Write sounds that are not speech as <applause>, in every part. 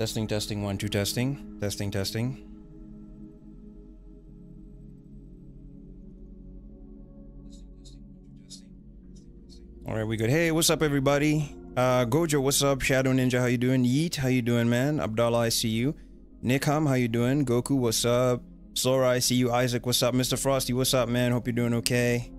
Testing, testing, one, two, testing. Testing, testing. Alright, we good. Hey, what's up everybody? Uh, Gojo, what's up? Shadow Ninja, how you doing? Yeet, how you doing, man? Abdallah, I see you. Nikam, how you doing? Goku, what's up? Sora, I see you. Isaac, what's up? Mr. Frosty, what's up, man? Hope you're doing okay.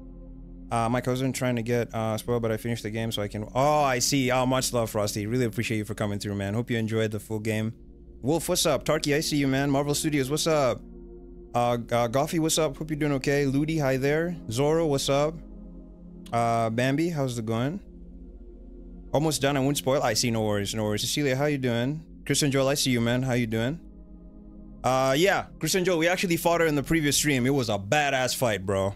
Uh, my cousin trying to get uh, spoiled, but I finished the game so I can. Oh, I see. Oh, much love, Frosty. Really appreciate you for coming through, man. Hope you enjoyed the full game. Wolf, what's up? Tarky, I see you, man. Marvel Studios, what's up? Uh, uh Goffy, what's up? Hope you're doing okay. Ludi, hi there. Zoro, what's up? Uh, Bambi, how's it going? Almost done. I won't spoil. I see. No worries. No worries. Cecilia, how you doing? Christian Joel, I see you, man. How you doing? Uh, yeah. Christian Joe, we actually fought her in the previous stream. It was a badass fight, bro.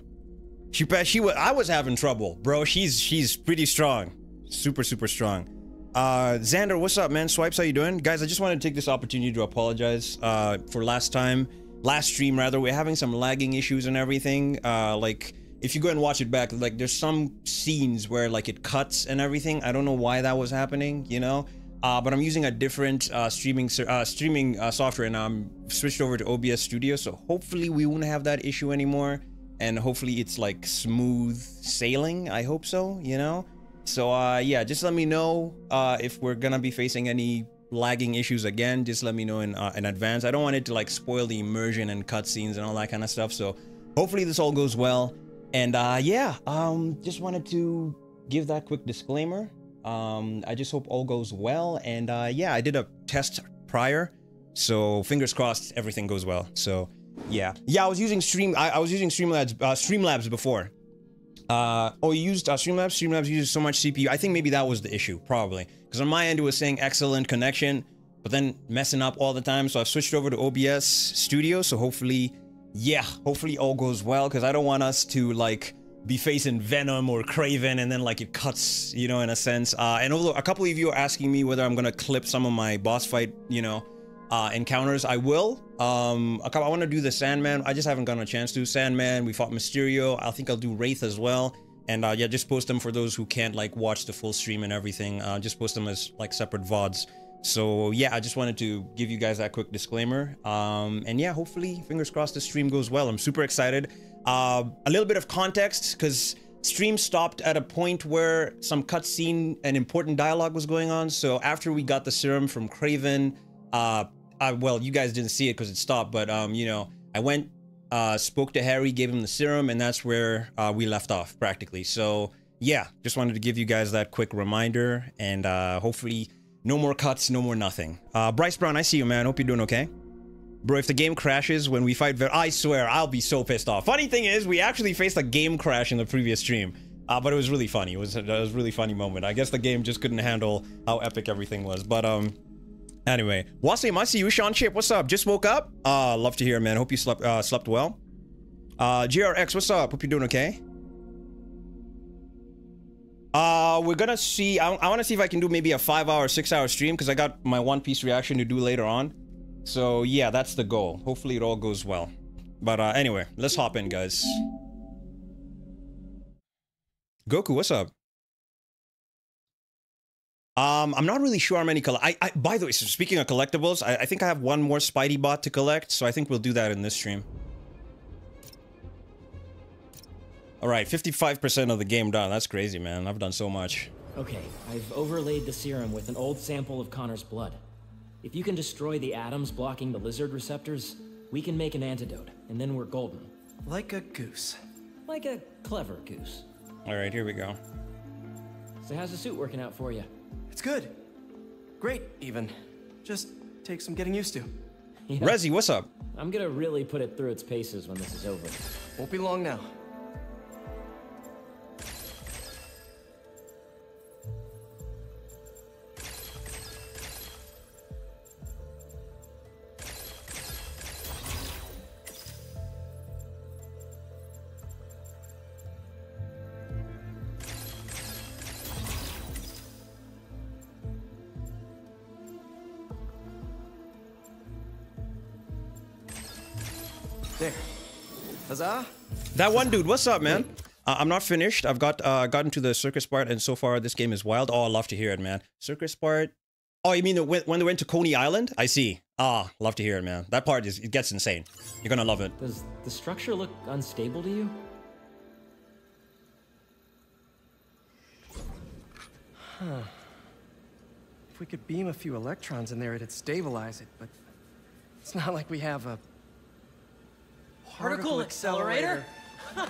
She, she was, I was having trouble, bro. She's, she's pretty strong. Super, super strong. Uh, Xander, what's up, man? Swipes, how you doing? Guys, I just wanted to take this opportunity to apologize, uh, for last time. Last stream, rather. We're having some lagging issues and everything. Uh, like if you go and watch it back, like there's some scenes where like it cuts and everything. I don't know why that was happening, you know. Uh, but I'm using a different uh, streaming uh, streaming uh, software and I'm switched over to OBS Studio. So hopefully we won't have that issue anymore, and hopefully it's like smooth sailing. I hope so, you know. So uh, yeah, just let me know uh, if we're gonna be facing any lagging issues again. Just let me know in in advance. I don't want it to like spoil the immersion and cutscenes and all that kind of stuff. So hopefully this all goes well. And yeah, um, just wanted to give that quick disclaimer. Um, I just hope all goes well. And uh, yeah, I did a test prior, so fingers crossed everything goes well. So yeah, yeah, I was using Stream. I, I was using Streamlabs, uh, Streamlabs before. Uh, oh, you used uh, Streamlabs. Streamlabs uses so much CPU. I think maybe that was the issue, probably, because on my end it was saying excellent connection, but then messing up all the time. So I've switched over to OBS Studio. So hopefully yeah, hopefully all goes well because I don't want us to like be facing Venom or Kraven and then like it cuts, you know, in a sense. Uh, and although a couple of you are asking me whether I'm gonna clip some of my boss fight, you know, uh, encounters, I will. Um, I want to do the Sandman. I just haven't gotten a chance to. Sandman, we fought Mysterio. I think I'll do Wraith as well. And uh, yeah, just post them for those who can't like watch the full stream and everything. Uh, just post them as like separate VODs. So yeah, I just wanted to give you guys that quick disclaimer. Um, and yeah, hopefully, fingers crossed, the stream goes well. I'm super excited. Uh, a little bit of context, because stream stopped at a point where some cutscene and important dialogue was going on. So after we got the serum from Kraven, uh, I, well, you guys didn't see it because it stopped, but um, you know, I went, uh, spoke to Harry, gave him the serum, and that's where uh, we left off practically. So yeah, just wanted to give you guys that quick reminder, and uh, hopefully no more cuts, no more nothing. Uh, Bryce Brown, I see you, man. Hope you're doing okay. Bro, if the game crashes when we fight Ver- I swear, I'll be so pissed off. Funny thing is, we actually faced a game crash in the previous stream. Uh, but it was really funny. It was, it was a really funny moment. I guess the game just couldn't handle how epic everything was. But, um... Anyway. Wasim, I see you. Sean Chip, what's up? Just woke up? Uh, love to hear, man. Hope you slept, uh, slept well. Uh, GRX, what's up? Hope you're doing okay. Uh, we're gonna see. I, I want to see if I can do maybe a five-hour, six-hour stream because I got my One Piece reaction to do later on. So yeah, that's the goal. Hopefully it all goes well. But uh, anyway, let's hop in, guys. Goku, what's up? Um, I'm not really sure how many coll- I, I by the way, so speaking of collectibles, I, I think I have one more Spidey bot to collect, so I think we'll do that in this stream. All right, 55% of the game done. That's crazy, man. I've done so much. Okay, I've overlaid the serum with an old sample of Connor's blood. If you can destroy the atoms blocking the lizard receptors, we can make an antidote, and then we're golden. Like a goose. Like a clever goose. All right, here we go. So how's the suit working out for you? It's good. Great, even. Just takes some getting used to. Yeah. Rezi, what's up? I'm gonna really put it through its paces when this is over. Won't be long now. Huzzah! That one dude, what's up, man? Uh, I'm not finished. I've got uh, gotten to the circus part, and so far this game is wild. Oh, I love to hear it, man. Circus part, Oh, you mean the, when when they went to Coney Island? I see. Ah, love to hear it, man. That part is it gets insane. You're gonna love it. Does the structure look unstable to you? If we could beam a few electrons in there, it'd stabilize it, but it's not like we have a Particle accelerator? <laughs>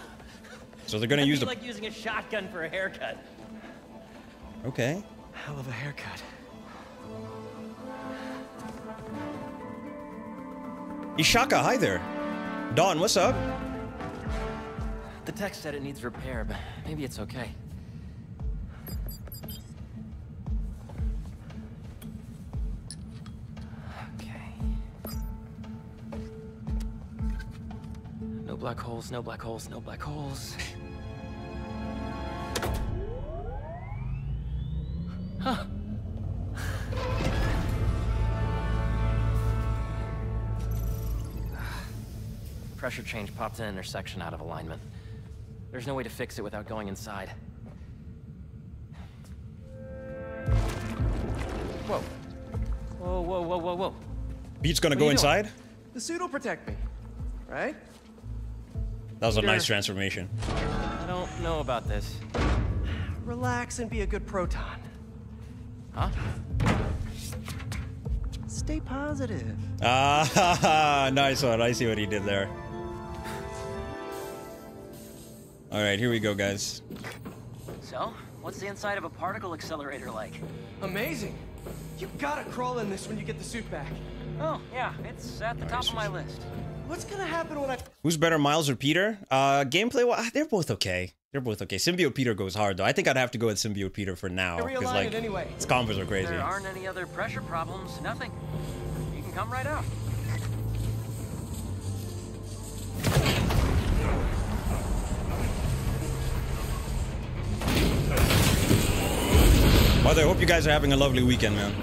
So they're gonna use be the. like using a shotgun for a haircut. Okay. Hell of a haircut. Ishaka, hi there. Don, what's up? The text said it needs repair, but maybe it's okay. Okay. No black holes, no black holes, no black holes. Huh. Pressure change popped an intersection out of alignment. There's no way to fix it without going inside. Whoa. Whoa, whoa, whoa, whoa, whoa. Beat's gonna What go are you doing? inside. The suit will protect me, right? That was a nice transformation. I don't know about this. Relax and be a good proton. Huh? Stay positive. Ah, <laughs> nice one. I see what he did there. All right, here we go, guys. So, what's the inside of a particle accelerator like? Amazing. You gotta crawl in this when you get the suit back. Oh, yeah, it's at the top of my list. What's gonna happen when I... Who's better, Miles or Peter? Uh, gameplay, well, they're both okay. They're both okay. Symbiote Peter goes hard though. I think I'd have to go with Symbiote Peter for now Realign because like it anyway. its combos are crazy. There aren't any other pressure problems, nothing. You can come right out. By the way, I hope you guys are having a lovely weekend, man.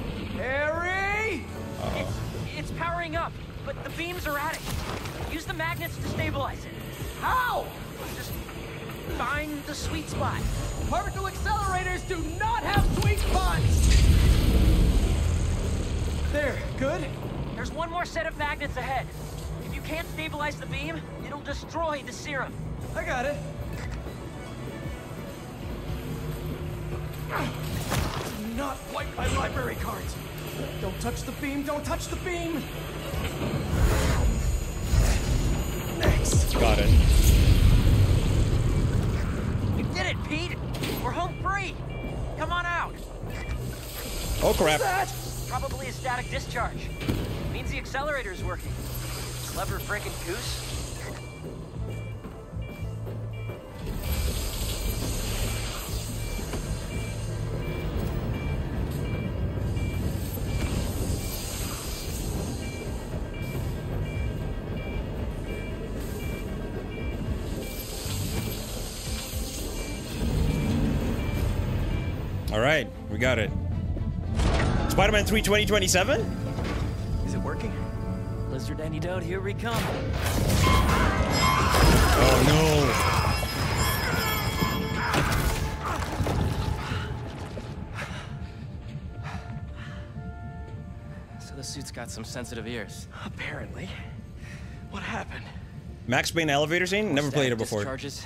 Powering up, but the beams are at it. Use the magnets to stabilize it. How? Just find the sweet spot. Particle accelerators do not have sweet spots! There, good? There's one more set of magnets ahead. If you can't stabilize the beam, it'll destroy the serum. I got it. Do not wipe my library cards. Don't touch the beam, don't touch the beam! Next. Got it. You did it, Pete! We're home free! Come on out! Oh crap! That? Probably a static discharge. Means the accelerator's working. Clever frickin' goose. All right, we got it. Spider-Man 3 2027? Is it working? Lizard antidote, here we come. Oh no! So the suit's got some sensitive ears. Apparently. What happened? Max Payne elevator scene? Never played it before. Discharges.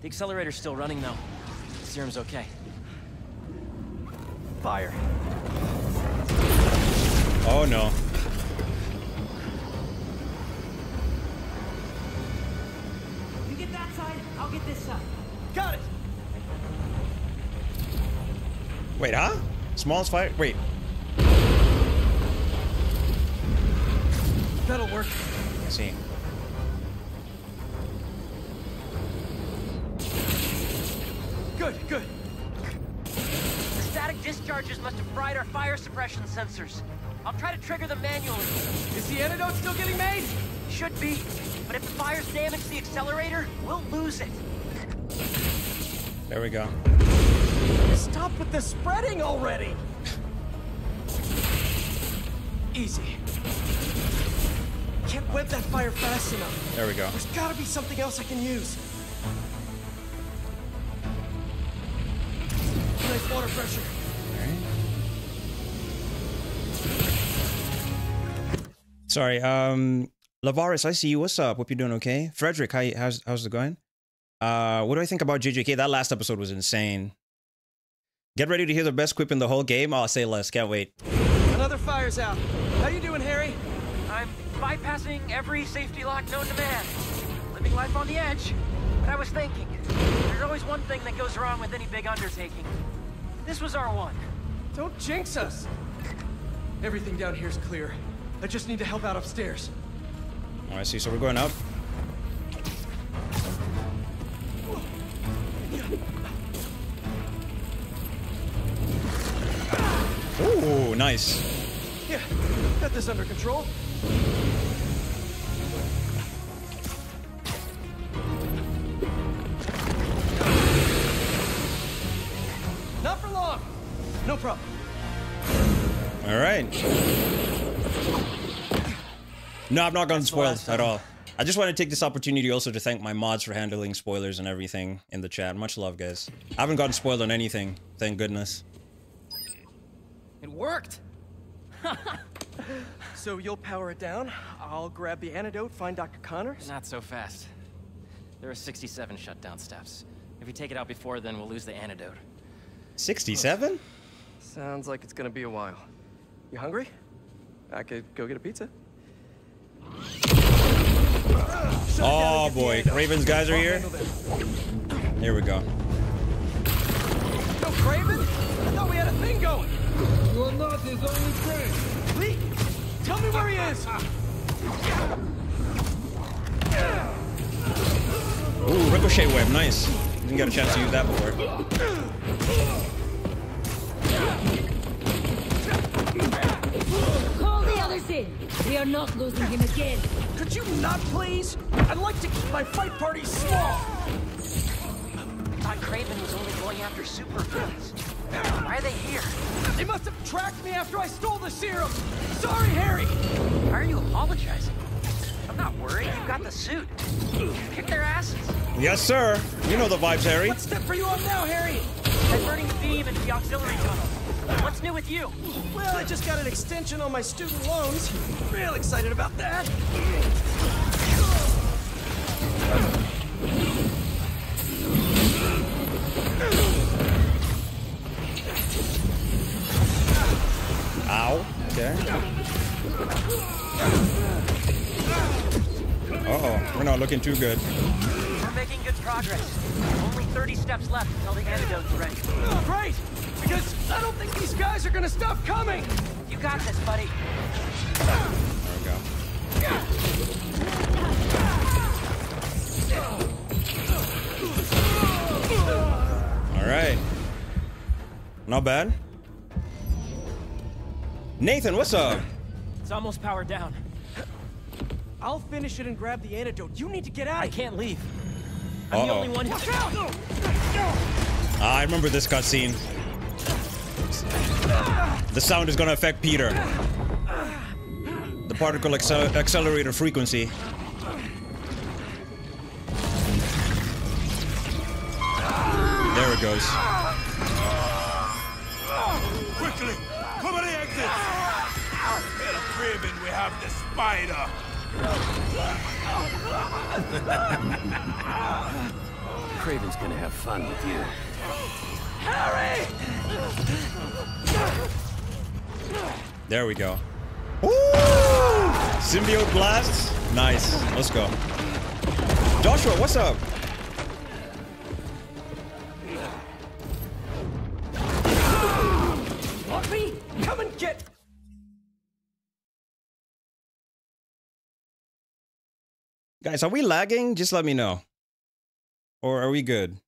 The accelerator's still running though. The serum's okay. Fire. Oh no. You get that side, I'll get this side. Got it! Wait, huh? Smallest fire? Wait. That'll work. Let's see. Suppression sensors. I'll try to trigger them manually. Is the antidote still getting made? Should be. But if the fires damage the accelerator, we'll lose it. There we go. Stop with the spreading already! Easy. Can't web that fire fast enough. There we go. There's gotta be something else I can use. Nice water pressure. Sorry. Um, Lavaris, I see you. What's up? Hope you're doing okay. Frederick, how, how's how's it going? Uh, what do I think about JJK? That last episode was insane. Get ready to hear the best quip in the whole game. I'll say less. Can't wait. Another fire's out. How you doing, Harry? I'm bypassing every safety lock known to man. Living life on the edge. But I was thinking, there's always one thing that goes wrong with any big undertaking. This was our one. Don't jinx us. Everything down here's clear. I just need to help out upstairs. Oh, I see. So we're going up. Ooh, nice. Yeah, got this under control. Not for long. No problem. All right. No, I'm not going to spoil at all. I just want to take this opportunity also to thank my mods for handling spoilers and everything in the chat. Much love, guys. I haven't gotten spoiled on anything, thank goodness. It worked. <laughs> So you'll power it down. I'll grab the antidote, find Dr. Connors. Not so fast. There are 67 shutdown steps. If we take it out before then, we'll lose the antidote. 67? Sounds like it's gonna be a while. You hungry? I could go get a pizza. Oh boy, Kraven's guys are here. Here we go. No Craven? I thought we had a thing going. You're not his only friend. Lee, tell me where he is. Ooh, ricochet web, nice. Didn't get a chance to use that before. Call the others in. We are not losing him again. Could you not, please? I'd like to keep my fight party small. Thought Kraven was only going after super villains. Why are they here? They must have tracked me after I stole the serum. Sorry, Harry. Why are you apologizing? I'm not worried. You got the suit. Kick their asses. Yes, sir. You know the vibes, Harry. What step for you on now, Harry? Diverting the beam into the auxiliary tunnel. What's new with you? Well, I just got an extension on my student loans. Real excited about that. Ow. Okay. Uh-oh, we're not looking too good. We're making good progress. Only 30 steps left until the antidote's ready. Oh, great! Because I don't think these guys are gonna stop coming. You got this, buddy. There we go. All right. Not bad. Nathan, what's up? It's almost powered down. I'll finish it and grab the antidote. You need to get out. I can't leave. I'm the Uh-oh. only one who... Watch out! Ah, I remember this cutscene. The sound is gonna affect Peter. The particle accel- accelerator frequency. There it goes. Quickly, cover the exits. Tell Kraven we have the spider. <laughs> Kraven's gonna have fun with you. There we go. Woo! Symbiote blasts. Nice. Let's go. Joshua, what's up? Aubrey, come and get. Guys, are we lagging? Just let me know. Or are we good?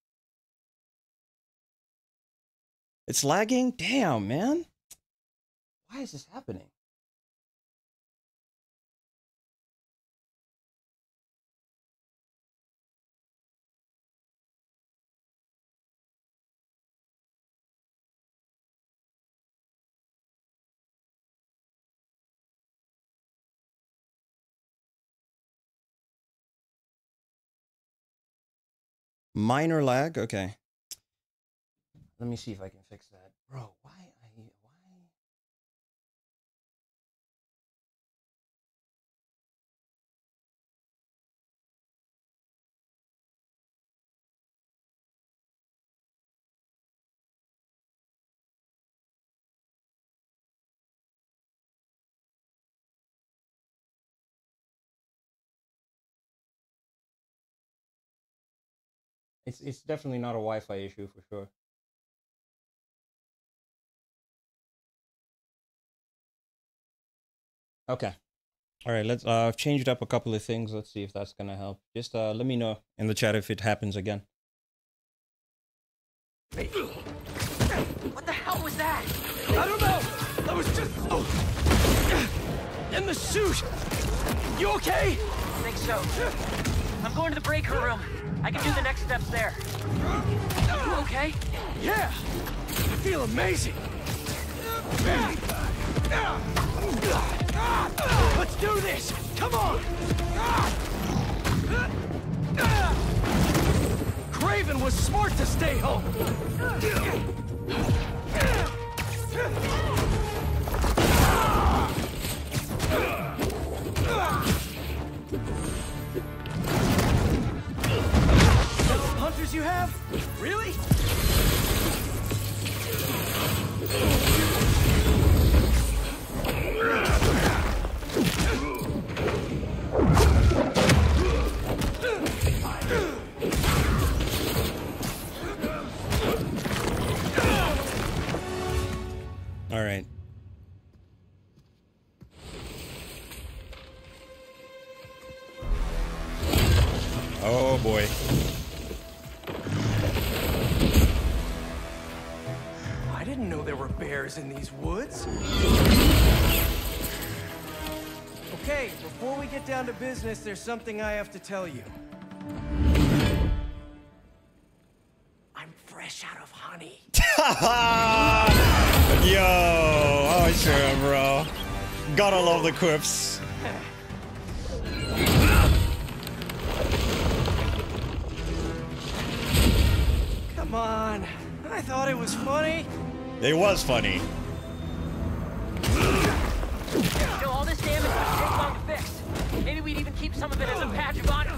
It's lagging? Damn, man. Why is this happening? Minor lag? Okay. Let me see if I can fix that. Bro, why I why It's it's definitely not a Wi-Fi issue for sure. Okay. All right, let's uh I've changed up a couple of things. Let's see if that's going to help. Just uh let me know in the chat if it happens again. What the hell was that? I don't know. That was just oh, in the chute. You okay? I think so. I'm going to the breaker room. I can do the next steps there. You okay? Yeah. I feel amazing. Let's do this. Come on. Kraven was smart to stay home. Hunters you have? Really? All right. Oh boy. I didn't know there were bears in these woods. Okay, before we get down to business, there's something I have to tell you. I'm fresh out of honey. <laughs> Yo, oh sure, bro. Gotta love the quips. Come on. I thought it was funny. It was funny. You all this damage would take long to fix. Maybe we'd even keep some of it as a patch of honor.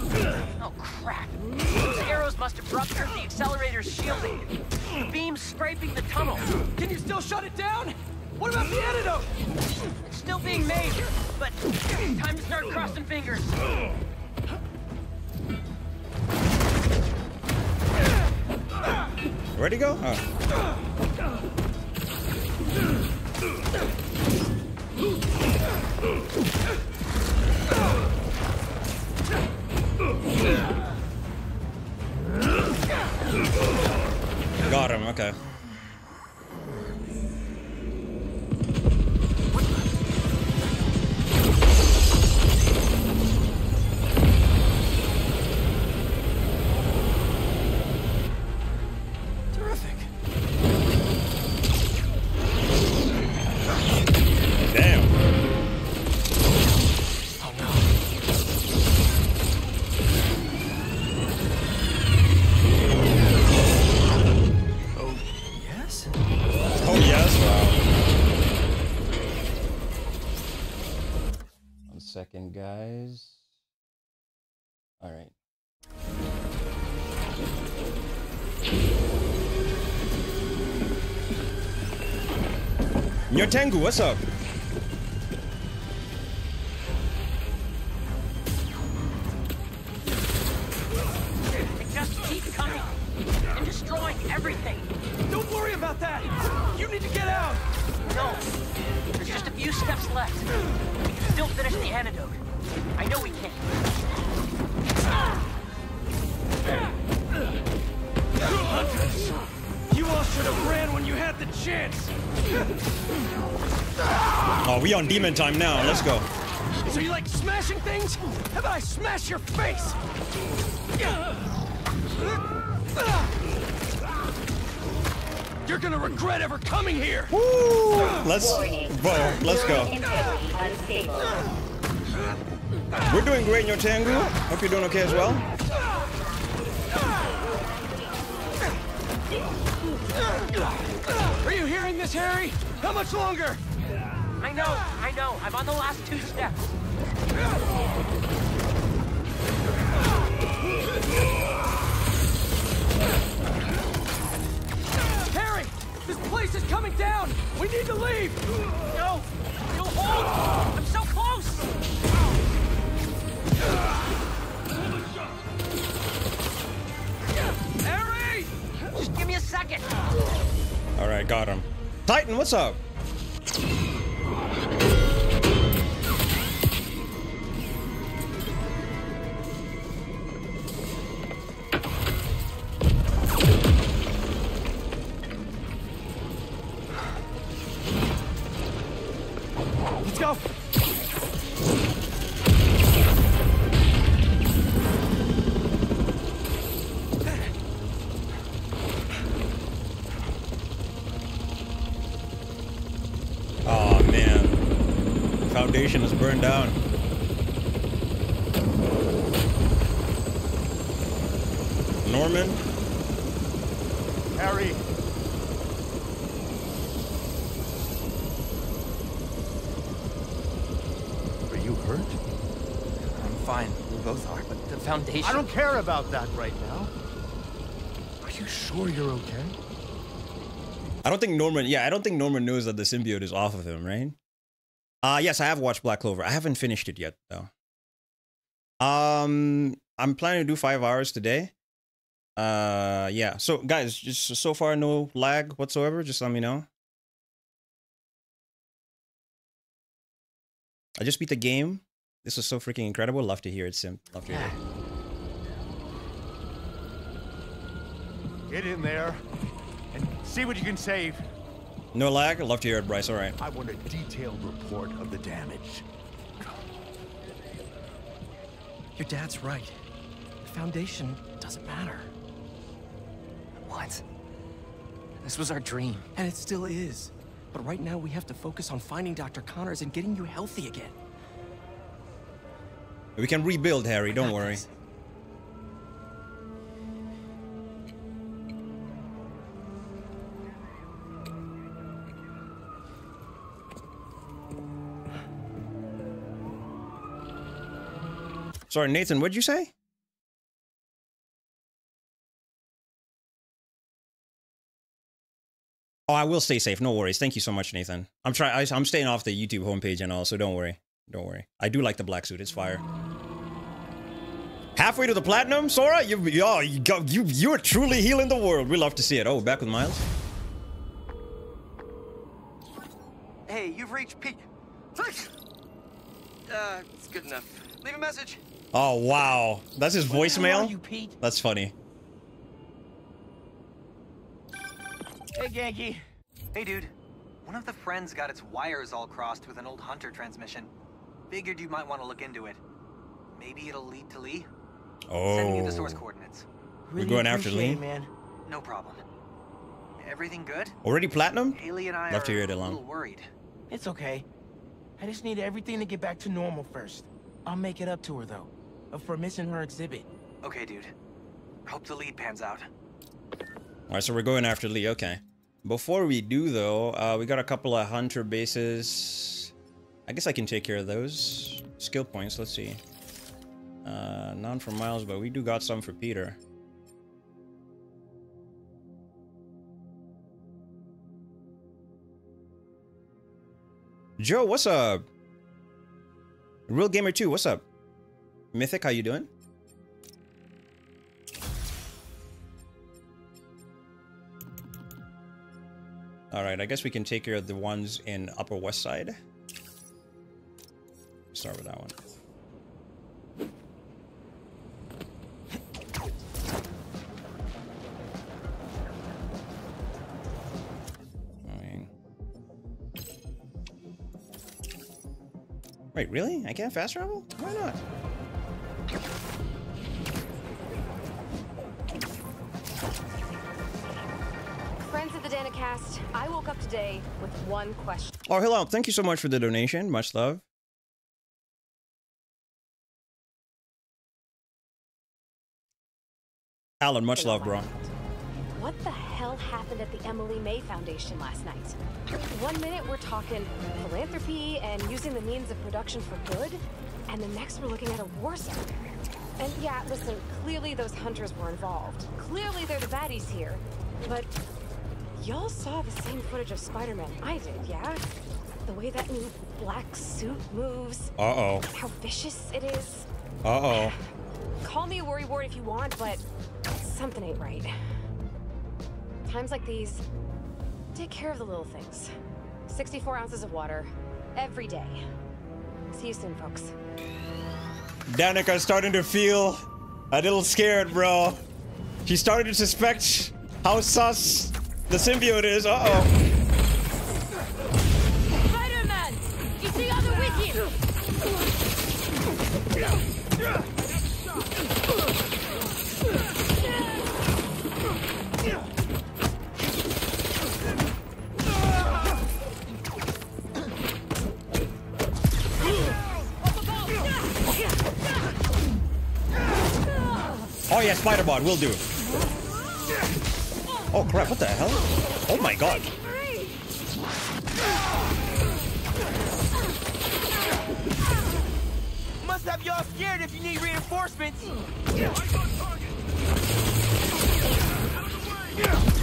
Oh, crap. Those arrows must have ruptured the accelerator's shielding. The beam's scraping the tunnel. Can you still shut it down? What about the antidote? It's still being made, but time to start crossing fingers. Where'd he go? Oh. Got him, okay. Nyotengu, what's up? We on demon time now. Let's go. So you like smashing things? How about I smash your face? You're gonna regret ever coming here! Woo! Let's, bro, let's go. We're doing great, Nyotengu. Hope you're doing okay as well. Are you hearing this, Harry? How much longer? I know, Know. I'm on the last two steps. Harry! This place is coming down! We need to leave! No! You'll hold! I'm so close! target! All right, got him. Titan, what's up? About that right now. Are you sure you're okay? I don't think Norman. Yeah, I don't think Norman knows that the symbiote is off of him, right? Uh yes, I have watched Black Clover. I haven't finished it yet though. Um, I'm planning to do five hours today. Uh, yeah. So guys, just so far no lag whatsoever. Just let me know. I just beat the game. This was so freaking incredible. Love to hear it, Sim. Love to hear it. Get in there and see what you can save. No lag. Love to hear it, Bryce. All right. I want a detailed report of the damage. Your dad's right. The Foundation doesn't matter. What? This was our dream. And it still is. But right now we have to focus on finding Dr. Connors and getting you healthy again. We can rebuild, Harry. Don't worry. this. Sorry, Nathan. What'd you say? Oh, I will stay safe. No worries. Thank you so much, Nathan. I'm trying. I'm staying off the YouTube homepage and all, so don't worry. Don't worry. I do like the black suit. It's fire. Halfway to the platinum, Sora. You, oh, you, go, you, you are truly healing the world. We love to see it. Oh, back with Miles. Hey, you've reached Pete. Uh, it's good enough. Leave a message. Oh wow, that's his Where the hell are voicemail. you, Pete? That's funny. Hey, Genki. Hey, dude. One of the friends got its wires all crossed with an old Hunter transmission. Figured you might want to look into it. Maybe it'll lead to Lee. Oh. Sending you the source Oh, coordinates. we're going after Lee. man. No problem. Everything good? Already platinum? Haley and I Love are to hear it, a little worried. It's okay. I just need everything to get back to normal first. I'll make it up to her, though. For missing her exhibit. Okay, dude. Hope the lead pans out. All right, so we're going after Lee. Okay. Before we do, though, uh, we got a couple of hunter bases. I guess I can take care of those skill points. Let's see. Uh, none for Miles, but we do got some for Peter. Joe, what's up? Real Gamer 2, what's up? Mythic, how you doing? All right, I guess we can take care of the ones in Upper West Side. Start with that one. Alright. Wait, really? I can't fast travel? Why not? Friends of the Danikast, I woke up today with one question. Oh, hello. Thank you so much for the donation. Much love. Alan, much love, bro. What the hell happened at the Emily May Foundation last night? One minute we're talking philanthropy and using the means of production for good, and the next we're looking at a war zone. And yeah, listen, clearly those hunters were involved. Clearly they're the baddies here. But y'all saw the same footage of Spider-Man I did, yeah? The way that new black suit moves, Uh-oh. how vicious it is. Uh-oh. <sighs> Call me a worry worrywart if you want, but something ain't right. Times like these, take care of the little things. 64 ounces of water, every day. See you soon, folks. Danika's starting to feel a little scared, bro. She started to suspect how sus the symbiote is. Uh-oh. Spider-Man! Is the other with Oh yeah, Spider-Bot, will do. Oh crap, what the hell? Oh my god. Must have y'all scared if you need reinforcements. Alright.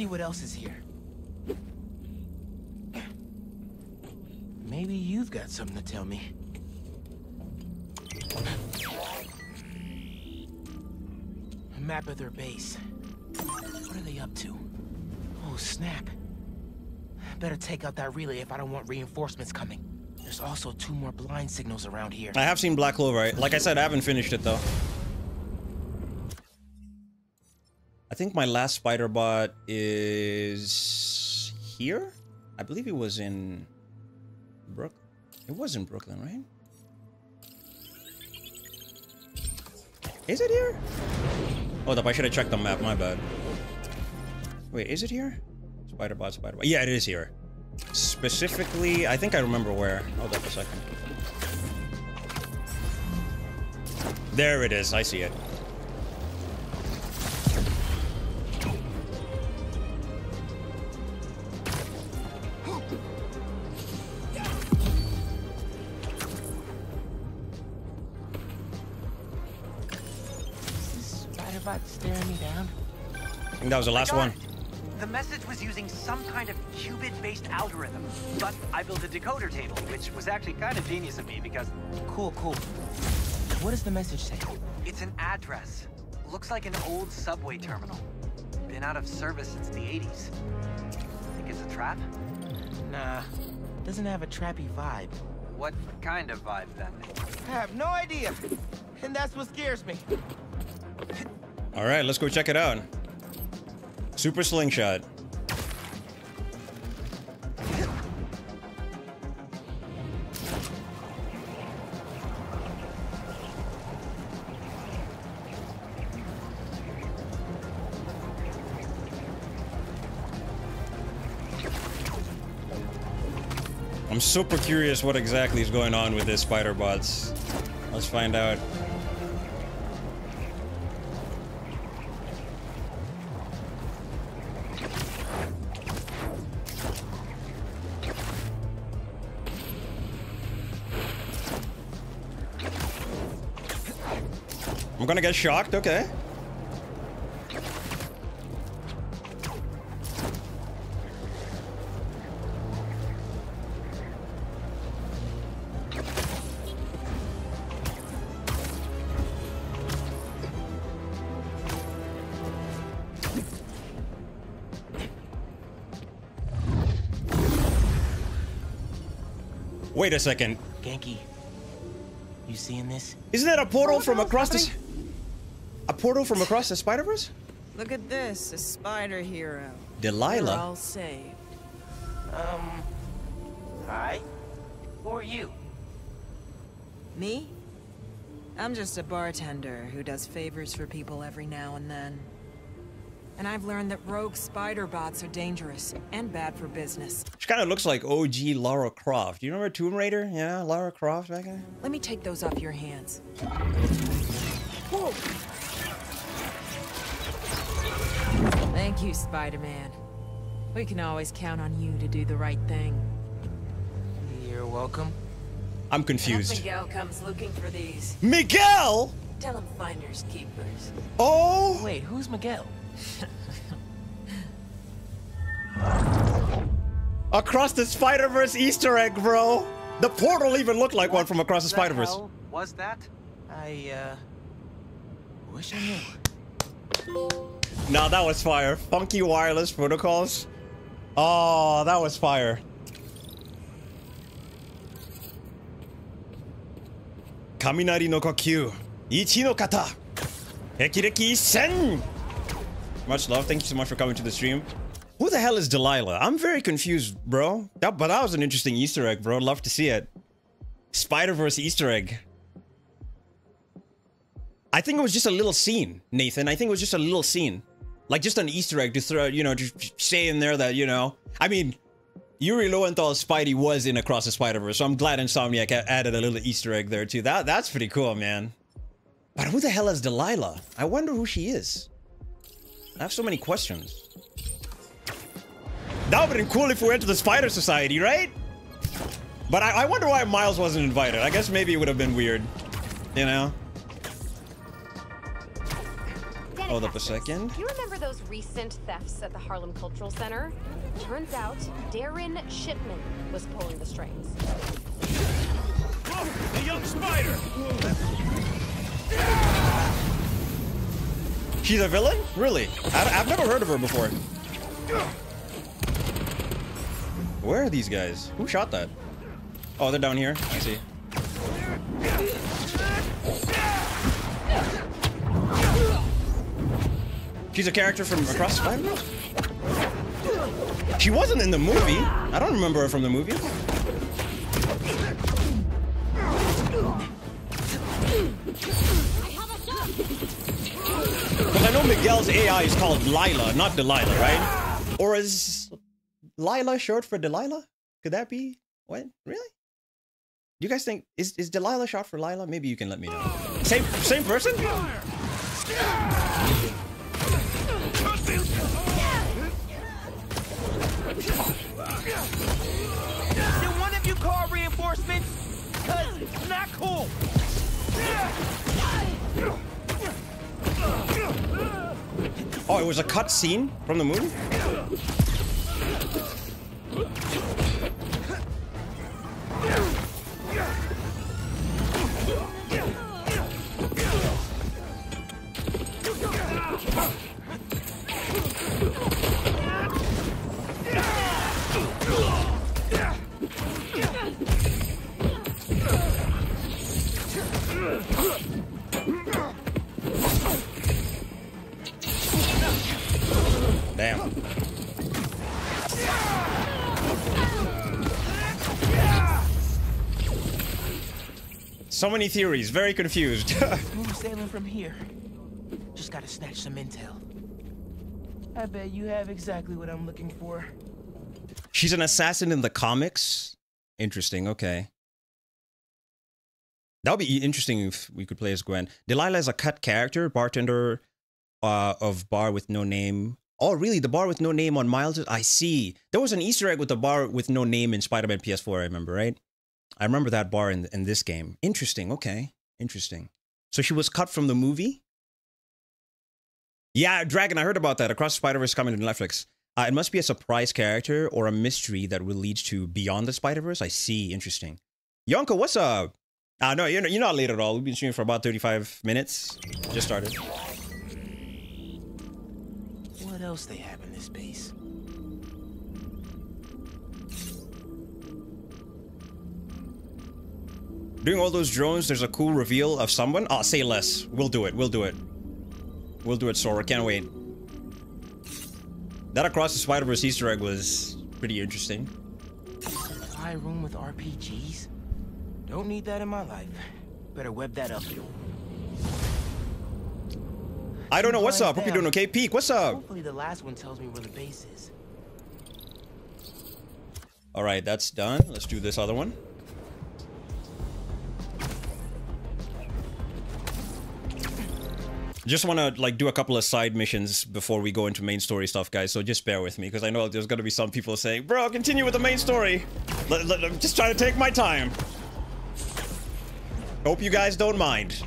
See what else is here. Maybe you've got something to tell me. A map of their base. What are they up to? Oh, snap. Better take out that relay if I don't want reinforcements coming. There's also two more blind signals around here. I have seen Black Clover. Like I said, I haven't finished it though. I think my last spider bot is here. I believe it was in Brook. It was in Brooklyn, right? Is it here? Oh, I should have checked the map. My bad. Wait, is it here? Spider bot, spider bot. Yeah, it is here. Specifically, I think I remember where. Hold up a second. There it is. I see it. Think that was the last one. The message was using some kind of qubit-based algorithm, but I built a decoder table, which was actually kind of genius of me because... Cool, cool. What does the message say? It's an address. Looks like an old subway terminal. Been out of service since the 80s. Think it's a trap? Nah, doesn't have a trappy vibe. What kind of vibe, then? I have no idea. And that's what scares me. All right, let's go check it out. Super slingshot. I'm super curious what exactly is going on with this spider bots. Let's find out. Gonna get shocked, okay. Wait a second. Genki, you seeing this? Isn't that a portal from across the... A portal from across the Spider-Verse? Look at this, a spider hero. Delilah? We're all saved. Um, hi. Who are you? Me? I'm just a bartender who does favors for people every now and then. And I've learned that rogue spider bots are dangerous and bad for business. She kind of looks like OG Lara Croft. Do you remember Tomb Raider? Yeah, Lara Croft back in Let me take those off your hands. You, Spider-Man. We can always count on you to do the right thing. You're welcome. I'm confused. Miguel comes looking for these. Miguel? Tell him finders keepers. Oh! Wait, who's Miguel? <laughs> Across the Spider-Verse Easter egg, bro. The portal even looked like one from Across the, the Spider-Verse. was that? I, uh... Wish I knew. <sighs> <sighs> <sighs> Nah, that was fire. Funky wireless protocols. Oh, that was fire. Kaminari no kokyu. Ichi no kata. Hekireki Issen. Much love. Thank you so much for coming to the stream. Who the hell is Delilah? I'm very confused, bro. That, but that was an interesting Easter egg, bro. Love to see it. Spider-Verse Easter egg. I think it was just a little scene, Nathan. I think it was just a little scene. Like just an Easter egg to throw, you know, just say in there that, you know. I mean, Yuri Lowenthal's Spidey was in Across the Spider-Verse, so I'm glad Insomniac added a little Easter egg there too. That That's pretty cool, man. But who the hell is Delilah? I wonder who she is. I have so many questions. That would've been cool if we went to the Spider Society, right? But I, I wonder why Miles wasn't invited. I guess maybe it would have been weird. You know? Hold up a second. You remember those recent thefts at the Harlem Cultural Center? Turns out Darren Shipman was pulling the strings. The young spider! She's a villain? Really? I, I've never heard of her before. Where are these guys? Who shot that? Oh, they're down here. I see. She's a character from Across the Spider-Verse? She wasn't in the movie. I don't remember her from the movie. Because I know Miguel's AI is called Lila, not Delilah, right? Or is Lila short for Delilah? Could that be? What? Really? You guys think is is Delilah short for Lila? Maybe you can let me know. Same same person? Did one of you call reinforcements? Cause it's not cool. Oh, it was a cut scene from the movie? Damn. So many theories, very confused. <laughs> Smooth sailing from here. Just gotta snatch some intel. I bet you have exactly what I'm looking for. She's an assassin in the comics? Interesting, okay. That would be interesting if we could play as Gwen. Delilah is a cut character, bartender uh, of Bar with No Name. Oh, really? The bar with no name on Miles? I see. There was an Easter egg with the bar with no name in Spider-Man PS4, I remember, right? I remember that bar in, in this game. Interesting, okay. Interesting. So she was cut from the movie? Yeah, Dragon, I heard about that. Across Spider-Verse coming to Netflix. Uh, it must be a surprise character or a mystery that will lead to Beyond the Spider-Verse. I see. Interesting. Yonko, what's up? Uh, no, you're, you're not late at all. We've been streaming for about 35 minutes. Just started. What else they have in this base? Doing all those drones, there's a cool reveal of someone. Ah, say less. We'll do it. We'll do it. We'll do it, Sora. Can't wait. That Across the Spider-Verse Easter egg was pretty interesting. Supply room with RPGs? Don't need that in my life. Better web that up. I don't know. What's up? Hope you're doing okay. Peek, what's up? Hopefully the last one tells me where the base is. All right, that's done. Let's do this other one. Just want to like do a couple of side missions before we go into main story stuff, guys. So just bear with me because I know there's gonna be some people saying, "Bro, continue with the main story." Let, let, I'm just trying to take my time. Hope you guys don't mind.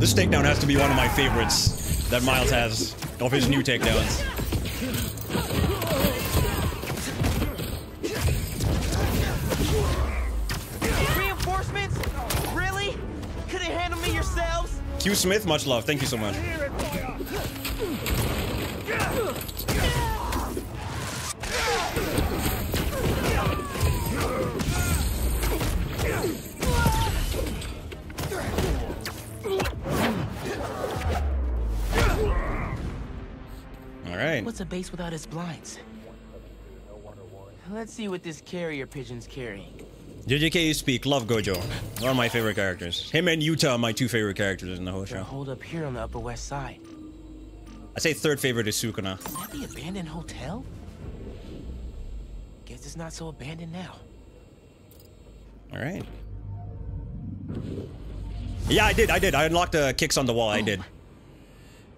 This takedown has to be one of my favorites that Miles has of his new takedowns. Reinforcements? Really? Couldn't handle me yourselves? Q Smith, much love. Thank you so much. All right. What's a base without its blinds? Let's see what this carrier pigeon's carrying. JJK you speak. Love Gojo. One of my favorite characters. Him and Yuta are my two favorite characters in the whole They're show. Hold up here on the Upper West Side. I'd say third favorite is Sukuna. Is that the abandoned hotel? Guess it's not so abandoned now. All right. Yeah, I did. I did. I unlocked the kicks on the wall. I oh. did.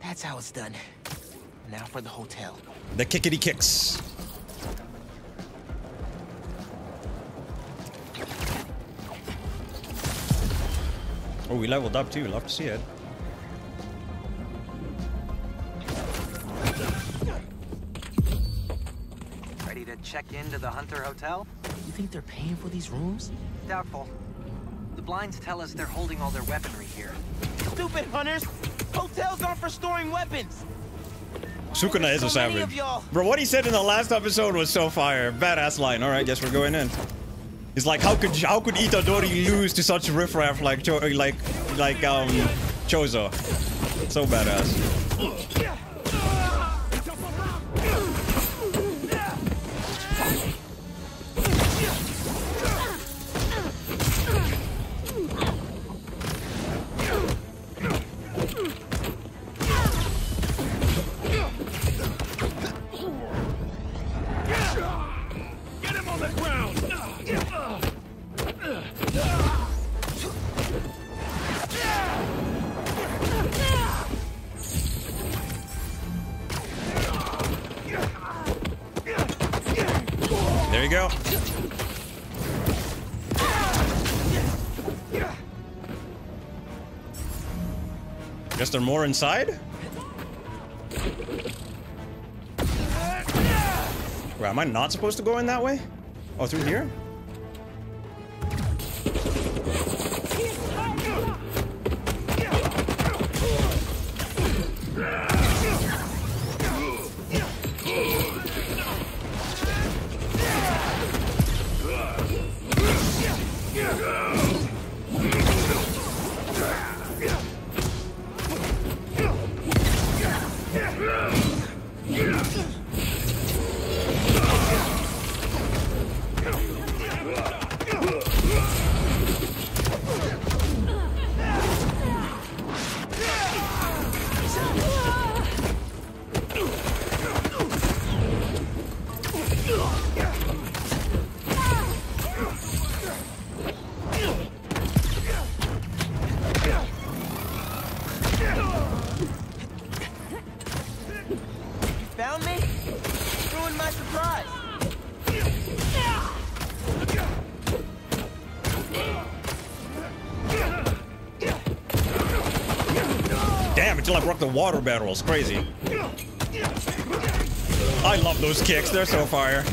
That's how it's done. Now for the hotel. The kickity kicks. Oh, we leveled up too. Love to see it. Ready to check into the Hunter Hotel? You think they're paying for these rooms? Doubtful. The blinds tell us they're holding all their weaponry here. Stupid hunters! Hotels aren't for storing weapons! Sukuna is a so many savage. Bro, what he said in the last episode was so fire. Badass line. All right, guess we're going in. He's like, how could how could Itadori lose to such riffraff like Cho like like um Choso? So badass. There more inside? Wait, am I not supposed to go in that way? Oh, through here? Broke the water barrels. Crazy. I love those kicks. They're so fire.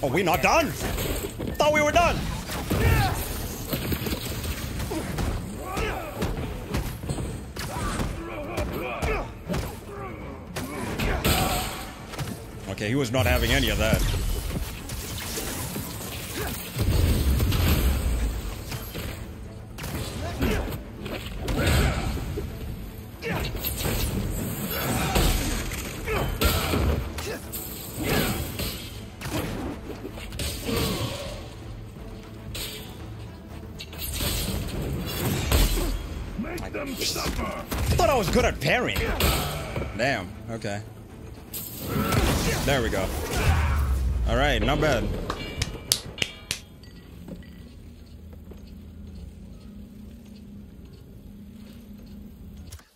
Oh, we're not done? Thought we were done. Okay, he was not having any of that. Okay. There we go. All right, not bad.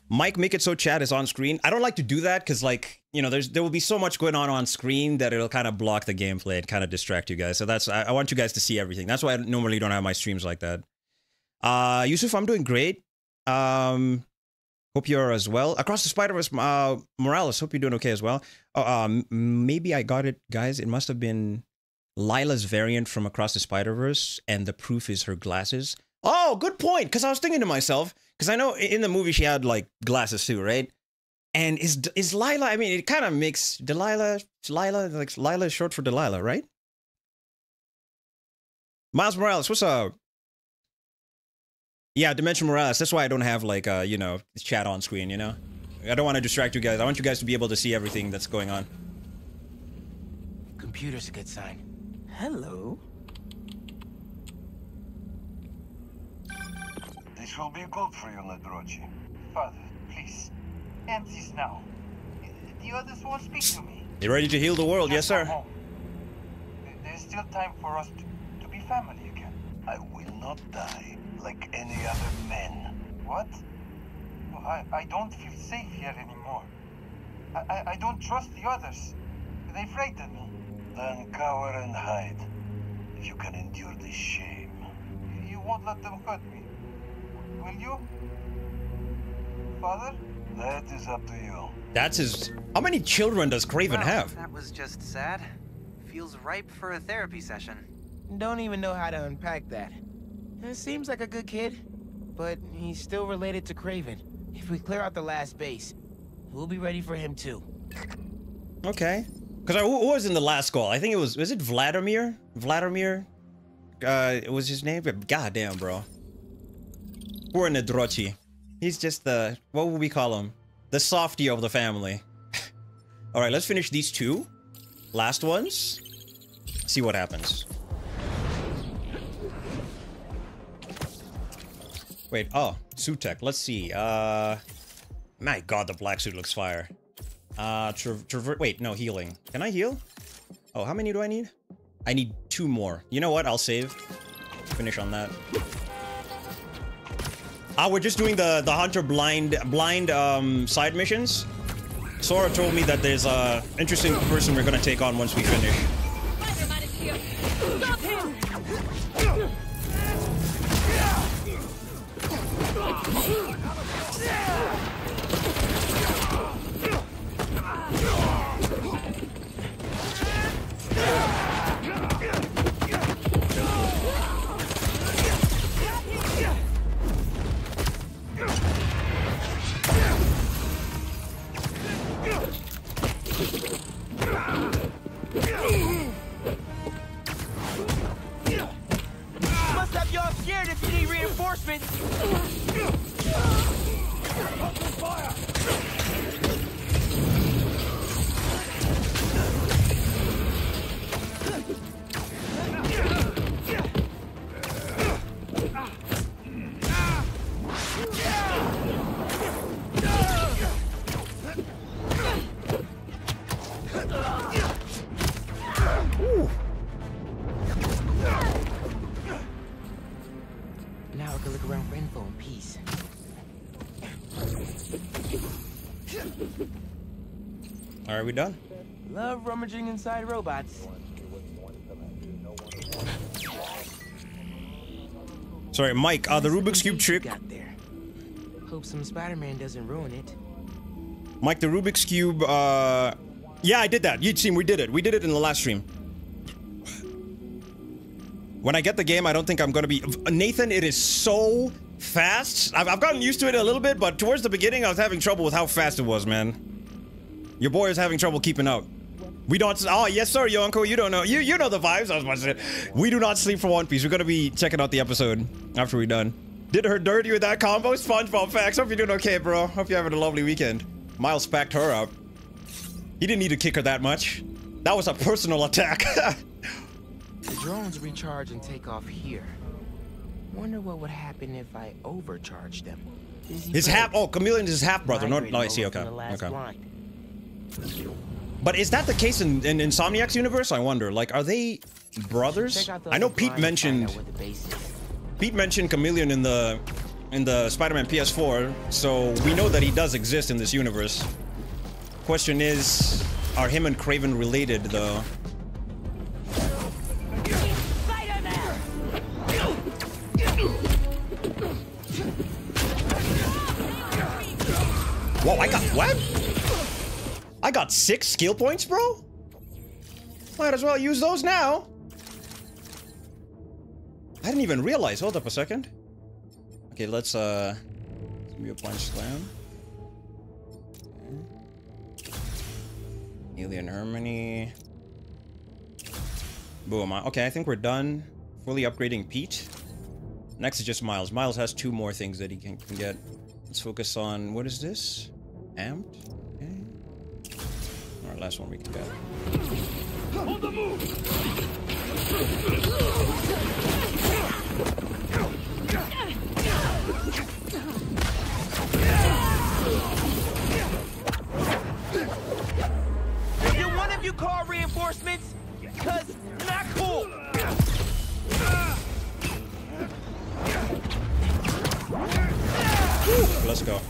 Mike, make it so chat is on screen. I don't like to do that because, like, you know, there's there will be so much going on on screen that it'll kind of block the gameplay and kind of distract you guys. So that's I, I want you guys to see everything. That's why I normally don't have my streams like that. Uh, Yusuf, I'm doing great. Um, Hope you're as well. Across the Spider Verse, uh, Morales. Hope you're doing okay as well. Oh, um, maybe I got it, guys. It must have been Lila's variant from Across the Spider Verse, and the proof is her glasses. Oh, good point. Because I was thinking to myself, because I know in the movie she had like glasses too, right? And is is Lila? I mean, it kind of makes Delilah, Lila, like Lila is short for Delilah, right? Miles Morales, what's up? Yeah, Dimension Morales. That's why I don't have like uh, you know, chat on screen, you know? I don't want to distract you guys. I want you guys to be able to see everything that's going on. Computer's a good sign. Hello. This will be good for you, Ladrochi. Father, please. End this now. The others won't speak to me. You ready to heal the world? Yes, Just go sir. home. There's still time for us to, to be family again. I will not die like any other men. What? I, I don't feel safe here anymore. I, I, I don't trust the others. They frighten me. Then cower and hide. If you can endure this shame. You won't let them hurt me. Will you? Father? That is up to you. That's his. How many children does Kraven Well, have? That was just sad. Feels ripe for a therapy session. Don't even know how to unpack that. Seems like a good kid, but he's still related to Kraven. If we clear out the last base, we'll be ready for him too. Okay. Because who was in the last call? I think it was. Was it Vladimir? Vladimir? Uh, it was his name. God damn, bro. Poor Nedrochi. He's just the. What would we call him? The softy of the family. <laughs> All right, let's finish these two last ones. See what happens. Wait. Oh, suit tech. Let's see. Uh, my God, the black suit looks fire. Uh, wait, no, healing. Can I heal? Oh, how many do I need? I need two more. You know what? I'll save. Finish on that. Ah, we're just doing the the hunter blind blind um side missions. Sora told me that there's a interesting person we're gonna take on once we finish. Must have y'all scared if you need reinforcements. Ah! Right, we done? Love rummaging inside robots. Sorry, Mike. Uh, the Rubik's cube trick. Got there. Hope some Spider-Man doesn't ruin it. Mike, the Rubik's cube. Uh, yeah, I did that. You'd seen we did it. We did it in the last stream. When I get the game, I don't think I'm gonna be. Nathan, it is so fast. I've, I've gotten used to it a little bit, but towards the beginning, I was having trouble with how fast it was, man. Your boy is having trouble keeping up. We don't. Oh yes, sir, Yonko. You don't know. You you know the vibes. I was about to say. We do not sleep for One Piece. We're gonna be checking out the episode after we're done. Did her dirty with that combo. SpongeBob facts. Hope you're doing okay, bro. Hope you're having a lovely weekend. Miles backed her up. He didn't need to kick her that much. That was a personal attack. <laughs> the drones recharge and take off here. Wonder what would happen if I overcharged them. his half. Oh, Chameleon is his half brother. Not. No, oh, I see. Okay. Okay. Blind. But is that the case in, in Insomniac's universe? I wonder. Like, are they brothers? I know Pete mentioned. Pete mentioned Chameleon in the in the Spider-Man PS4, so we know that he does exist in this universe. Question is, are him and Kraven related though? Whoa, I got what? I got six skill points, bro? Might as well use those now. I didn't even realize. Hold up a second. Okay, let's, uh... Give me a punch slam. Alien Harmony. Boom. Okay, I think we're done fully upgrading Pete. Next is just Miles. Miles has two more things that he can, can get. Let's focus on... What is this? Amped? Alright, last one we can get. On the move! Did one of you call reinforcements? Cause not cool. Let's go.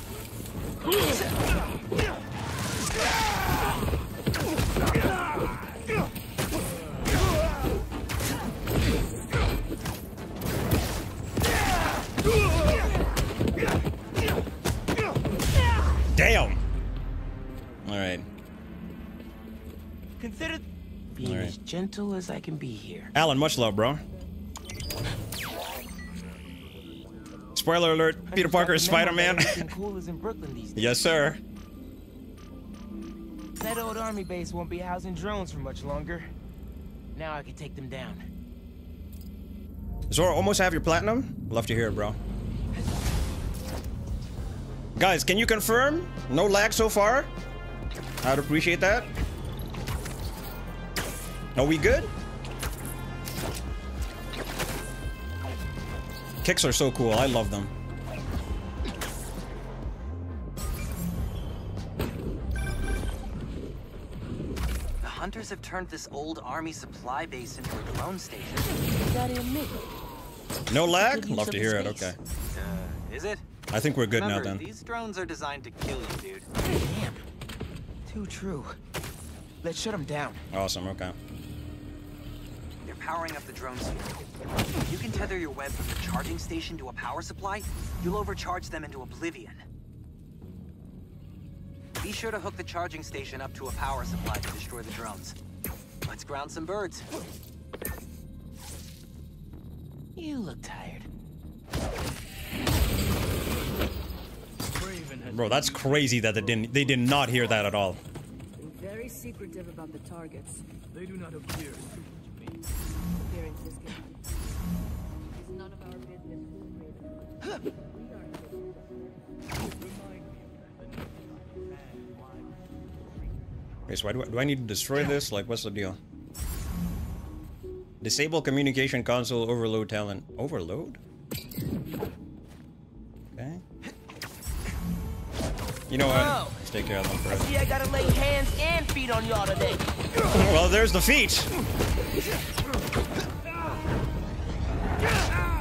Gentle as I can be here. Alan, much love, bro. Spoiler alert: Peter Parker is Spider-Man. <laughs> Cool is in Brooklyn these days. yes, sir. That old army base won't be housing drones for much longer. Now I can take them down. Zora, almost have your platinum? Love to hear it, bro. Guys, can you confirm? No lag so far? I'd appreciate that. Are we good? Kicks are so cool. I love them. The hunters have turned this old army supply base into a drone station. No lag? Good Love to hear it. Okay. Uh, is it? I think we're good Remember, now then. These drones are designed to kill you, dude. Damn. Too true. Let's shut them down. Awesome. Okay. They're powering up the drones here. If you can tether your web from the charging station to a power supply, you'll overcharge them into oblivion. Be sure to hook the charging station up to a power supply to destroy the drones. Let's ground some birds. You look tired. Bro, that's crazy that they didn't. They did not hear that at all. Very secretive about the targets. They do not appear. Okay, so why do I, do I need to destroy this? Like, what's the deal? Disable communication console overload talent. Overload? Okay. You know what? Let's take care of them first. See, I gotta lay hands and feet on y'all today. well, there's the feet. <laughs>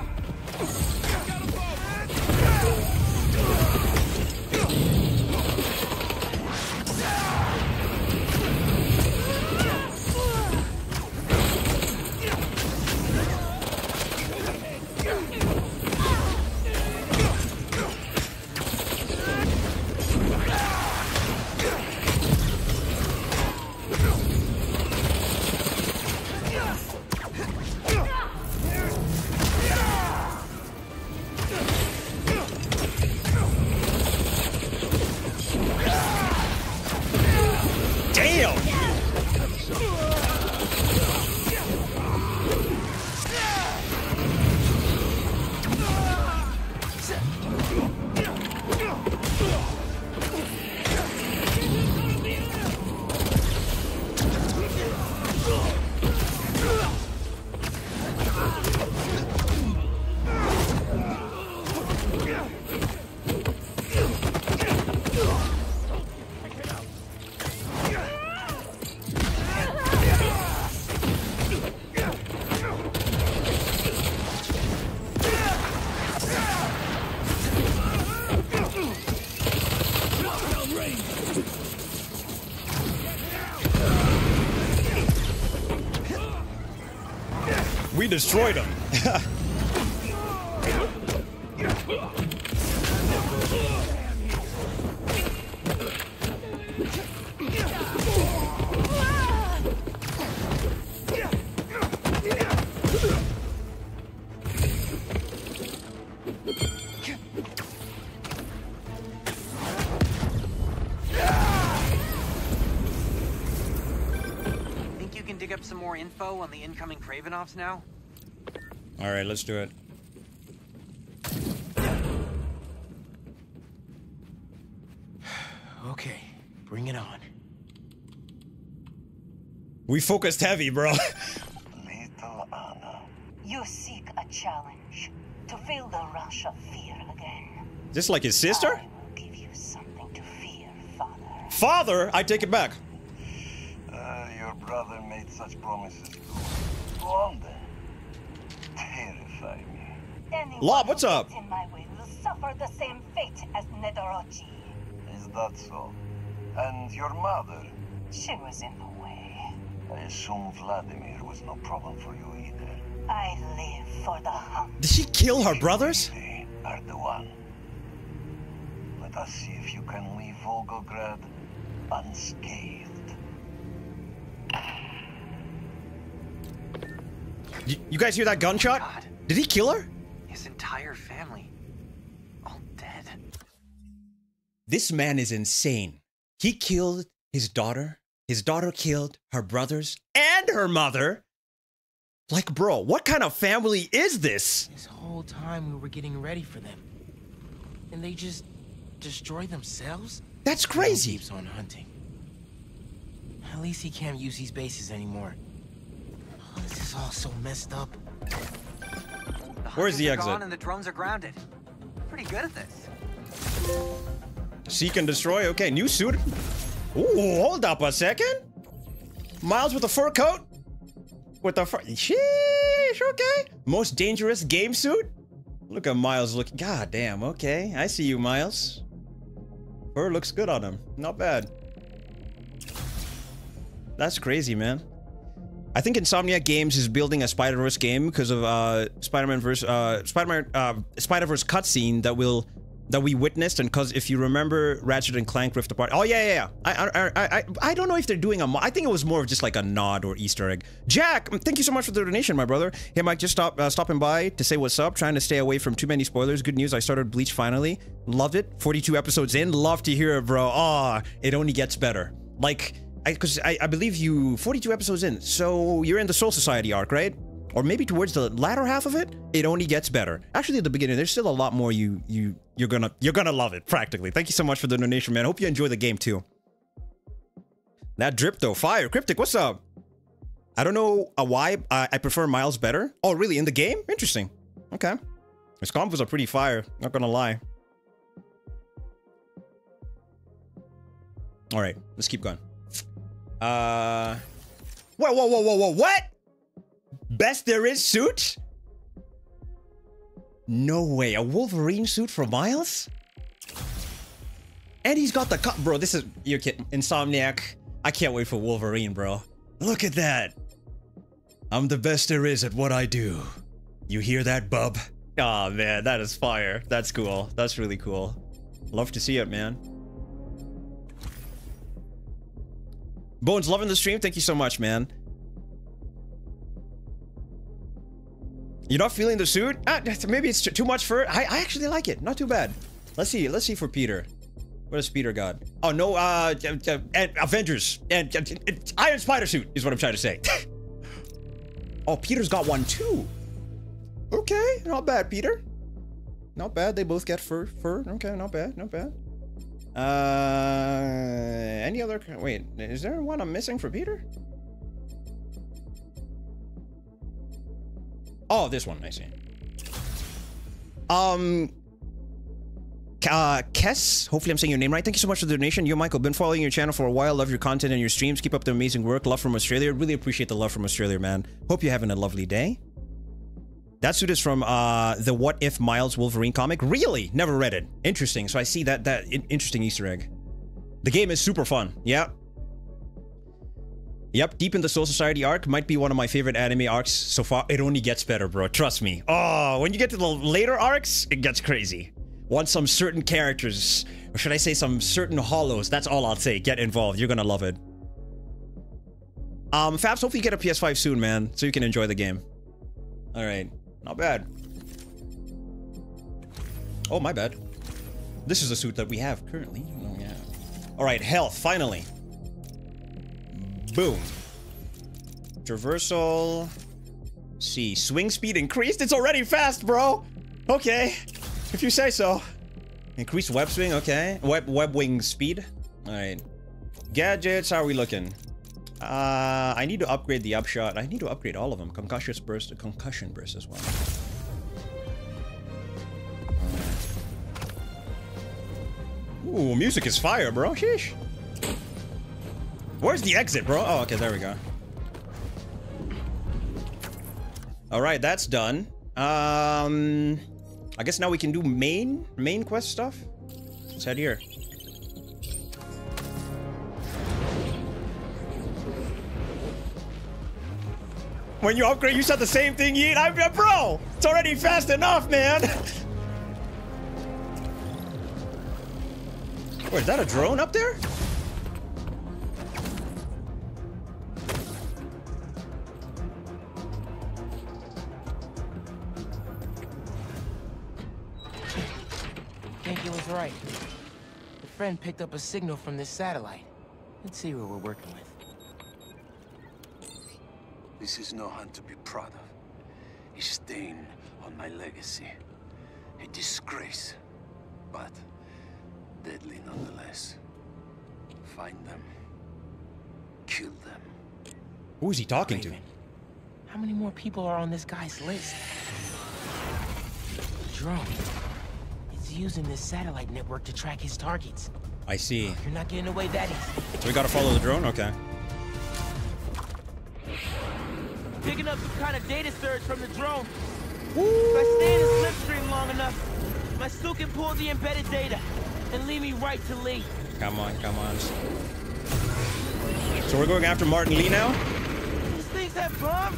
destroyed him. Think you can dig up some more info on the incoming Kravenoffs now? All right, let's do it. <sighs> Okay, bring it on. We focused heavy, bro. <laughs> Little Anna. You seek a challenge to feel the rush of fear again. Just like his sister? I will give you something to fear, Father. Father, I take it back. Uh, your brother made such promises to go on there. Terrify me. Anyone Lob, what's up? in my way will suffer the same fate as Nedorochi. Is that so? And your mother? She was in the way. I assume Vladimir was no problem for you either. I live for the hunt. Did she kill her brothers? They are the one. Let us see if you can leave Volgograd unscathed. You, you guys hear that gunshot? Did he kill her? His entire family. All dead. This man is insane. He killed his daughter. His daughter killed her brothers and her mother. Like, bro, what kind of family is this? This whole time we were getting ready for them. And they just destroy themselves? That's He crazy. keeps on hunting. At least he can't use these bases anymore. Oh, this is all so messed up. Where's the Hunters are exit? Gone and the drones are grounded. Pretty good at this. Seek and destroy. Okay, new suit. Ooh, hold up a second. Miles with a fur coat. With the fur. Sheesh, okay. Most dangerous game suit. Look at Miles looking. God damn, okay. I see you, Miles. Fur looks good on him. Not bad. That's crazy, man. I think Insomniac Games is building a Spider-Verse game because of uh, Spider-Man verse, uh, Spider-Man, uh, Spider-Verse cutscene that will that we witnessed, and because if you remember Ratchet and Clank Rift Apart, oh yeah, yeah, yeah. I, I, I, I, don't know if they're doing a. I think it was more of just like a nod or Easter egg. Jack, thank you so much for the donation, my brother. Hey, Mike, just stop uh, stopping by to say what's up. Trying to stay away from too many spoilers. Good news, I started Bleach finally. Loved it. 42 episodes in. Love to hear it, bro. Ah, it only gets better. Like. Because I, I, believe you 42 episodes in, so you're in the Soul Society arc, right? Or maybe towards the latter half of it, it only gets better. Actually, at the beginning, there's still a lot more you you you're gonna you're gonna love it practically. Thank you so much for the donation, man. Hope you enjoy the game too. That drip though, fire. Cryptic, what's up? I don't know uh, why I, I prefer Miles better. Oh, really? In the game? Interesting. Okay. His combos are pretty fire. Not gonna lie. All right, let's keep going. Uh, whoa, whoa, whoa, whoa, whoa, what? Best there is suit? No way, a Wolverine suit for Miles? And he's got the cut, bro. This is you're kidding, Insomniac. I can't wait for Wolverine, bro. Look at that. I'm the best there is at what I do. You hear that, bub? Oh man, that is fire. That's cool. That's really cool. Love to see it, man. Bones, loving the stream. Thank you so much, man. You're not feeling the suit? Ah, maybe it's too much for it. I, I actually like it. Not too bad. Let's see. Let's see for Peter. What does Peter got? Oh no, uh, uh, uh Avengers and uh, uh, Iron Spider suit is what I'm trying to say. <laughs> oh, Peter's got one too. Okay, not bad, Peter. Not bad. They both get fur. Fur. Okay, not bad. Not bad. Uh, any other? Wait, is there one I'm missing for Peter? Oh, this one. I see. Um, uh, Kess, hopefully I'm saying your name right. Thank you so much for the donation. Yo, Michael, been following your channel for a while. Love your content and your streams. Keep up the amazing work. Love from Australia. Really appreciate the love from Australia, man. Hope you're having a lovely day. That suit is from uh, the What If Miles Wolverine comic. Really? Never read it. Interesting. So I see that that in- interesting Easter egg. The game is super fun. Yeah. Yep, Deep in the Soul Society arc might be one of my favorite anime arcs so far. It only gets better, bro. Trust me. Oh, when you get to the later arcs, it gets crazy. Once some certain characters, or should I say some certain hollows, that's all I'll say, get involved. You're gonna love it. Um, Fabs, hopefully you get a PS5 soon, man, so you can enjoy the game. Alright, not bad. Oh, my bad. This is the suit that we have currently. Oh, yeah. Alright, health, finally. Boom. Traversal. See, swing speed increased? It's already fast, bro! Okay, if you say so. Increased web swing, okay. Web web wing speed. Alright. Gadgets, how are we looking? Uh, I need to upgrade the upshot. I need to upgrade all of them. Concussion burst, concussion burst as well. Ooh, music is fire, bro. Sheesh. Where's the exit, bro? Oh, okay, there we go. Alright, that's done. Um, I guess now we can do main, main quest stuff. Let's head here. When you upgrade, you said the same thing, Yeet. I'm, uh, bro, it's already fast enough, man. Wait, is that a drone up there? Yankee was right. The friend picked up a signal from this satellite. Let's see what we're working with. This is no hunt to be proud of. A stain on my legacy. A disgrace. But deadly nonetheless. Find them. Kill them. Who is he talking to? How many more people are on this guy's list? Drone. It's using this satellite network to track his targets. I see. You're not getting away that easy. So we gotta follow the drone? Okay. Picking up some kind of data surge from the drone. If I stay in the slipstream long enough, my suit can pull the embedded data and lead me right to Lee. Come on, come on. So we're going after Martin Lee now? These things have bombs?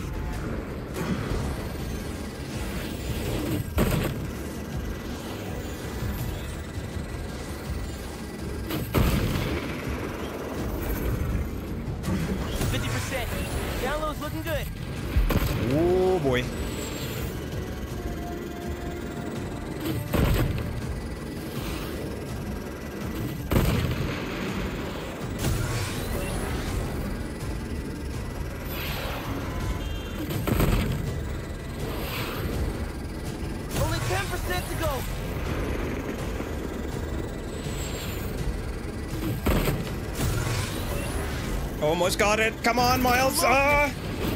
Almost got it. Come on, Miles. Uh,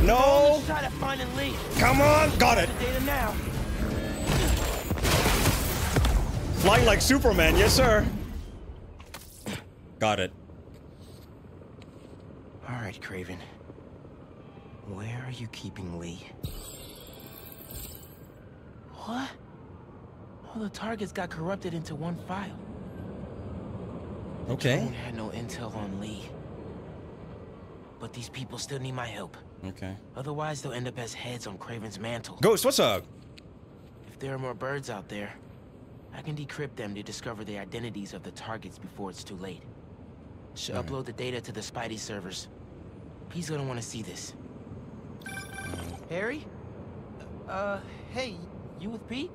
no. Only shot at finding Lee. Come on. Got it. The. Flying like Superman. Yes, sir. Got it. All right, Kraven. Where are you keeping Lee? What? All the targets got corrupted into one file. Okay. Drone had no intel on Lee. But these people still need my help. Okay. Otherwise, they'll end up as heads on Kraven's mantle. Ghost, what's up? If there are more birds out there, I can decrypt them to discover the identities of the targets before it's too late. Should Alright. upload the data to the Spidey servers. He's gonna want to see this. Harry? Uh, hey, you with Pete?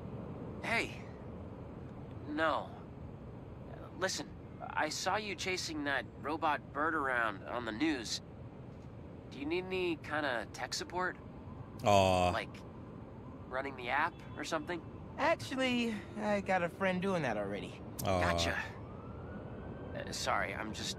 Hey. No. Uh, Listen, I saw you chasing that robot bird around on the news. Do you need any kind of tech support? Aw. Like running the app or something? Actually, I got a friend doing that already. Aw. Gotcha. Uh, sorry, I'm just.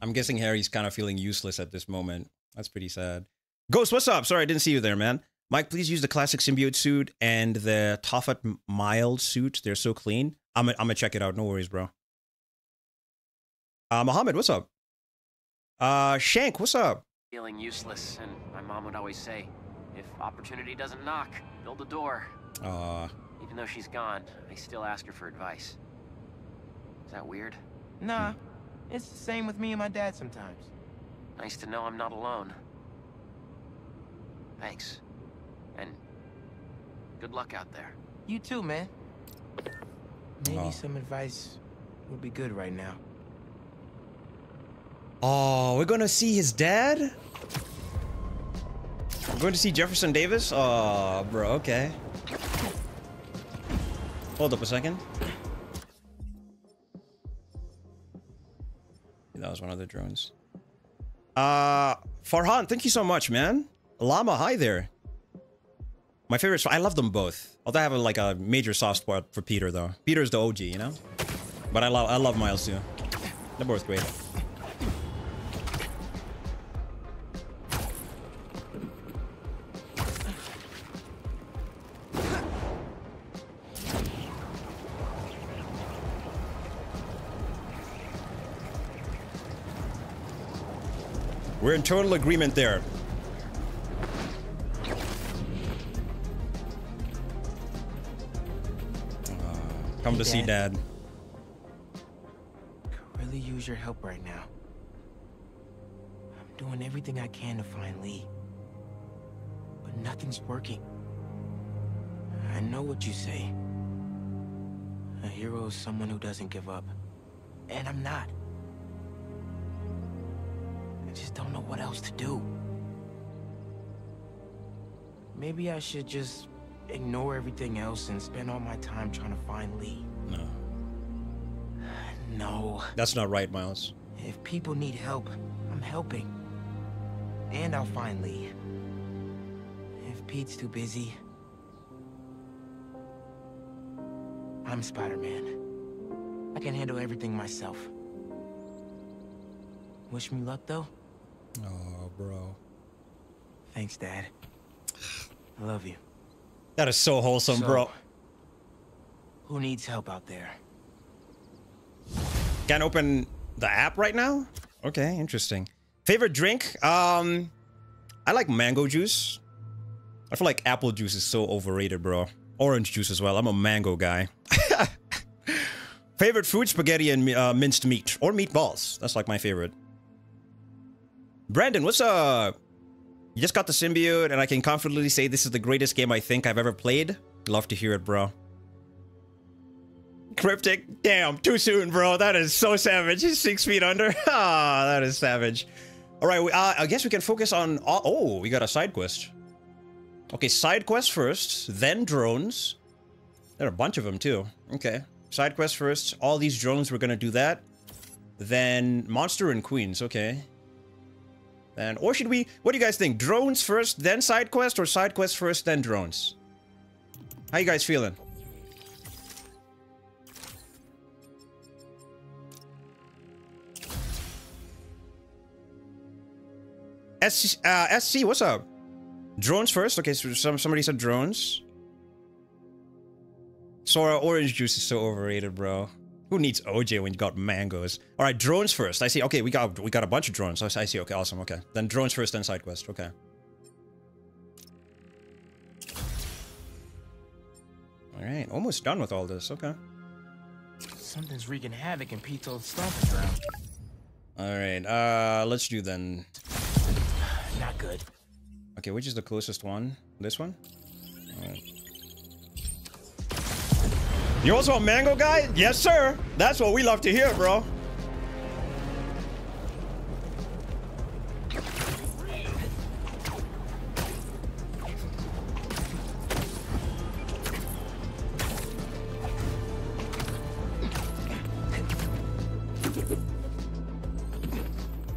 I'm guessing Harry's kind of feeling useless at this moment. That's pretty sad. Ghost, what's up? Sorry, I didn't see you there, man. Mike, please use the classic symbiote suit and the Tophet mild suit. They're so clean. I'm, I'm gonna check it out. No worries, bro. Uh, Mohammed, what's up? Uh, Shank, what's up? Feeling useless, and my mom would always say, if opportunity doesn't knock, build a door. Uh, Even though she's gone, I still ask her for advice. Is that weird? Nah, it's the same with me and my dad sometimes. Nice to know I'm not alone. Thanks. And good luck out there. You too, man. Maybe Oh. some advice would be good right now. Oh, we're gonna see his dad? We're going to see Jefferson Davis? Oh, bro, okay. Hold up a second. That was one of the drones. Uh, Farhan, thank you so much, man. Llama, hi there. My favorite, I love them both. Although I have a, like a major soft spot for Peter, though. Peter's the OG, you know? But I love, I love Miles too. They're both great. We're in total agreement there. Uh, come Hey, to see Dad. dad. Could really use your help right now. I'm doing everything I can to find Lee. But nothing's working. I know what you say. A hero is someone who doesn't give up. And I'm not. I just don't know what else to do. Maybe I should just ignore everything else and spend all my time trying to find Lee. No. No. That's not right, Miles. If people need help, I'm helping. And I'll find Lee. If Pete's too busy, I'm Spider-Man. I can handle everything myself. Wish me luck, though? Oh, bro. Thanks, Dad. I love you. That is so wholesome, bro. Who needs help out there? Can't open the app right now? Okay, interesting. Favorite drink? Um, I like mango juice. I feel like apple juice is so overrated, bro. Orange juice as well. I'm a mango guy. <laughs> favorite food? Spaghetti and uh, minced meat. Or meatballs. That's like my favorite. Brandon, what's up? You just got the symbiote and I can confidently say this is the greatest game I think I've ever played. Love to hear it, bro. Cryptic, damn, too soon, bro. That is so savage. He's six feet under. <laughs> Ah, that is savage. All right, we, uh, I guess we can focus on. Oh, oh, we got a side quest. Okay, side quest first, then drones. There are a bunch of them too. Okay, side quest first. All these drones, we're gonna do that. Then monster and queens. Okay. Then, or should we? What do you guys think? Drones first, then side quest, or side quest first, then drones? How you guys feeling? SC, uh, SC, what's up? Drones first? Okay, so some, somebody said drones. Sora, orange juice is so overrated, bro. Who needs OJ when you got mangoes? All right, drones first. I see. Okay, we got we got a bunch of drones. I I see. Okay, awesome. Okay, then drones first, then side quest. Okay. All right, almost done with all this. Okay. Something's wreaking havoc in Pete's old stomping ground. All right. Uh, let's do then. Not good. Okay, which is the closest one? This one? Alright. You're also a mango guy? Yes, sir. That's what we love to hear, bro.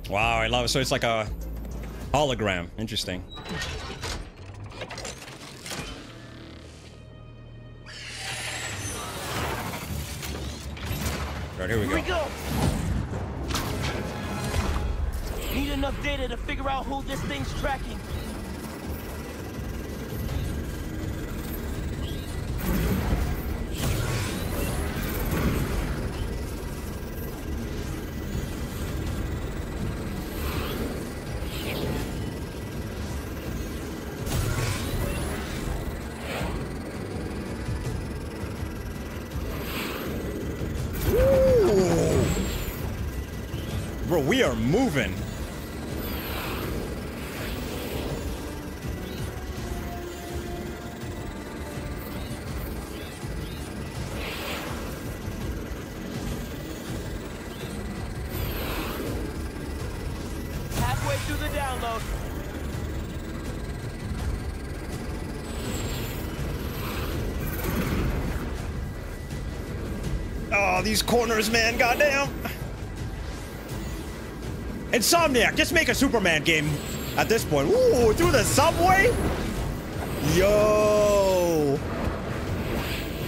Wow, I love it. So it's like a hologram. Interesting. Here we Here we go. go. Need enough data to figure out who this thing's tracking. These corners, man. Goddamn. Insomniac, just make a Superman game at this point. Ooh, through the subway? Yo.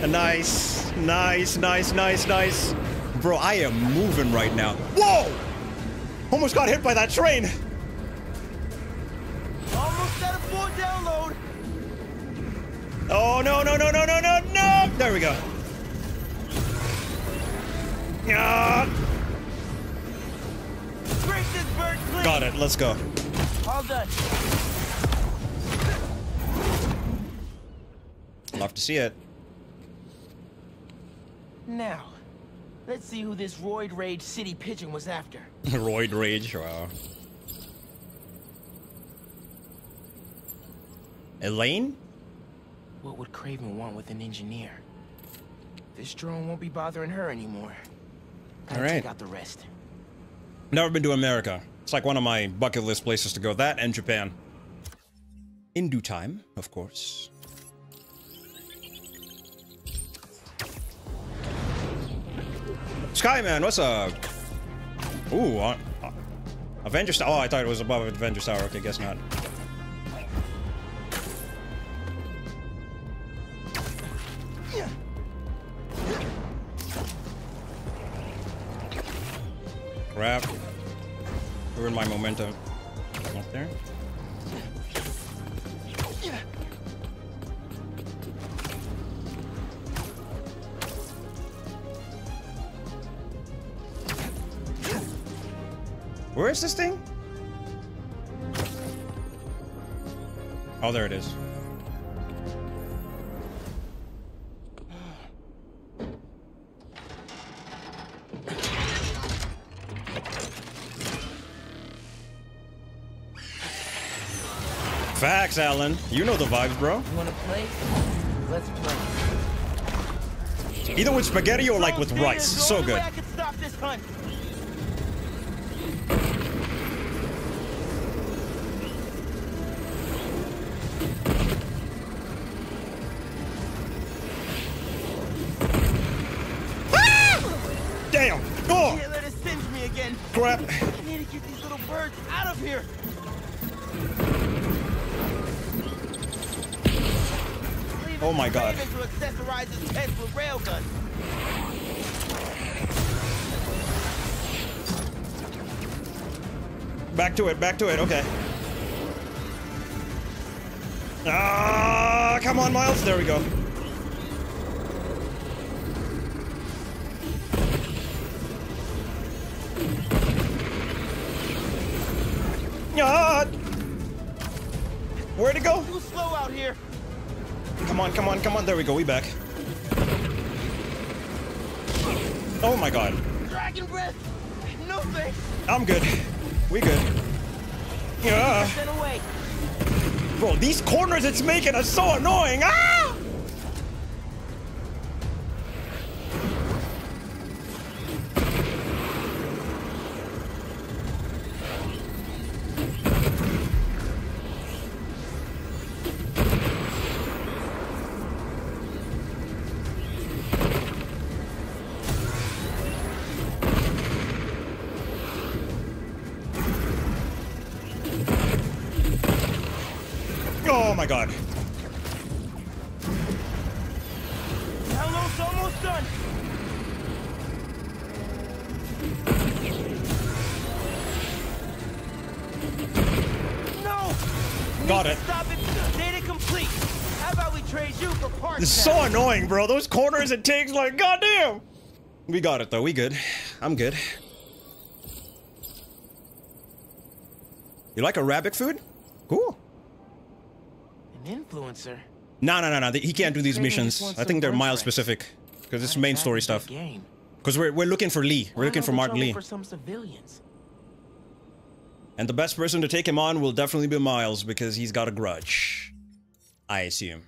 Nice, nice, nice, nice, nice. Bro, I am moving right now. Whoa! Almost got hit by that train. Almost at a full download. Oh, no, no, no, no, no, no, no! There we go. Yeah. Break this bird clean. Got it, let's go. All done. Love to see it. Now, let's see who this roid rage city pigeon was after. <laughs> Roid rage, wow. Elaine? What would Kraven want with an engineer? This drone won't be bothering her anymore. Gotta All right. check out the rest. Never been to America. It's like one of my bucket list places to go. That and Japan. In due time, of course. Skyman, what's up? Ooh, uh, uh, Avengers Tower. Oh, I thought it was above Avengers Tower. Okay, guess not. Crap. Ruined my momentum. Up there. Where is this thing? Oh, there it is. Facts, Alan. You know the vibes, bro. You wanna play? Let's play. Either with spaghetti or like with Drones, rice. Peter, So the only good. My god. Kraven to accessorize his pets with railguns. Back to it, back to it, okay. Ah, come on, Miles. There we go. Come on, come on, come on. There we go. We back. Oh my god. Dragon breath. No thanks. I'm good. We good. Yeah. Bro, these corners it's making are so annoying. Ah! Bro. Those corners it takes, like, goddamn. We got it though. We good. I'm good. You like Arabic food? Cool. An influencer. No, no, no, no. He can't do these missions. I think they're bird mile specific. Because it's main story stuff. Because we're, we're looking for Lee. We're looking for the Martin Lee. For some civilians. And the best person to take him on will definitely be Miles because he's got a grudge. I assume.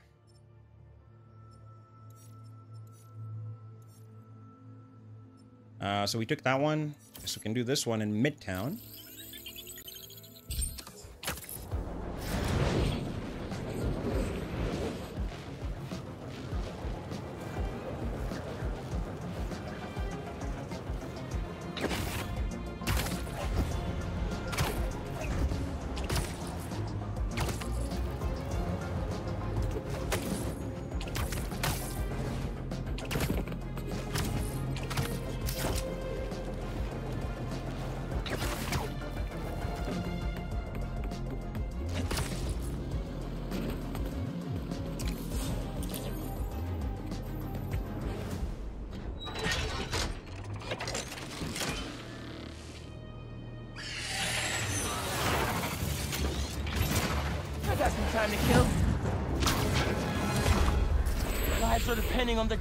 Uh, so we took that one. Guess we can do this one in Midtown.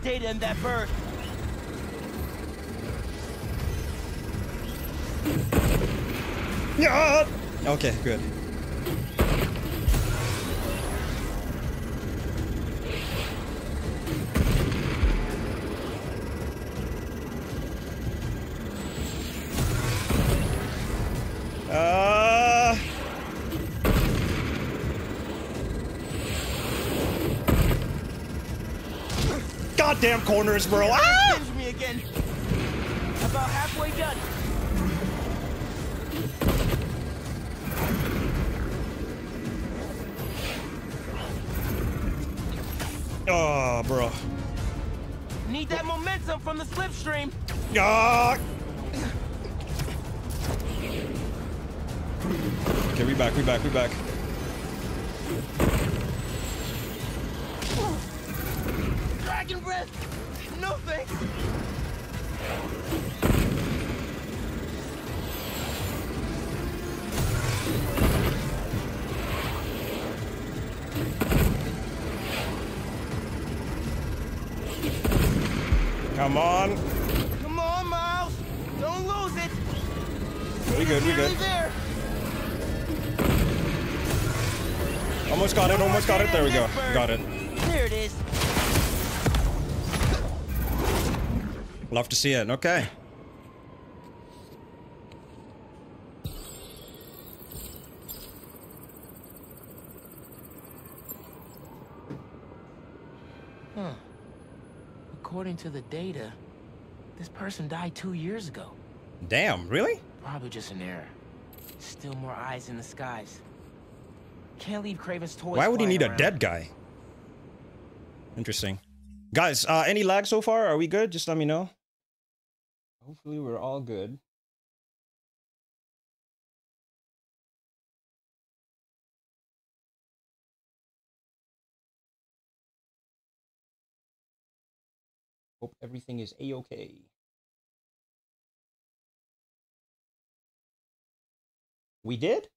Data in that bird. Yeah. Okay, good. Corners, bro. Ah! Me again. About halfway done. Oh, bro. Need that momentum from the slipstream. Ah! Okay, we back, we back, we back. See it. Okay. Huh. According to the data, this person died two years ago. Damn, really? Probably just an error. Still more eyes in the skies. Can't leave Kraven's toys. Why would he need a dead guy? Interesting. Guys, uh, any lag so far? Are we good? Just let me know. Hopefully we're all good. Hope everything is a-okay. We did?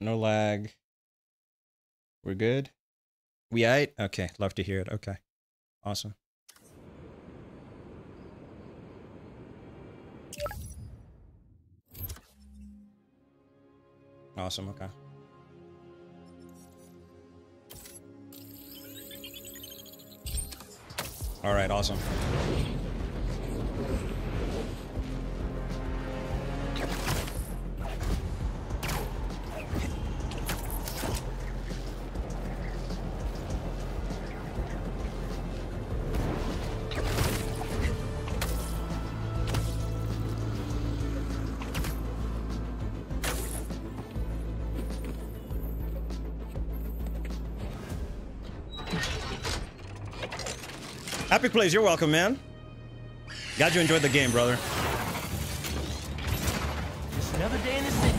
No lag. We're good? We ate? Okay, love to hear it. Okay. Awesome. Awesome, okay. All right, awesome. Epic Plays, you're welcome, man. Glad you enjoyed the game, brother. Just another day in the city.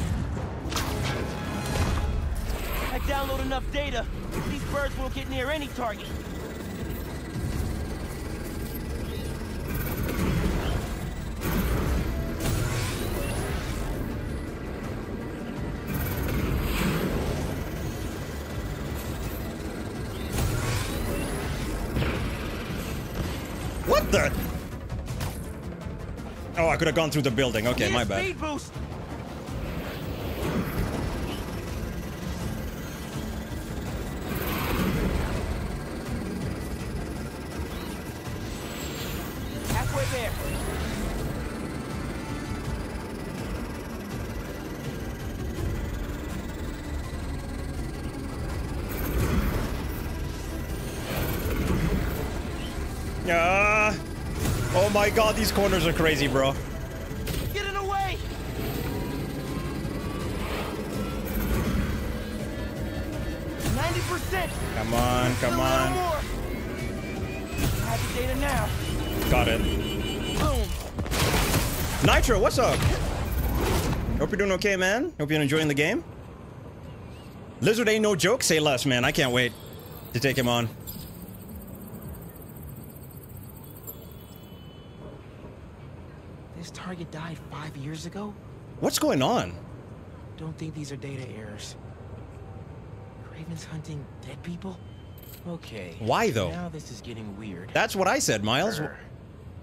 I download enough data. These birds won't get near any target. What <laughs> the? Oh, I could have gone through the building. Okay, my bad. These corners are crazy, bro. Get it away. Ninety percent. Come on, come on. Have the data now. Got it. Boom. Nitro, what's up? Hope you're doing okay, man. Hope you're enjoying the game. Lizard ain't no joke. Say less, man. I can't wait to take him on. Target died five years ago? What's going on? Don't think these are data errors. Raven's hunting dead people? Okay. Why, though? Now this is getting weird. That's what I said, Miles. Err.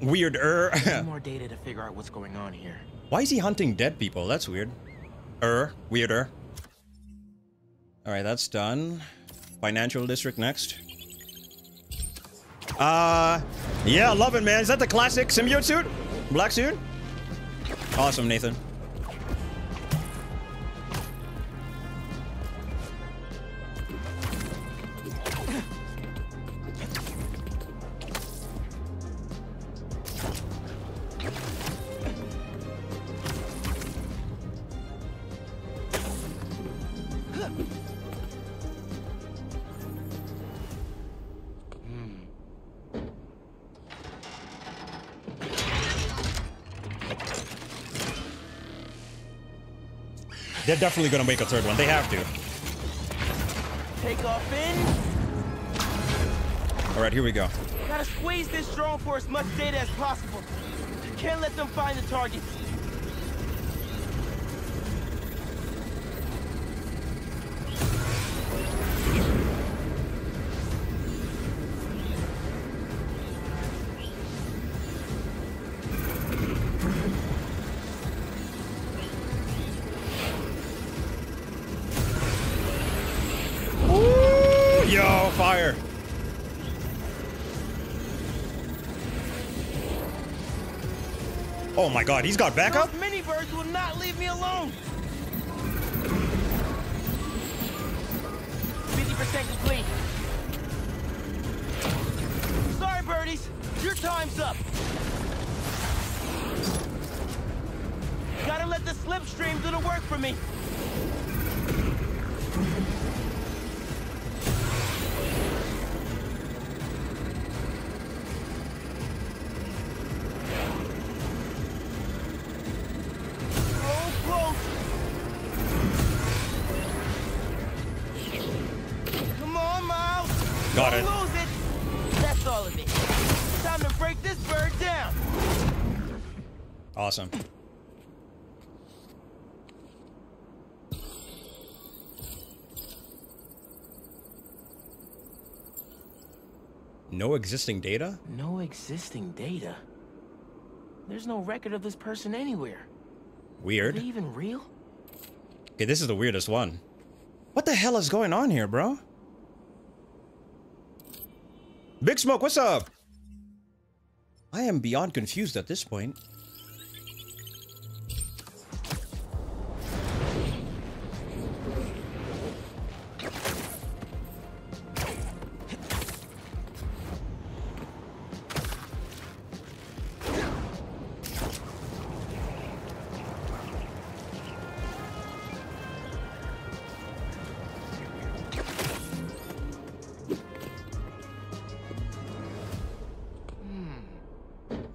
Weird-er. Need <laughs> more data to figure out what's going on here. Why is he hunting dead people? That's weird. Er, weirder. Alright, that's done. Financial district next. Uh, yeah, love it, man. Is that the classic symbiote suit? Black suit? Awesome, Nathan. They're definitely gonna make a third one. They have to. Take off in. Alright, here we go. Gotta squeeze this drone for as much data as possible. Can't let them find the target. Oh my god, he's got backup? Those mini birds will not leave me alone. 50% complete. Sorry, birdies. Your time's up. Gotta let the slipstream do the work for me. No existing data? No existing data. There's no record of this person anywhere. Are Weird. they even real? Okay, this is the weirdest one. What the hell is going on here, bro? Big Smoke, what's up? I am beyond confused at this point.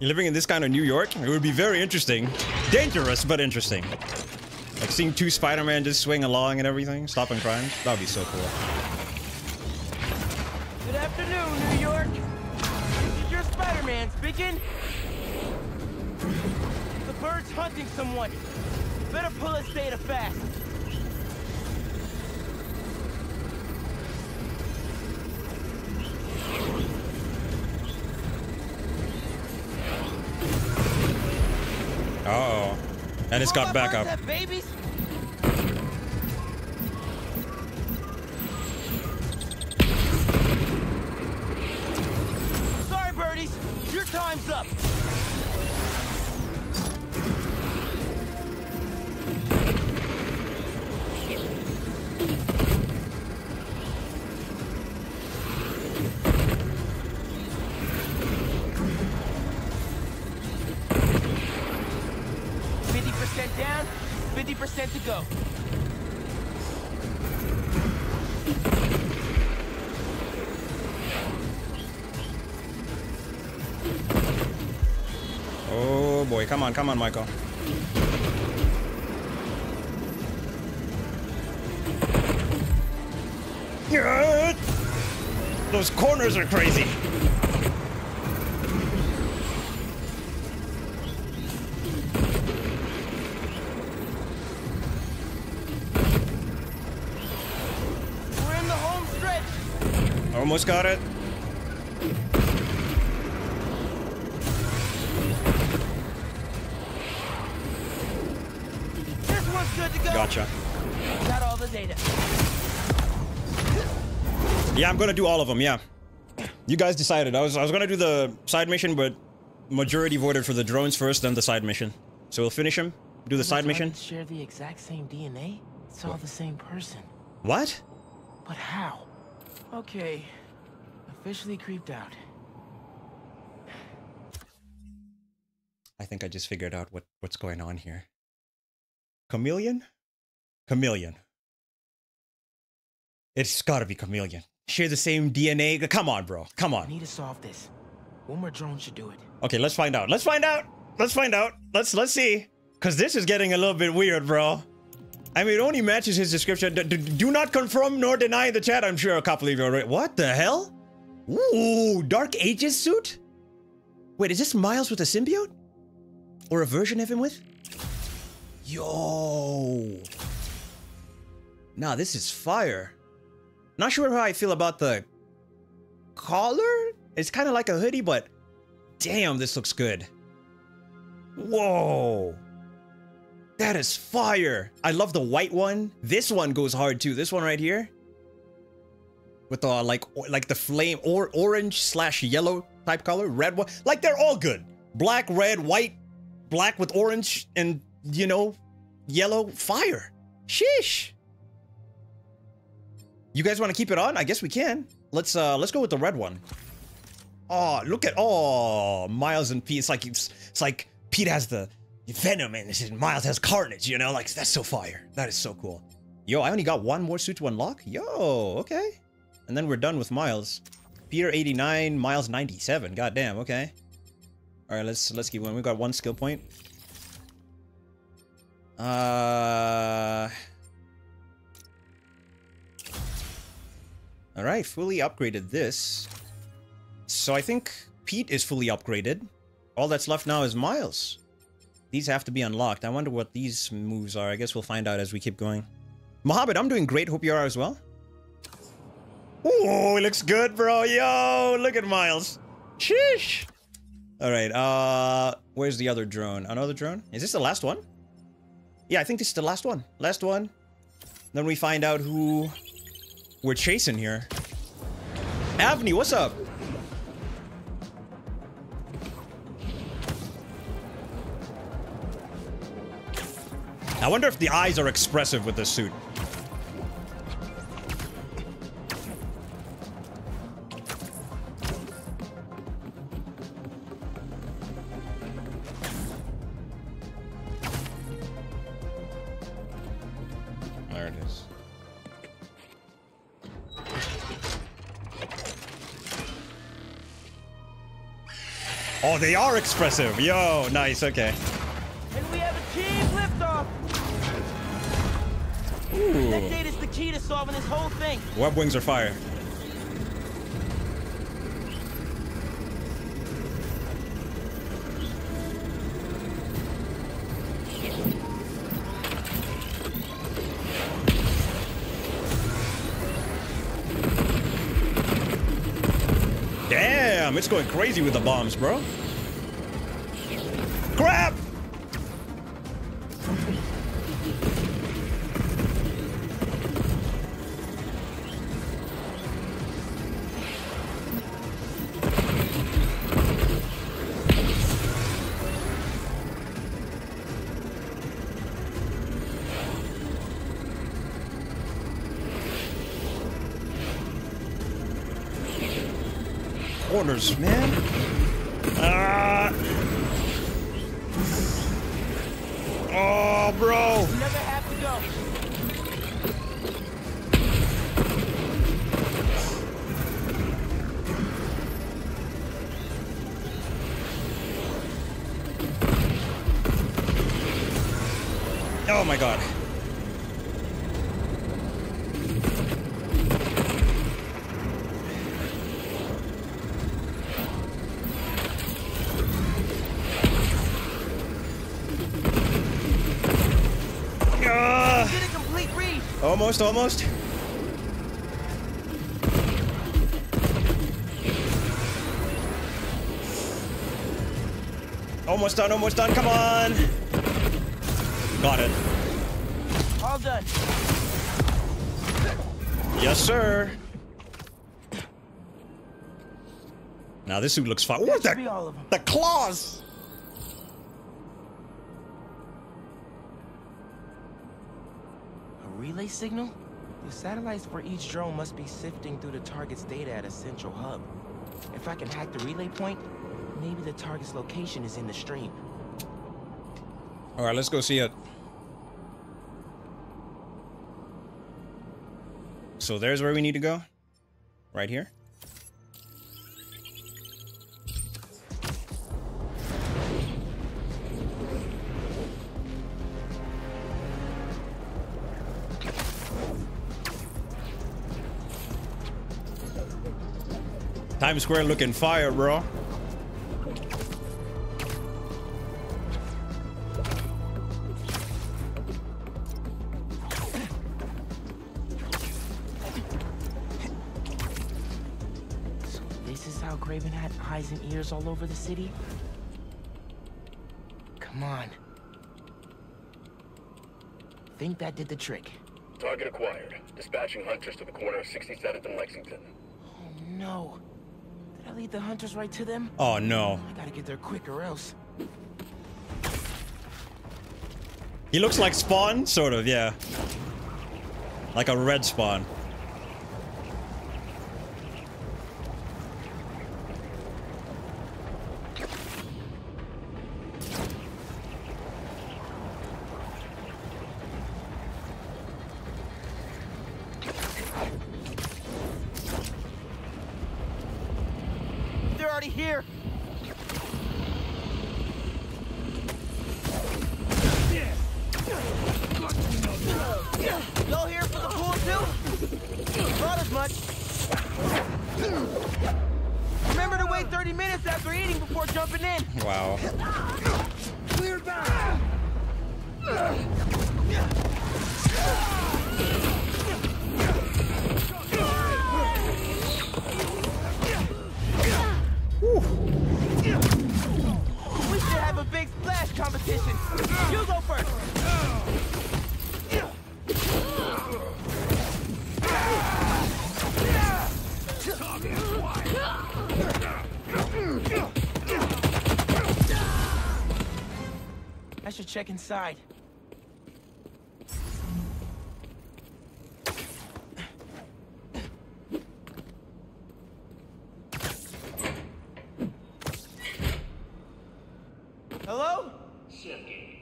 Living in this kind of New York? It would be very interesting. Dangerous, but interesting. Like seeing two Spider-Man just swing along and everything, stopping crime. That would be so cool. Good afternoon, New York. This is your Spider-Man speaking. The bird's hunting someone. Better pull his data fast. And it's got backup. Come on, Michael. Yeah. Those corners are crazy. We're in the Almost got it. Gonna do all of them. Yeah. You guys decided. I was I was gonna do the side mission, but majority voted for the drones first, then the side mission. So we'll finish him. Do the side mission. Share the exact same DNA. It's all the same person. What? But how? Okay. Officially creeped out. I think I just figured out what what's going on here. Chameleon? Chameleon. It's gotta be chameleon. Share the same DNA. Come on, bro. Come on. I need to solve this. One more drone should do it. Okay, let's find out. Let's find out. Let's find out. Let's let's see. Cause this is getting a little bit weird, bro. I mean, it only matches his description. D- do not confirm nor deny the chat. I'm sure a couple of you already. What the hell? Ooh, Dark Ages suit? Wait, is this Miles with a symbiote? Or a version of him with? Yo. Nah, this is fire. Not sure how I feel about the collar. It's kind of like a hoodie, but damn, this looks good. Whoa. That is fire. I love the white one. This one goes hard too. This one right here. With the like like the flame or orange slash yellow type color. Red one. Like they're all good. Black, red, white, black with orange and you know, yellow fire. Sheesh. You guys want to keep it on? I guess we can. Let's uh let's go with the red one. Oh, look at oh Miles and Pete. It's like it's, it's like Pete has the venom and Miles has carnage. You know, like that's so fire. That is so cool. Yo, I only got one more suit to unlock. Yo, okay. And then we're done with Miles. Peter 89, Miles 97. God damn. Okay. All right, let's let's keep going. We got one skill point. Uh. All right, fully upgraded this. So I think Pete is fully upgraded. All that's left now is Miles. These have to be unlocked. I wonder what these moves are. I guess we'll find out as we keep going. Mohammed, I'm doing great. Hope you are as well. Oh, it looks good, bro. Yo, look at Miles. Sheesh. All right. Uh, where's the other drone? Another drone? Is this the last one? Yeah, I think this is the last one. Last one. Then we find out who we're chasing here. Avni, what's up? I wonder if the eyes are expressive with this suit. They are expressive. Yo, nice. Okay. And we have achieved liftoff! Ooh. That data's the key to solving this whole thing. Web wings are fire. Damn, it's going crazy with the bombs, bro. Corners, man. Ah. Oh, bro. Never have to go. Oh my god. Almost, almost. Almost done, almost done, come on! Got it. All done. Yes, sir. Now this suit looks fine. What the, the claws? A signal? The satellites for each drone must be sifting through the target's data at a central hub. If I can hack the relay point, maybe the target's location is in the stream. All right, let's go see it. So there's where we need to go. Right here. Times Square looking fire, bro. This is how Kraven had eyes and ears all over the city? Come on. Think that did the trick. Target acquired. Dispatching hunters to the corner of 67th and Lexington. Oh no. Did I lead the hunters right to them? Oh no. I gotta get there quick or else. He looks like Spawn, sort of, yeah. Like a red Spawn. Inside. Hello? Sergei,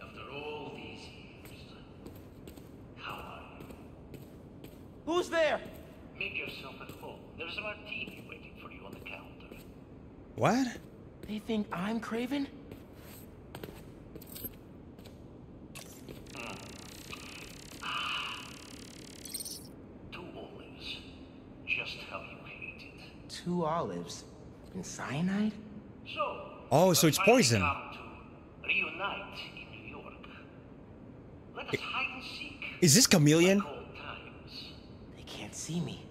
after all these years, how are you? Who's there? Make yourself at home. There's a martini waiting for you on the counter. What? They think I'm Kraven? Two olives. Just how you hate it. Two olives. And cyanide? So. Oh, so it's poison. reunite in New York. Let us hide and seek. Is this Chameleon? They can't see me.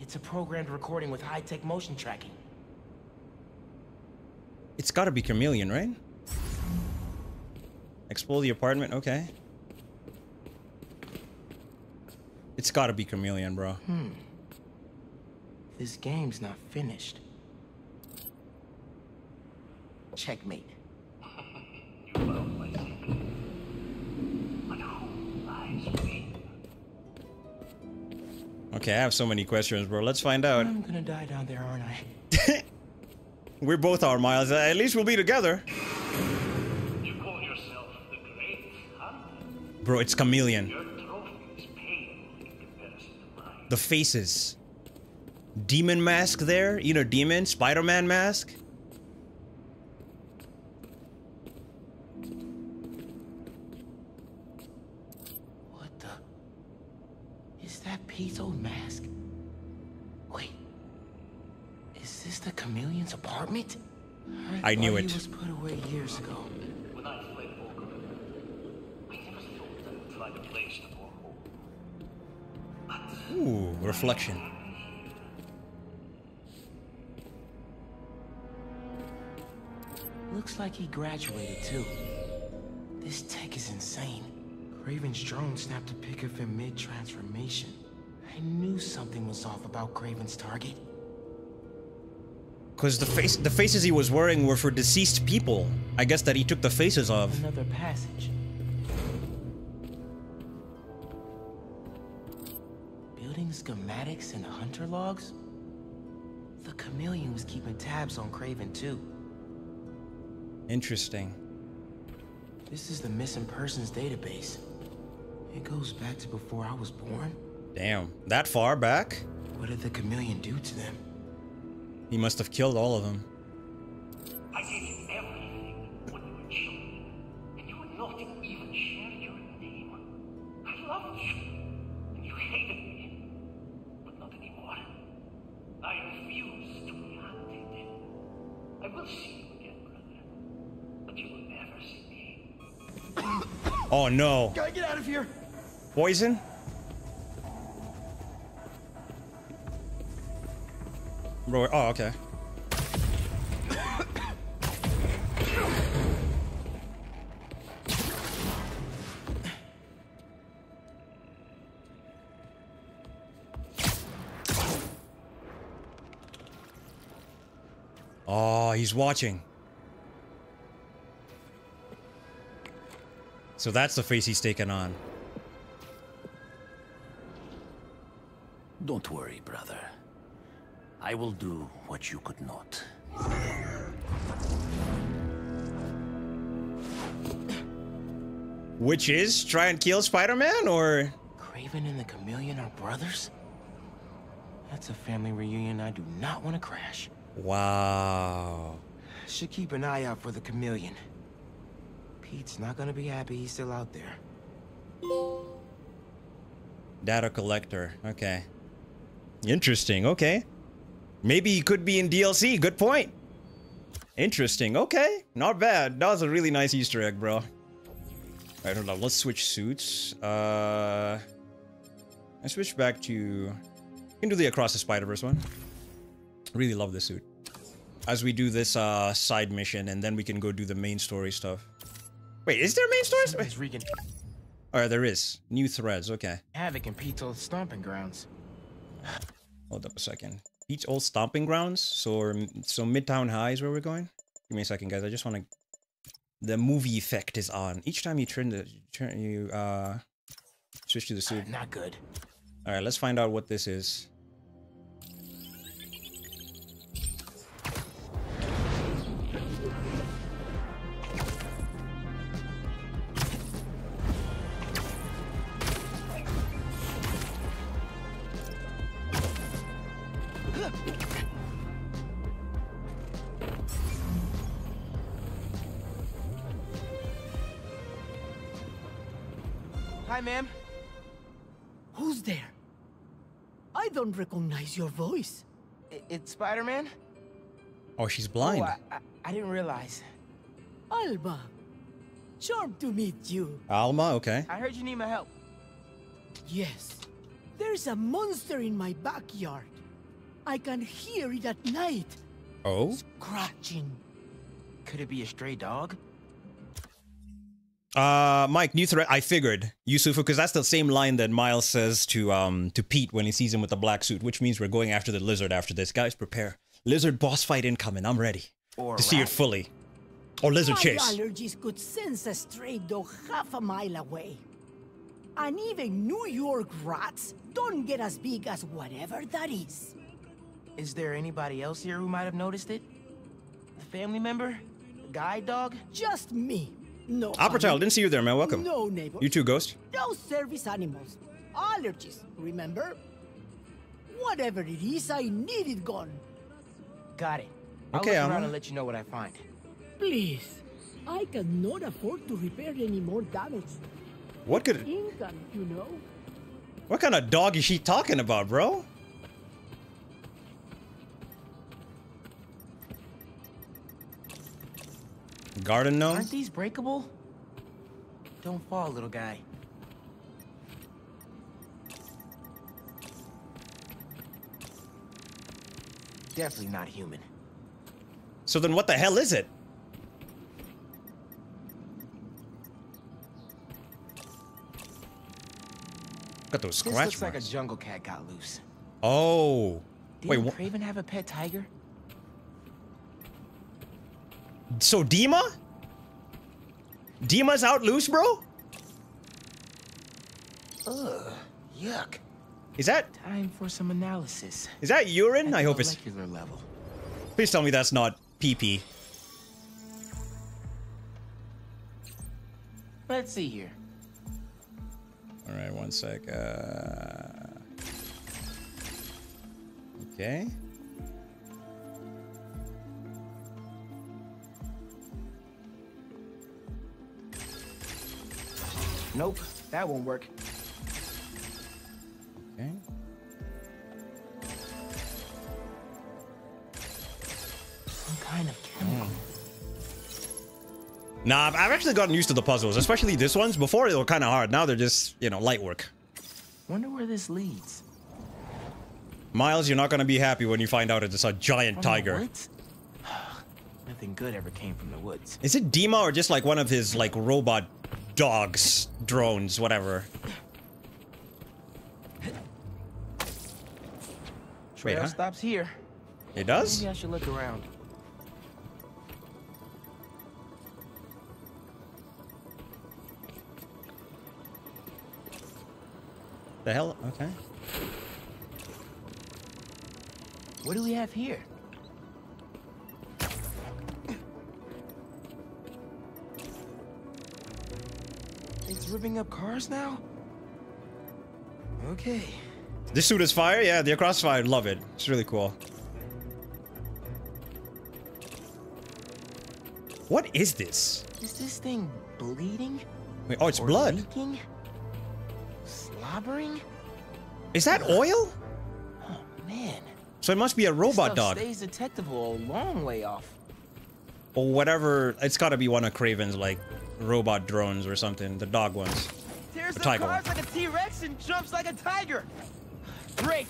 It's a programmed recording with high-tech motion tracking. It's gotta be Chameleon, right? Explore the apartment, okay. It's gotta be Chameleon, bro. Hmm. This game's not finished. Checkmate. You found my secret. But who lies <laughs> within? Okay, I have so many questions, bro. Let's find out. I'm gonna die down there, aren't I? <laughs> We're both our miles. Uh, at least we'll be together. You call yourself the Great Hunter. Bro, it's Chameleon. Your trophy is pale in comparison to mine. The faces. Demon mask there? You know, demon? Spider-Man mask? What the? Is that Pete's old mask? Wait. Is this the chameleon's apartment? I knew it. He was put away years ago. When I fled Volga, I never thought I would find a place to call home. Ooh, reflection. Looks like he graduated too. This tech is insane. Kraven's drone snapped a pic of him mid-transformation. I knew something was off about Kraven's target. Because the face, the faces he was wearing were for deceased people. I guess that he took the faces of. Another passage. Building schematics and hunter logs? The chameleon was keeping tabs on Kraven too. Interesting. This is the missing persons database. It goes back to before I was born. Damn, that far back? What did the chameleon do to them? He must have killed all of them. I gave you everything when you were children, and you would not even share your name. I loved you, and you hated me, but not anymore. I refuse to be hunted. I will see you again, brother, but you will never see me. Oh no. Gotta get out of here! Poison? Bro, oh, okay. Oh, he's watching. So that's the face he's taken on. Don't worry, brother. I will do what you could not. Which is try and kill Spider-Man or Kraven and the chameleon are brothers? That's a family reunion I do not want to crash. Wow. Should keep an eye out for the chameleon. Pete's not gonna be happy he's still out there. Data collector. Okay. Interesting. Okay. Maybe he could be in DLC. Good point. Interesting. Okay. Not bad. That was a really nice Easter egg, bro. Alright, hold on. Let's switch suits. Uh, I switch back to... You can do the Across the Spider-Verse one. Really love this suit. As we do this uh, side mission, and then we can go do the main story stuff. Wait, is there main story? Somebody's Regan. Alright, there is. New threads. Okay. havoc and Pete's old stomping grounds. Hold up a second. Pete's old stomping grounds. So, so Midtown High is where we're going. Give me a second, guys. I just want to. The movie effect is on. Each time you turn the turn you uh switch to the suit. Not good. All right, let's find out what this is. Ma'am. Who's there? I don't recognize your voice. I- it's Spider-Man? Oh, she's blind. Oh, I, I, I didn't realize. Alba. Charmed to meet you. Alma, okay. I heard you need my help. Yes. There's a monster in my backyard. I can hear it at night. Oh? Scratching. Could it be a stray dog? Uh, Mike, new threat. I figured Yusufu, because that's the same line that Miles says to um to Pete when he sees him with the black suit, which means we're going after the lizard after this. Guys, prepare. Lizard boss fight incoming. I'm ready Or to see it fully. Or lizard my chase. allergies could sense a stray dog half a mile away. And even New York rats don't get as big as whatever that is. Is there anybody else here who might have noticed it? A family member? A guide dog? Just me. No. Opportile, honey. didn't see you there, man. Welcome. No neighbor. You too, Ghost. No service animals. Allergies, remember? Whatever it is, I need it gone. Got it. I'll Okay, look Alma. around and let you know what I find. Please. I cannot afford to repair any more damage. What could? Income, you know. What kind of dog is she talking about, bro? Garden gnomes? Aren't these breakable? Don't fall, little guy. Definitely not human. So then what the hell is it? Got those scratch This looks marks. like a jungle cat got loose. Oh. Did Wait, Kraven have a pet tiger? So Dima? Dima's out loose, bro? Ugh, yuck. Is that Time for some analysis. is that urine? I hope it's. molecular level. Please tell me that's not pee pee. Let's see here. All right, one sec. Uh... Okay. Nope, that won't work. Okay. Some kind of chemical. Hmm. Nah, I've I've actually gotten used to the puzzles, especially this ones. Before they were kind of hard. Now they're just, you know, light work. Wonder where this leads. Miles, you're not gonna be happy when you find out it's a giant From tiger. woods? <sighs> Nothing good ever came from the woods. Is it Dima or just like one of his like robot dogs, drones, whatever? Wait, Trail huh? stops here. It does? Maybe I should look around. The hell? Okay. What do we have here? It's ripping up cars now? Okay. This suit is fire? Yeah, the crossfire, love it. It's really cool. What is this? Is this thing bleeding? Wait, oh, it's Or blood. Leaking? Slobbering? Is that oil? Oh, man. So it must be a robot dog. stays detectable a long way off. Or whatever. It's gotta be one of Kraven's, like, robot drones or something. The dog ones. Tears The tiger cars like a T-Rex and jumps like a tiger. Great.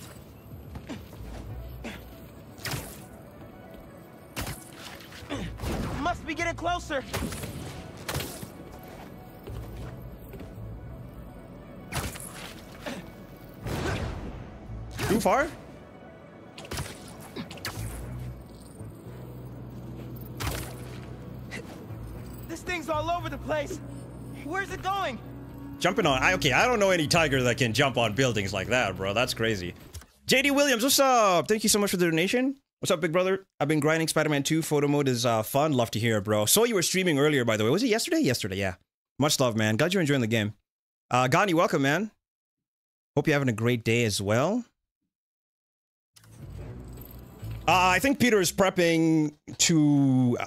Must be getting closer. Too far? Thing's all over the place. Where's it going? Jumping on. I, okay, I don't know any tiger that can jump on buildings like that, bro. That's crazy. JD Williams, what's up? Thank you so much for the donation. What's up, big brother? I've been grinding Spider-Man 2. Photo mode is uh, fun. Love to hear it, bro. Saw you were streaming earlier, by the way. Was it yesterday? Yesterday, yeah. Much love, man. Glad you're enjoying the game. Uh, Gani, welcome, man. Hope you're having a great day as well. Uh, I think Peter is prepping to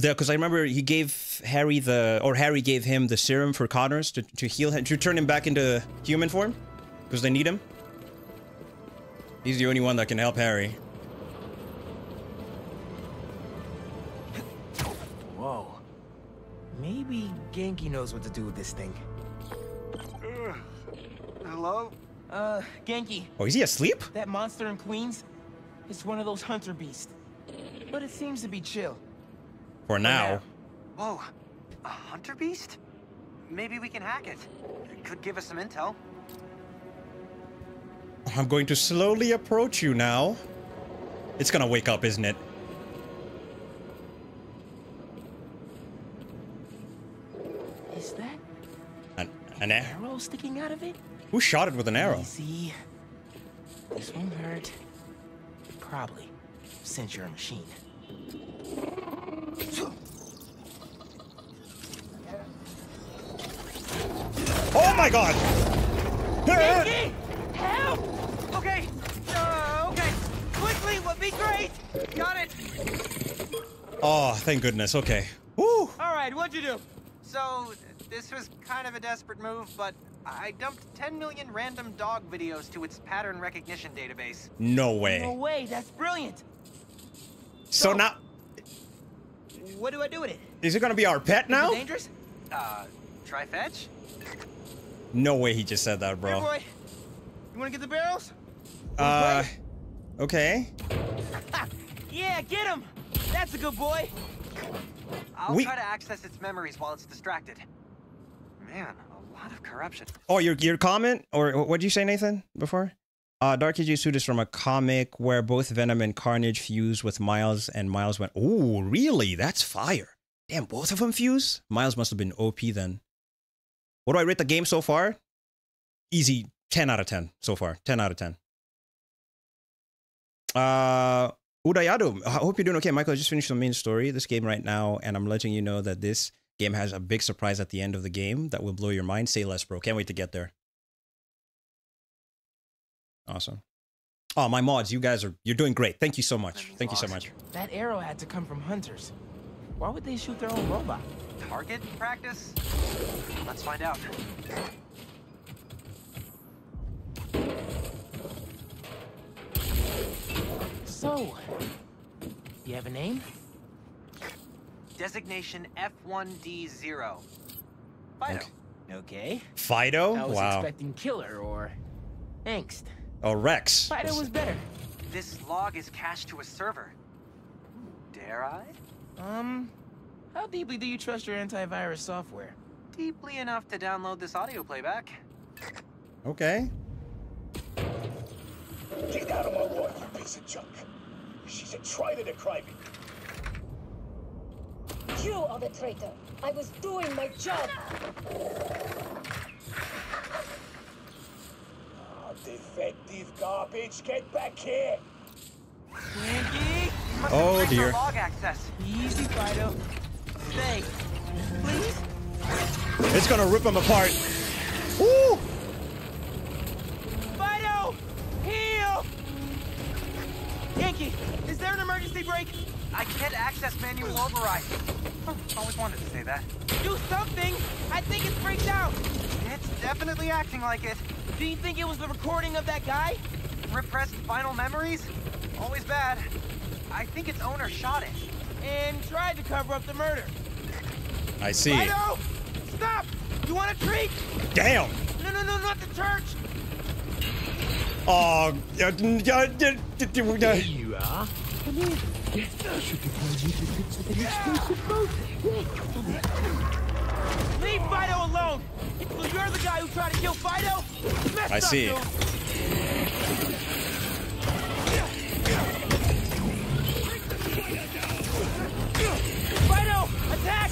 because I remember he gave Harry the or Harry gave him the serum for Connors to to heal him to turn him back into human form because they need him. He's the only one that can help Harry. Whoa. Maybe Ganke knows what to do with this thing. Hello? Uh, Ganke. Oh, is he asleep? That monster in Queens? It's one of those hunter beasts. But it seems to be chill. For oh, now. Whoa, a hunter beast? Maybe we can hack it. It could give us some intel. I'm going to slowly approach you now. It's gonna wake up, isn't it? Is that An, an arrow? arrow sticking out of it? Who shot it with an arrow? See, this won't hurt. Probably, since you're a machine. Oh my god! Ganke! Help! Okay, uh, okay. Quickly would be great. Got it. Oh, thank goodness. Okay. Woo! All right, what'd you do? So, this was kind of a desperate move, but I dumped 10 million random dog videos to its pattern recognition database. No way. No way. That's brilliant. So now, What do I do with it? is it gonna be our pet Is now? it dangerous? Uh, try fetch? No way he just said that, Here, bro. boy. You wanna get the barrels? Uh, okay. Yeah, get him. That's a good boy. I'll We- try to access its memories while it's distracted. Man, a lot of corruption. Oh, your your comment or what did you say, Nathan? Before, uh, Dark Ages suit is from a comic where both Venom and Carnage fused with Miles, and Miles went, "Oh, really? That's fire! Damn, both of them fuse. Miles must have been OP then." What do I rate the game so far? Easy, ten out of ten so far. Ten out of ten. Uh, Udayadu, I hope you're doing okay. Michael, I just finished the main story, this game right now, and I'm letting you know that this game has a big surprise at the end of the game that will blow your mind. Say less, bro. Can't wait to get there. Awesome. Oh, my mods, you guys are you're doing great. Thank you so much. Thank you so much. That arrow had to come from hunters. Why would they shoot their own robot? Target practice? Let's find out. So, you have a name? Designation F1D0. Fido. Okay. Fido? I was Wow. expecting killer or angst. Oh, Rex. Fido was better. This log is cached to a server. Dare I? Um, how deeply do you trust your antivirus software? Deeply enough to download this audio playback. Okay. Get out of my way, you piece of junk. She's a traitor to Kraven. You are the traitor. I was doing my job. Defective garbage, get back here! Ganke! Oh Break the dear. Log access. Easy, Fido. Stay. Please? It's gonna rip them apart. Woo! Fido! Heal! Ganke, is there an emergency brake? I can't access manual override. Huh, Always wanted to say that. Do something! I think it's freaked out! It's definitely acting like it. Do you think it was the recording of that guy? Repressed final memories? Always bad. I think its owner shot it. And tried to cover up the murder. I see. Fido! Stop! You want a treat? Damn. No, no, no, not the church! Oh, yeah, d- yeah, yeah. you are. Come in. I should have you to fix an exclusive Leave Fido alone! You're the guy who tried to kill Fido? Messed I see. dude. Fido! Attack!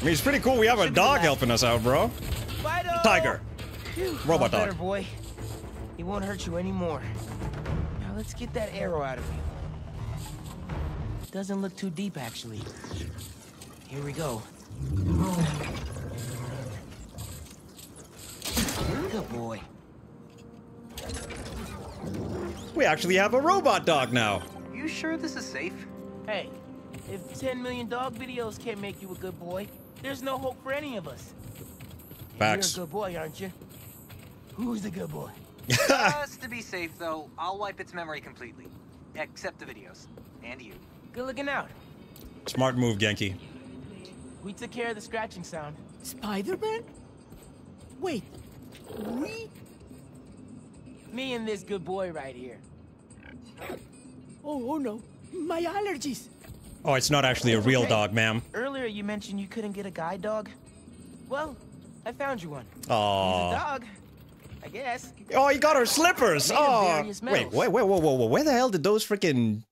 I mean, it's pretty cool. We have a dog helping us out, bro. Fido! Tiger. Phew, Robot all better, dog. boy. He won't hurt you anymore. Now let's get that arrow out of you. Doesn't look too deep, actually. Here we go. Good boy. We actually have a robot dog now. You sure this is safe? Hey, if 10 million dog videos can't make you a good boy, there's no hope for any of us. Facts. You're a good boy, aren't you? Who's the good boy? <laughs> Just to be safe, though, I'll wipe its memory completely. Except the videos. And you. Good looking out. Smart move, Ganke. We took care of the scratching sound. Spider-Man? Wait, we? Me and this good boy right here. Oh, oh no, my allergies. Oh, it's not actually a real Okay. dog, ma'am. Earlier you mentioned you couldn't get a guide dog. Well, I found you one. He's Oh. dog. I guess. Oh, you got her slippers. Oh, various wait, metals. wait, wait, whoa, whoa, whoa. Where the hell did those freaking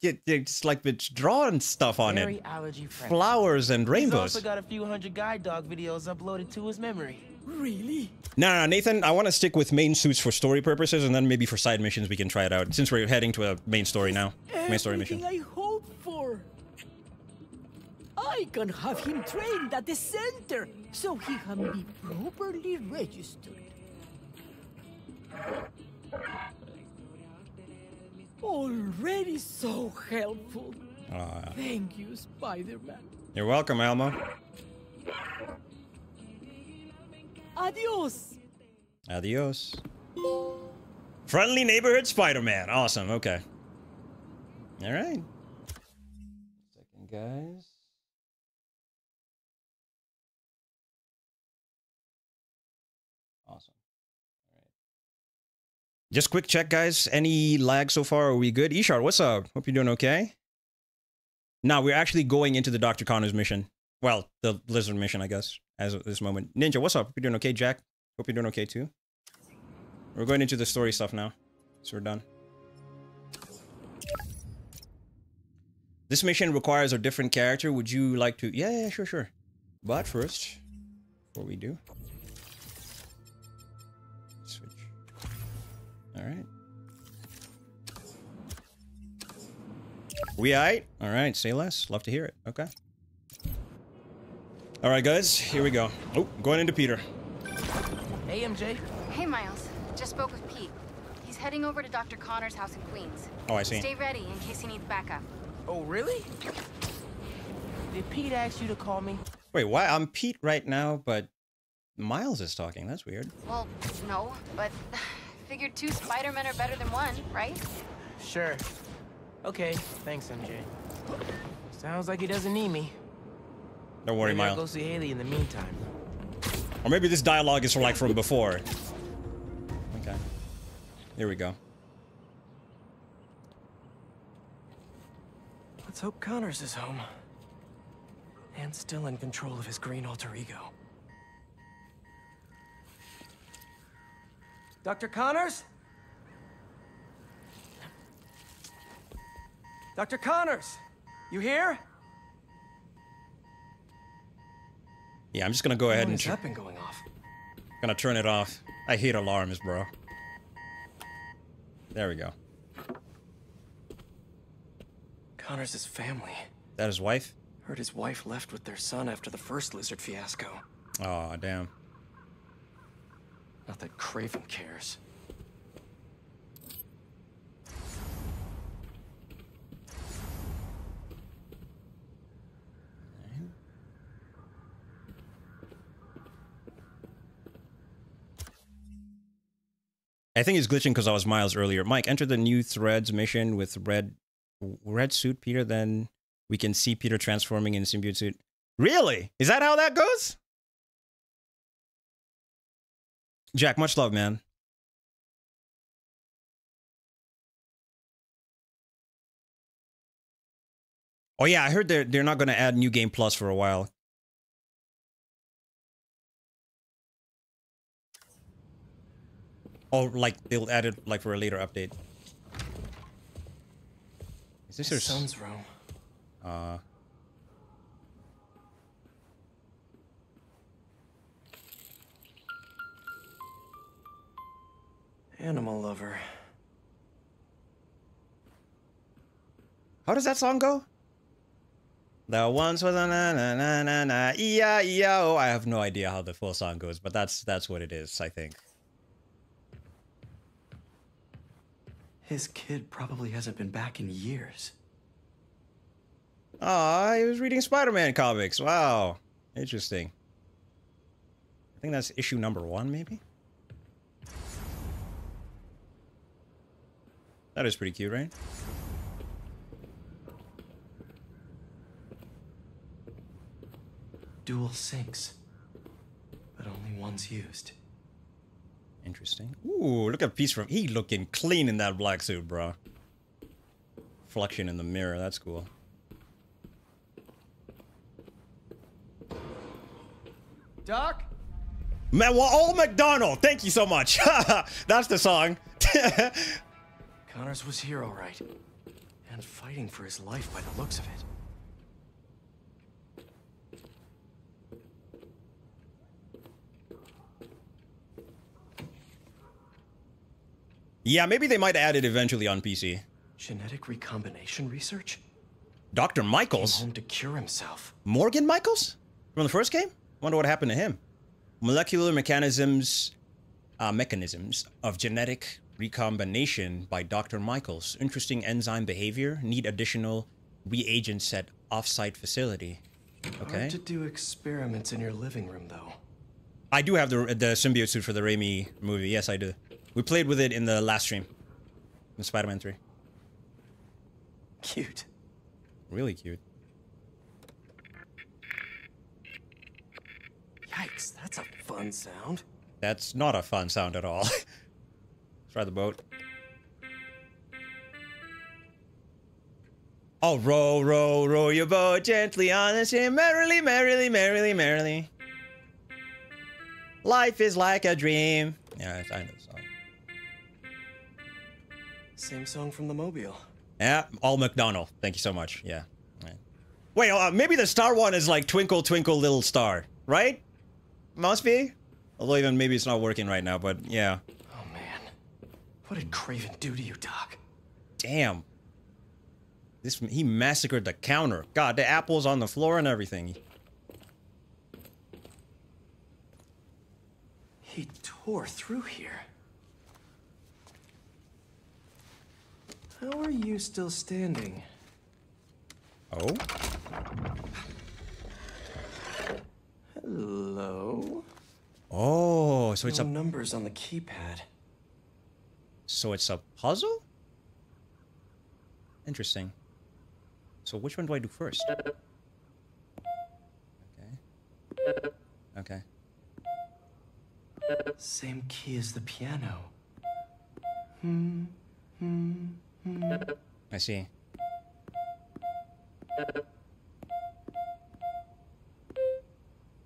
get? It's like it's drawing stuff on Very it. allergy friendly. Flowers and He's rainbows. also got a few hundred guide dog videos uploaded to his memory. Really? No, no, Nathan. I want to stick with main suits for story purposes, and then maybe for side missions we can try it out. Since we're heading to a main story now, main story Everything mission. I hope for. I can have him trained at the center, so he can be properly registered. Already so helpful. Ah, Thank you, Spider-Man. you're welcome, Alma. Adios. Adios. Friendly neighborhood Spider-Man. Awesome. Okay. All right. Second, guys. Just quick check, guys. Any lag so far? Are we good? Ishar, what's up? Hope you're doing okay. Now we're actually going into the Dr. Connors mission. Well, the Blizzard mission, I guess, as of this moment. Ninja, what's up? Hope you're doing okay, Jack. Hope you're doing okay too. We're going into the story stuff now. So we're done. This mission requires a different character. Would you like to? Yeah, yeah, sure, sure. But first, before we do, All right. We aight? All right, say less. Love to hear it. Okay. All right, guys, here we go. Oh, going into Peter. Hey, MJ. Hey, Miles. Just spoke with Pete. He's heading over to Dr. Connor's house in Queens. Oh, I see. Stay ready in case he needs backup. Oh, really? Did Pete ask you to call me? Wait, why? I'm Pete right now, but Miles is talking. That's weird. Well, no, but figured two Spider-Men are better than one, right? Sure. Okay, thanks, MJ. Sounds like he doesn't need me. Don't worry, Maybe I'll Miles. go see Hailey in the meantime. Or maybe this dialogue is from like from before. Okay. Here we go. Let's hope Connors is home. And still in control of his green alter ego. Dr. Connors? Dr. Connors! You here? Yeah, I'm just gonna go ahead and has been going off? gonna turn it off. I hate alarms, bro. There we go. Connors' family. That his wife? Heard his wife left with their son after the first lizard fiasco. Oh, damn. Not that Kraven cares. I think it's glitching because I was Miles earlier. Mike, enter the new threads mission with red red suit Peter, then we can see Peter transforming in symbiote suit. Really? Is that how that goes? Jack, much love, man. Oh yeah, I heard they're they're not gonna add new game plus for a while. Or like they'll add it like for a later update. Is this His her son's room. Uh Animal lover. How does that song go? The once was a na na na na na I have no idea how the full song goes, but that's that's what it is, I think. His kid probably hasn't been back in years. Oh, he was reading Spider-Man comics. Wow. Interesting. I think that's issue number one, maybe? That is pretty cute, right? Dual sinks. But only one's used. Interesting. Ooh, look at piece from he looking clean in that black suit, bro. Reflection in the mirror, that's cool. Doc? Ma- well, Old McDonald, thank you so much. <laughs> that's the song. <laughs> Connors was here, all right. And fighting for his life by the looks of it. yeah, maybe they might add it eventually on PC. Genetic recombination research? Dr. Michaels? Came home to cure himself. Morgan Michaels? From the first game? Wonder what happened to him. Molecular mechanisms, uh, mechanisms of genetic recombination by Dr. Michaels. Interesting enzyme behavior. Need additional reagents at off-site facility. Okay. Hard to do experiments in your living room, though. I do have the the symbiote suit for the Raimi movie. Yes, I do. We played with it in the last stream. In Spider-Man 3. Cute. Really cute. Yikes, that's a fun sound. That's not a fun sound at all. <laughs> Try the boat. Oh, row, row, row your boat gently on the sea, merrily, merrily, merrily, merrily. Life is like a dream. Yeah, I know the song. Same song from the Mobile. Yeah, all McDonald. Thank you so much. Yeah. Right. Wait, uh, maybe the star one is like Twinkle Twinkle Little Star, right? Must be. Although even maybe it's not working right now, but yeah. What did Kraven do to you, Doc? Damn. This he massacred the counter. God, the apples on the floor and everything. He tore through here. How are you still standing? Oh? Hello? Oh, so it's a numbers on the keypad. So it's a puzzle? Interesting. So which one do I do first? Okay. Okay. Same key as the piano. Hmm. Hmm. Hmm. I see.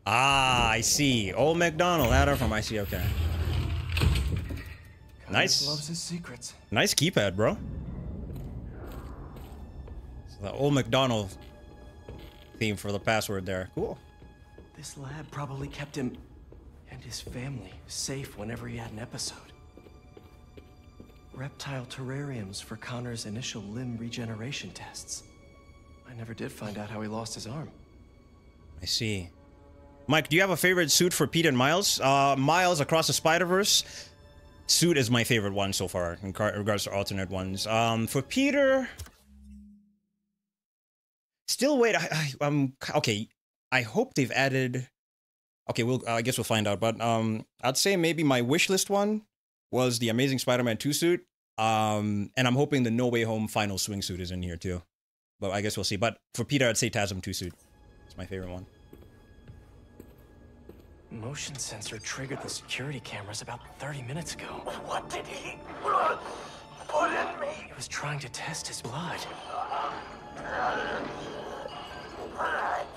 Ah, I see. Old MacDonald, Adder from I see. Okay. Nice. Loves his secrets. Nice keypad, bro. So the old McDonald theme for the password there. Cool. This lab probably kept him and his family safe whenever he had an episode. Reptile terrariums for Connor's initial limb regeneration tests. I never did find out how he lost his arm. I see. Mike, do you have a favorite suit for Pete and Miles? Uh, Miles across the Spider-Verse suit is my favorite one so far in regards to alternate ones. Um, for Peter, still wait. I, I, um, okay. I hope they've added. Okay, we'll. I guess we'll find out. But um, I'd say maybe my wish list one was the Amazing Spider-Man two suit. Um, and I'm hoping the No Way Home final swing suit is in here too. But I guess we'll see. But for Peter, I'd say TASM two suit. It's my favorite one. Motion sensor triggered the security cameras about 30 minutes ago. What did he put in me? He was trying to test his blood.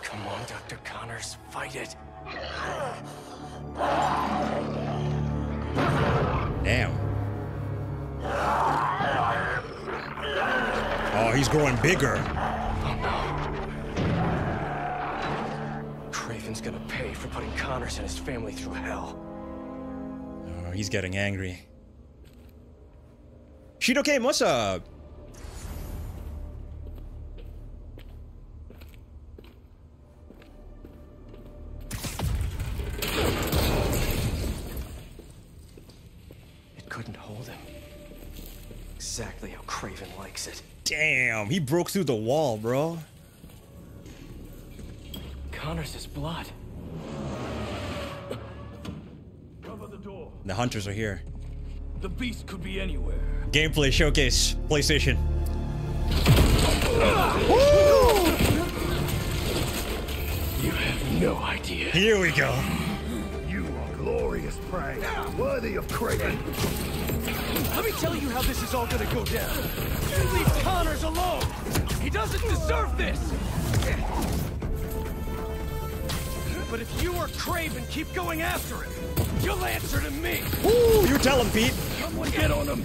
Come on, Dr. Connors, fight it. Damn. Oh, he's growing bigger. Kraven's gonna pay for putting Connors and his family through hell. Oh, he's getting angry. Shidoke, what's up? It couldn't hold him. Exactly how Kraven likes it. Damn, he broke through the wall, bro. Connors' blood. Cover the door. The hunters are here. The beast could be anywhere. Gameplay showcase, PlayStation. You have no idea. Here we go. You are glorious prey, worthy of Kraven. Let me tell you how this is all gonna go down. You leave Connors alone. He doesn't deserve this. But if you or Kraven keep going after him, you'll answer to me. Ooh, you tell him, Pete. Someone get on him.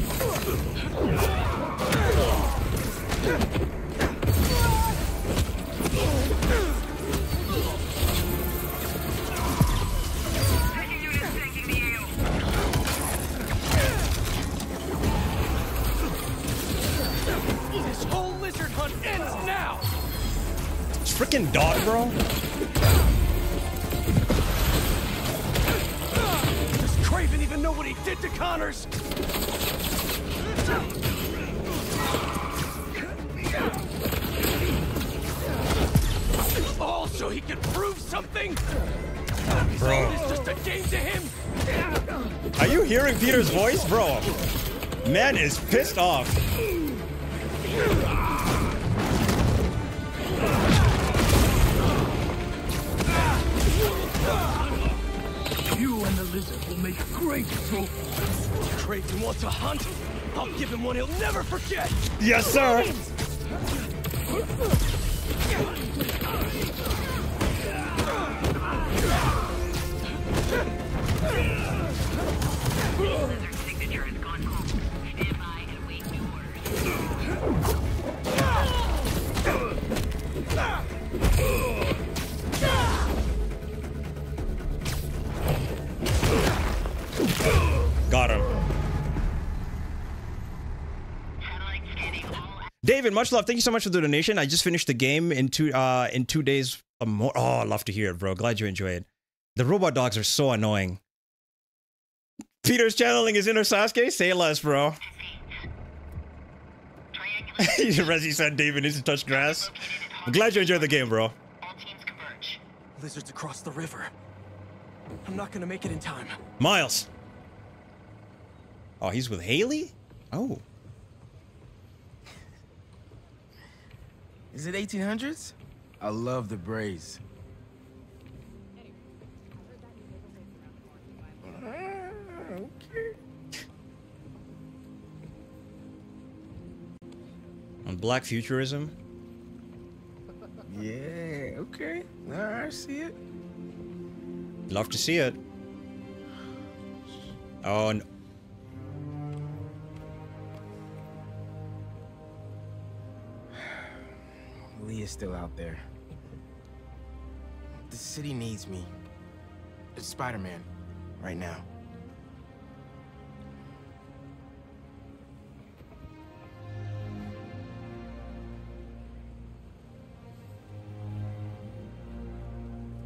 This whole lizard hunt ends now. Freaking dog, bro. Even know what he did to Connors? All so he can prove something? Bro. all this just a game to him? Are you hearing Peter's voice, bro? Man is pissed off. Lizard will make great trophies. Kraven wants to hunt? I'll give him one he'll never forget! Yes, sir. Much love. Thank you so much for the donation. I just finished the game in two uh in two days or more. Oh, I love to hear it, bro. Glad you enjoy it. The robot dogs are so annoying. Peter's channeling his inner Sasuke. Say less, bro. <laughs> Resi said David needs to touch grass. I'm glad you enjoyed the game, bro. Lizards across the river. I'm not gonna make it in time. Miles. Oh, he's with Hailey? Oh. Is it 1800s? I love the braids. <laughs> On Black Futurism. Yeah, okay. Alright, I see it. Love to see it. Oh, n Lee is still out there. The city needs me. It's Spider-Man, right now.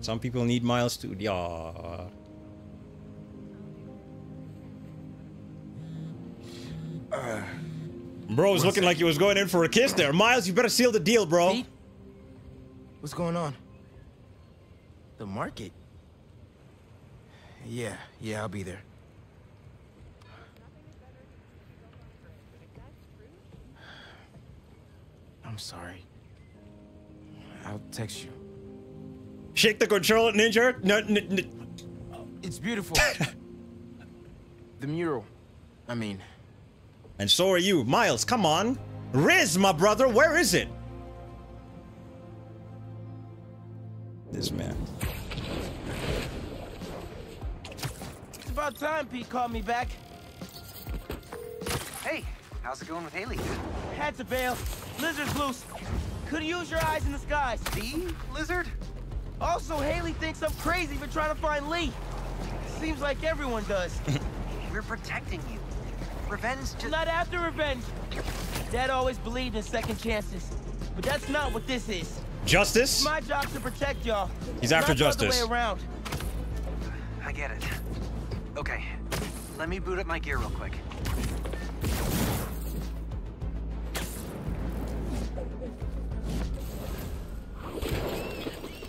some people need Miles too. Yeah. Uh, Bro's looking like he was going in for a kiss there. Miles, you better seal the deal, bro. Pete? What's going on? The market? Yeah, yeah, I'll be there. I'm sorry. I'll text you. Shake the control, ninja. No, n- n- It's beautiful. <laughs> the mural. I mean, and so are you. Miles, come on. Riz, my brother, where is it? This man. it's about time Pete called me back. Hey, how's it going with Hailey? Had to bail. Lizard's loose. Could use your eyes in the skies. The lizard? Also, Hailey thinks I'm crazy for trying to find Lee. Seems like everyone does. <laughs> We're protecting you. Revenge just... Not after revenge. Dad always believed in second chances. But that's not what this is. Justice? It's my job to protect y'all. He's after not the other justice. way around. I get it. Okay, let me boot up my gear real quick.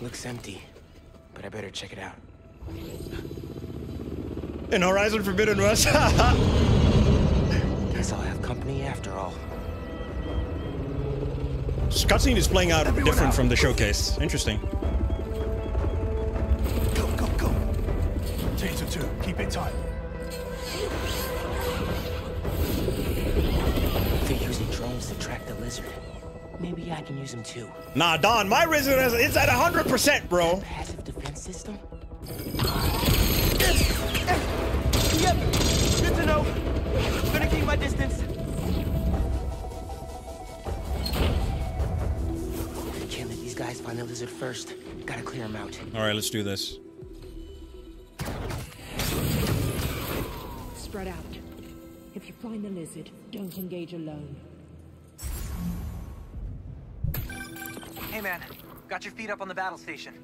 Looks empty. But I better check it out. In Horizon Forbidden West. <laughs> Guess I'll have company after all. This cutscene is playing out different from the showcase. Interesting. Go, go, go. Taser 2, keep it tight. They're using drones to track the lizard. Maybe I can use them too. Nah, Don, my Risen is it's at 100%, bro. Passive defense system? Yep. Good to know. Gonna keep my distance. Can't let these guys find the lizard first. Gotta clear them out. All right, let's do this. Spread out. If you find the lizard, don't engage alone. Hey man, got your feet up on the battle station.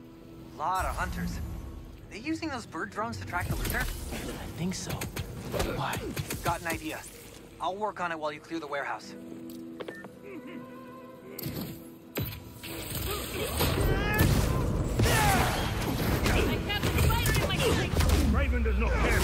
Lot of hunters. They using those bird drones to track the lizard? I think so. Why? Got an idea. I'll work on it while you clear the warehouse. Raven does not care.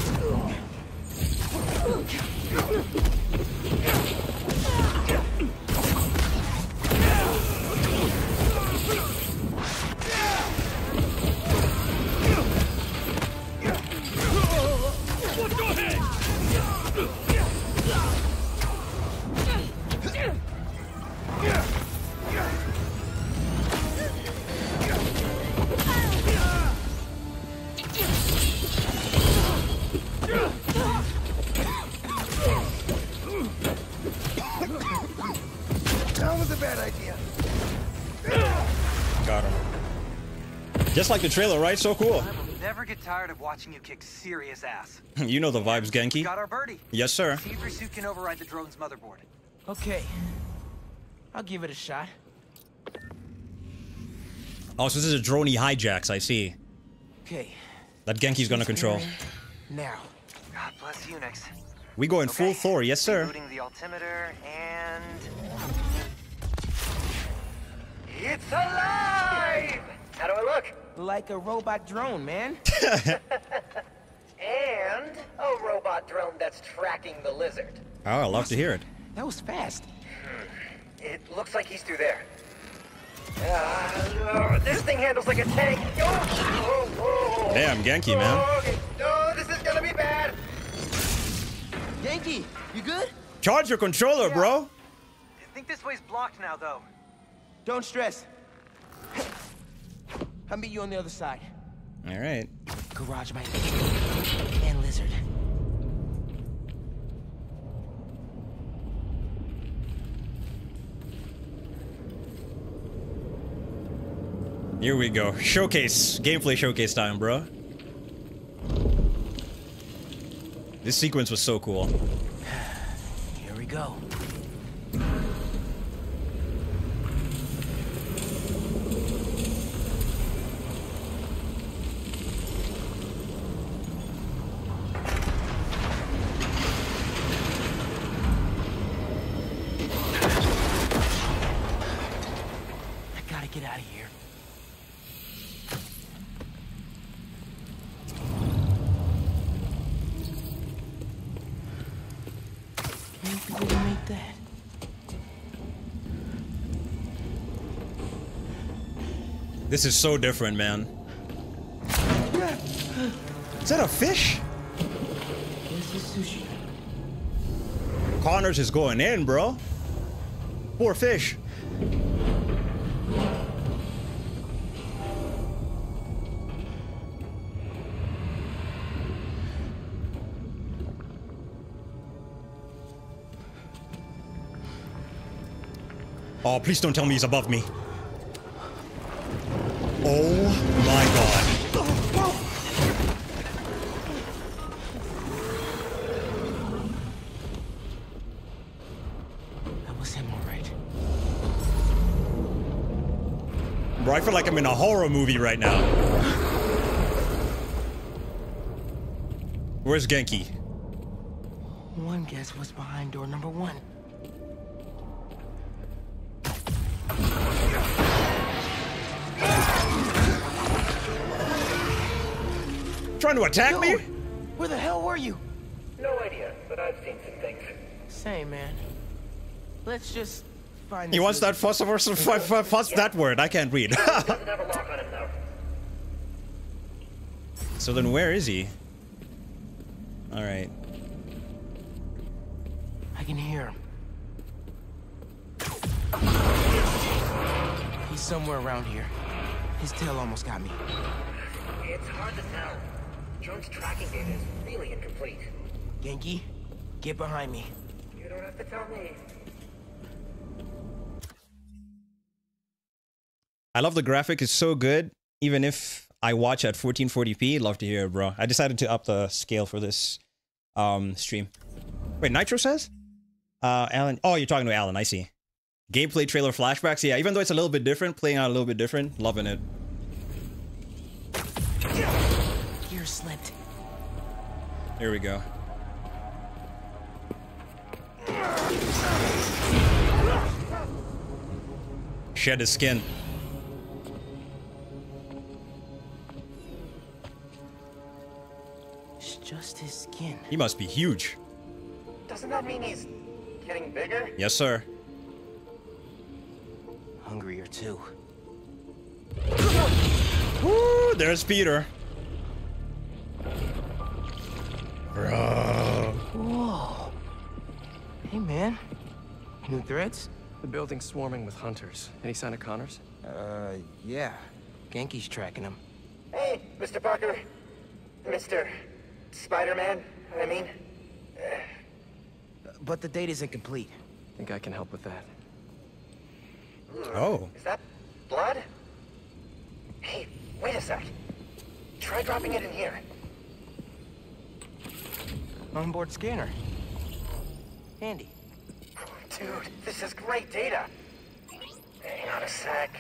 Just like the trailer, right? So cool. Never get tired of watching you kick serious ass. <laughs> you know the vibes, Ganke. Got our birdie. Yes, sir. See if your suit can override the drone's motherboard. Okay. I'll give it a shot. Oh, so this is a droney hijacks, I see. Okay. That Ganke's gonna control. Now. God bless Unix. We go in full Thor, yes sir. Rebooting the altimeter and it's alive. How do I look? Like a robot drone, man. <laughs> And a robot drone that's tracking the lizard. Oh, I love to hear it. That was fast. It looks like he's through there. Uh, this thing handles like a tank. Oh, oh, oh. Damn, Ganke, man. Oh, okay. Oh, this is gonna be bad. Ganke, you good? Charge your controller, bro. I think this way's blocked now, though. Don't stress. I'll meet you on the other side. All right. Garage might and lizard. Here we go. Showcase. Gameplay showcase time, bro. This sequence was so cool. <sighs> Here we go. I gotta get out of here. Can't think we make that. This is so different, man. Is that a fish? Connors is going in, bro. Poor fish. Oh, please don't tell me he's above me. Oh my god. That was him, all right. Bro, I feel like I'm in a horror movie right now. Where's Ganke? One guess was behind door number one. Trying to attack me? Where the hell were you? No idea, but I've seen some things. Same, man. Let's just find He this wants that fuss, fuss that word. I can't read. Doesn't <laughs> have a lock on him though. so then where is he? Alright. I can hear him. He's somewhere around here. His tail almost got me. It's hard to tell. Drone's tracking data is really incomplete. Ganke, get behind me. You don't have to tell me. I love the graphic. It's so good. Even if I watch at 1440p, love to hear it, bro. I decided to up the scale for this um stream. Wait, Nitro says? Uh, Alan. Oh, you're talking to Alan. I see. Gameplay trailer flashbacks. Yeah, even though it's a little bit different, playing out a little bit different, loving it. Here we go. Shed his skin. It's just his skin. He must be huge. Doesn't that mean he's getting bigger? Yes, sir. Hungrier too. Woo, there's Peter. Bro. Whoa. Hey, man. New threats? The building's swarming with hunters. Any sign of Connors? Uh, yeah. Ganke's tracking him. Hey, Mr. Parker. Mr. Spider-Man, I mean. But the data's incomplete. Think I can help with that. Oh. Is that blood? Hey, Wait a sec. Try dropping it in here. Onboard scanner. Handy. Dude, this is great data. Hang on a sec.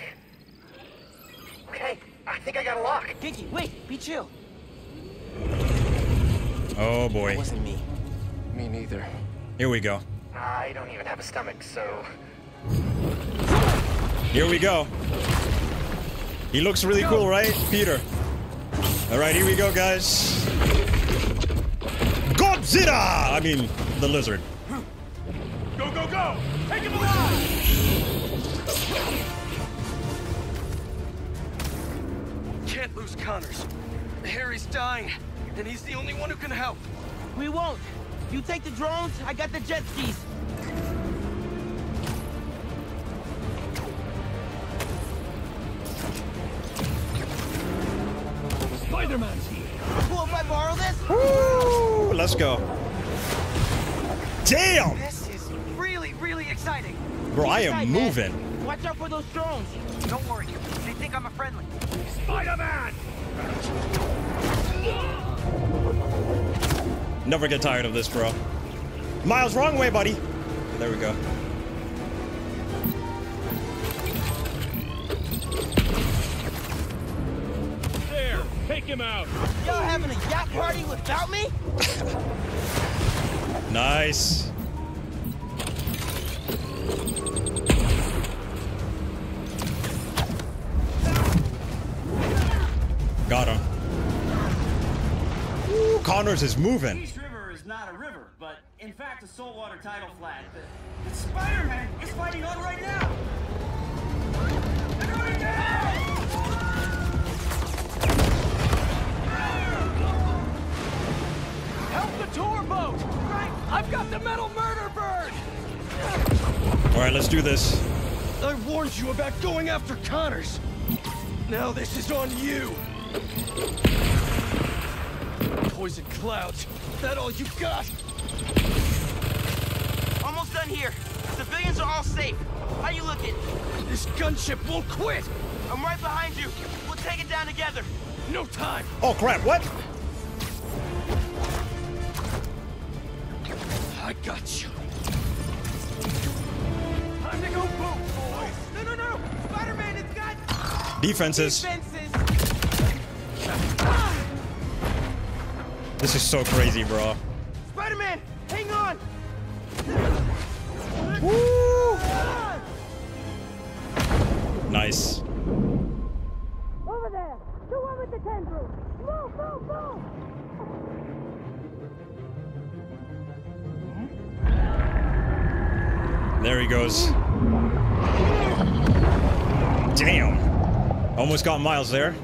Okay, I think I got a lock. Ganke, wait, be chill. Oh boy. It wasn't me. Me neither. Here we go. I don't even have a stomach, so... Here we go. He looks really cool, right, Peter? All right, here we go, guys. Godzilla! I mean, the lizard. Go, go, go! Take him alive! Can't lose Connors. Harry's dying, and he's the only one who can help. We won't. You take the drones, I got the jet skis. Spider-Man's here. Cool if I borrow this? Woo! Let's go. Damn! This is really, really exciting. Bro, I Keep am tight, man. moving. Watch out for those drones. Don't worry. They think I'm a friendly. Spider-Man! Never get tired of this, bro. Miles, wrong way, buddy. There we go. Take him out! Y'all having a yacht party without me? <laughs> Nice. Got him. Ooh, Connors is moving. East River is not a river, but in fact a saltwater tidal flat. But, but Spider-Man is fighting on right now. Help the tour boat! Right! I've got the metal murder bird! All right, let's do this. I warned you about going after Connors. Now this is on you. Poison clouds. That all you got? Almost done here. Civilians are all safe. How you looking? This gunship won't quit. I'm right behind you. We'll take it down together. No time. Oh crap! What? I got you. Time to go boom, boys. No, no, no. Spider-Man has got Defenses. defenses. This is so crazy, bro. Spider-Man, hang on. Nice. Over there! The one with the tendrils! Move, move, move! There he goes. Damn. Almost got Miles there.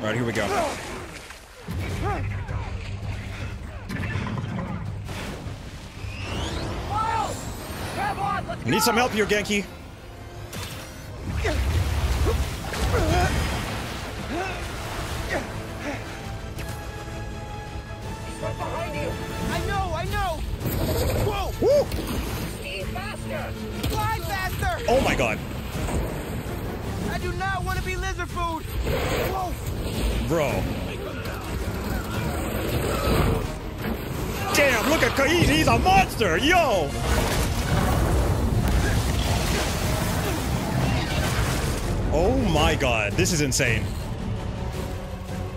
All right, here we go. Need some help here, Ganke. Whoa. Woo! Speed faster. Fly faster. Oh my god. I do not want to be lizard food. Whoa. Bro. Damn, look at Kaiz. He's a monster. Yo. Oh my god. This is insane.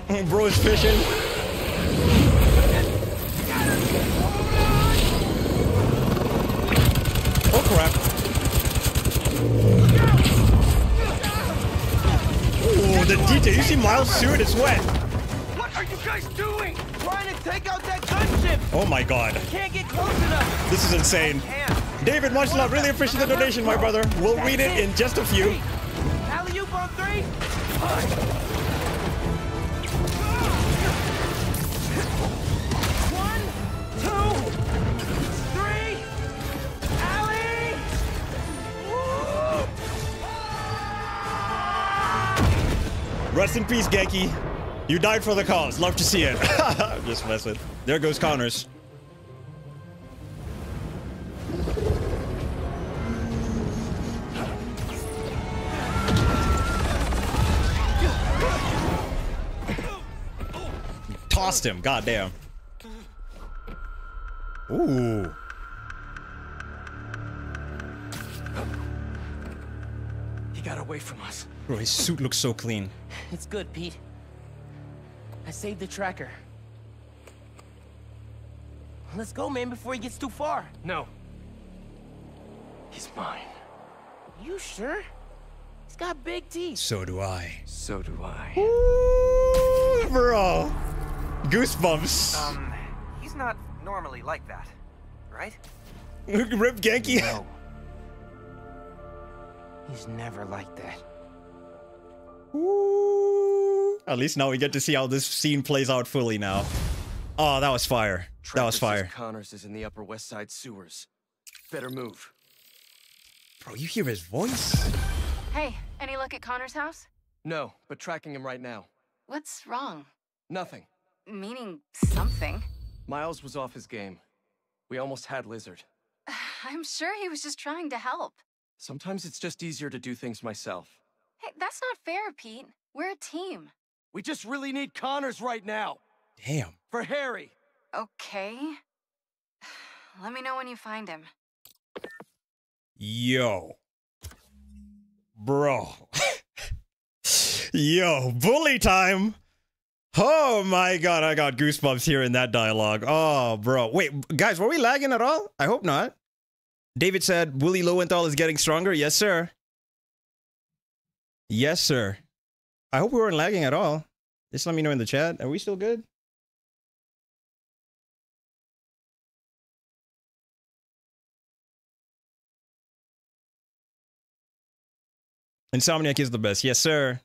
<laughs> Bro is fishing. Oh crap. Ooh, the detail. You see Miles' suit? It's wet. What are you guys doing? Trying to take out that gunship. Oh my god. Can't get close enough. This is insane. David, much love. Really appreciate the donation, my brother. We'll read it in just a few. Alley oop on three. Rest in peace, Ganke. You died for the cause. Love to see it. <laughs> Just mess with. There goes Connors. tossed him. God damn. Ooh. He got away from us. Bro, his suit looks so clean. It's good, Pete. I saved the tracker. Let's go, man, before he gets too far. No. He's mine. You sure? He's got big teeth. So do I. So do I. Ooh, bro. Goosebumps. Um, he's not normally like that, right? <laughs> Rip Ganke. No. He's never like that. Ooh. At least now we get to see how this scene plays out fully now. Oh, that was fire. that was fire. Connors is in the Upper West Side sewers. Better move. Bro, you hear his voice? Hey, any luck at Connor's house? No, but tracking him right now. What's wrong? Nothing. Meaning something. Miles was off his game. We almost had Lizard. <sighs> I'm sure he was just trying to help. Sometimes it's just easier to do things myself. Hey, that's not fair, Pete. We're a team. We just really need Connors right now. Damn. For Harry. Okay. <sighs> Let me know when you find him. Yo. Bro. <laughs> Yo, bully time. Oh my god, I got goosebumps here in that dialogue. Oh, bro. Wait, guys, were we lagging at all? I hope not. David said, Yuri Lowenthal is getting stronger. Yes, sir. Yes, sir. I hope we weren't lagging at all. Just let me know in the chat. Are we still good? Insomniac is the best. Yes, sir.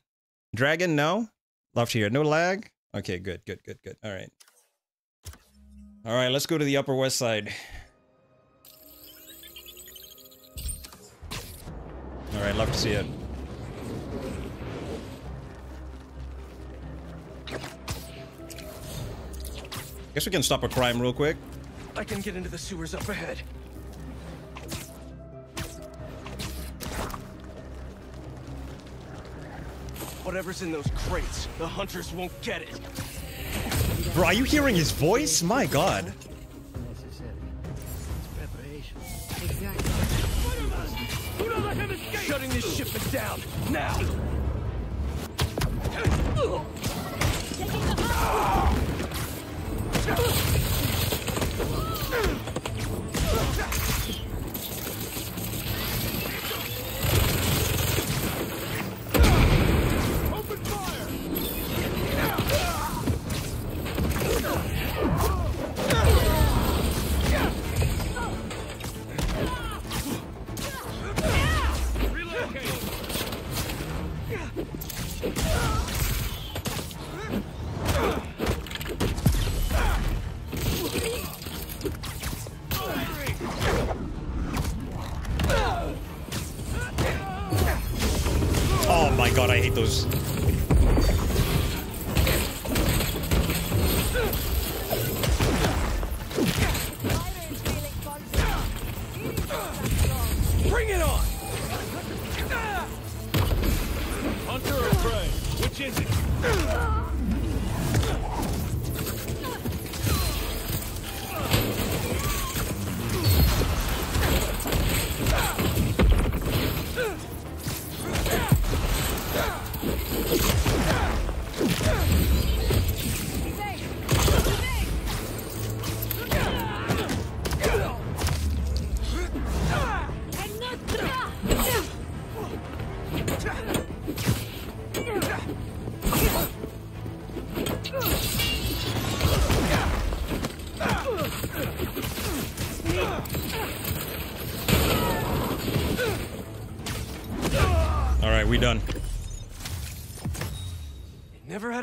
Dragon, no? Love to hear. No lag? Okay, good, good, good, good. All right. All right, let's go to the Upper West Side. All right, love to see it. Guess we can stop a crime real quick. I can get into the sewers up ahead. Whatever's in those crates, the hunters won't get it. Bro, are you hearing his voice? My god. Shutting this shipment down, now! My god, I hate those.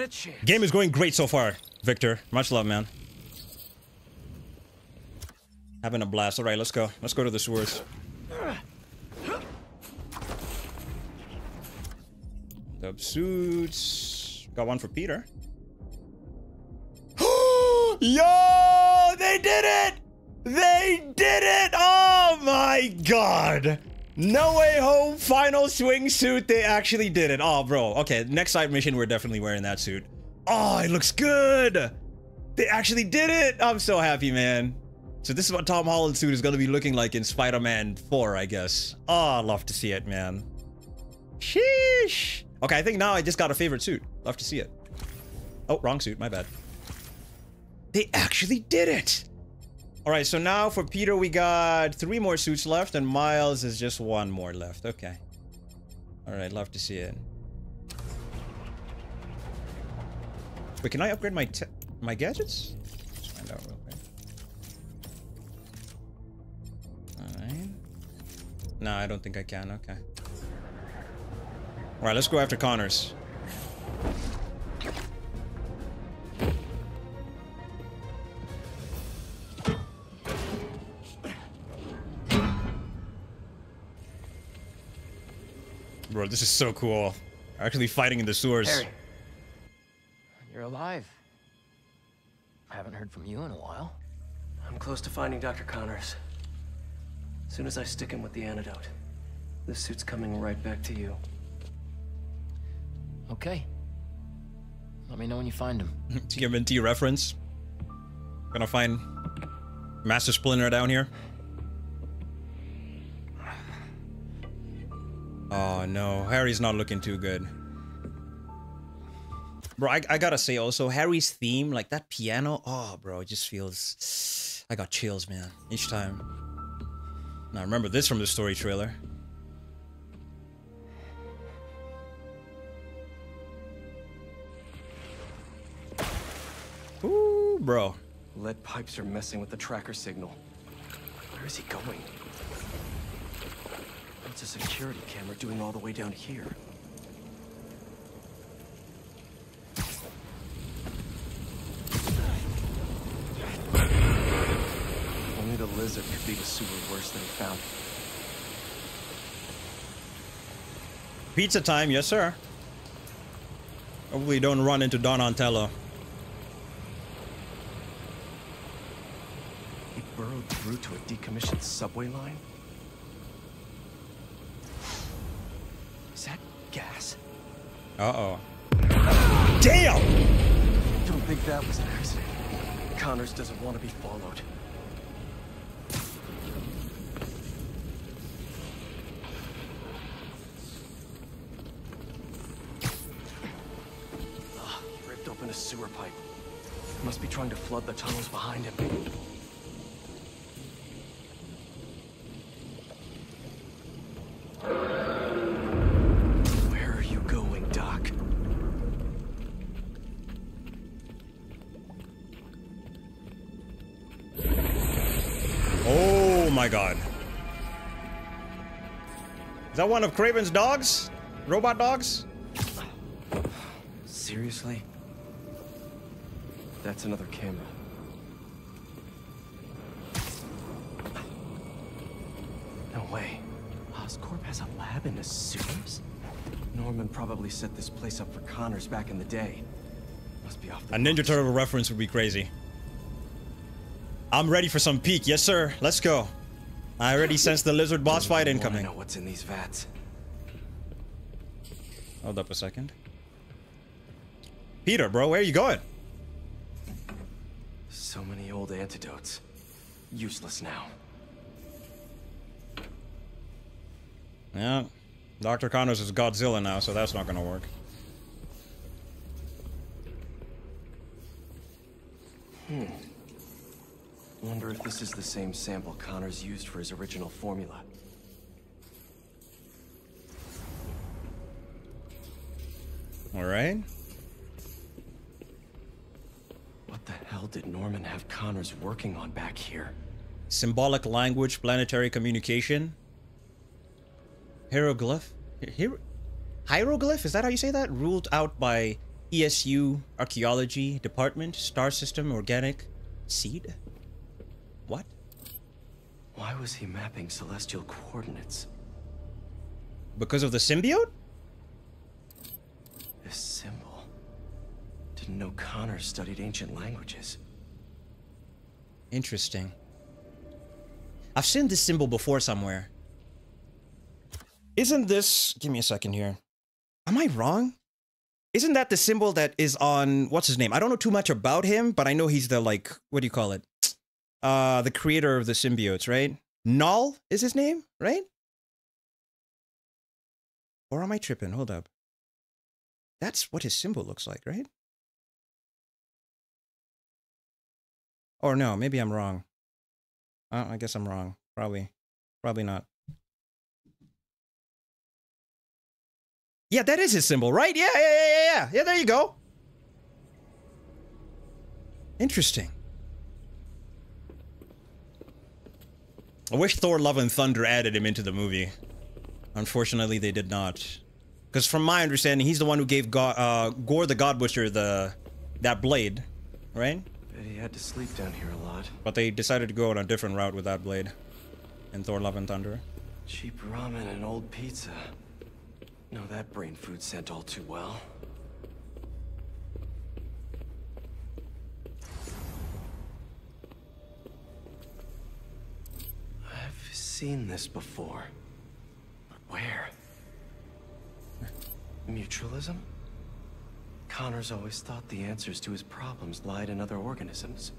A chance. Game is going great so far, Victor. Much love, man. Having a blast. All right, let's go. Let's go to the sewers. Dub suits. Got one for Peter. <gasps> Yo, they did it! They did it! Oh my god! No Way Home final swing suit. They actually did it. Oh, bro. Okay, next side mission, we're definitely wearing that suit. Oh, it looks good. They actually did it! I'm so happy, man. So this is what Tom Holland's suit is gonna be looking like in Spider-Man 4, I guess. Oh, I love to see it, man. Sheesh. Okay, I think now I just got a favorite suit. Love to see it. Oh, wrong suit, my bad. They actually did it! Alright, so now for Peter we got three more suits left and Miles is just one more left. Okay. Alright, love to see it. Wait, can I upgrade my my gadgets? Let's find out real quick. Alright. No, I don't think I can. Okay. Alright, let's go after Connors. Bro, this is so cool. Actually fighting in the sewers. Harry. You're alive. I haven't heard from you in a while. I'm close to finding Dr. Connors. As soon as I stick him with the antidote, this suit's coming right back to you. Okay. Let me know when you find him. <laughs> TMNT reference. Gonna find Master Splinter down here. Oh no, Harry's not looking too good. Bro, I, I gotta say also, Harry's theme, like that piano, oh bro, it just feels... I got chills, man, each time. Now remember this from the story trailer. Ooh, bro. Lead pipes are messing with the tracker signal. Where is he going? What's a security camera doing all the way down here? Only the lizard could leave a sewer worse than he found it. Pizza time, yes sir. Hopefully don't run into Donatello. He burrowed through to a decommissioned subway line? Is that gas? Uh-oh. Damn! Don't think that was an accident. Connors doesn't want to be followed. Ah, he ripped open a sewer pipe. Must be trying to flood the tunnels behind him. My god. Is that one of Kraven's dogs? Robot dogs? Seriously? That's another camera. No way. Oscorp has a lab in the sewers? Norman probably set this place up for Connors back in the day. Must be off the A Ninja Turtle reference would be crazy. I'm ready for some peak. Yes, sir. Let's go. I already sense the lizard boss fight I incoming. know what's in these vats. Hold up a second. Peter, bro, where are you going? So many old antidotes. Useless now. Yeah. Dr. Connors is Godzilla now, so that's not gonna work. Hmm. I wonder if this is the same sample Connors used for his original formula. Alright. What the hell did Norman have Connors working on back here? Symbolic language, planetary communication. Hieroglyph? Hier hieroglyph? Is that how you say that? Ruled out by ESU Archaeology Department, Star System Organic Seed? What? Why was he mapping celestial coordinates? Because of the symbiote? This symbol. Didn't know Connor studied ancient languages. Interesting. I've seen this symbol before somewhere. Isn't this... Give me a second here. Am I wrong? Isn't that the symbol that is on what's his name? I don't know too much about him, but I know he's the like what do you call it? Uh the creator of the symbiotes, right? Knull is his name, right? Or am I tripping? Hold up. That's what his symbol looks like, right? Or no, maybe I'm wrong. Uh, I guess I'm wrong. Probably. Probably not. Yeah, that is his symbol, right? Yeah, yeah, yeah, yeah, yeah. Yeah, there you go. Interesting. I wish Thor Love and Thunder added him into the movie. Unfortunately, they did not. Because from my understanding, he's the one who gave Go uh, Gorr the God Butcher the that blade, right? He had to sleep down here a lot. But they decided to go on a different route with that blade. In Thor Love and Thunder. Cheap ramen and old pizza. No, that brain food scent all too well. I've seen this before. But where? Mutualism? Connors always thought the answers to his problems lied in other organisms.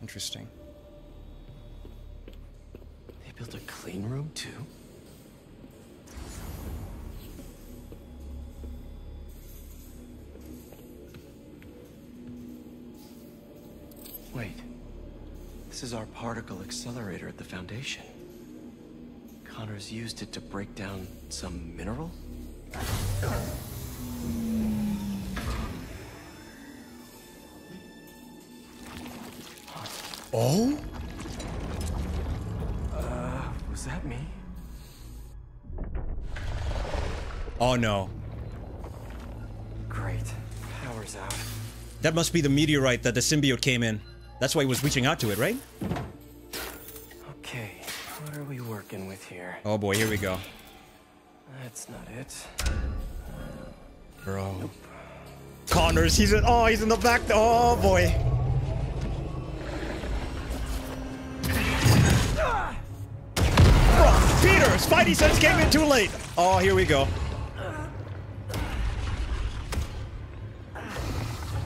Interesting. They built a clean room too? Wait. This is our particle accelerator at the Foundation. Connors used it to break down some mineral? Oh? Uh, was that me? Oh no. Great. Power's out. That must be the meteorite that the symbiote came in. That's why he was reaching out to it, right? Okay, what are we working with here? Oh boy, here we go. That's not it. Bro. Connors, he's in oh he's in the back oh boy. Peter, Spidey sense came in too late. Oh, here we go.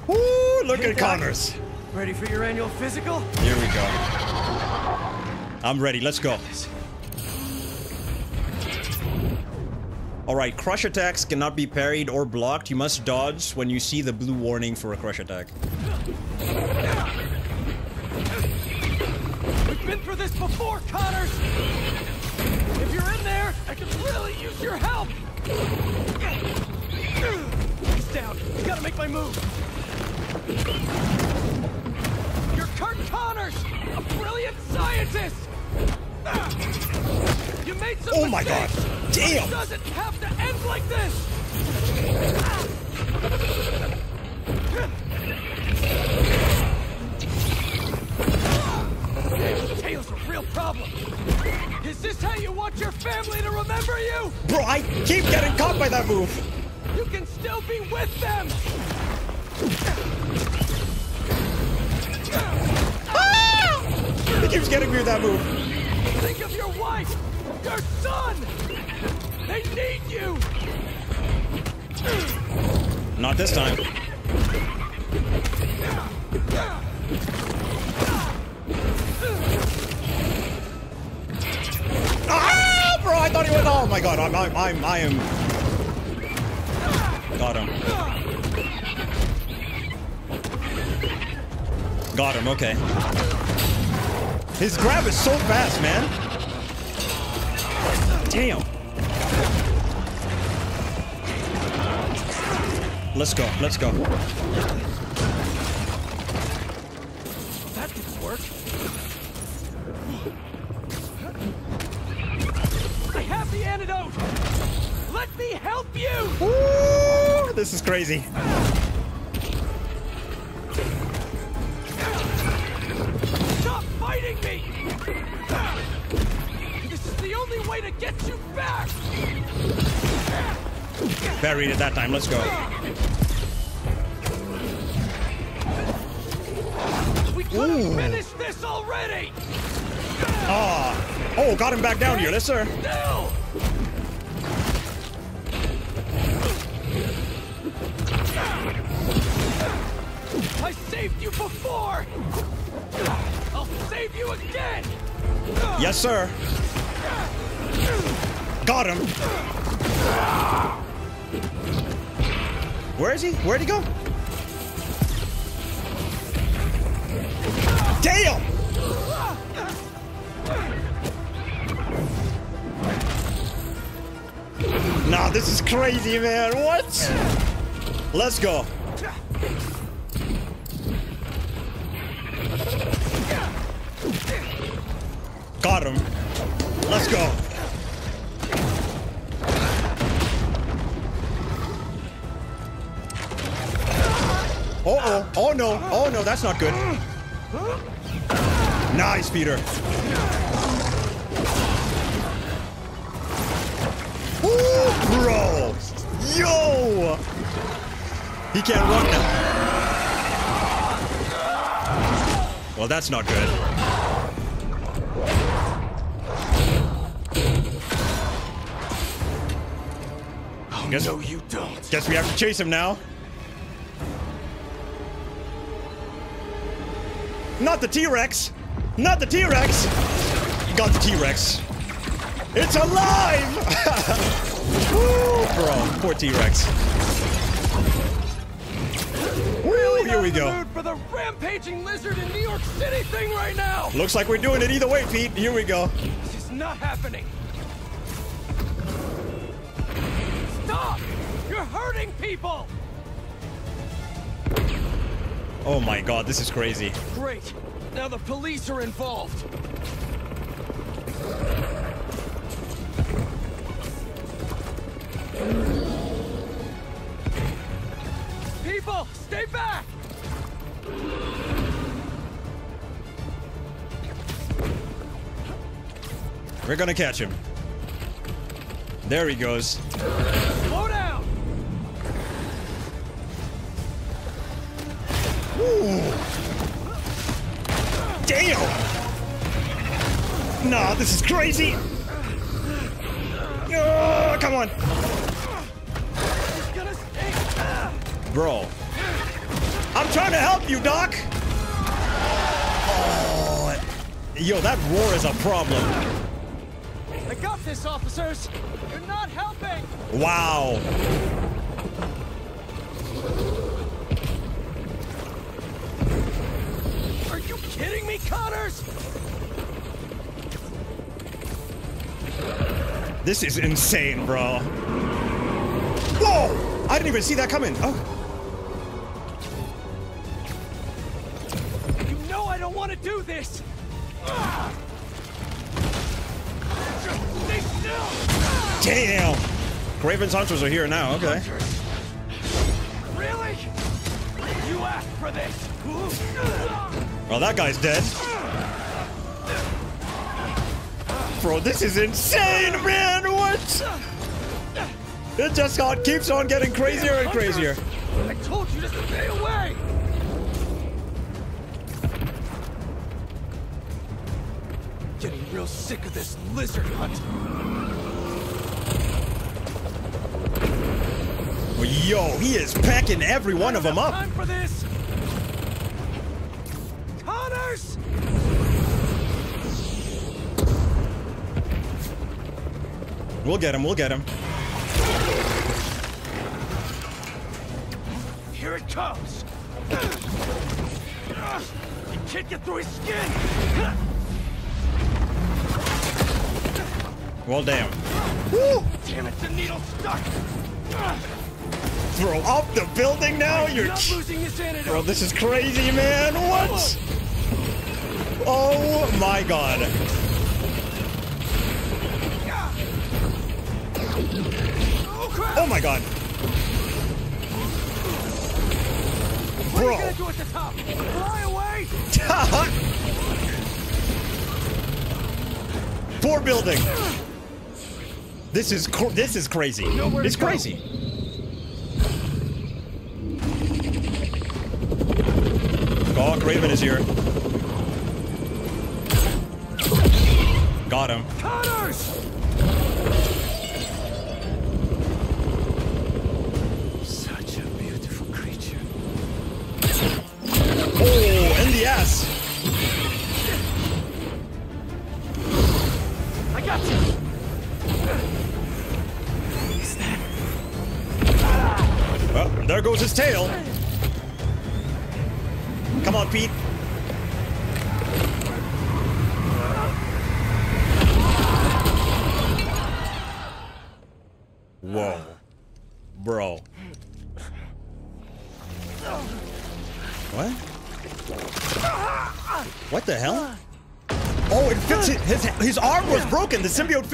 Ooh, look at Connors. Ready for your annual physical? Here we go. I'm ready. Let's go. Alright, crush attacks cannot be parried or blocked. You must dodge when you see the blue warning for a crush attack. We've been through this before, Connors! If you're in there, I could really use your help! He's down. I gotta make my move. Kurt Connors! A brilliant scientist! Ah! You made some Oh my God. mistakes, Damn. It doesn't have to end like this! Ah! Tail's a real problem. Is this how you want your family to remember you? Bro, I keep getting caught by that move. You can still be with them! This time. Ah, bro, I thought he went. Oh my god, I'm, I'm, I'm, I am. Got him. Got him. Okay. His grab is so fast, man. Damn. Let's go. Let's go. That didn't work. I have the antidote! Let me help you! Ooh, this is crazy. Stop fighting me! This is the only way to get you back! Buried it that time. Let's go. Oh, got him back down here. Yes, sir. I saved you before! I'll save you again! Yes, sir. Got him. Where is he? Where'd he go? Crazy, man. What? Let's go. Got him. Let's go. Uh oh. Oh no. Oh no, that's not good. Nice, Peter. He can't run now. Well, that's not good. Oh, Guess, no, you don't. Guess we have to chase him now. Not the T-Rex! Not the T-Rex! You got the T-Rex. It's alive! <laughs> Woo, bro. Poor T-Rex. Woo, here we go. for the rampaging lizard in New York City thing right now! Looks like we're doing it either way, Pete. Here we go. This is not happening! Stop! You're hurting people! Oh my god, this is crazy. Great! Now the police are involved! We're gonna catch him. There he goes. Slow down! Ooh. Damn! Nah, this is crazy! Oh, come on! Bro. I'm trying to help you, Doc! Oh, yo, that roar is a problem. I got this, officers! You're not helping! Wow. Are you kidding me, Connors? This is insane, bro. Whoa! I didn't even see that coming. Oh. Kraven's Hunters are here now, okay. Really? You asked for this! Well, that guy's dead. Bro, this is insane, man! What? It just got, keeps on getting crazier and crazier. I told you to stay away! Getting real sick of this lizard hunt. Yo, he is packing every one of them up. Time for this! Connors! We'll get him, we'll get him. Here it comes! You can't get through his skin! Well, damn. Damn it, the needle's stuck! Throw off the building now? You're not losing this antidote! Bro, this is crazy, man. What? Oh my god. Oh, oh my god. What are Bro. you gonna do at the top? Fly away? <laughs> Poor building. This is this is crazy. It's crazy. Oh,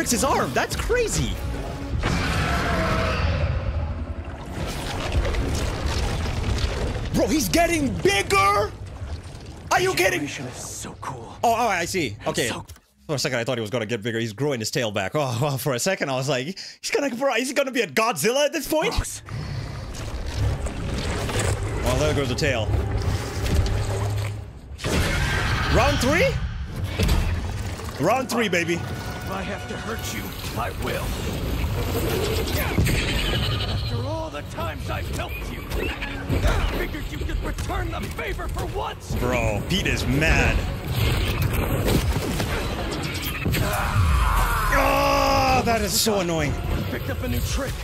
fixed his arm. That's crazy. Bro, he's getting bigger. Are you kidding? is so cool. Oh, oh, I see. Okay. For a second, I thought he was gonna get bigger. He's growing his tail back. Oh, <laughs> well, for a second, I was like, he's gonna, bro, is he gonna be a Godzilla at this point? Well, there goes the tail. Round three? Round three, baby. If I have to hurt you, I will. After all the times I've helped you, I figured you could return the favor for once. Bro, Pete is mad. Oh, that is so annoying. Picked up a new trick.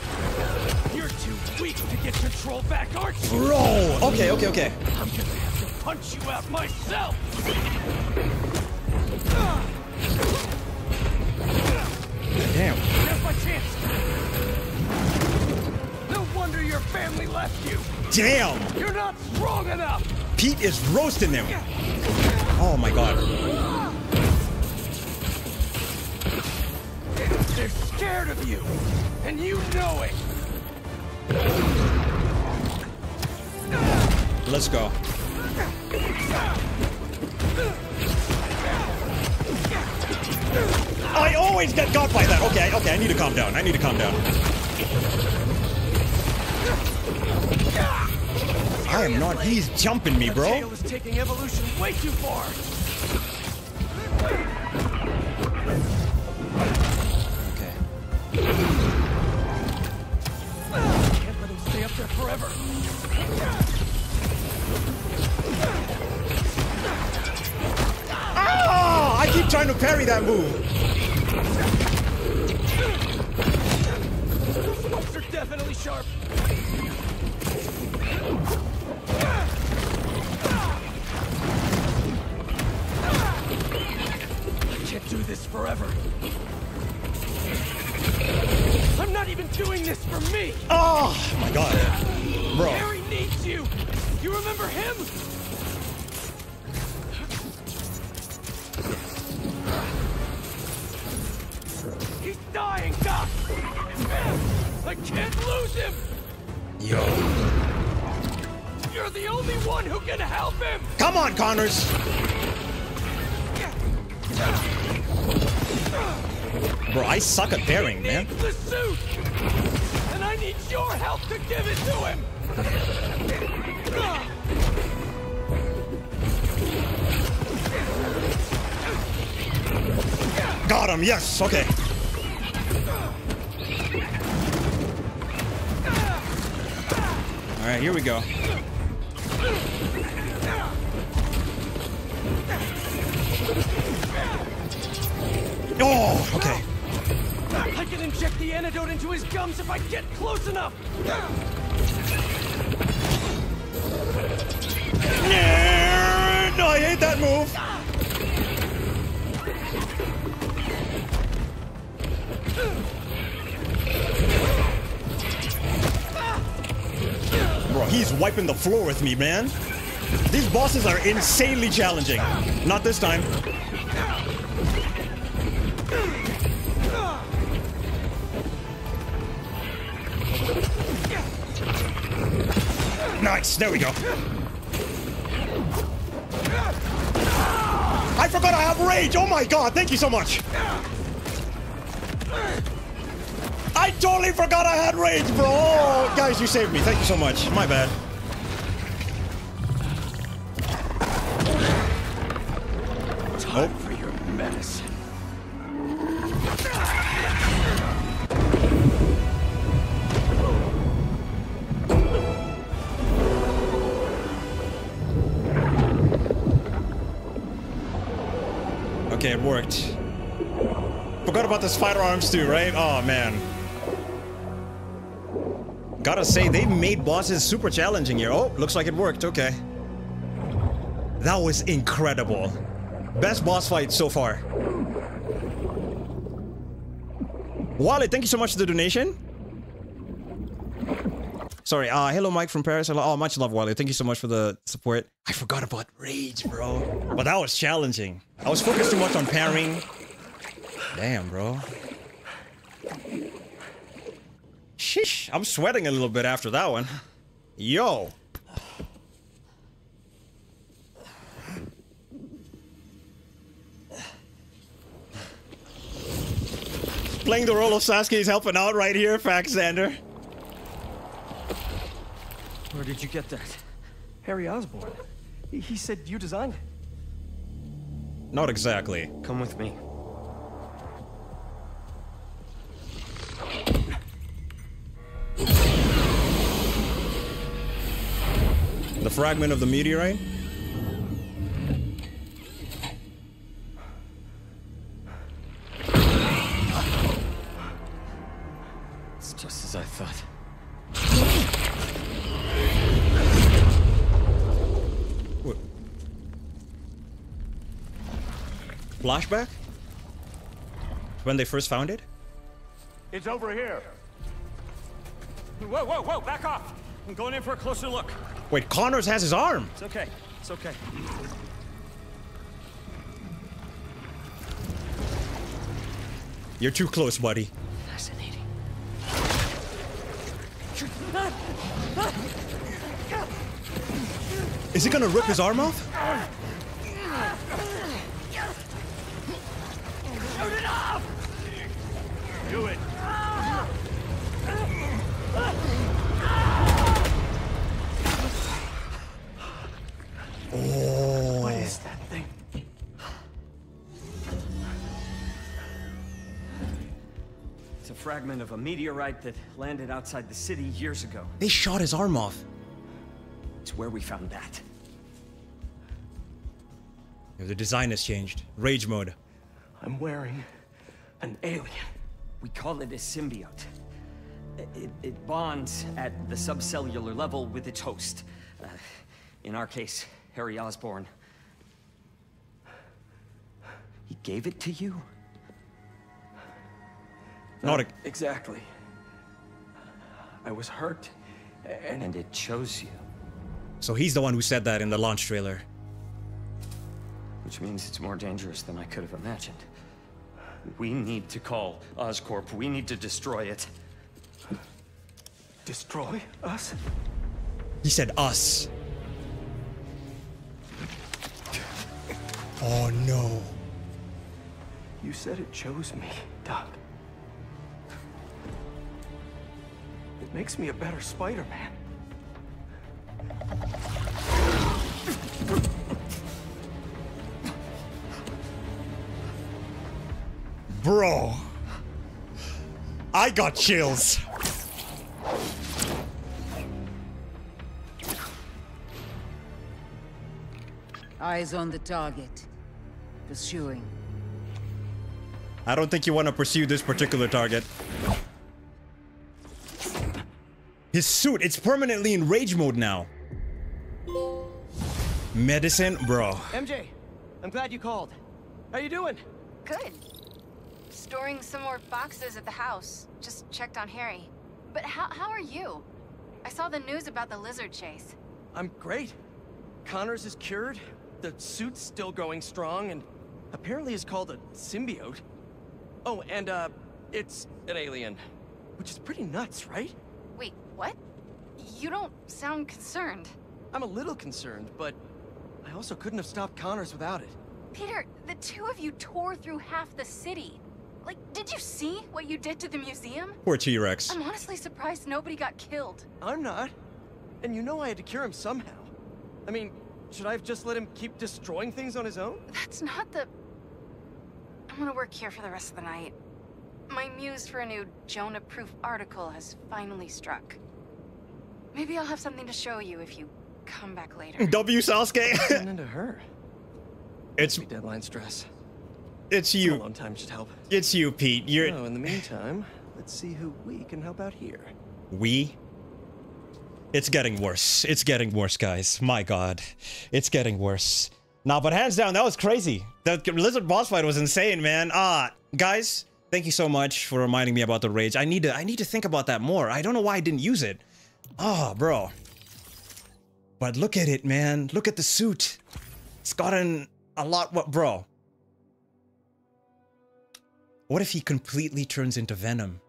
You're too weak to get control back, aren't you? Bro, okay, okay, okay. I'm gonna have to punch you out myself. Damn. Here's my chance. No wonder your family left you. Damn. You're not strong enough. Pete is roasting them. Oh my god. They're scared of you, and you know it. Let's go. I always get got by that. Okay, okay, I need to calm down. I need to calm down. I am not. He's jumping me, bro. Tail is taking evolution way too far. Can't let him stay up there forever. Ah! I keep trying to parry that move. Those are definitely sharp. I can't do this forever. I'm not even doing this for me. Oh my god. Bro. Harry needs you. You remember him? He's dying, Doc. I can't lose him. Yo. You're the only one who can help him. Come on, Connors. Bro, I suck at parrying, man. The suit. And I need your help to give it to him. Got him. Yes. Okay. All right, here we go. Oh, okay. I can inject the antidote into his gums if I get close enough. No, I hate that move. He's wiping the floor with me, man. These bosses are insanely challenging. Not this time. Nice, there we go. I forgot I have rage! Oh my god, thank you so much! Totally forgot I had rage, bro! Oh, guys, you saved me. Thank you so much. My bad. Time for your medicine. Okay, it worked. Forgot about the spider arms too, right? Oh man. Gotta say, they made bosses super challenging here. Oh, looks like it worked. Okay. That was incredible. Best boss fight so far. Wallet, thank you so much for the donation. Sorry, uh, hello Mike from Paris. Hello, oh, much love, Wallet. Thank you so much for the support. I forgot about Rage, bro. But that was challenging. I was focused too much on parrying. Damn, bro. Sheesh, I'm sweating a little bit after that one. Yo. Playing the role of Sasuke is helping out right here, Faxander. Where did you get that? Harry Osborn. He, he said you designed it. Not exactly. Come with me. The fragment of the meteorite? It's just as I thought. What? Flashback? When they first found it? It's over here. Whoa, whoa, whoa, back off! I'm going in for a closer look. Wait, Connors has his arm. It's okay. It's okay. You're too close, buddy. Fascinating. Is he gonna rip his arm off? Shoot it off! Do it. Oh. What is that thing? It's a fragment of a meteorite that landed outside the city years ago. They shot his arm off. It's where we found that. The design has changed. Rage mode. I'm wearing an alien. We call it a symbiote. It, it bonds at the subcellular level with its host. Uh, in our case, Harry Osborn. He gave it to you? Not uh, Not exactly. I was hurt, and... And it chose you. So he's the one who said that in the launch trailer. Which means it's more dangerous than I could have imagined. We need to call Oscorp. We need to destroy it. Destroy us? He said us. Oh no. You said it chose me, Doc. It makes me a better Spider-Man. Bro. I got chills. Eyes on the target. Pursuing. I don't think you want to pursue this particular target. His suit, it's permanently in rage mode now. Medicine, bro. MJ, I'm glad you called. How you doing? Good. Storing some more boxes at the house. Just checked on Harry. But how, how are you? I saw the news about the lizard chase. I'm great. Connors is cured, the suit's still going strong, and apparently is called a symbiote. Oh, and, uh, it's an alien. Which is pretty nuts, right? Wait, what? You don't sound concerned. I'm a little concerned, but I also couldn't have stopped Connors without it. Peter, the two of you tore through half the city. Like, did you see what you did to the museum? Poor T-Rex. I'm honestly surprised nobody got killed. I'm not. And you know I had to cure him somehow. I mean, should I have just let him keep destroying things on his own? That's not the... I'm gonna work here for the rest of the night. My muse for a new Jonah-proof article has finally struck. Maybe I'll have something to show you if you come back later. <laughs> W Sasuke. Turn into her. It's Be deadline stress. it's you. Alone time should help. It's you, Pete. You're Oh, in the meantime, let's see who we can help out here. we. It's getting worse. It's getting worse, guys. My god. It's getting worse. Nah, but hands down, that was crazy. The lizard boss fight was insane, man. Ah, guys, thank you so much for reminding me about the rage. I need to I need to think about that more. I don't know why I didn't use it. Ah, bro. But look at it, man. Look at the suit. It's gotten a lot what bro. What if he completely turns into Venom?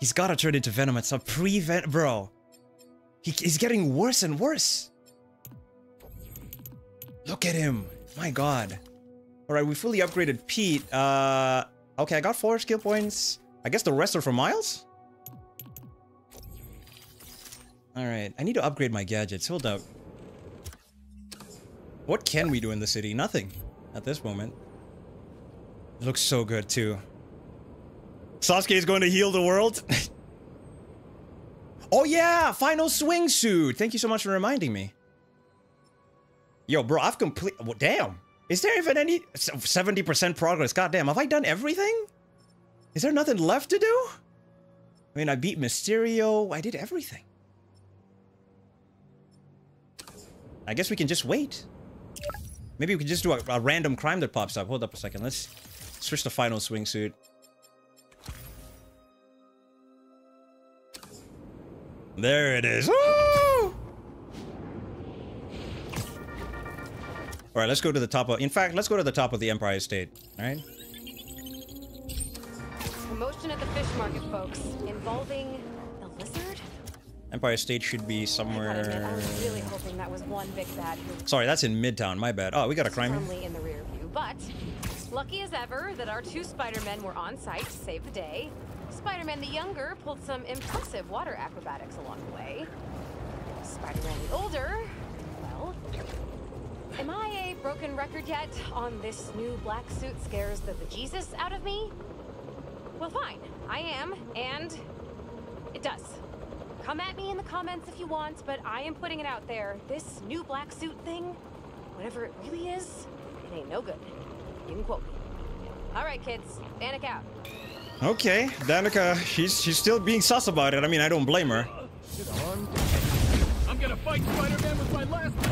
He's gotta turn into Venom It's a pre-Venom, bro. He, he's getting worse and worse. Look at him. My god. Alright, we fully upgraded Pete. Uh, okay, I got four skill points. I guess the rest are for Miles? Alright, I need to upgrade my gadgets. Hold up. What can we do in the city? Nothing. At this moment. It looks so good, too. Sasuke is going to heal the world? <laughs> oh yeah! Final swing suit! Thank you so much for reminding me. Yo, bro, I've complete- well, damn. Is there even any- 70% progress? God damn, have I done everything? Is there nothing left to do? I mean, I beat Mysterio. I did everything. I guess we can just wait. Maybe we can just do a, a random crime that pops up. Hold up a second. Let's switch to final swingsuit. There it is. All right, let's go to the top of. In fact, let's go to the top of the Empire State. All right. Promotion at the fish market, folks, involving the lizard. Empire State should be somewhere... I was really hoping that was one big bad who Sorry, that's in Midtown. My bad. Oh, we got a crime. firmly in the rear view. But lucky as ever that our two Spider-Men were on site to save the day. Spider-Man the younger pulled some impressive water acrobatics along the way. Spider-Man the older, well, am I a broken record yet on this new black suit scares the bejesus out of me? Well, fine. I am, and it does. Come at me in the comments if you want, but I am putting it out there. This new black suit thing, whatever it really is, it ain't no good. You can quote me. All right, kids, Danik out. Okay, Danika, she's she's still being sus about it. I mean, I don't blame her.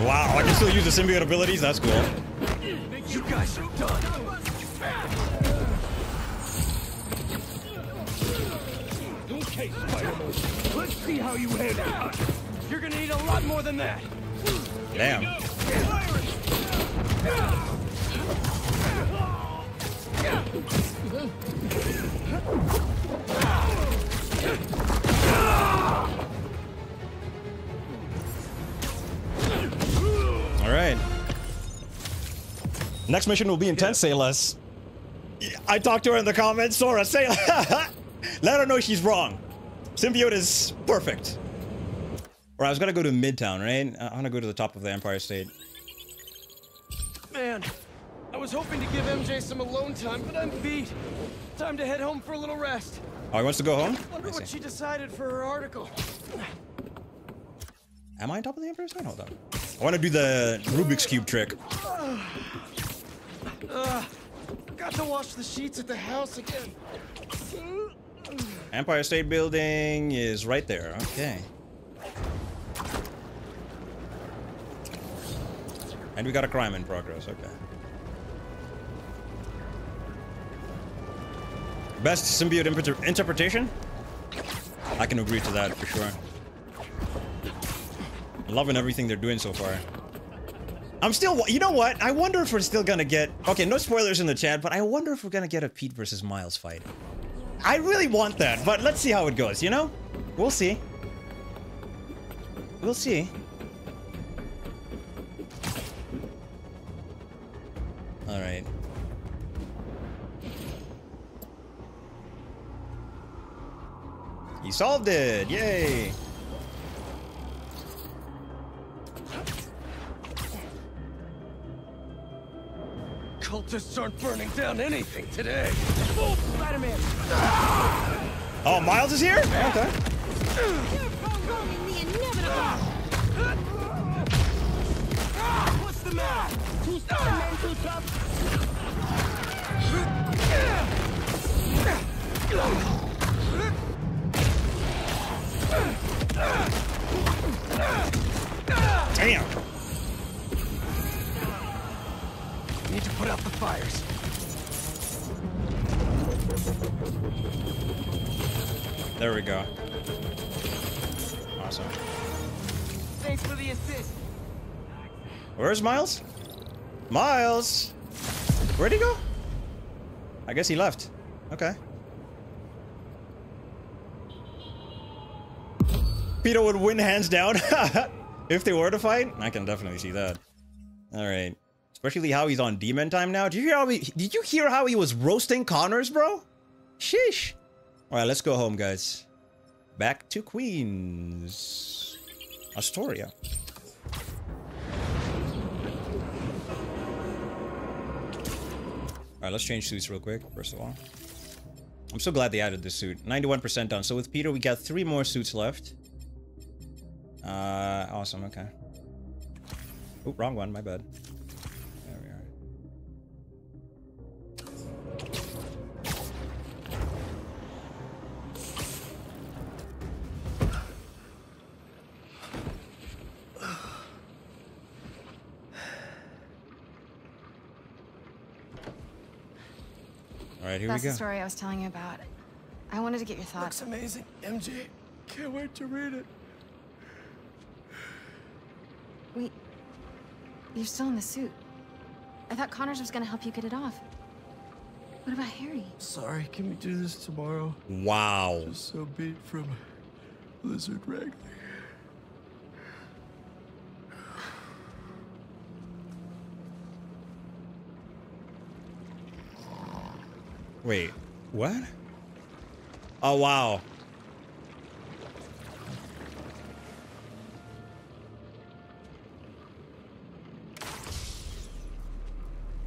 Wow, I can still use the symbiote abilities. That's cool. You guys are done. Okay, Spider-Man. Let's see how you handle it. You're gonna need a lot more than that. Damn. Next mission will be intense, say less. I talked to her in the comments. Sora, say <laughs> let her know she's wrong. Symbiote is perfect. Or I was gonna go to Midtown, right? I want to go to the top of the Empire State. Man, I was hoping to give MJ some alone time, but I'm beat. Time to head home for a little rest. Oh, he wants to go home? Wonder I what see. she decided for her article. Am I on top of the Empire State? Hold on. I want to do the Rubik's Cube trick. <sighs> Ah. Uh, got to wash the sheets at the house again. Empire State Building is right there. Okay. And we got a crime in progress. Okay. Best symbiote inter- interpretation? I can agree to that for sure. Loving everything they're doing so far. I'm still, you know what? I wonder if we're still gonna get, okay, no spoilers in the chat, but I wonder if we're gonna get a Pete versus Miles fight. I really want that, but let's see how it goes, you know? We'll see. We'll see. Alright. You solved it! Yay! Cultists aren't burning down anything today. Oh, Spider-Man! Oh, Miles is here? Okay. What's the matter? Two Spider-Man too tough? Bam! Need to put out the fires. There we go. Awesome. Thanks for the assist. Where's Miles? Miles! Where'd he go? I guess he left. Okay. Peter would win hands down. <laughs> if they were to fight, I can definitely see that. All right. Especially how he's on demon time now. Did you hear how he? Did you hear how he was roasting Connors, bro? Sheesh. All right, let's go home, guys. Back to Queens, Astoria. All right, let's change suits real quick. First of all, I'm so glad they added this suit. 91% done. So with Peter, we got three more suits left. Uh, awesome. Okay. Oh, wrong one. My bad. Right, here That's we the story I was telling you about. I wanted to get your thoughts. Looks amazing. MJ, can't wait to read it. Wait. You're still in the suit. I thought Connors was gonna help you get it off. What about Harry? Sorry, can we do this tomorrow? Wow. Just so beat from Lizard Wrangler. Wait, what? Oh, wow.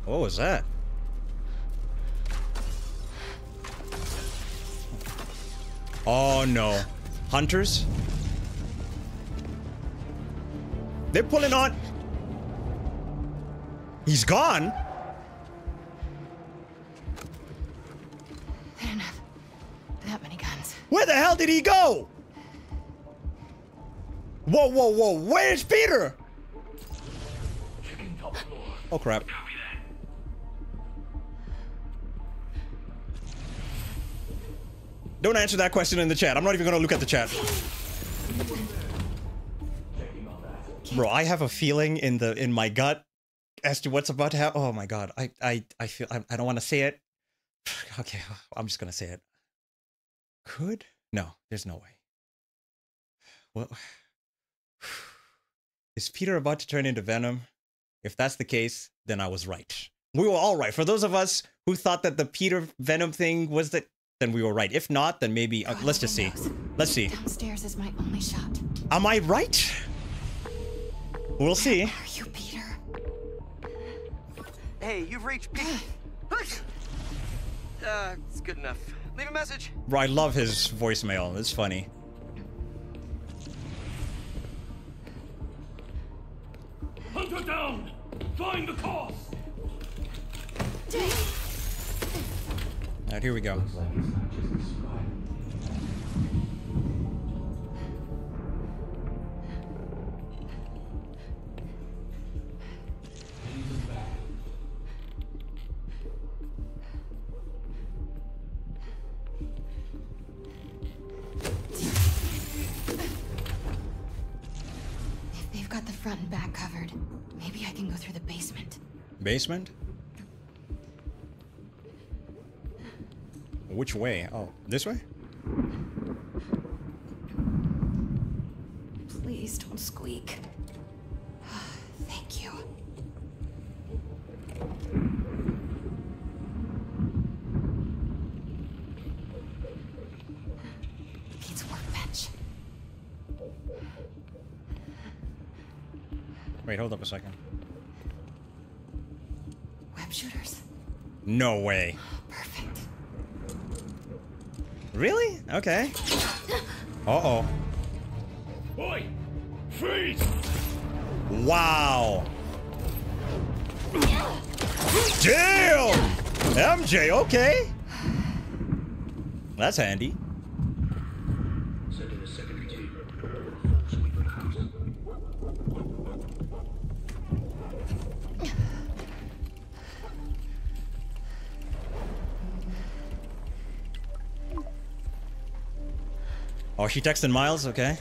What was that? Oh no. Hunters? They're pulling on. He's gone? Where the hell did he go? Whoa, whoa, whoa. Where's Peter? Oh, crap. Don't answer that question in the chat. I'm not even going to look at the chat. Bro, I have a feeling in the in my gut as to what's about to happen. Oh my god. I I I feel I, I don't want to say it. <sighs> Okay, <sighs> I'm just to say it. Could? No, there's no way. Well, <sighs> is Peter about to turn into Venom? If that's the case, then I was right. We were all right. For those of us who thought that the Peter Venom thing was that, then we were right. If not, then maybe uh, let's just see. Let's see. Downstairs is my only shot. Am I right? We'll see. Are you Peter? Hey, you've reached Pete. uh, <sighs> it's good enough. Leave a message. Bro, I love his voicemail. It's funny. Hunter down! Find the cause! Alright, here we go. Front and back covered, maybe I can go through the basement. Basement? Which way? Oh, this way? Please don't squeak. <sighs> Thank you. Pete's workbench. Wait, hold up a second. Web shooters. No way. Perfect. Really? Okay. Uh-oh. Boy! Freeze! Wow. Damn! MJ, okay. That's handy. Oh, she texted Miles? Okay.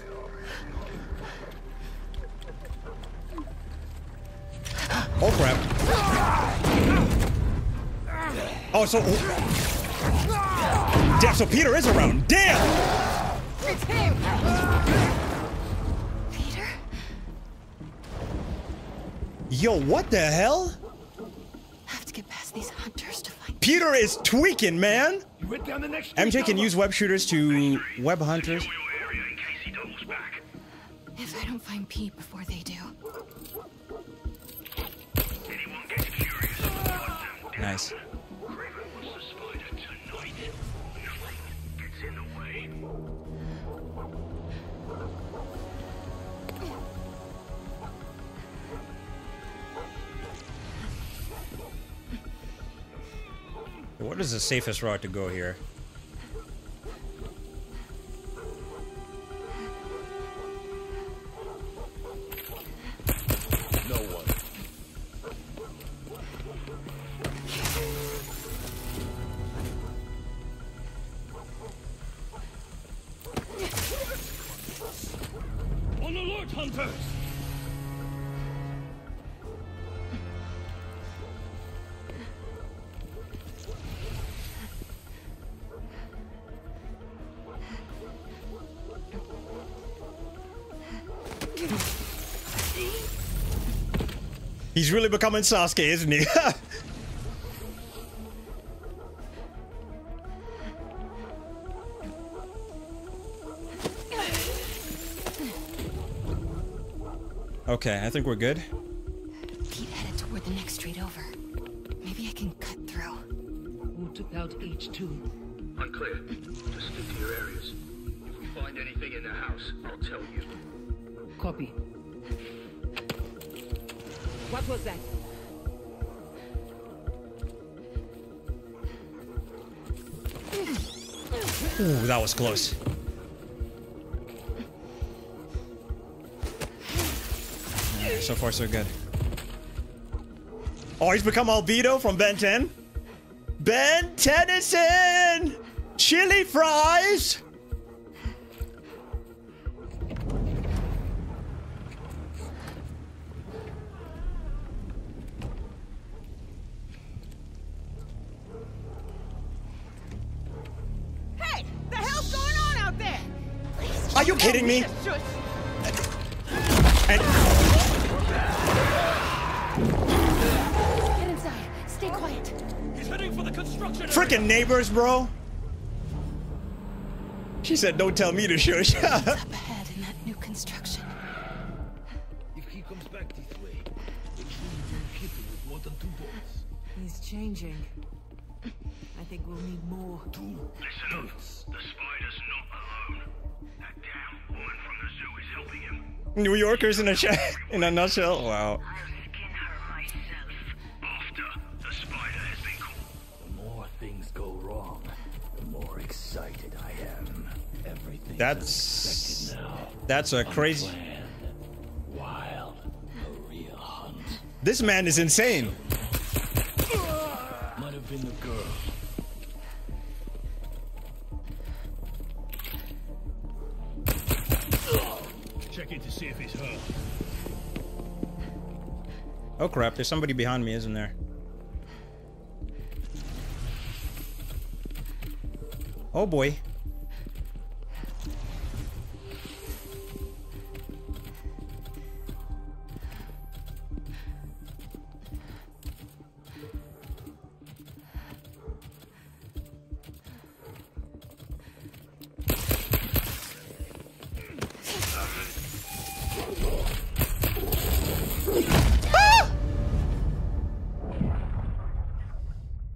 Oh, crap. Oh, so... Oh. Damn, so Peter is around. Damn! It's him! Peter? Yo, what the hell? I Have to get past these hunters to find. Peter is tweaking, man! You went down the next MJ can use web shooters to web hunters. If I don't find Pete before they do. Nice. What is the safest route to go here? No one. On alert, hunters! Really becoming Sasuke, isn't he? <laughs> okay, I think we're good. Pete headed toward the next street over. Maybe I can cut through. Who took out H2? Unclear. Just stick to your areas. If we find anything in the house, I'll tell you. Copy. What was that? Ooh, that was close. So far, so good. Oh, he's become Albedo from Ben 10? Ben Tennyson! Chili fries! Are you kidding me? Shush. Get inside. Stay quiet. He's heading for the construction Freaking neighbors, bro. She said, don't tell me to shush. <laughs> Up ahead in that new construction. If he comes back this way, make sure you hit him with more than two bullets. He's changing. I think we'll need more. Two Listen up. New Yorkers in a <laughs> in a nutshell. Wow. The spider has been caught. The more things go wrong, the more excited I am. Everything That's that's a crazy. Wild, a real hunt. This man is insane. Might have been the girl. Oh crap! There's somebody behind me, isn't there? Oh boy.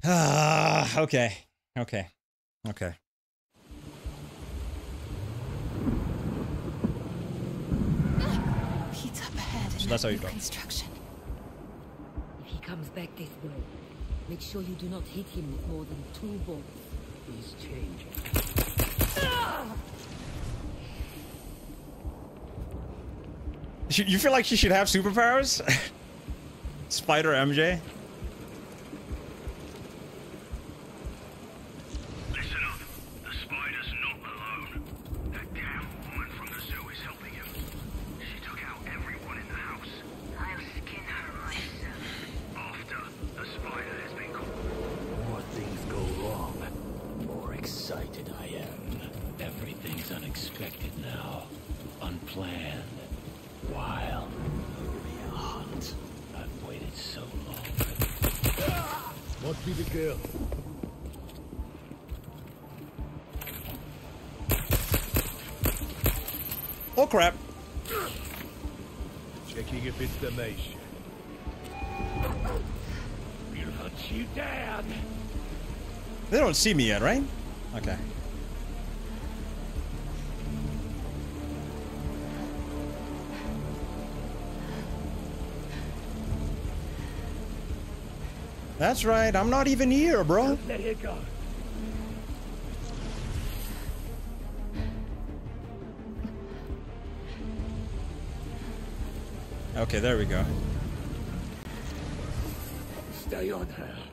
Ah, okay. Okay. Okay. Pete's up ahead So that's how you new go. construction. If he comes back this way, make sure you do not hit him with more than two bullets. He's changing. Sh- You feel like she should have superpowers? <laughs> Spider MJ? Crap. Checking if it's the Mason. We'll hunt you down. They don't see me yet, right? Okay. That's right, I'm not even here, bro. Let her go. Okay, there we go. Stay on her.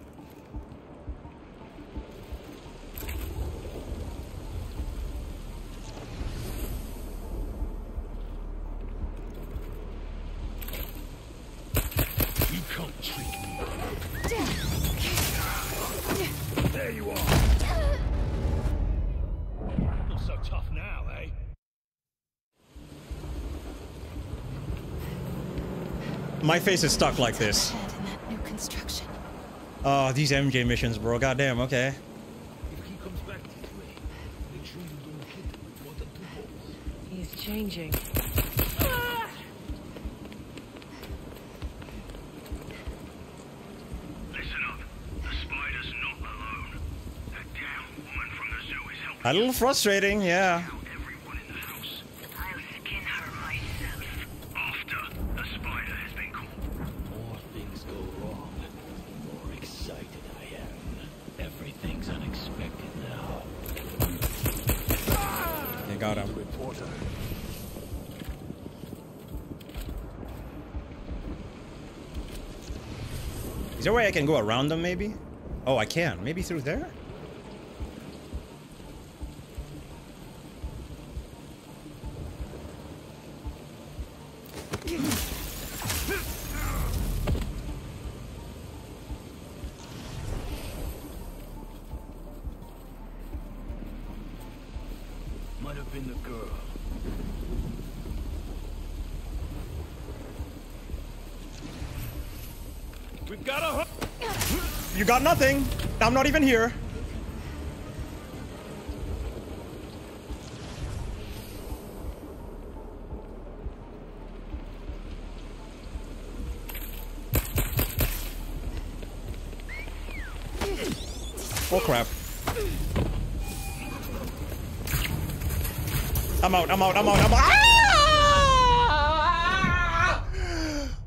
My face is stuck like this. New. Oh, these MJ missions, bro. Goddamn, okay. He's changing. A little frustrating, way, there a way I can go around them, maybe? Oh, I can. Maybe through there? Got nothing. I'm not even here. Oh crap. I'm out, I'm out, I'm out, I'm out. Ah!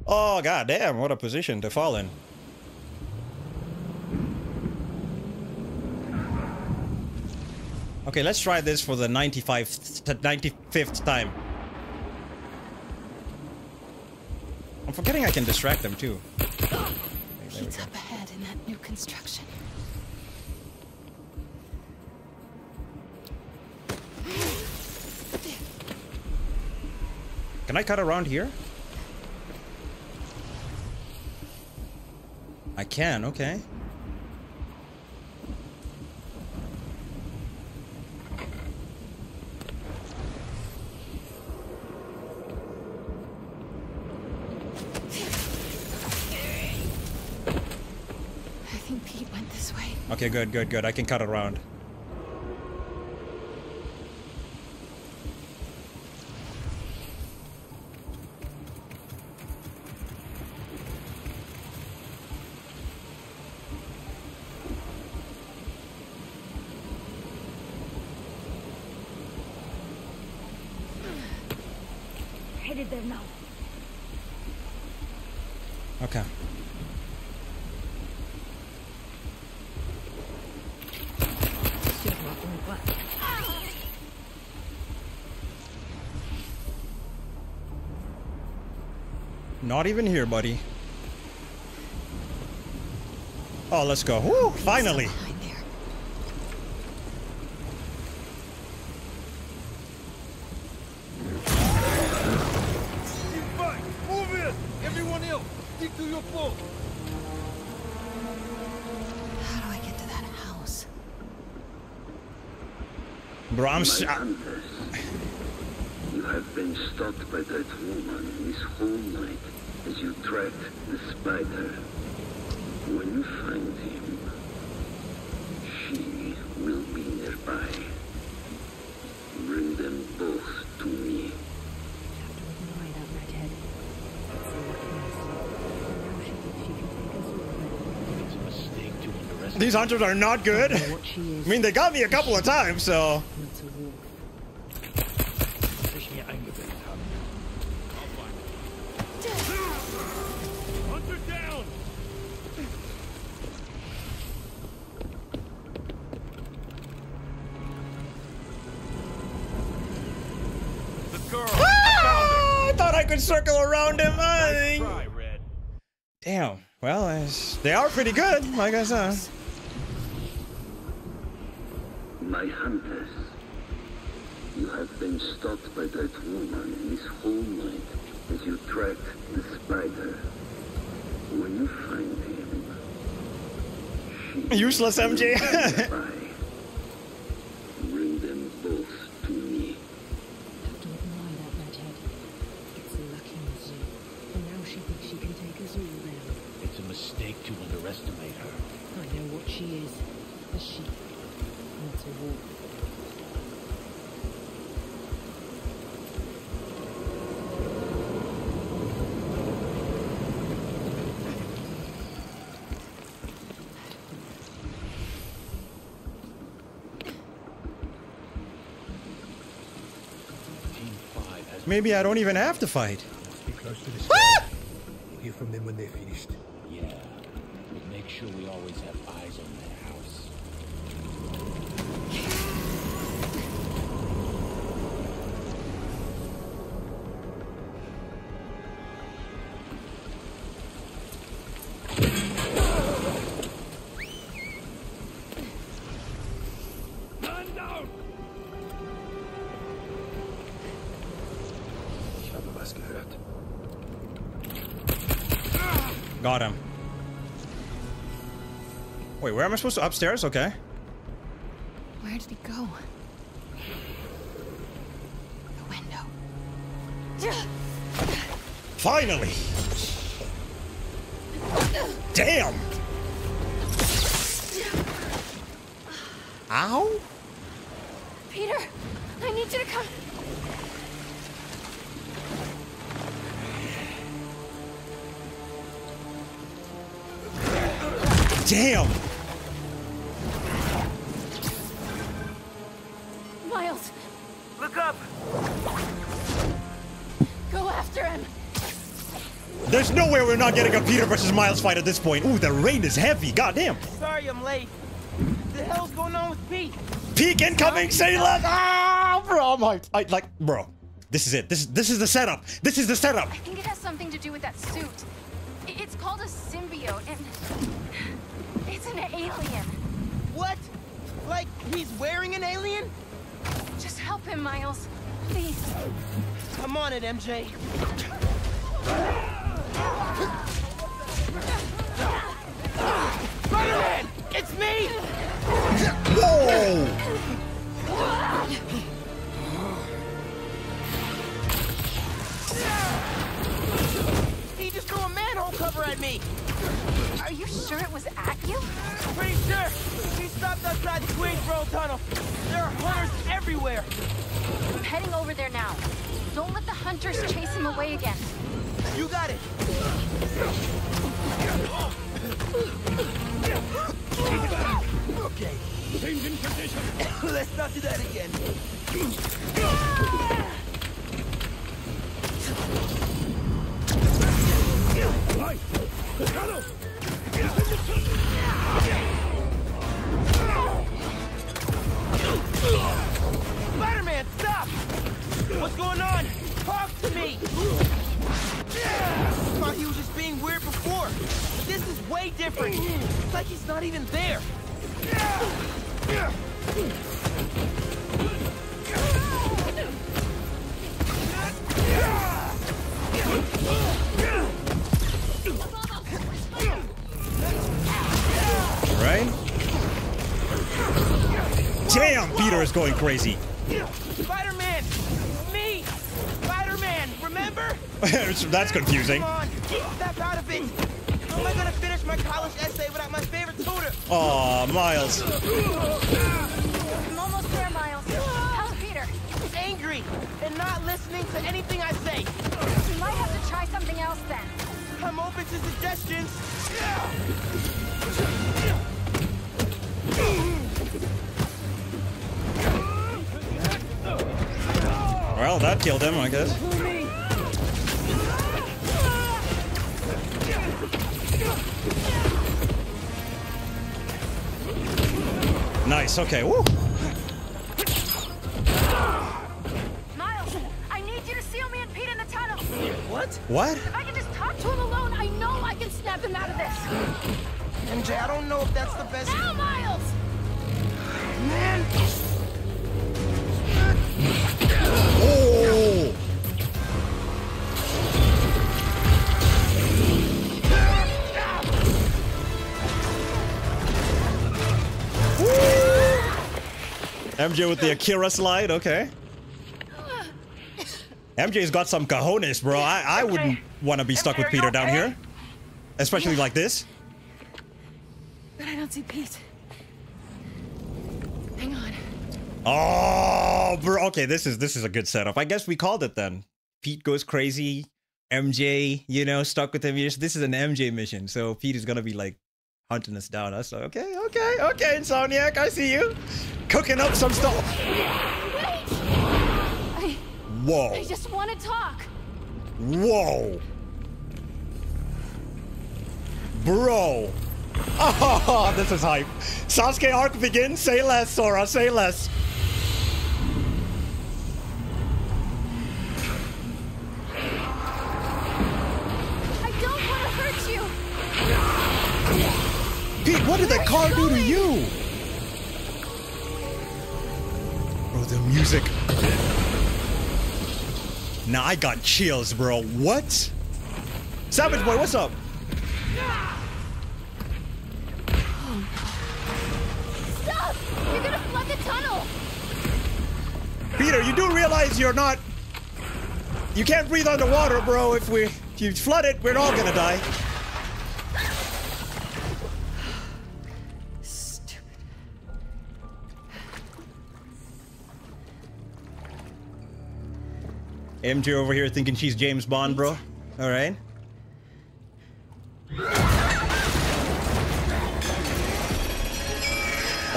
Oh god damn, what a position to fall in. Okay, let's try this for the 95th, 95th time. I'm forgetting I can distract them too. He's up ahead in that new construction. Can I cut around here? I can, okay. I think Pete went this way. Okay, good, good, good. I can cut around. Headed there now. Okay. Not even here, buddy. Oh, let's go. Woo, finally. Fight! Move in! Everyone else, stick to your post! How do I get to that house? Bro, I'm s- My hunters, you have been stalked by that woman this whole night the spider. When you find him, she will be nearby. Bring them both to me. These hunters are not good. I mean, they got me a couple of times, so... they are pretty good, like I said. Uh. My hunters, you have been stalked by that woman this whole night as you tracked the spider. When you find him, Useless MJ. <laughs> Maybe I don't even have to fight. Be close to the Ah! We'll hear from them when they're finished. Yeah, but make sure we always have eyes on that house. Got him. Wait, where am I supposed to? Upstairs? Okay. Where did he go? The window. Finally! Damn! Ow! Peter, I need you to come. Damn! Miles, Look up! go after him. There's no way we're not getting a Peter versus Miles fight at this point. Ooh, the rain is heavy. Goddamn. Sorry I'm late. What The hell's going on with Pete? Peek incoming, say left. Ah, bro, my, I like, bro. This is it. This is this is the setup. This is the setup. I think it has something to do with that suit. I- It's called a symbiote, and it's an alien. What? Like he's wearing an alien? Just help him, Miles. Please. I'm on it, MJ. Spider-Man! It's me! Whoa! Just threw a manhole cover at me! Are you sure it was at you? Pretty sure! He stopped outside the Queensboro tunnel! There are hunters everywhere! I'm heading over there now. Don't let the hunters chase him away again. You got it! Okay. Changing position. <coughs> Let's not do that again. Ah! Spider-Man, stop! What's going on? Talk to me! I Thought he was just being weird before. This is way different. It's like he's not even there. Right? Damn, Peter is going crazy. Spider-Man! Me! Spider-Man! Remember? <laughs> That's confusing. Come on! Step out of it! How am I gonna finish my college essay without my favorite tutor? Aw, Miles. I'm almost there, Miles. How's Peter? He's Angry and not listening to anything I say. You might have to try something else then. I'm open to suggestions. Well, that killed him, I guess. Nice, okay, woo! Miles, I need you to seal me and Pete in the tunnel. What? What? If I can just talk to him alone, I know I can snap him out of this. MJ, I don't know if that's the best. Now, Miles! Man! Oh! MJ with the Akira slide, okay. MJ's got some cojones, bro. I, I wouldn't want to be stuck with Peter down here. Especially like this. I don't see Pete. Hang on. Oh, bro. Okay, this is this is a good setup. I guess we called it then. Pete goes crazy. MJ, you know, stuck with him. This is an MJ mission, so Pete is gonna be like hunting us down. I was like, okay, okay, okay, Insomniac, I see you, cooking up some stuff. I, Whoa, I just want to talk. whoa, bro. Oh, this is hype. Sasuke arc begins. Say less, Sora. Say less. I don't want to hurt you. Pete, what did that car do to you? Bro, the music. Nah, I got chills, bro. What? Savage Boy, what's up? Stop! You're gonna flood the tunnel. Peter, you do realize you're not. You can't breathe underwater, bro. If we if you flood it, we're all gonna die. Stupid. MJ over here thinking she's James Bond, bro. All right.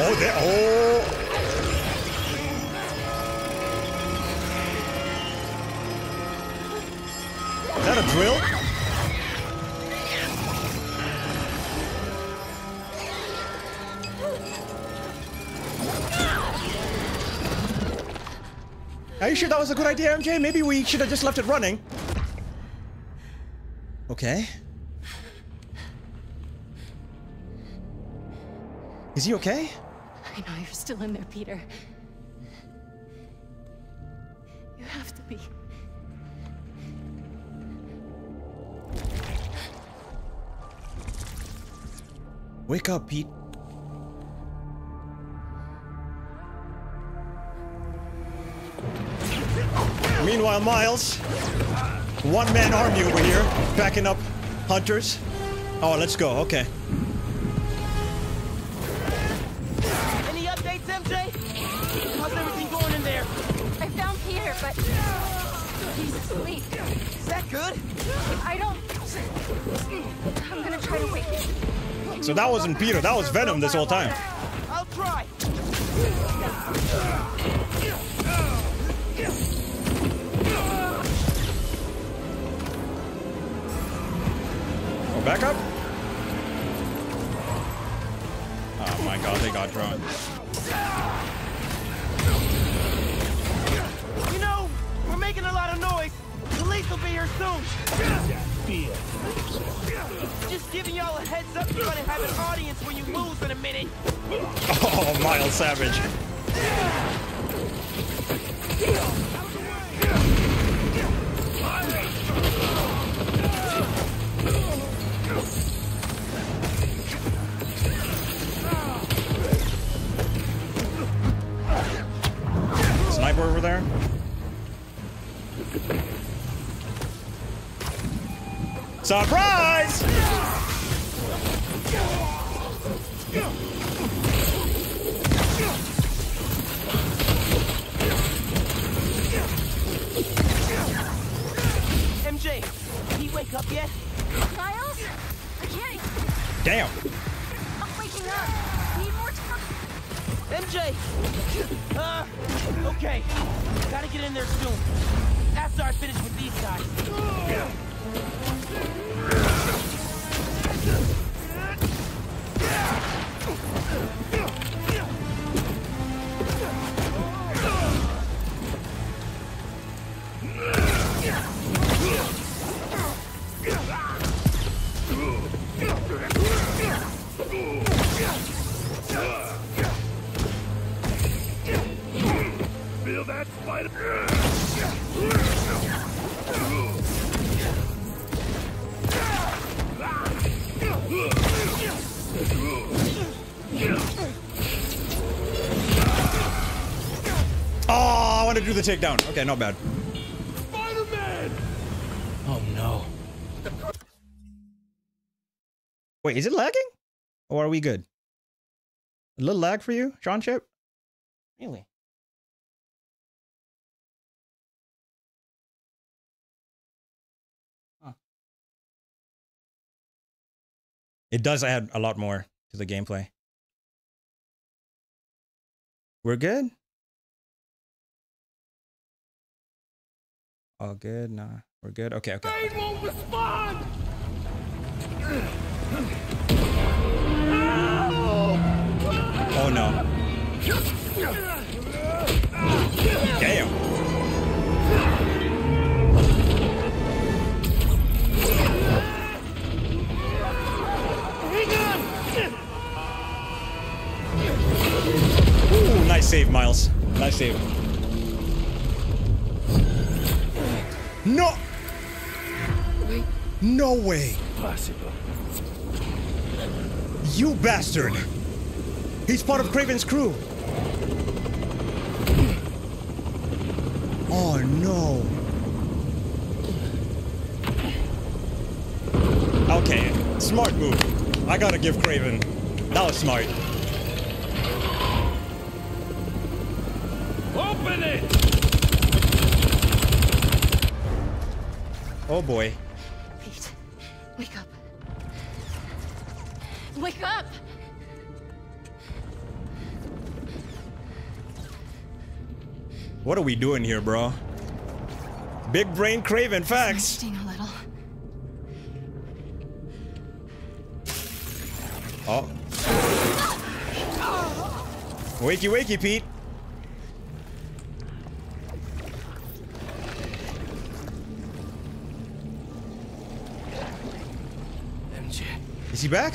Oh, there. Oh. Is that a drill? Are you sure that was a good idea, MJ? Maybe we should have just left it running. Okay. Is he okay? I know you're still in there, Peter. You have to be. Wake up, Pete. Meanwhile, Miles, one man army over here, backing up hunters. Oh, let's go. Okay. Any updates, MJ? How's everything going in there? I found Peter, but he's asleep. Is that good? I don't. I'm gonna try to wake him. So that wasn't Peter. That was Venom this whole time. I'll try. Oh, back up. Oh my God, they got drawn. You know, we're making a lot of noise. Police will be here soon. Just giving y'all a heads up, you're gonna have an audience when you lose in a minute. Oh, Miles Savage. Sniper over there. Surprise! MJ, did he wake up yet? Miles? I can't. Damn. I'm waking up. MJ! Uh, okay. Gotta get in there soon. After I finish with these guys. Feel that spider? Oh, I want to do the takedown. Okay, not bad. Spider-Man! Oh no. Wait, is it lagging? Or are we good? A little lag for you, Sean Chip? Really? It does add a lot more to the gameplay. We're good? All good? Nah, we're good. Okay, okay. They won't respond! Oh no. Damn. Save, Miles. Nice save. No! No way! Possible. You bastard! He's part of Kraven's crew! Oh no! Okay, smart move. I gotta give Craven. That was smart. Open it! Oh boy. Pete, wake up. Wake up! What are we doing here, bro? Big brain Kraven facts. Sting a little. Oh. Wakey, wakey, Pete. Is he back?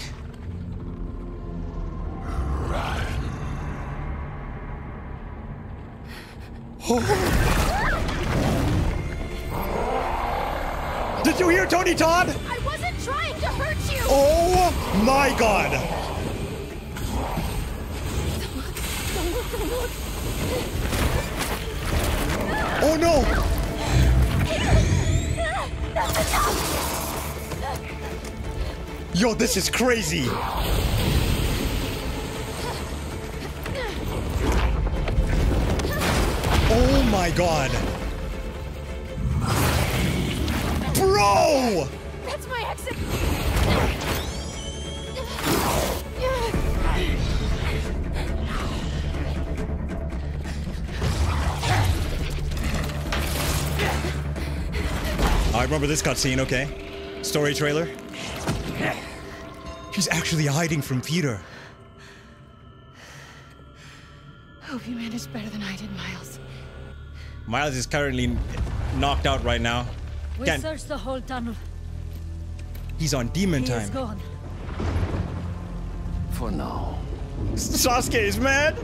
Did you hear Tony Todd? I wasn't trying to hurt you! Oh my god! Oh no! Yo, this is crazy! Oh my god! Bro! That's my exit! I remember this cutscene, okay. Story trailer. She's actually hiding from Peter. I Hope you managed better than I did, Miles. Miles is currently knocked out right now. We Can't- searched the whole tunnel. He's on demon he is time. gone. For now. Sasuke is mad.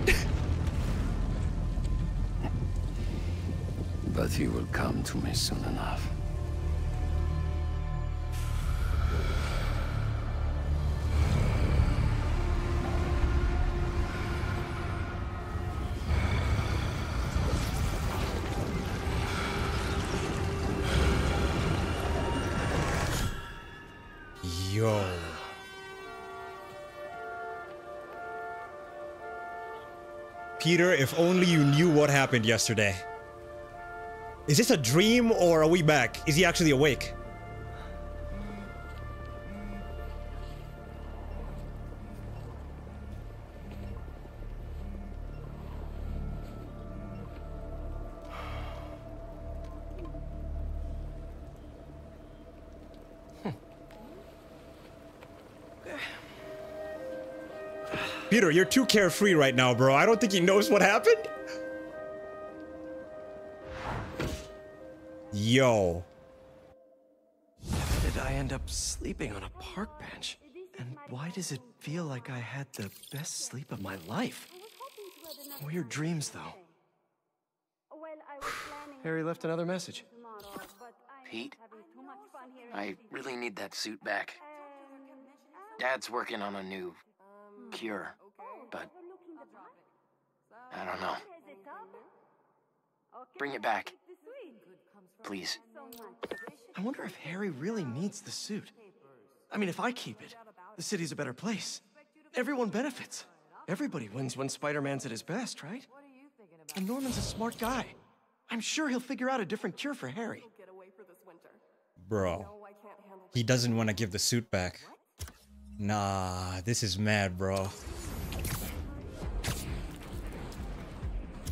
But he will come to me soon enough. Peter, if only you knew what happened yesterday. Is this a dream or are we back? Is he actually awake? Peter, you're too carefree right now, bro. I don't think he knows what happened. Yo. Did I end up sleeping on a park bench? And why does it feel like I had the best sleep of my life? Weird dreams, though. <sighs> Harry left another message. Pete, I really need that suit back. Dad's working on a new cure, but I don't know. Bring it back. Please. I wonder if Harry really needs the suit. I mean, if I keep it, the city's a better place. Everyone benefits. Everybody wins when Spider-Man's at his best, right? And Norman's a smart guy. I'm sure he'll figure out a different cure for Harry. Bro. He doesn't want to give the suit back. Nah, this is mad, bro.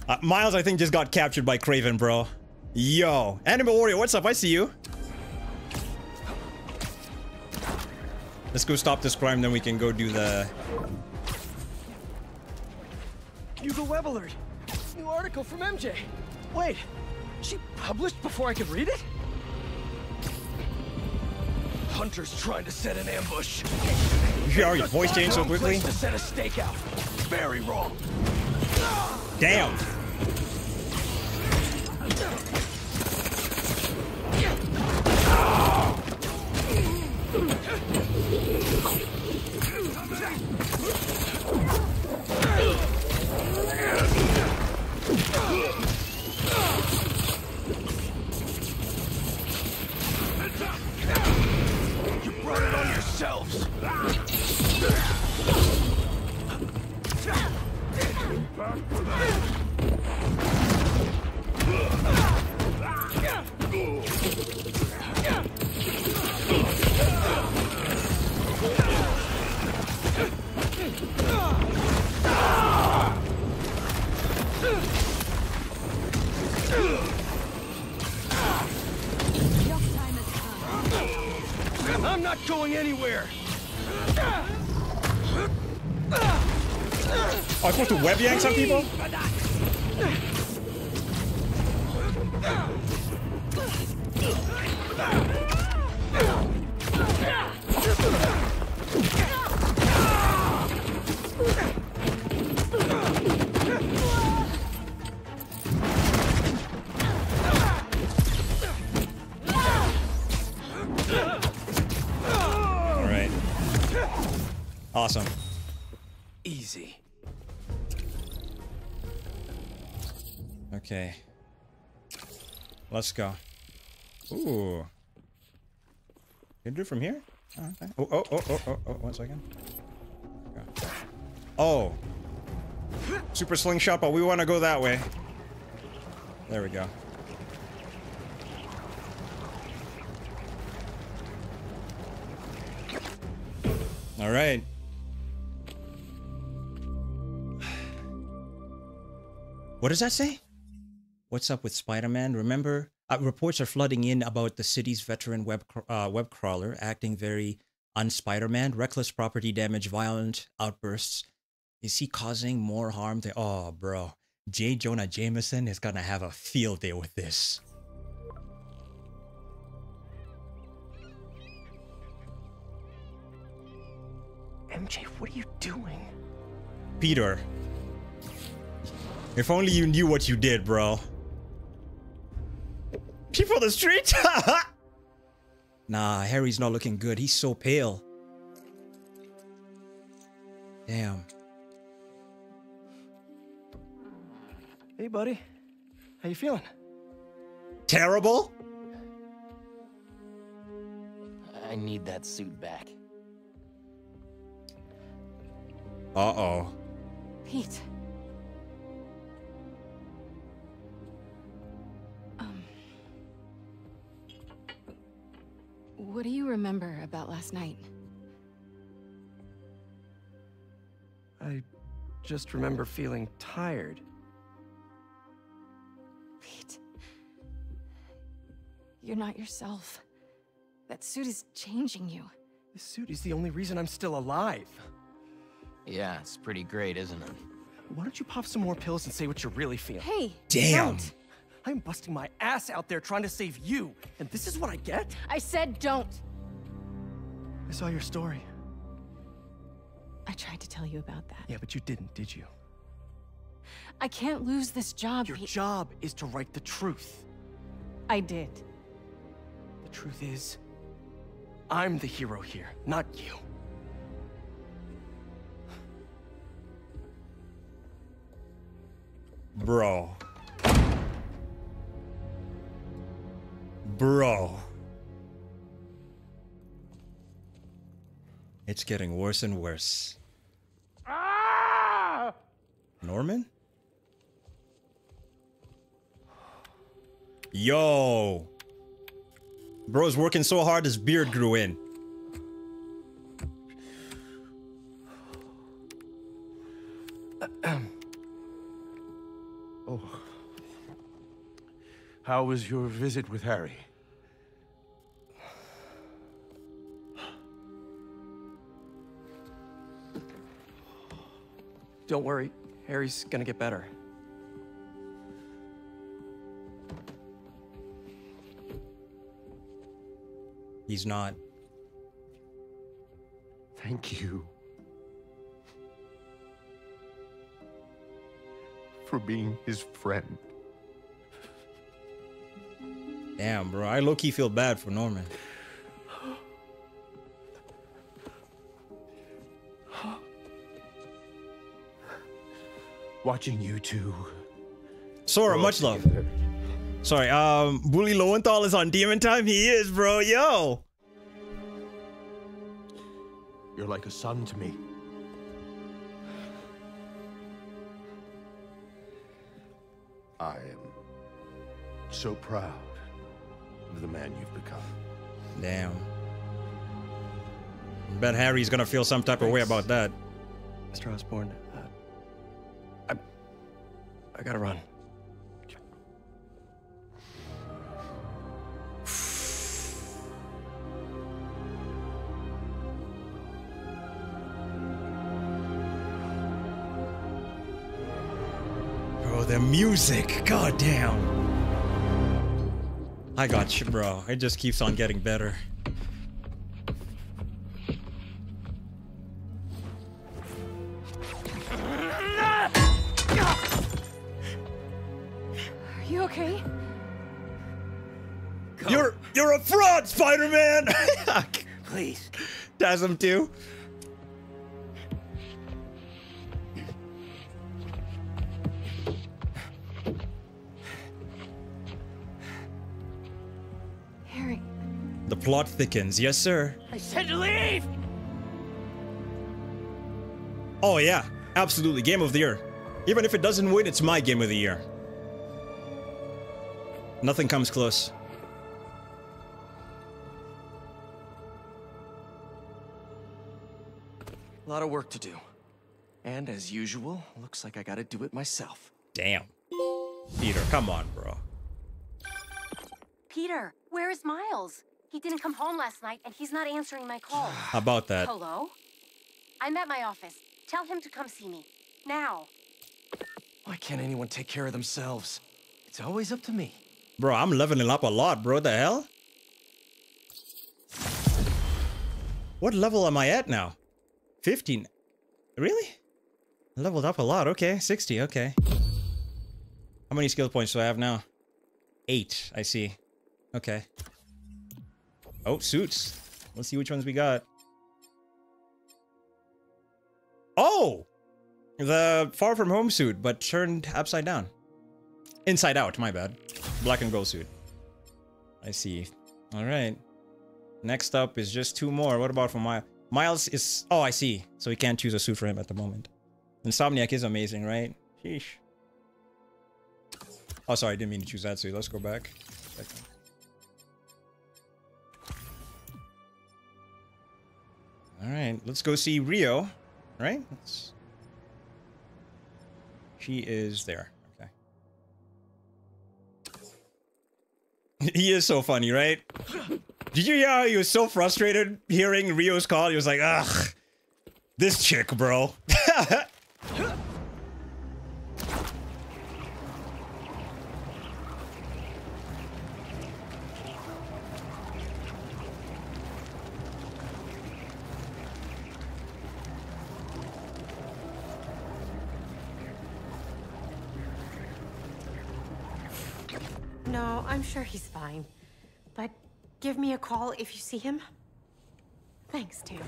Uh, Miles, I think, just got captured by Kraven, bro. Yo. Animal Warrior, what's up? I see you. Let's go stop this crime, then we can go do the... Hugo Web alert! New article from MJ! Wait, she published before I could read it? Hunter's trying to set an ambush. You already voice changed so quickly? to set a stakeout. Very wrong. Damn. You web yank some people? Let's go. Ooh. Can do from here? Oh, okay. Oh, oh, oh, oh, oh, oh, one second. Oh. Super slingshot, but we want to go that way. There we go. All right. <sighs> What does that say? What's up with Spider-Man? Remember, uh, reports are flooding in about the city's veteran web uh, web crawler acting very un-Spider-Man, reckless property damage, violent outbursts. Is he causing more harm? To- oh, bro, J. Jonah Jameson is gonna have a field day with this. MJ, what are you doing? Peter, if only you knew what you did, bro. People on the street? <laughs> nah, Harry's not looking good. He's so pale. Damn. Hey, buddy. How you feeling? Terrible? I need that suit back. Uh-oh. Pete. What do you remember about last night? I just remember feeling tired. Pete. You're not yourself. That suit is changing you. This suit is the only reason I'm still alive. Yeah, it's pretty great, isn't it? Why don't you pop some more pills and say what you really feel? Hey! Damn. Don't. I'm busting my ass out there trying to save you, and this is what I get? I said don't. I saw your story. I tried to tell you about that. Yeah, but you didn't, did you? I can't lose this job. Your Pete. job is to write the truth. I did. The truth is, I'm the hero here, not you. Bro. Bro. It's getting worse and worse. Ah! Norman? Yo. Bro's working so hard his beard grew in. Oh. How was your visit with Harry? Don't worry, Harry's gonna get better. He's not. Thank you. For being his friend. Damn, bro. I low-key feel bad for Norman. Watching you two. Sora, grow much love. together. Sorry, um, Yuri Lowenthal is on Demon Time. He is, bro. Yo. You're like a son to me. I am so proud of the man you've become. Damn. Bet Harry's gonna feel some type of way about that. Mr. Osborn, I, I gotta run. Bro, the music. goddamn. I got you, bro. It just keeps on getting better. Dasm too. Harry. The plot thickens. Yes, sir. I said leave! Oh yeah, absolutely. Game of the year. Even if it doesn't win, it's my game of the year. Nothing comes close. A lot of work to do. And as usual, looks like I gotta do it myself. Damn. Peter, come on, bro. Peter, where is Miles? He didn't come home last night and he's not answering my call. <sighs> How about that? Hello? I'm at my office. Tell him to come see me. Now. Why can't anyone take care of themselves? It's always up to me. Bro, I'm leveling up a lot, bro. The hell? What level am I at now? 15. Really? Leveled up a lot. Okay, 60. Okay. How many skill points do I have now? Eight. I see. Okay. Oh, suits. Let's see which ones we got. Oh! The Far From Home suit, but turned upside down. Inside out, my bad. Black and gold suit. I see. Alright. Next up is just two more. What about for Miles? Miles is... Oh, I see. So we can't choose a suit for him at the moment. Insomniac is amazing, right? Sheesh. Oh, sorry. I didn't mean to choose that suit. Let's go back. Second. Alright. Let's go see Rio. Right? Let's... She is there. Okay. <laughs> he is so funny, right? Did you hear how he was so frustrated hearing Rio's call? He was like, ugh. This chick, bro. <laughs> No, I'm sure he's fine. But give me a call if you see him. Thanks, Tam.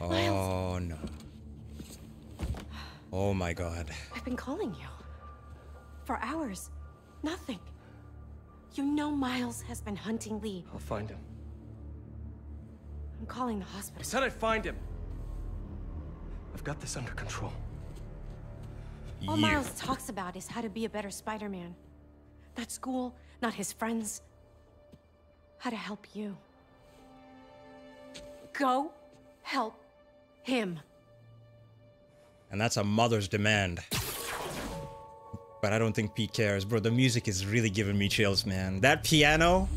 Oh no. Oh my god. I've been calling you. For hours. Nothing. You know Miles has been hunting Lee. I'll find him. I'm calling the hospital. I said I'd find him. I've got this under control. All Miles talks about is how to be a better Spider-Man. Not school, not his friends. How to help you. Go help him. And that's a mother's demand. But I don't think Pete cares. Bro, the music is really giving me chills, man. That piano.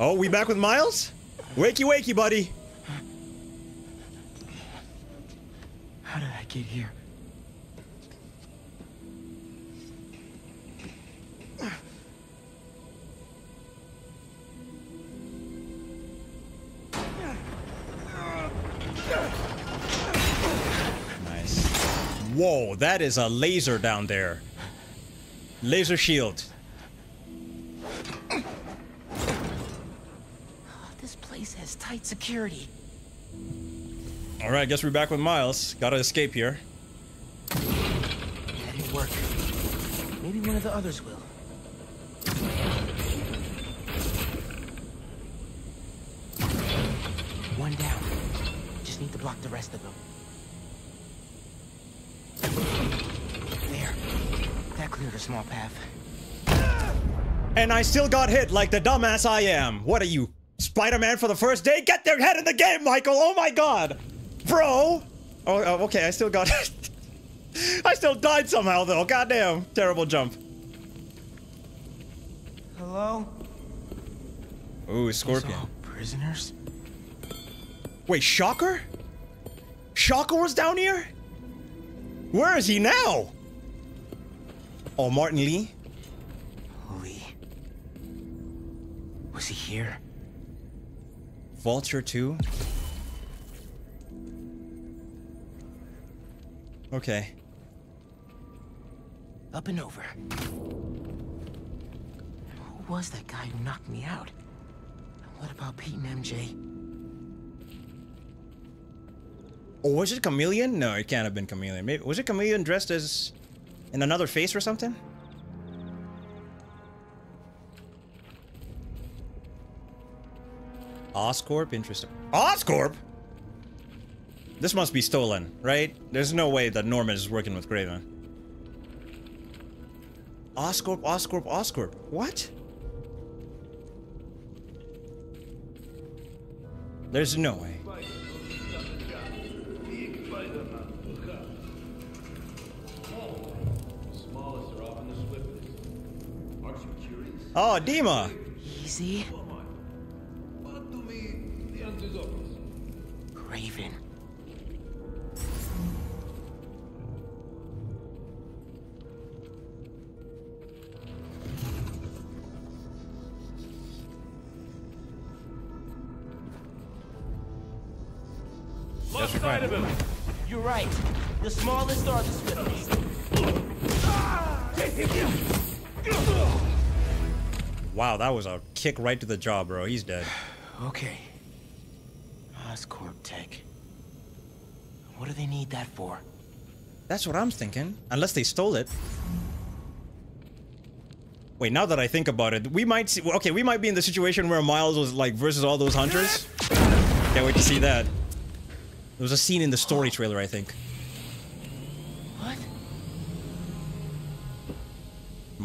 Oh, we back with Miles? Wakey, wakey, buddy. How did I get here? Whoa, that is a laser down there. Laser shield. Oh, this place has tight security. All right, guess we're back with Miles. Gotta escape here. That didn't work. Maybe one of the others will. One down. Just need to block the rest of them. There. That cleared a small path. And I still got hit like the dumbass I am. What are you, Spider-Man for the first day? Get their head in the game, Michael! Oh my god! Bro! Oh, oh, okay, I still got... <laughs> I still died somehow, though. Goddamn. Terrible jump. Hello? Ooh, Scorpion. Prisoners? Wait, Shocker? Shocker was down here? Where is he now? Oh, Martin Lee? Lee. Was he here? Vulture 2? Okay. Up and over. Who was that guy who knocked me out? And what about Pete and MJ? Was it Chameleon? No, it can't have been Chameleon. Maybe was it Chameleon dressed as in another face or something? Oscorp, interesting. Oscorp? This must be stolen, right? There's no way that Norman is working with Kraven. Oscorp, Oscorp, Oscorp. What? There's no way. Oh, Dima. Easy. Raven. Lost sight of him. You're right. The smallest are the swiftest. Ah! Wow, that was a kick right to the jaw, bro. He's dead. <sighs> Okay. Oscorp Tech. What do they need that for? That's what I'm thinking. Unless they stole it. Wait, now that I think about it, we might see. Okay, we might be in the situation where Miles was like versus all those hunters. Can't wait to see that. There was a scene in the story trailer, I think.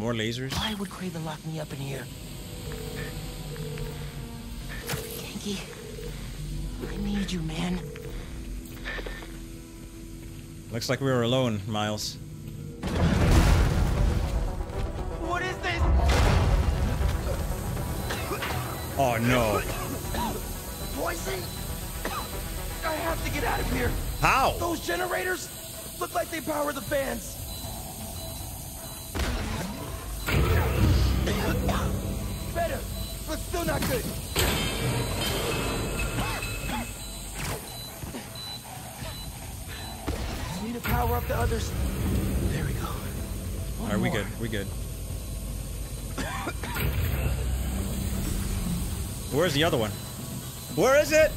More lasers. Why would Kraven lock me up in here? Ganke, I need you, man. Looks like we were alone, Miles. What is this? Oh no. Poison? I have to get out of here. How? Those generators look like they power the fans. Still not good. Need to power up the others. There we go. All right, we good. We good. Where's the other one? Where is it?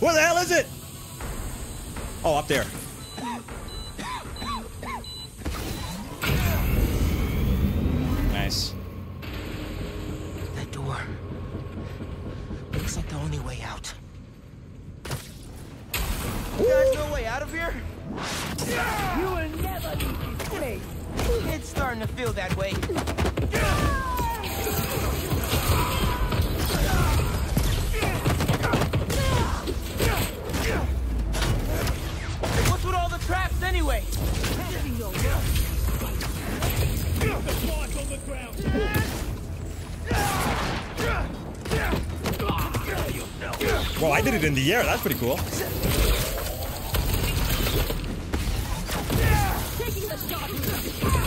Where the hell is it? Oh, up there. Nice. That door. Looks like the only way out. You guys no way out of here? You will never leave this place. It's starting to feel that way. What's with all the traps anyway? Well, I did it in the air. That's pretty cool. Taking the shot.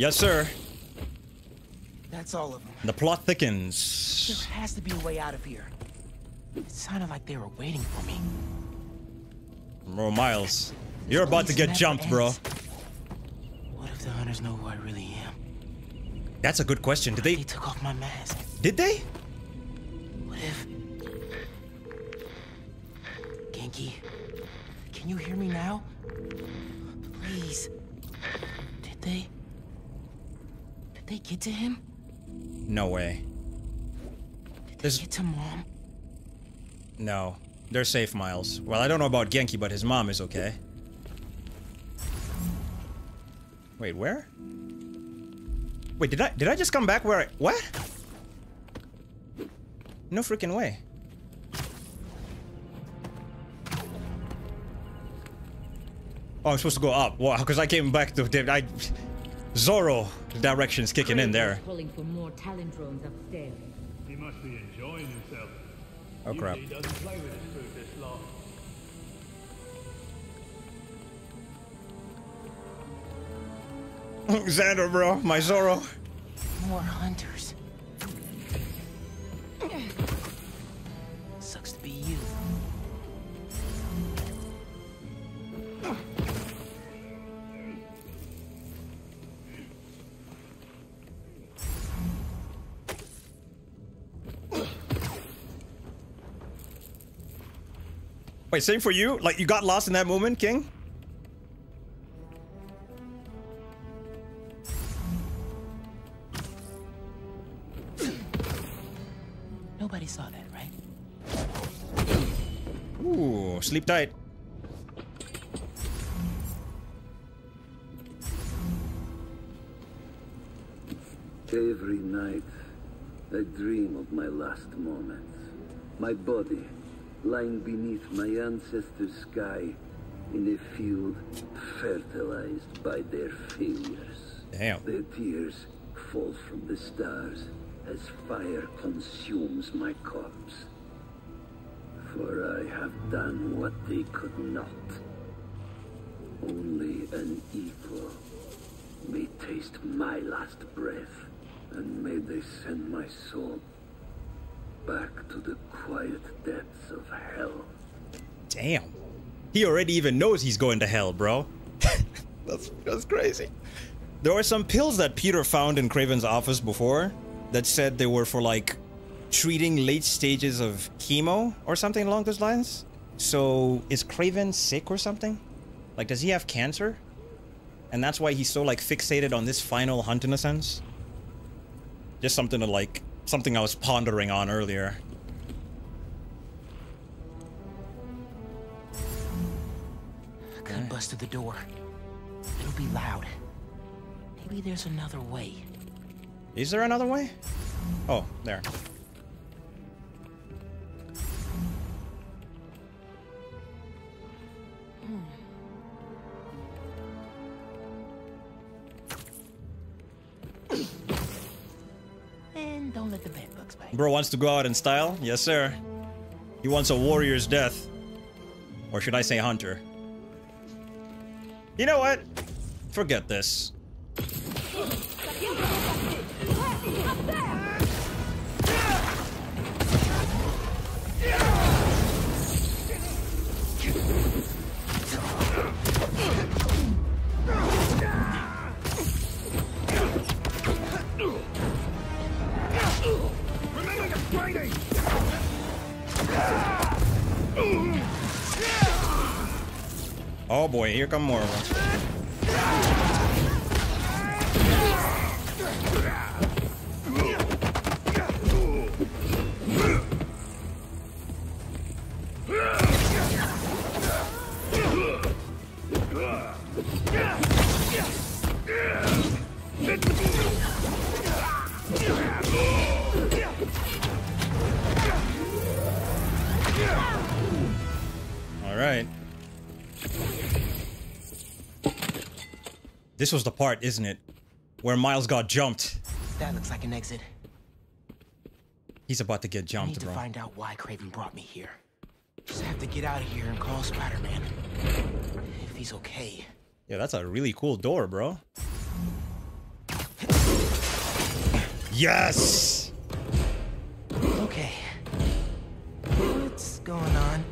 Yes, sir. That's all of them. The plot thickens. There has to be a way out of here. It sounded like they were waiting for me. Bro, Miles. You're about to get jumped, bro. What if the hunters know who I really am? That's a good question. Did they... They took off my mask. Did they? What if... Ganke, can you hear me now? Please. Did they... Did they get to him? No way. Did There's- they get to Mom? No. They're safe, Miles. Well, I don't know about Ganke, but his mom is okay. Wait, where? Wait, did I did I just come back where I what? No freaking way. Oh, I'm supposed to go up. Wow, because I came back to I Zoro directions kicking in there. Calling for more talent drones upstairs. He must be enjoying himself. Oh crap. Usually he doesn't play with his food this long. <laughs> Xander, bro, my Zoro. More hunters. Wait, same for you? Like you got lost in that moment, King? Nobody saw that, right? Ooh, sleep tight. Every night, I dream of my last moments. My body lying beneath my ancestors' sky in a field fertilized by their failures. Damn. Their tears fall from the stars as fire consumes my corpse. For I have done what they could not. Only an equal may taste my last breath, and may they send my soul back to the quiet depths of hell. Damn. He already even knows he's going to hell, bro. <laughs> that's that's crazy. There were some pills that Peter found in Kraven's office before that said they were for like treating late stages of chemo or something along those lines. So is Kraven sick or something? Like does he have cancer? And that's why he's so like fixated on this final hunt in a sense? Just something to like something I was pondering on earlier. Couldn't bust the door. It'll be loud. Maybe there's another way. Is there another way? Oh, there. Hmm. And don't let the bugs bite. Bro wants to go out in style? Yes, sir. He wants a warrior's death. Or should I say hunter? You know what? Forget this. Oh boy, here come more of them. Right. This was the part, isn't it? Where Miles got jumped. That looks like an exit. He's about to get jumped, I need to bro. find out why Kraven brought me here. Just have to get out of here and call Spider-Man. If he's okay. Yeah, that's a really cool door, bro. Yes! Okay. What's going on?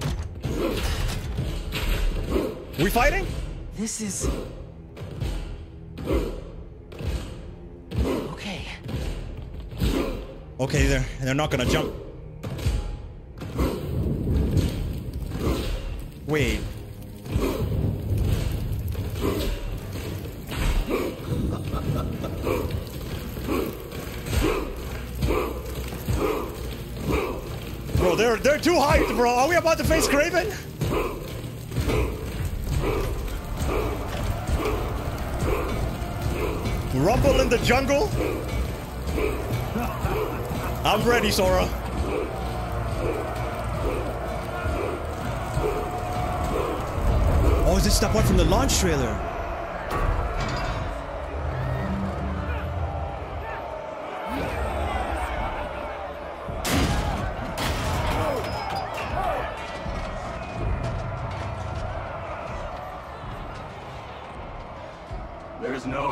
We fighting? This is... Okay. Okay, they're they're not gonna jump. Wait. Bro, they're they're too hyped, bro. Are we about to face Kraven? Rumble in the jungle? I'm ready, Sora. Oh, is this that part from the launch trailer?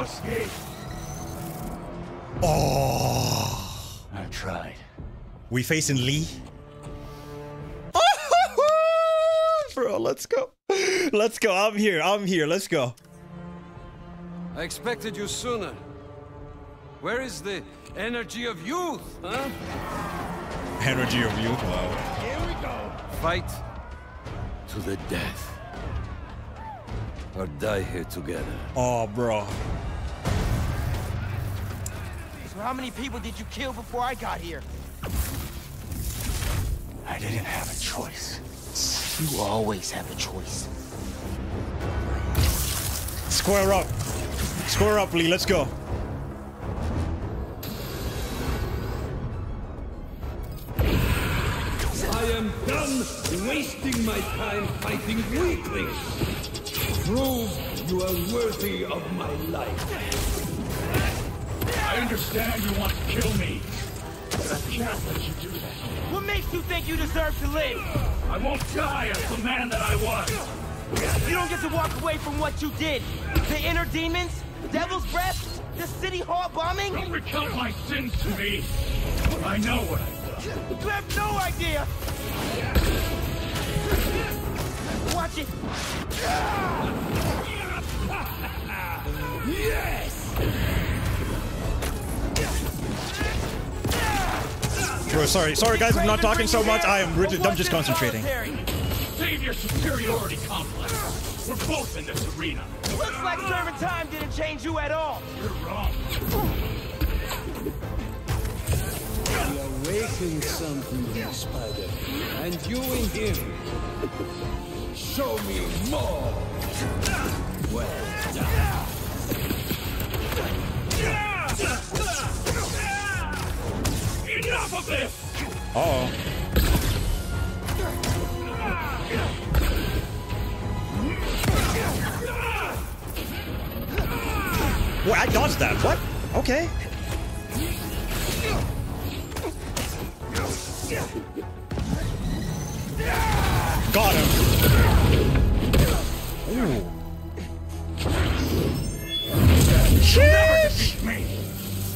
Escape. Oh. I tried. We facing Lee? <laughs> Bro, let's go. Let's go. I'm here. I'm here. Let's go. I expected you sooner. Where is the energy of youth, huh? Energy of youth. Wow. Here we go. Fight To the death. Or die here together. Oh, bro. So how many people did you kill before I got here? I didn't have a choice. You always have a choice. Square up. Square up, Lee. Let's go. I am done wasting my time fighting weaklings. Prove you are worthy of my life. I understand you want to kill me, but I can't let you do that. What makes you think you deserve to live? I won't die as the man that I was. You don't get to walk away from what you did. The inner demons, Devil's Breath, the City Hall bombing. Don't recount my sins to me. I know what I've done. You have no idea! Watch it! <laughs> Yes! Bro, sorry, sorry guys, I'm not talking so much. I am really, I'm just concentrating. Save your superiority complex. We're both in this arena. Looks like serving time didn't change you at all. You're wrong. We awakened something here, Spider. And you and him. Show me more. Well done. Enough of this! Uh oh. Wait, I dodged that. What? Okay. Got him. Ooh. Sheesh! Me.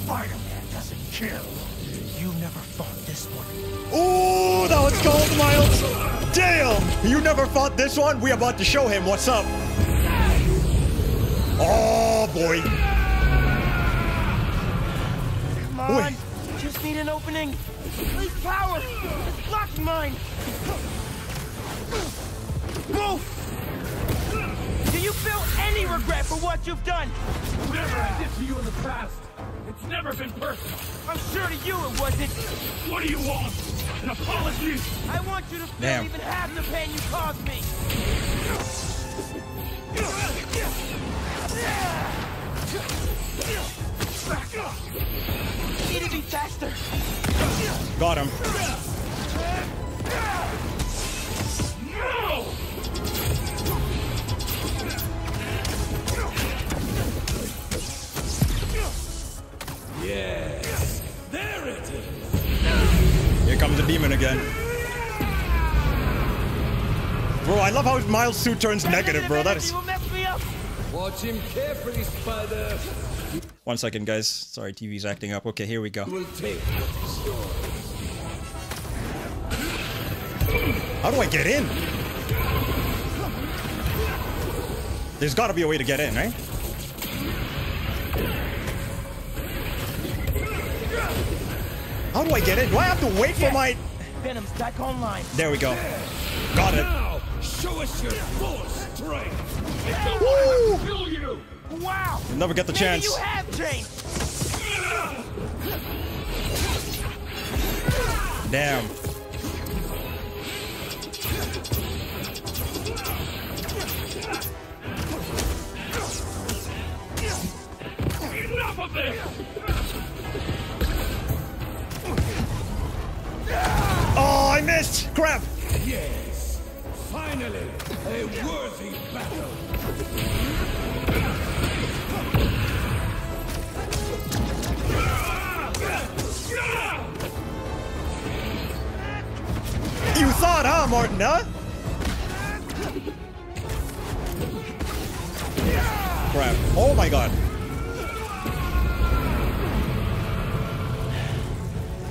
Spider-Man doesn't kill. Ooh, that was gold, Miles. Damn! You never fought this one? We about to show him what's up. Oh, boy. Come on. Just need an opening. Please power. It's blocking mine. Move! Do you feel any regret for what you've done? Whatever I did to you in the past, it's never been personal. I'm sure to you it wasn't. What do you want? An apology? I want you to feel Damn. even half the pain you caused me. Need to be faster. Got him. No! Yes! There it is! Here comes the demon again. Bro, I love how Miles' suit turns negative, bro. That is. You will mess me up. Watch him carefully, Spider. One second, guys. Sorry, TV's acting up. Okay, here we go. We'll take what is yours. How do I get in? There's gotta be a way to get in, right? How do I get in? Do I have to wait for my... Venom's back online. There we go. Got it. Now, show us your full strength! Woo! Kill you! Wow. You'll never get the Maybe chance. you have changed. Damn. Enough of this! Oh, I missed! Crap! Yes! Finally, a worthy battle! You thought, huh, Martin, huh? Crap. Oh my god.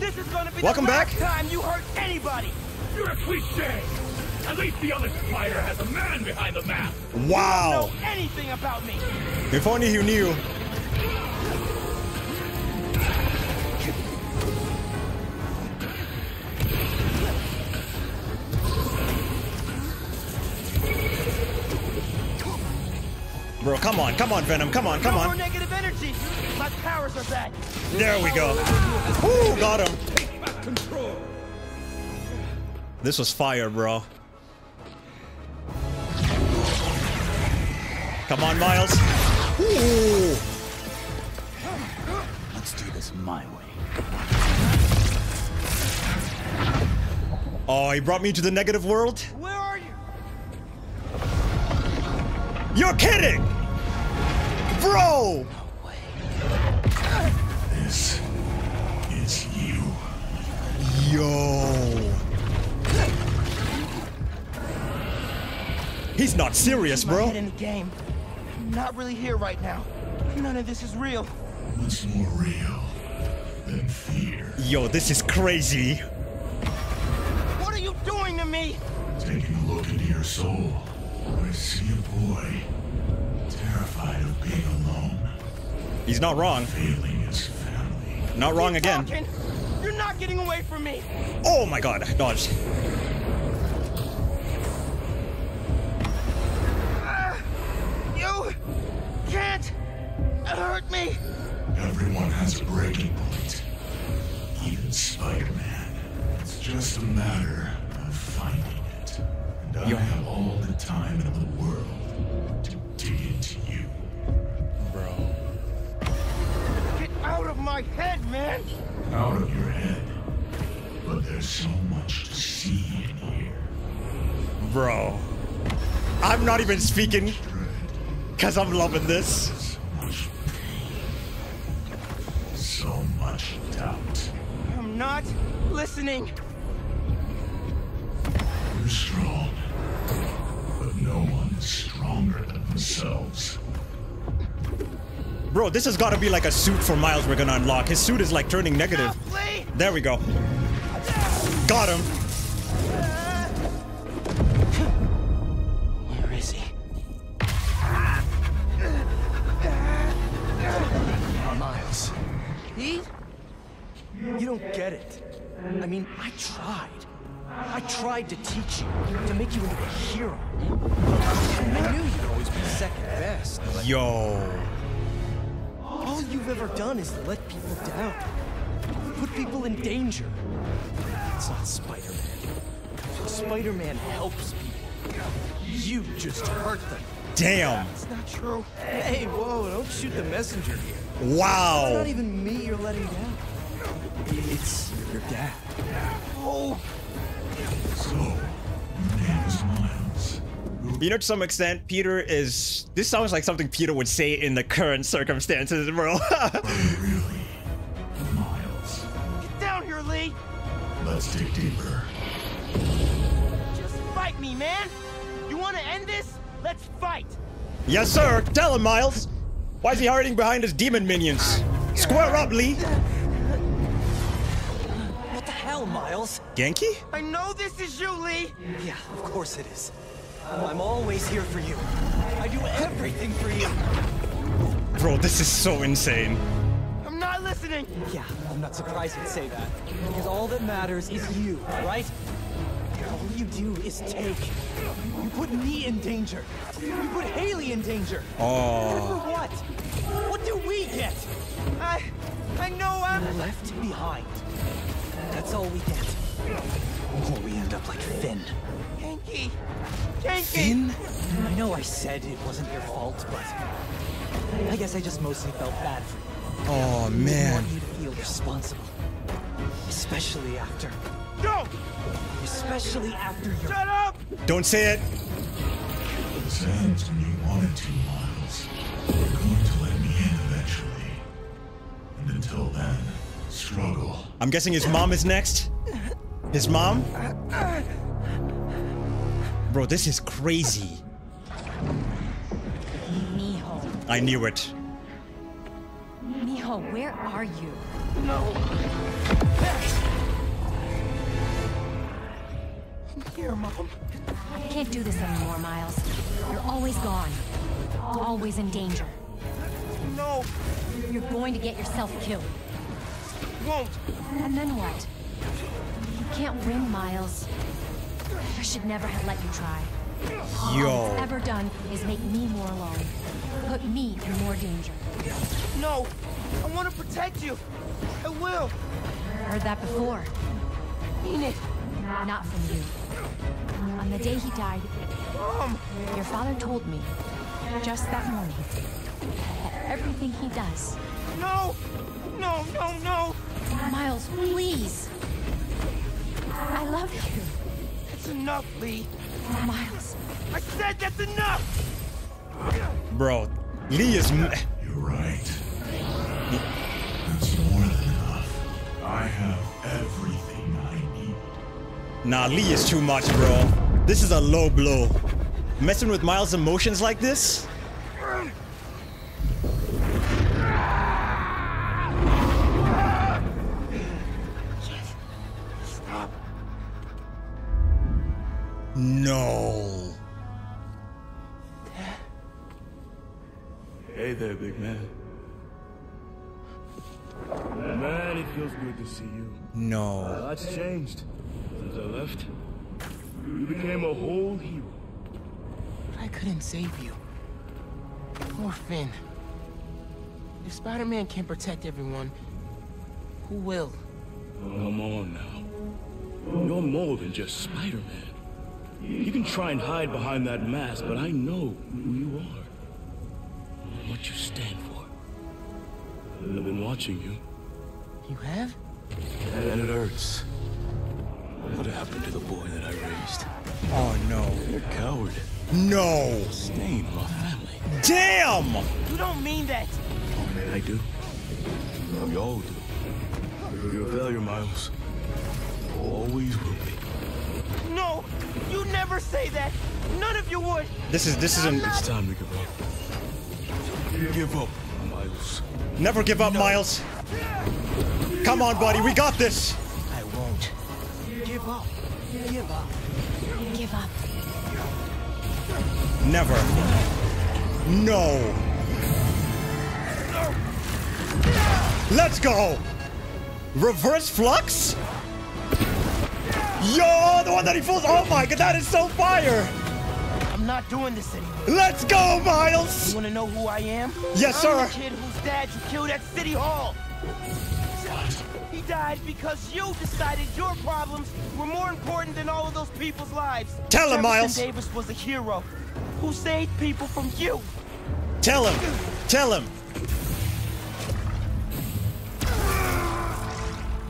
This is gonna be Welcome the last back. time you hurt anybody. You're a cliche! At least the other spider has a man behind the mask! Wow. Know anything about me? If only you knew. Bro, come on, come on, Venom, come on, come no more on. negative energy. My powers are back. There we go. Woo, got him. Control! This was fire, bro. Come on, Miles. Ooh. Let's do this my way. Oh, he brought me to the negative world? Where are you? You're kidding! Bro! This is you. Yo. He's not serious, bro. In the game. I'm not really here right now. None of this is real. What's more real than fear? Yo, this is crazy. What are you doing to me? Taking a look into your soul. I see a boy terrified of being alone. He's not wrong. Failing his family. Not wrong again. Talking. You're not getting away from me. Oh my god, dodged. Uh, you can't hurt me. Everyone has a breaking point. Even Spider-Man. It's just a matter of finding it. And I have all the time in the world to dig into out of my head, man. Out of your head. But there's so much to see in here. Bro. I'm not even speaking because I'm loving this. So much doubt. I'm not listening. You're strong. But no one is stronger than themselves. Bro, this has got to be like a suit for Miles we're gonna unlock. His suit is like turning negative. There we go. Got him. Where is he? Uh, Miles. Pete? You don't get it. I mean, I tried. I tried to teach you, to make you into a hero. I knew you'd always be second best. Yo. All you've ever done is let people down. Put people in danger. It's not Spider-Man. Spider-Man helps people. You just hurt them. Damn. It's not true. Hey, whoa, don't shoot the messenger here. Wow. It's not even me you're letting down. It's your dad. Oh. So, You know, to some extent, Peter is. This sounds like something Peter would say in the current circumstances, bro. <laughs> Really, Miles. Get down here, Lee. Let's dig deeper. Just fight me, man. You want to end this? Let's fight. yes, sir. Tell him, Miles. Why is he hiding behind his demon minions? Square up, Lee. What the hell, Miles? Ganke? I know this is you, Lee. Yeah, of course it is. Oh, I'm always here for you. I do everything for you. Bro, this is so insane. I'm not listening. Yeah, I'm not surprised you'd say that. Because all that matters is you, right? All you do is take. You put me in danger. You put Hailey in danger. Oh. For what? What do we get? I, I know uh, I'm left behind. That's all we get. Or we end up like Finn. Ganke. Ganke. Finn? I know I said it wasn't your fault, but I guess I just mostly felt bad for you. Oh, man. I man. want you to feel responsible. Especially after. Go! Especially after your. Shut up! Don't say it. This ends when you wanted to, Miles. You're going to let me in eventually. And until then, struggle. I'm guessing his mom is next. His mom? Uh, uh, Bro, this is crazy. Mijo. I knew it. Mijo, where are you? No. I'm here, Mom. I can't do this anymore, Miles. You're always gone. Always in danger. No. You're going to get yourself killed. Won't. And then what? You can't win, Miles. I should never have let you try. All Yo. it's ever done is make me more alone. Put me in more danger. No. I want to protect you. I will. Heard that before. Mean it. Not from you. On the day he died, Mom. your father told me, just that morning, that everything he does. No. No, no, no. Miles, please. I love you. It's enough, Lee. Miles. I said that's enough. Bro, Lee is. You're right. That's more than enough. I have everything I need. Nah, Lee is too much, bro. This is a low blow. Messing with Miles' emotions like this? No. Hey there, big man. Man, it feels good to see you. No. A lot's changed since I left. You became a whole hero. But I couldn't save you. Or Finn. If Spider-Man can't protect everyone, who will? Come on now. You're more than just Spider-Man. You can try and hide behind that mask, but I know who you are. and What you stand for. I've been watching you. You have? And it hurts. What happened to the boy that I raised? Oh no. You're a coward. No. Stain on my family. Damn! You don't mean that! Oh, I do. We all do. You're a failure, Miles. Always will be. No! You never say that! None of you would! This is this isn't. It's time to give up. Give up, Miles. Never give up, Miles. Come on, buddy. We got this. I won't. Give up. Give up. Give up. Never. No. Let's go. Reverse flux? Yo, the one that he pulls. Oh my god, that is so fire. I'm not doing this anymore. Let's go, Miles. You wanna know who I am? Yes, I'm sir. the kid whose dad you killed at City Hall. He died because you decided your problems were more important than all of those people's lives. Tell him, Jefferson Miles. Davis was a hero who saved people from you. Tell him. Tell him.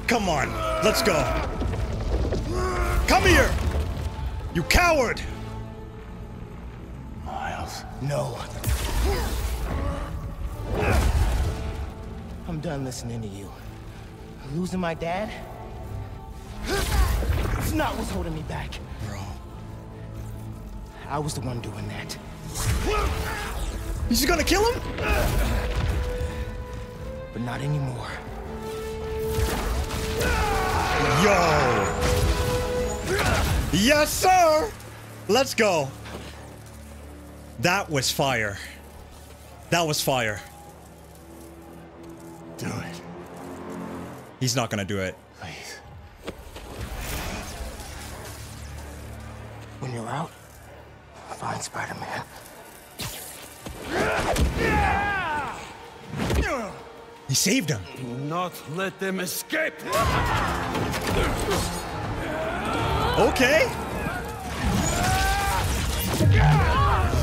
Come on. Let's go. Come here. You coward. Miles. No. I'm done listening to you. Losing my dad? It's not what's holding me back. Bro. I was the one doing that. Just gonna kill him? But not anymore. Yo. Yes, sir. Let's go. That was fire. That was fire. Do it. He's not gonna do it. Please. When you're out, find Spider-Man. He saved him. Do not let them escape! Okay.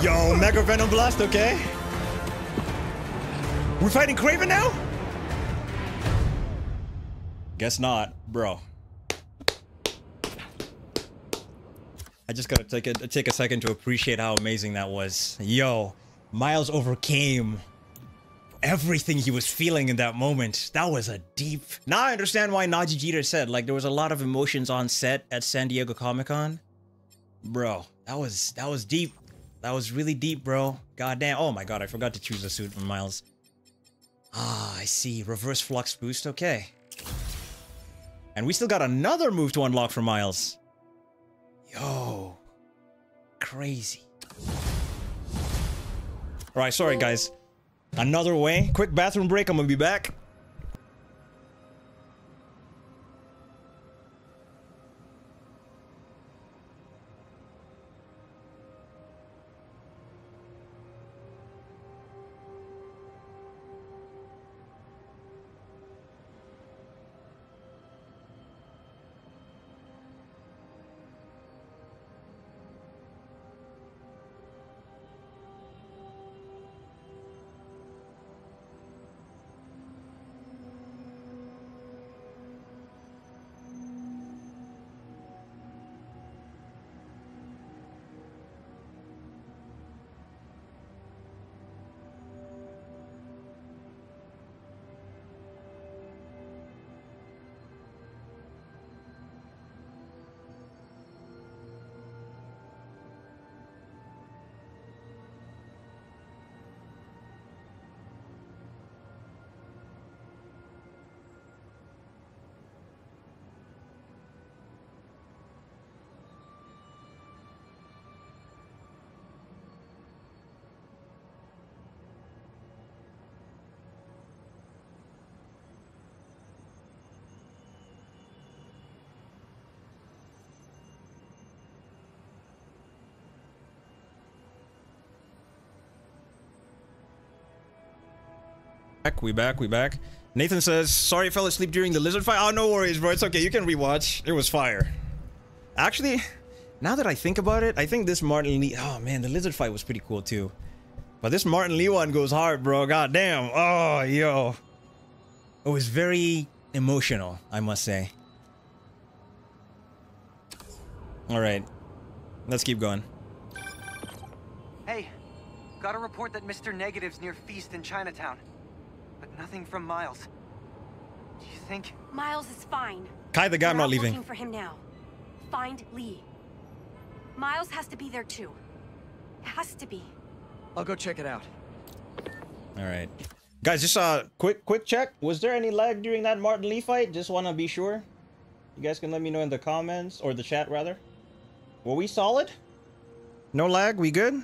Yo, Mega Venom Blast, okay. We're fighting Kraven now? Guess not, bro. I just gotta take a take a second to appreciate how amazing that was. Yo, Miles overcame everything he was feeling in that moment. That was a deep. Now I understand why Nadji Jeter said like there was a lot of emotions on set at San Diego Comic Con. Bro, that was that was deep. That was really deep, bro. God damn. Oh my god, I forgot to choose a suit for Miles. Ah, I see. Reverse flux boost. Okay. And we still got another move to unlock for Miles. Yo. Crazy. Alright, sorry guys. Another way. Quick bathroom break. I'm gonna be back. Back, we back, we back. Nathan says, sorry I fell asleep during the lizard fight. Oh, no worries, bro. It's okay. You can rewatch. It was fire. Actually, now that I think about it, I think this Martin Li... Oh, man, the lizard fight was pretty cool, too. But this Martin Li one goes hard, bro. God damn. Oh, yo. It was very emotional, I must say. All right. Let's keep going. Hey, got a report that Mr. Negative's near Feast in Chinatown. But nothing from Miles. Do you think... Miles is fine. Kai the guy, I'm We're not out leaving. looking for him now. Find Li. Miles has to be there too. Has to be. I'll go check it out. All right. Guys, just a quick quick check. Was there any lag during that Martin Li fight? Just want to be sure. You guys can let me know in the comments or the chat rather. Were we solid? No lag? We good?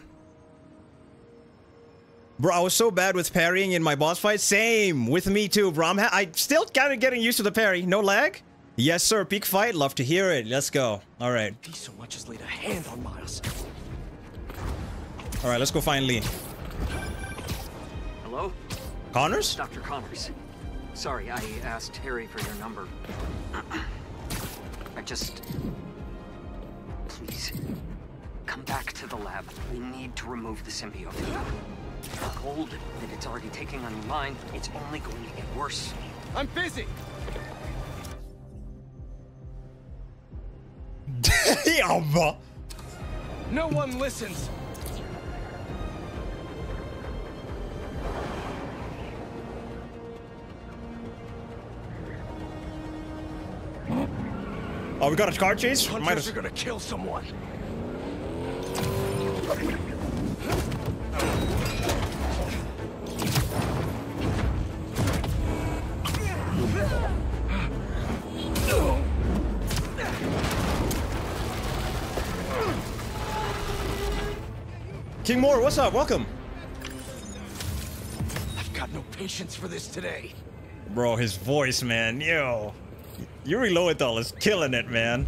Bro, I was so bad with parrying in my boss fight. Same with me too, bro. I'm, I'm still kind of getting used to the parry. No lag? Yes, sir. Peak fight. Love to hear it. Let's go. All right. He so much as laid a hand on Miles. All right, let's go find Li. Hello? Connors? Dr. Connors. Sorry, I asked Harry for your number. I just... Please. Come back to the lab. We need to remove the symbiote. You're cold that it's already taking on your mind. It's only going to get worse. I'm busy! <laughs> Damn! No one listens! Oh, we got a car chase? Might Hunters as- are gonna kill someone. King Moore, what's up? Welcome. I've got no patience for this today. Bro, his voice, man. Yo. Yuri Lowenthal is killing it, man.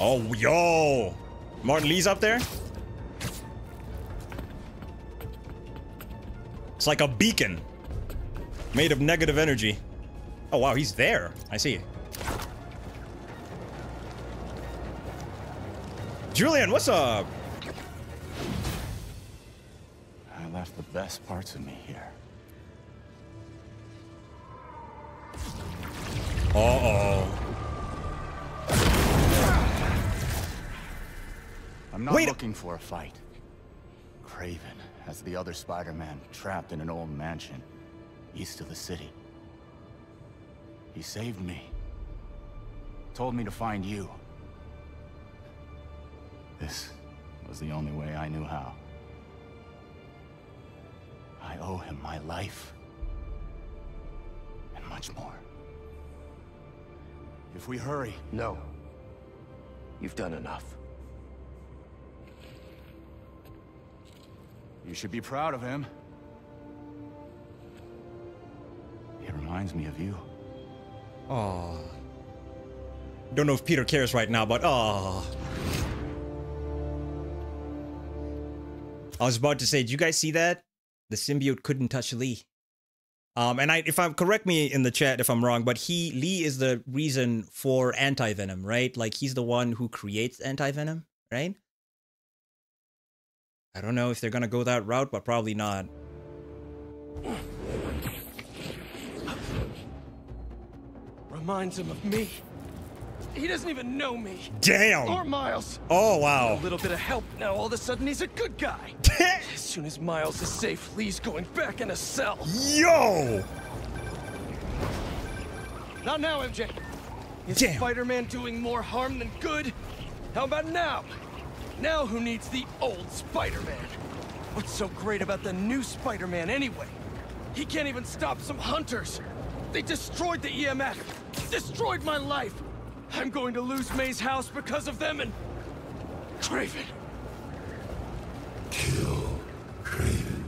Oh, yo. Martin Li's up there? It's like a beacon. Made of negative energy. Oh, wow, he's there. I see. Julian, what's up? I left the best parts of me here. Uh-oh. I'm not Wait- looking for a fight. Kraven has the other Spider-Man trapped in an old mansion east of the city. He saved me. Told me to find you. This was the only way I knew how. I owe him my life. And much more. If we hurry... No. You've done enough. You should be proud of him. He reminds me of you. Oh. Don't know if Peter cares right now, but oh. I was about to say, did you guys see that? The symbiote couldn't touch Li. Um, and I, if I'm correct me in the chat if I'm wrong, but he Li is the reason for anti venom, right? Like he's the one who creates anti venom, right? I don't know if they're gonna go that route, but probably not. Reminds him of me. He doesn't even know me. Damn. Or Miles. Oh wow. A little bit of help now. All of a sudden, he's a good guy. <laughs> as soon as Miles is safe, Li's going back in a cell. Yo. Not now, MJ. Is Spider-Man doing more harm than good? How about now? Now who needs the old Spider-Man? What's so great about the new Spider-Man anyway? He can't even stop some hunters. They destroyed the EMF. Destroyed my life. I'm going to lose May's house because of them and... Kraven. Kill Kraven.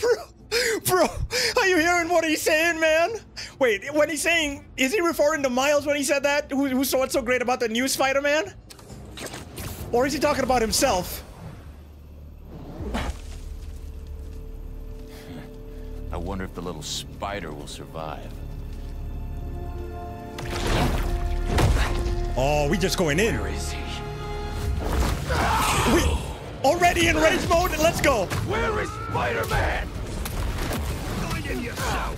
<laughs> bro, bro, are you hearing what he's saying, man? Wait, when he's saying, is he referring to Miles when he said that? Who, who saw what's so great about the new Spider-Man? Or is he talking about himself? I wonder if the little spider will survive. Oh, we just going in. Where is he? We already in rage mode? Let's go. Where is Spider-Man? Find him yourself.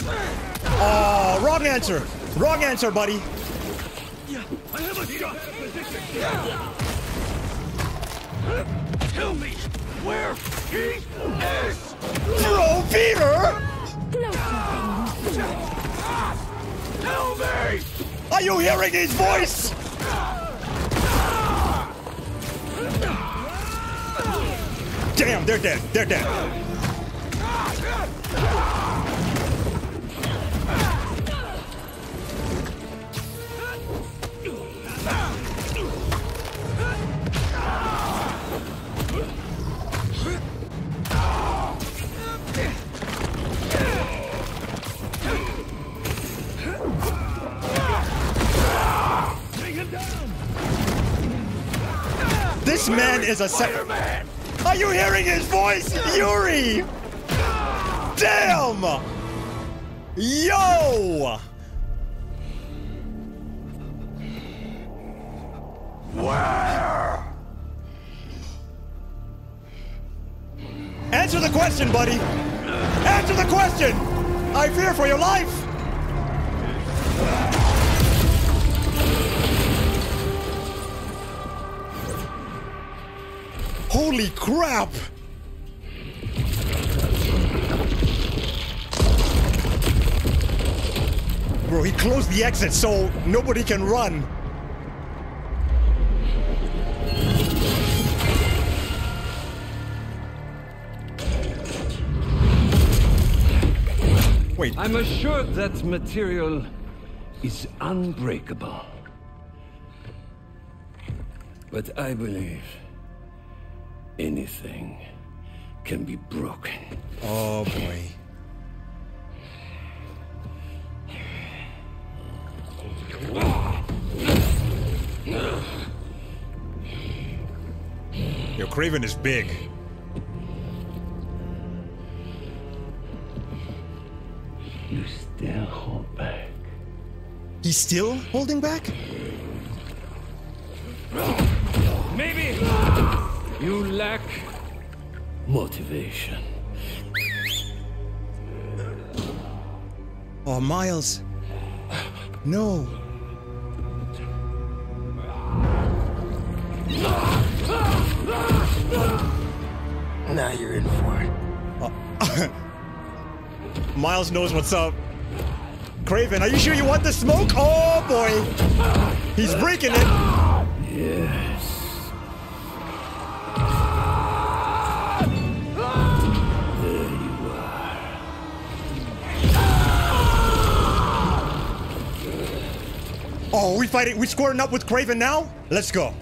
Oh, wrong answer. Wrong answer, buddy. I have a shot. Tell me where he is. Bro, Peter! Tell me. Are you hearing his voice? Damn, they're dead. They're dead. This man is a se- Are you hearing his voice? Yuri! Damn! Yo! Where? Answer the question, buddy! Answer the question! I fear for your life! Holy crap! Bro, he closed the exit so nobody can run. Wait. I'm assured that material is unbreakable. But I believe anything can be broken. Oh boy. Your Kraven is big. You still hold back. He's still holding back? Maybe you lack motivation. Oh, Miles. No. Now you're in for it. <laughs> Miles knows what's up. Kraven, are you sure you want the smoke? Oh boy. He's breaking it. Oh, we fighting. We squaring up with Kraven now? Let's go.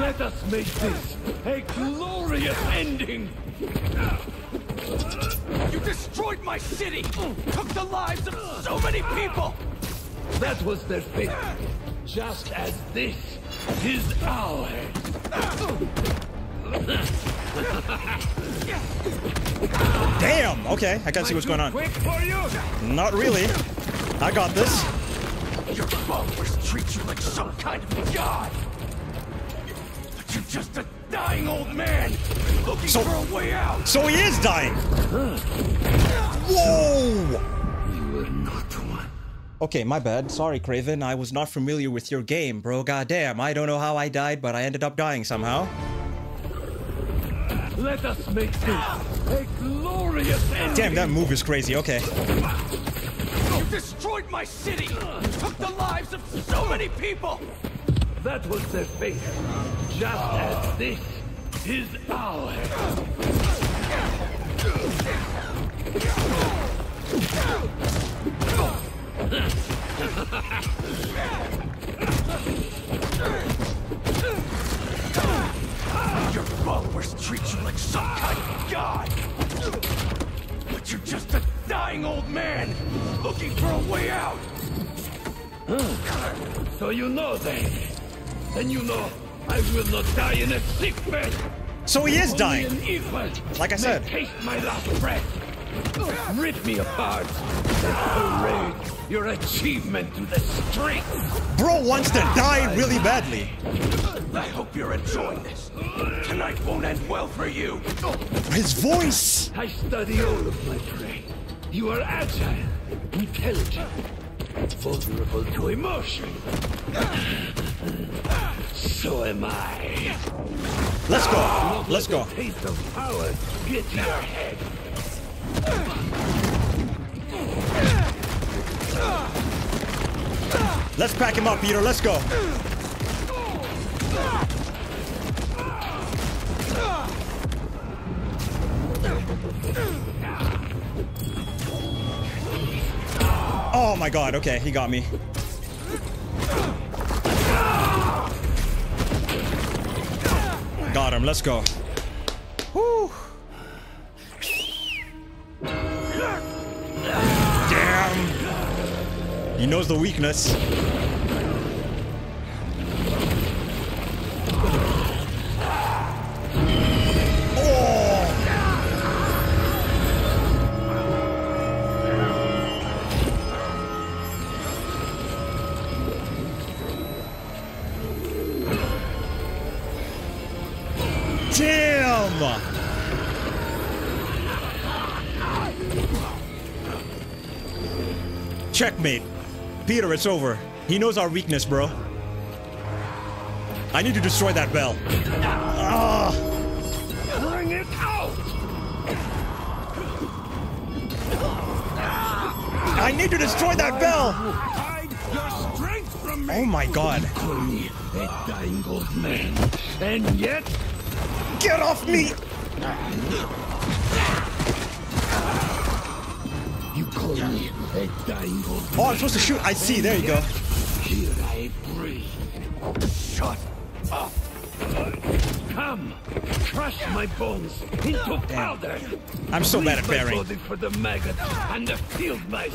Let us make this a glorious ending. You destroyed my city. Took the lives of so many people. That was their fate. Just as this is ours. <laughs> Damn. Okay, I gotta see what's going on. Quick for you. Not really. I got this. Your followers treat you like some kind of god. But you're just a dying old man looking So- for a way out. So he is dying. Whoa. You were not one. Okay, my bad. Sorry, Kraven. I was not familiar with your game, bro. Goddamn. I don't know how I died, but I ended up dying somehow. Let us make this a glorious ending. Damn, that move is crazy. Okay. You destroyed my city. Took the lives of so many people. That was their fate. Just as this is ours. <laughs> Your followers treat you like some kind of god. But But you're just a dying old man, looking for a way out. Hmm. So you know then. Then you know I will not die in a sick bed. So he is dying. Like I said. Taste my last breath. Rip me apart and parade your achievement to the street. Bro wants to die really badly. I hope you're enjoying this. Tonight won't end well for you. His voice. I study all of my prey. You are agile, intelligent, vulnerable to emotion. So am I. Let's go. Let's go. Taste of power. Get your head. Let's pack him up, Peter. Let's go. Oh my god, okay, he got me. Got him, let's go. Whew. Damn. He knows the weakness. Oh. Damn! Checkmate. Peter, it's over. He knows our weakness, bro. I need to destroy that bell. Ah! Bring it out! I need to destroy that bell! Hide your strength from me! Oh my god. A dying old man. And yet... Get off me! You call me a dying old. Oh, I'm supposed to shoot. I see. There you go. Here I breathe. Shut up. Come, crush my bones into powder. I'm so bad Leave at my bearing. body for the maggots and the field mice.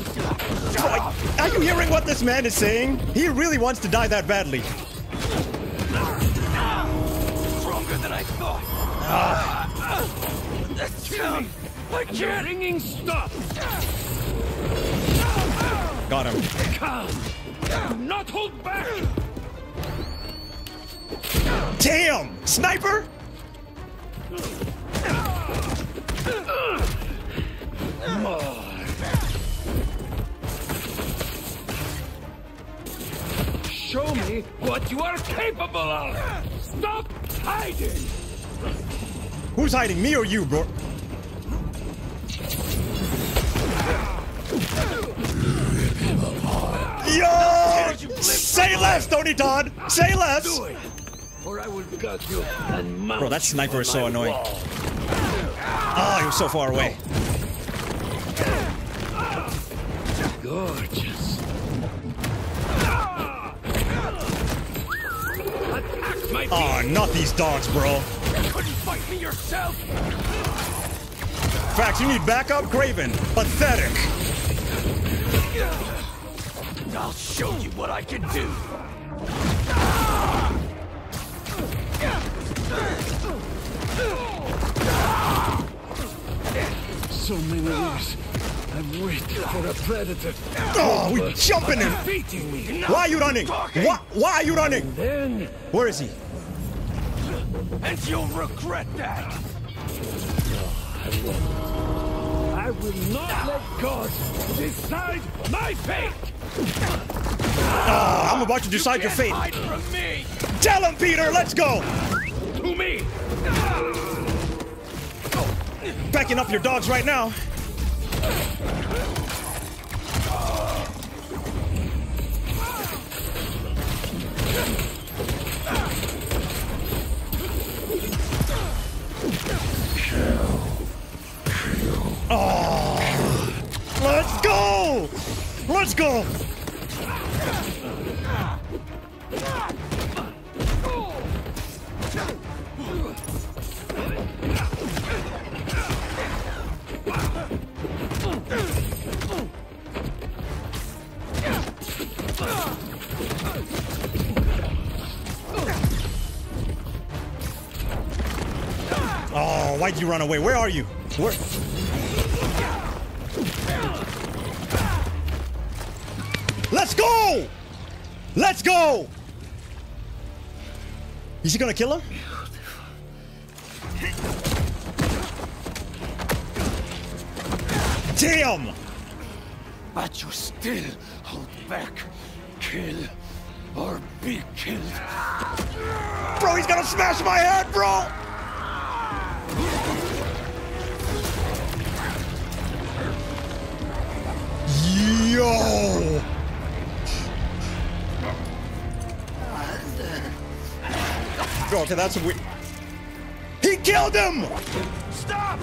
Oh, are you hearing what this man is saying? He really wants to die that badly. Stronger than I thought. Ah. That's town. I Your can't. ringing stop. Got him. Come. Do not hold back. Damn! Sniper? More. Show me what you are capable of. Stop hiding. Who's hiding? Me or you, bro? Yo! Say less, Tony Todd! Say less! Do it, or I will gut you and Bro, that sniper is so annoying. wall. Oh, he was so far away. Gorgeous. Oh, not these dogs, bro. Couldn't fight me yourself. Facts, you need backup? Kraven. Pathetic. I'll show you what I can do. So many years. I've waited for a predator. Oh, we jumping him. Defeating me. Why are you running? Why, why are you running? Then Where is he? And you'll regret that. I will not let God decide my fate. Ah, I'm about to decide your fate. Hide from me. Tell him, Peter. Let's go. To me. Backing up your dogs right now. Oh, let's go! Let's go! Oh, why'd you run away? Where are you? Where? Let's go! Let's go! Is he gonna kill him? Damn! But you still hold back. Kill or be killed. Bro, he's gonna smash my head, bro! Yo! Bro, okay, that's a weird. He killed him! Stop!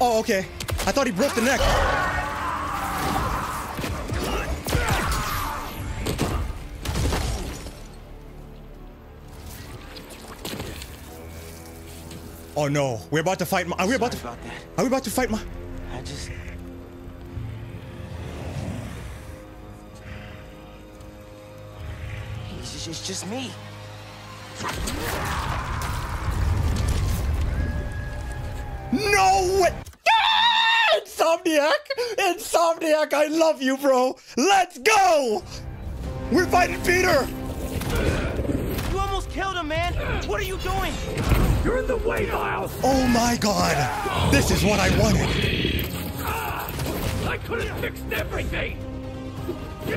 Oh, okay. I thought he broke the neck. Oh no, we're about to fight. Are we about to? Sorry about that. Are we about to fight? Ma- I just, it's just me. No way! Ah! Insomniac! Insomniac, I love you, bro! Let's go! We're fighting Peter! You almost killed him, man. What are you doing? You're in the way, Miles. Oh my god! This is what I wanted! I could have fixed everything.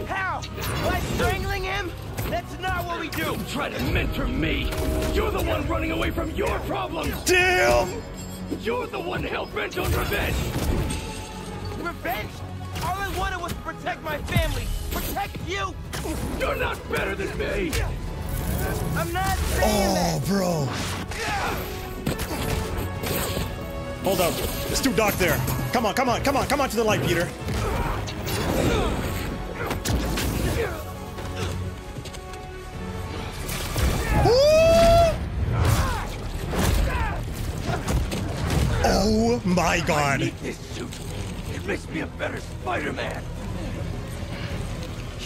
How? By strangling him? That's not what we do. Try to mentor me. You're the one running away from your problems. Damn! You're the one hell bent on revenge. Revenge? All I wanted was to protect my family. Protect you. You're not better than me. I'm not saying Oh, bro. Hold up. It's too dark there. Come on, come on, come on, come on to the light, Peter. Oh my god. I need this suit. It makes me a better Spider-Man.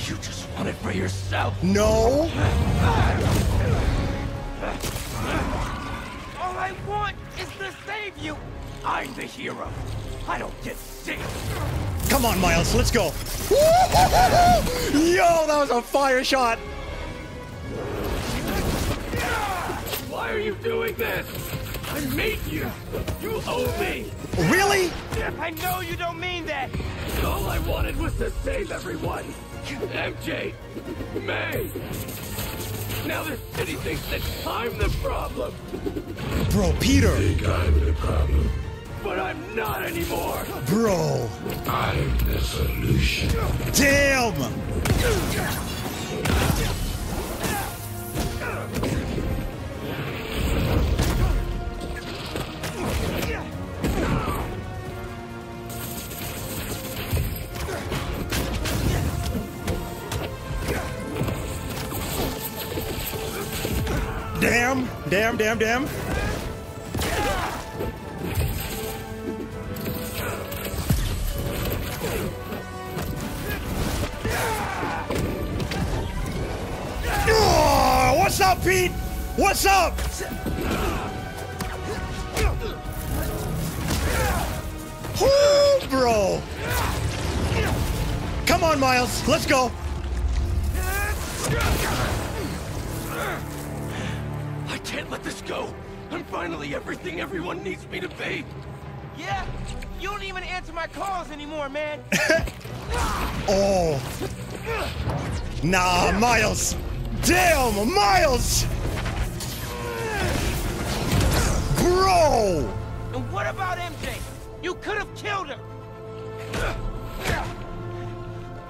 You just want it for yourself. No. All I want is to save you. I'm the hero. I don't get sick. Come on, Miles, let's go. Yo, that was a fire shot. Why are you doing this? I made you. You owe me. Really? I know you don't mean that. All I wanted was to save everyone. MJ, May. Now the city thinks that I'm the problem. Bro, Peter. I'm the problem. But I'm not anymore. Bro. I'm the solution. Damn. Damn, damn, damn, damn. Oh, what's up, Pete? What's up? Woo, bro. Come on, Miles. Let's go. I can't let this go. I'm finally everything everyone needs me to be. Yeah? You don't even answer my calls anymore, man. <laughs> Oh. Nah, Miles. Damn, Miles. Bro. And what about MJ? You could have killed her.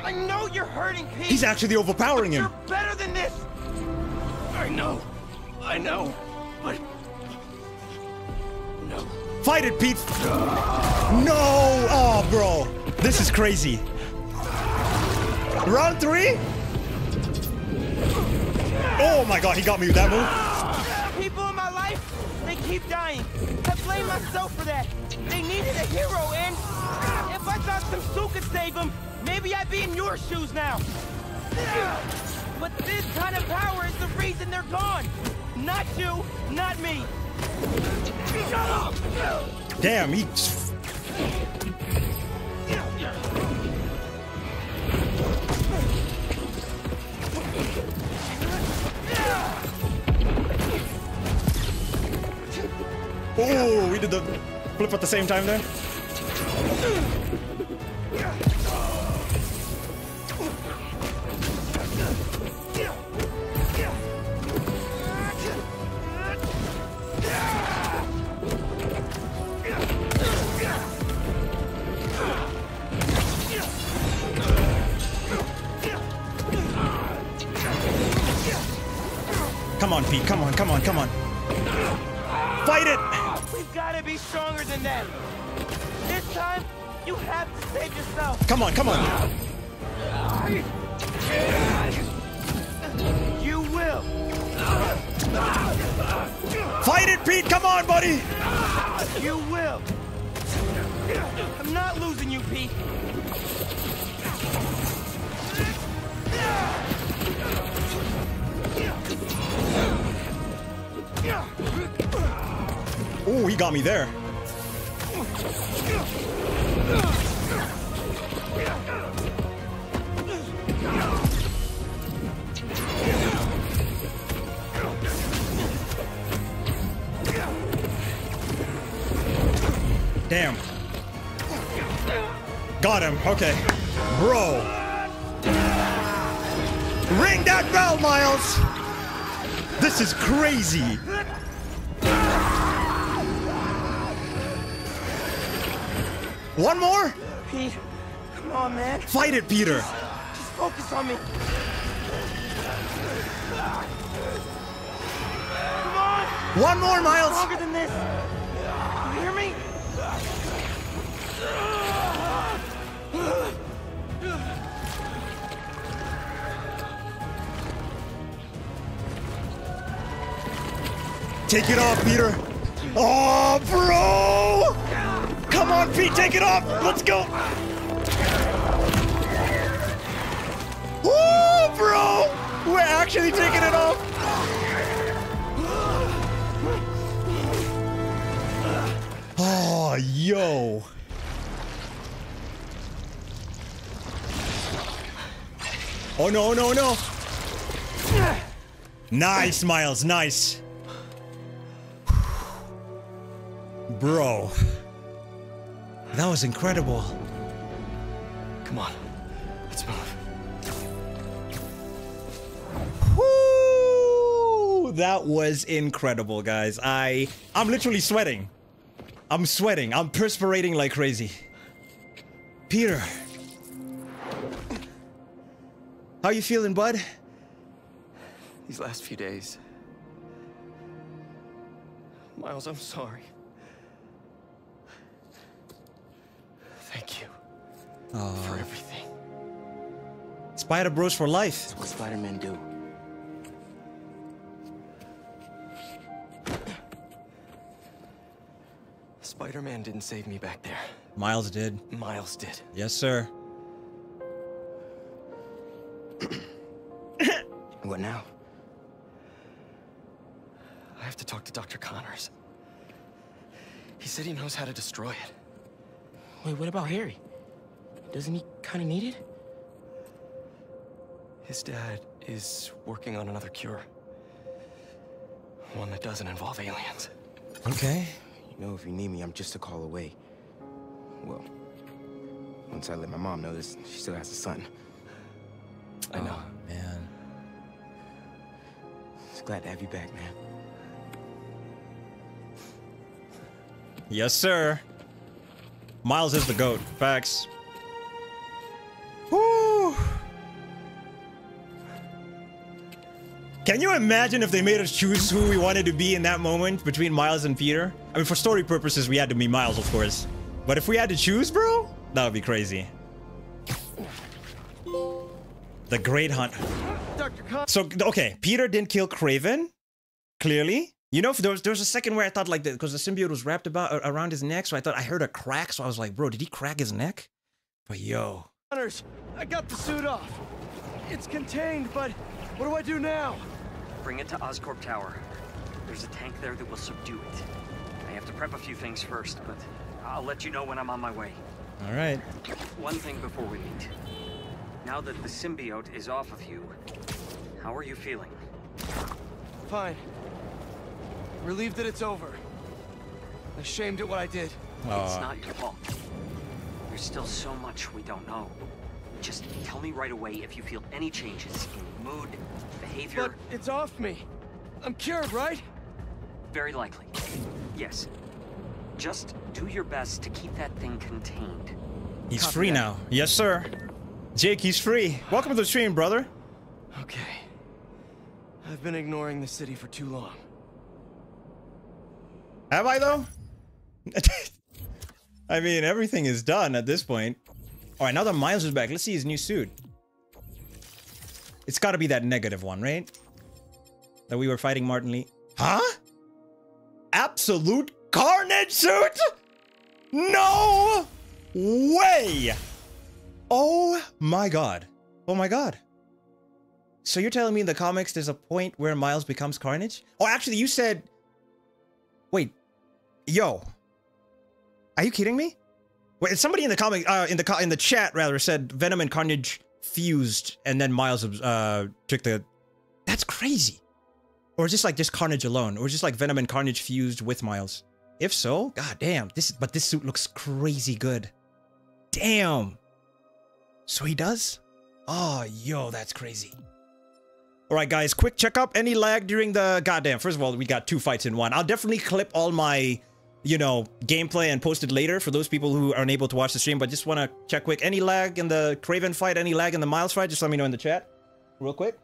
I know you're hurting Pete. He's actually overpowering him. You're better than this. I know. I know. But no. Fight it, Pete. No. Oh, bro. This is crazy. Round three? Oh my god, he got me with that move. People in my life, they keep dying. I blame myself for that. They needed a hero, and if I thought some suit could save them, maybe I'd be in your shoes now. But this kind of power is the reason they're gone. Not you, not me. Shut up! Damn, he. Oh, we did the flip at the same time there. Come on, Pete. Come on, come on, come on. Fight it! We've got to be stronger than them. This time, you have to save yourself. Come on, come on. You will. Fight it, Pete! Come on, buddy! You will. I'm not losing you, Pete. Oh, he got me there. Damn. Got him. Okay. Bro. Ring that bell, Miles! This is crazy. One more? Pete, come on, man. Fight it, Peter. Just focus on me. Come on. One more, Miles. Stronger than this. Take it off, Peter. Oh, bro! Come on, Pete, take it off. Let's go. Woo, bro! We're actually taking it off. Oh, yo. Oh, no, no, no. Nice, Miles, nice. Bro. That was incredible. Come on. Let's move. Woo! That was incredible, guys. I I'm literally sweating. I'm sweating. I'm perspirating like crazy. Peter. How you feeling, bud? These last few days. Miles, I'm sorry. For uh, everything. Spider Bros for life. That's what Spider-Man do. Spider-Man didn't save me back there. Miles did. Miles did. Yes, sir. <coughs> What now? I have to talk to Dr. Connors. He said he knows how to destroy it. Wait, what about Harry? Doesn't he kind of need it? His dad is working on another cure. One that doesn't involve aliens. Okay. You know, if you need me, I'm just a call away. Well, once I let my mom know this, she still has a son. I know. Oh, man. Just glad to have you back, man. Yes, sir. Miles is the goat. Facts. Woo! Can you imagine if they made us choose who we wanted to be in that moment between Miles and Peter? I mean, for story purposes, we had to be Miles, of course. But if we had to choose, bro, that would be crazy. The Great Hunt. So, okay, Peter didn't kill Kraven, clearly. You know, there was, there was a second where I thought, like, because the, symbiote was wrapped about around his neck, so I thought I heard a crack, so I was like, bro, did he crack his neck? But yo, Connors, I got the suit off. It's contained, but what do I do now? Bring it to Oscorp Tower. There's a tank there that will subdue it. I have to prep a few things first, but I'll let you know when I'm on my way. All right. One thing before we meet. Now that the symbiote is off of you, how are you feeling? Fine. Relieved that it's over. Ashamed at what I did. It's not your fault. There's still so much we don't know. Just tell me right away if you feel any changes in mood, behavior. But it's off me. I'm cured, right? Very likely. Yes. Just do your best to keep that thing contained. He's Copy free that. now. Yes, sir. Jake, he's free. Welcome to the stream, brother. Okay. I've been ignoring the city for too long. Have I though? <laughs> I mean, everything is done at this point. All right, now that Miles is back, let's see his new suit. It's got to be that negative one, right? That we were fighting Martin Li. Huh? Absolute carnage suit? No way! Oh my god. Oh my god. So you're telling me in the comics there's a point where Miles becomes Carnage? Oh, actually, you said... Wait. Yo. Are you kidding me? Wait, somebody in the comic, uh, in the in the chat rather said Venom and Carnage fused, and then Miles uh took the. That's crazy. Or just like just Carnage alone, or just like Venom and Carnage fused with Miles. If so, god damn, this but this suit looks crazy good. Damn. So he does? Oh, yo, that's crazy. All right, guys, quick checkup. Any lag during the goddamn? First of all, we got two fights in one. I'll definitely clip all my, you know, gameplay and post it later for those people who aren't able to watch the stream. But just want to check quick. Any lag in the Kraven fight? Any lag in the Miles fight? Just let me know in the chat, real quick.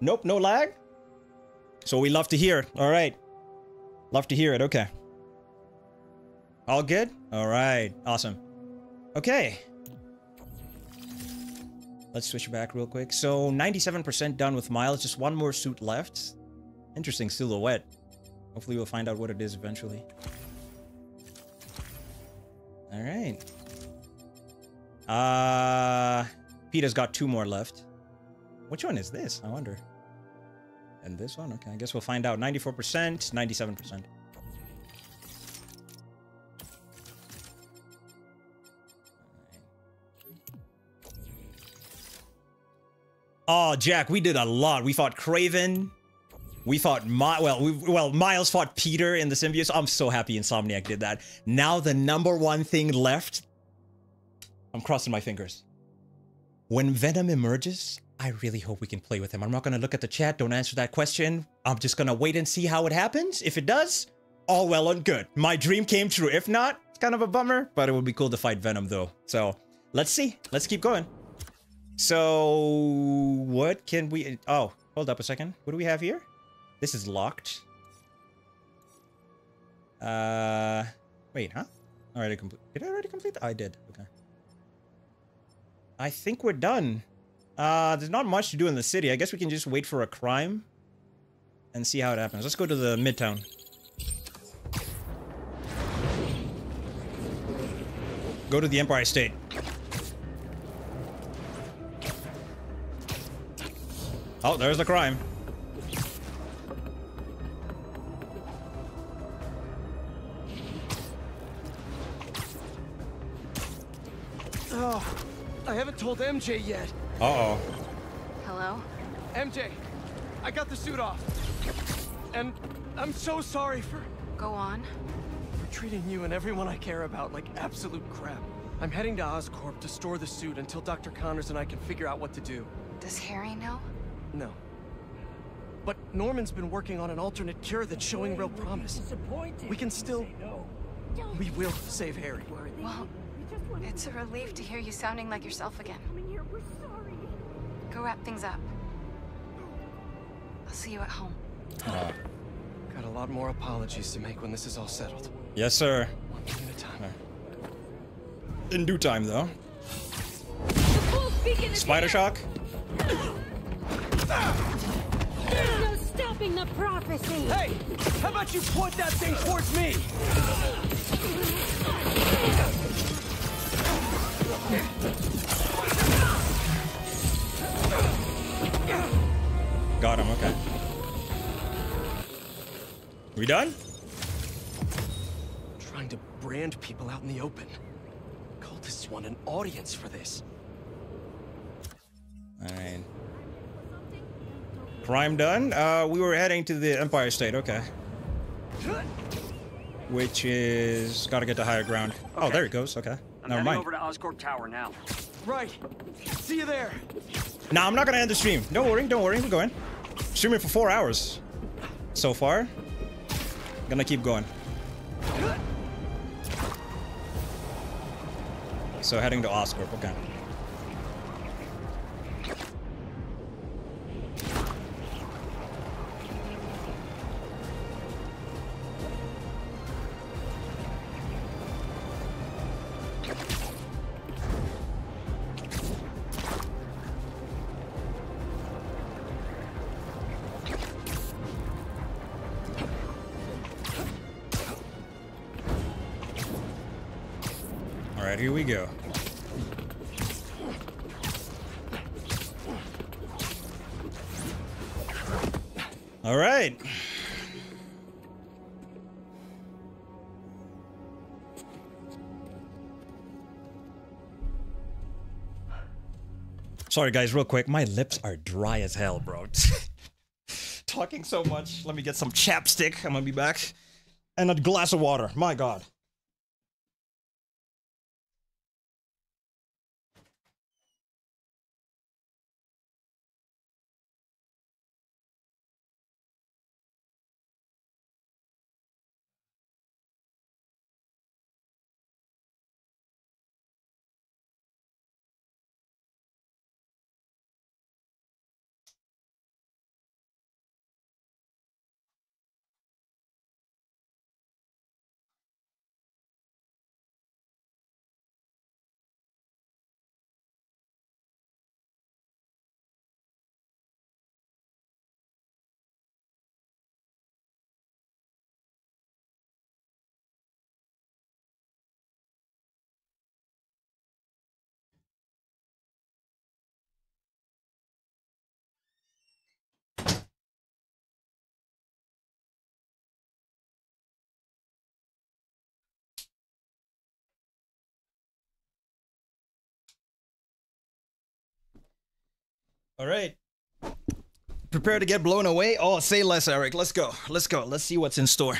Nope, no lag. So we love to hear. All right, love to hear it. Okay. All good. All right. Awesome. Okay. Let's switch back real quick. So 97% done with Miles, just one more suit left. Interesting silhouette. Hopefully we'll find out what it is eventually. All right. Uh, Peter's got two more left. Which one is this? I wonder. And this one? Okay, I guess we'll find out. 94%, 97%. Oh, Jack, we did a lot. We fought Kraven. We fought My well, we, well, Miles fought Peter in the symbiote. I'm so happy Insomniac did that. Now the number one thing left. I'm crossing my fingers. When Venom emerges, I really hope we can play with him. I'm not gonna look at the chat. Don't answer that question. I'm just gonna wait and see how it happens. If it does, all well and good. My dream came true. If not, it's kind of a bummer. But it would be cool to fight Venom though. So let's see. Let's keep going. So what can we? Oh, hold up a second. What do we have here? This is locked. Uh, wait, huh? Already complete. Did I already complete? I did. Okay. I think we're done. Uh, there's not much to do in the city. I guess we can just wait for a crime and see how it happens. Let's go to the midtown. Go to the Empire State. Oh, there's the crime. Haven't told MJ yet. Uh-oh. Hello? MJ, I got the suit off. And I'm so sorry for... Go on. For treating you and everyone I care about like absolute crap. I'm heading to Oscorp to store the suit until Dr. Connors and I can figure out what to do. Does Harry know? No. But Norman's been working on an alternate cure that's showing real promise. We can still... We will save Harry. Well, it's a relief to hear you sounding like yourself again. We're sorry. Go wrap things up. I'll see you at home. Aw. Got a lot more apologies to make when this is all settled. Yes, sir. One thing at a time. In due time, though. Full beacon is Spider here. Shock? There's no stopping the prophecy. Hey, how about you point that thing towards me? Got him, okay. We done? Trying to brand people out in the open. Cultists want an audience for this. Alright. Crime done. Uh, we were heading to the Empire State, okay. Which is... Gotta get to higher ground. Oh, there it goes, okay. I'm Never heading mind. over to Oscorp Tower now. Right. See you there. Nah, I'm not gonna end the stream. Don't worry, don't worry, we're going. Streaming for four hours. So far. Gonna keep going. So heading to Oscorp, okay. Sorry guys, real quick. My lips are dry as hell, bro. <laughs> Talking so much. Let me get some chapstick. I'm gonna be back. And a glass of water. My god. All right. Prepare to get blown away. Oh, say less, Eric. Let's go. Let's go. Let's see what's in store.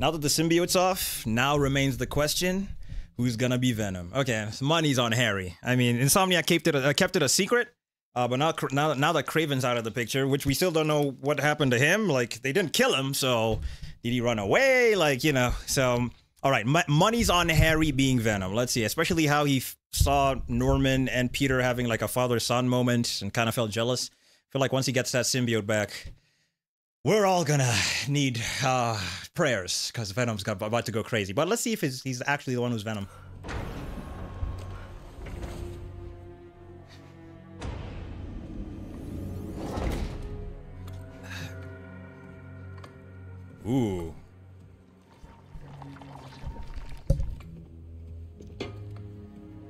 Now that the symbiote's off, now remains the question: Who's gonna be Venom? Okay, so money's on Harry. I mean, Insomniac kept it uh, kept it a secret, uh, but now now now that Kraven's out of the picture, which we still don't know what happened to him. Like they didn't kill him, so did he run away? Like you know, so all right, money's on Harry being Venom. Let's see, especially how he f- saw Norman and Peter having like a father son moment and kind of felt jealous. I feel like once he gets that symbiote back, we're all gonna need uh, prayers because Venom's got, about to go crazy. But let's see if he's, he's actually the one who's Venom. Ooh.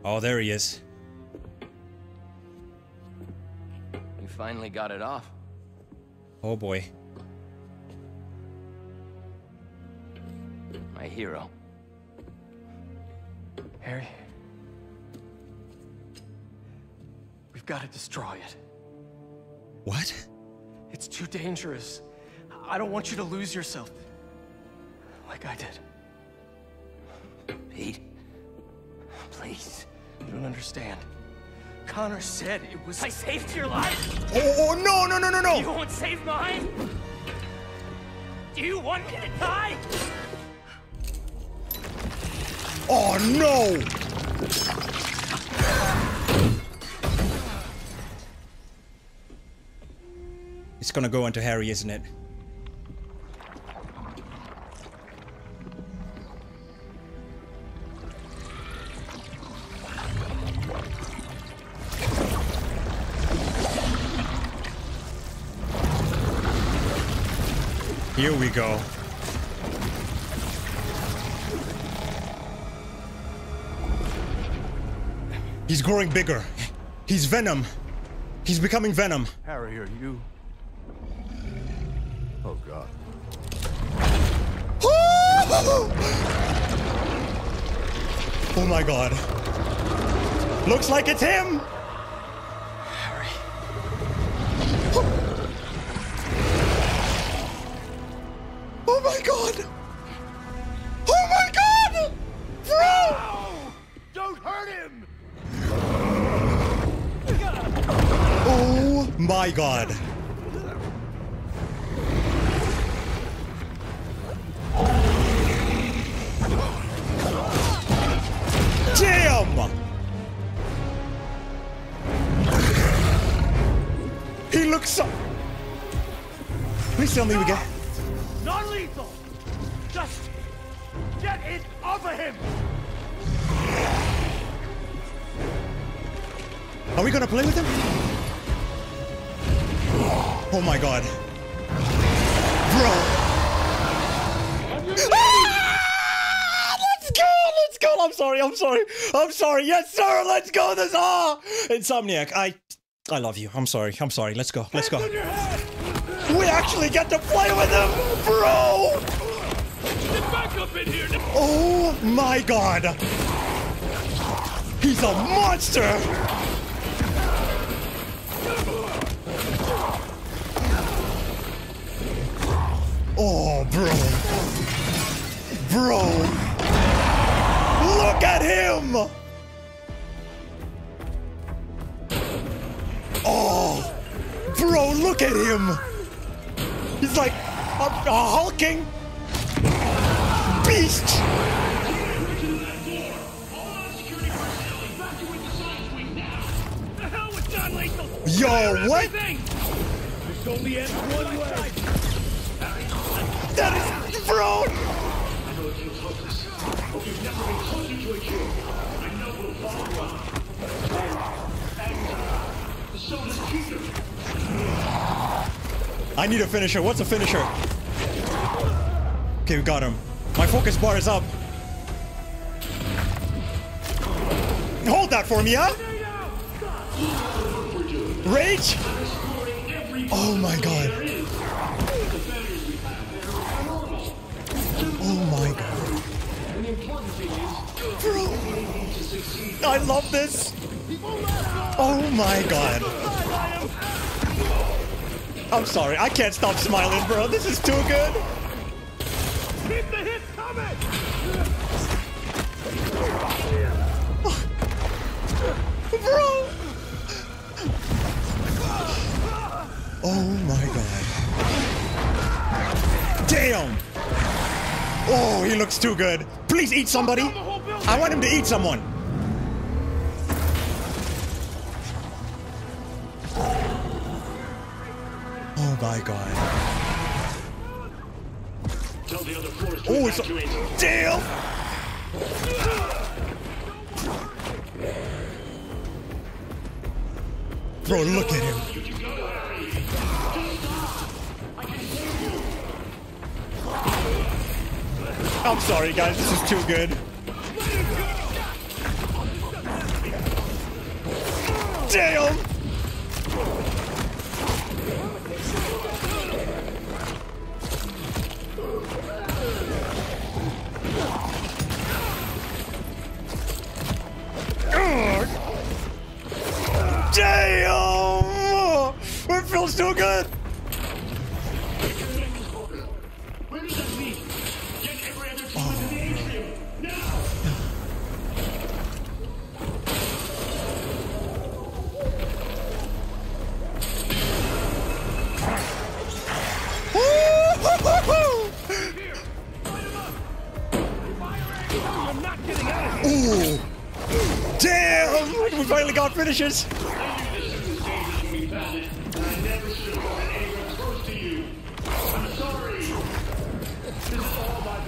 Oh, there he is. You finally got it off. Oh boy. My hero. Harry. We've got to destroy it. What? It's too dangerous. I don't want you to lose yourself. Like I did. Pete. Please. You don't understand. Connor said it was. I saved your life? Oh, oh, oh no, no, no, no, no! You won't save mine? Do you want me to die? Oh no! It's gonna go into Harry, isn't it? Here we go. He's growing bigger. He's Venom. He's becoming Venom. Harry, are you... Oh god. <laughs> Oh my god. Looks like it's him! Oh my god! Oh my god! Bro! Don't hurt him! Oh my god. Damn! He looks so. Please tell me we get. Oh my god. Bro. Ah! Let's go! Let's go! I'm sorry, I'm sorry. I'm sorry. Yes, sir! Let's go! This ah! Insomniac, I I love you. I'm sorry. I'm sorry. Let's go. Let's go. We actually get to play with him, bro! Get back up in here! Oh my god! He's a monster! Oh, bro. Bro. Look at him! Oh, bro, look at him! He's like a, a hulking beast! Yo, what? This only one way! That is! I know it feels hopeless, but we've never been closer to a cure. I know we'll up. And so does Peter. I need a finisher. What's a finisher? Okay, we got him. My focus bar is up. Hold that for me, huh? Rage? Oh my god. Oh my god. Bro. I love this. Oh my god. I'm sorry. I can't stop smiling, bro. This is too good. Keep the hits coming! Bro. Oh my god. Damn. Oh, he looks too good. Please eat somebody. I want him to eat someone. Oh my god. Tell the other floors to Oh, it's evacuate. damn. Bro, look at him. I'm sorry, guys. This is too good. Damn! Damn! It feels too good.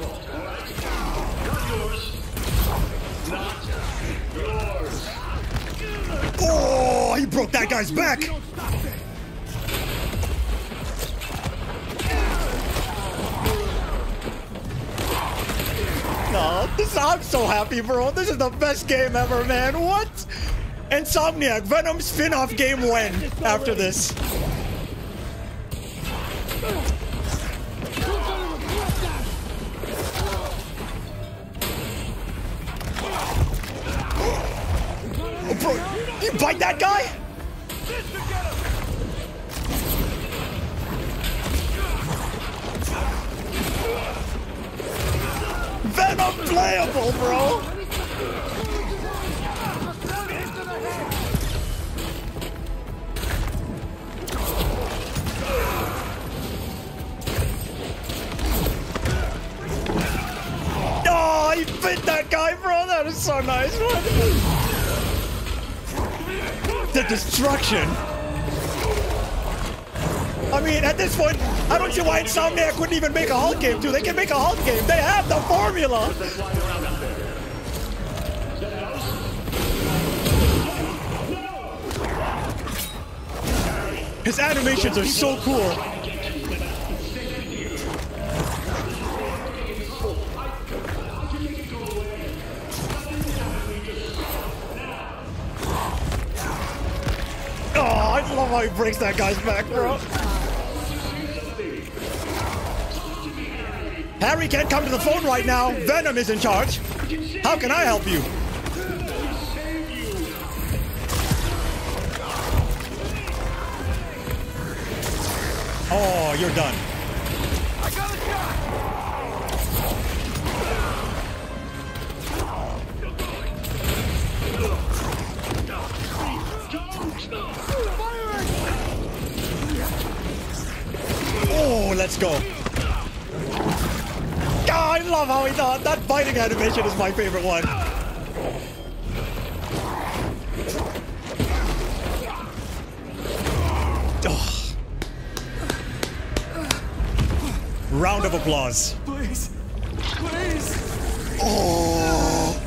Fault, alright? Not yours. Not yours. Oh, he broke that guy's back. This, I'm so happy, bro. This is the best game ever, man. What? Insomniac, Venom spin-off game win after this. Oh, bro, you bite that guy? Venom playable, bro! Oh, he bit that guy, bro! That is so nice, man! The destruction! I mean, at this point, I don't see why Insomniac couldn't even make a Hulk game, too. They can make a Hulk game. They have the formula! His animations are so cool. Oh, I love how he breaks that guy's back, bro. Harry can't come to the phone right now. Venom is in charge. How can I help you? Oh, you're done. Oh, let's go. God, I love how he thought. That biting animation is my favorite one. Oh. Round of applause. Please. Please. Oh.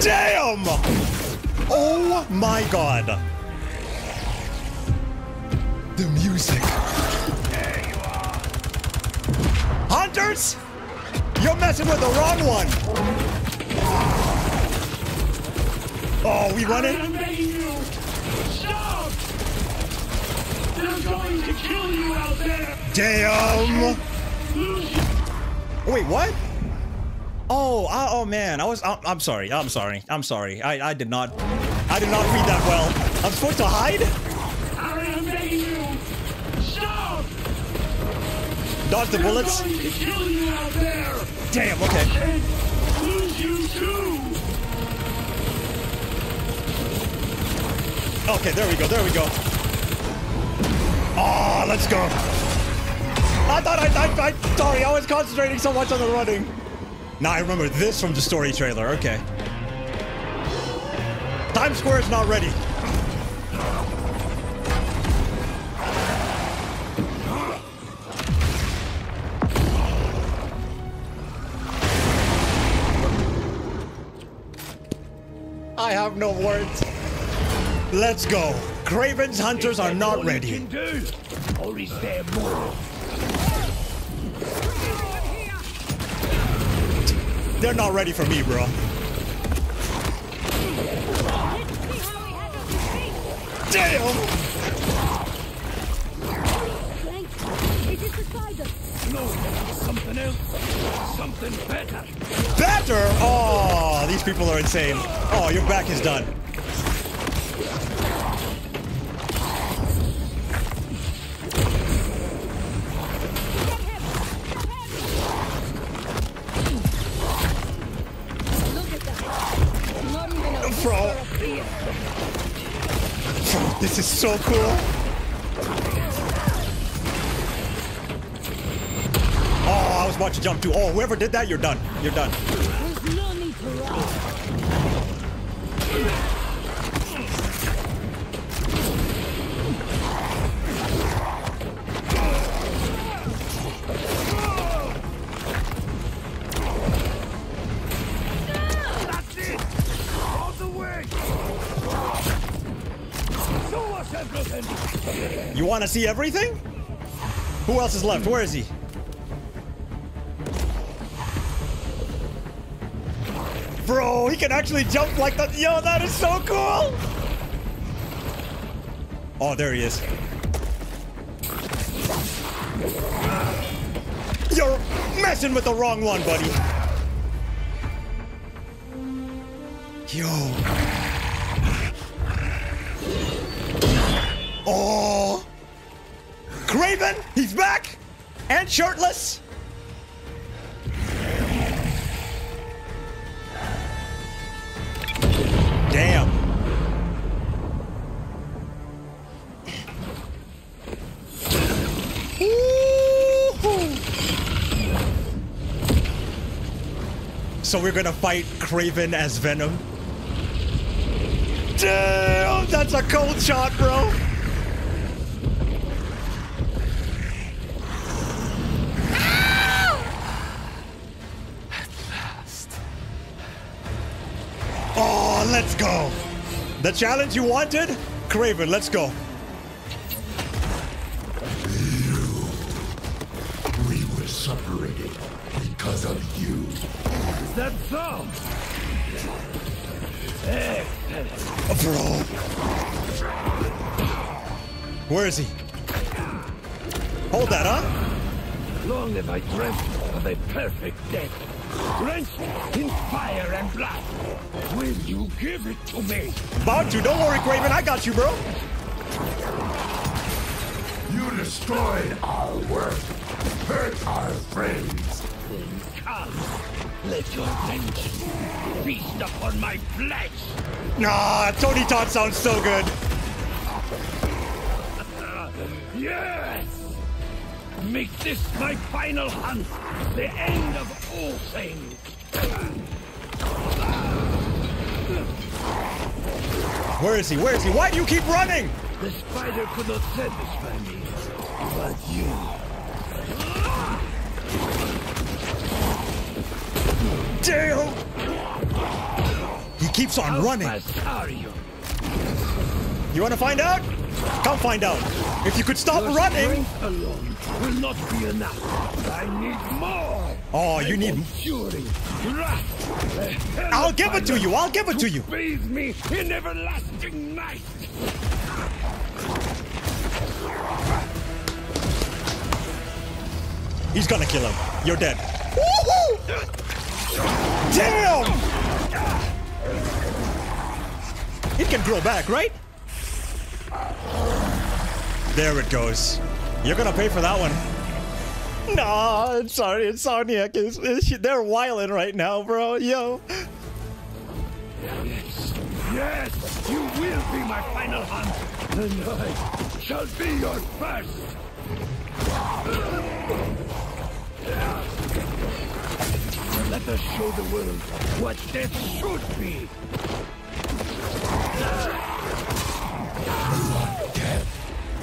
Damn! Oh my god. The music. Hunters! You're messing with the wrong one. Oh, we running? You! Stop! They're going to kill you out there! Damn! Wait, what? Oh, uh, oh man, I was. I'm, I'm sorry. I'm sorry. I'm sorry. I, I did not. I did not read that well. I'm supposed to hide. Dodge the bullets. Damn. Okay. Okay. There we go. There we go. Oh, let's go. I thought I, I, I. Sorry, I was concentrating so much on the running. Now I remember this from the story trailer. Okay. Times Square is not ready. I have no words. Let's go. Kraven's hunters are not ready. Or is there more? They're not ready for me, bro. Damn! No, something else. Something better. Better? Oh, these people are insane. Oh, your back is done. Bro. This is so cool. Was about to jump too. Oh, whoever did that, you're done. You're done. You want to see everything? Who else is left? Where is he? Can actually jump like that. Yo, that is so cool. Oh, there he is. You're messing with the wrong one, buddy. Yo. Oh. Kraven, he's back and shirtless. Damn. So we're gonna fight Kraven as Venom. Damn, that's a cold shot, bro. The challenge you wanted? Kraven, let's go. We were separated because of you. Is that so? Bro. Where is he? Hold that, huh? Long have I dreamt of a perfect death, drenched in fire and blood. Will you give it to me? About to. Don't worry, Kraven. I got you, bro. You destroyed our work, hurt our friends. Then come, let your vengeance feast upon my flesh. Nah, Tony Todd sounds so good. yes! Make this my final hunt, the end of all things. Where is he? Where is he? Why do you keep running? The spider could not satisfy me, but you. Damn! He keeps on How running. fast are you? You want to find out? Come find out. If you could stop Your running. alone will not be enough. I need more. Oh, you need. Fury, wrath, I'll give it to you. I'll give it to you. Bathe me in everlasting night. He's gonna kill him. You're dead. Woohoo! Damn! It can grow back, right? There it goes. You're gonna pay for that one. No, I'm sorry, Insomniac is, is they're wilding right now, bro. Yo. Yes, yes, you will be my final hunt, and I shall be your first. Let us show the world what death should be.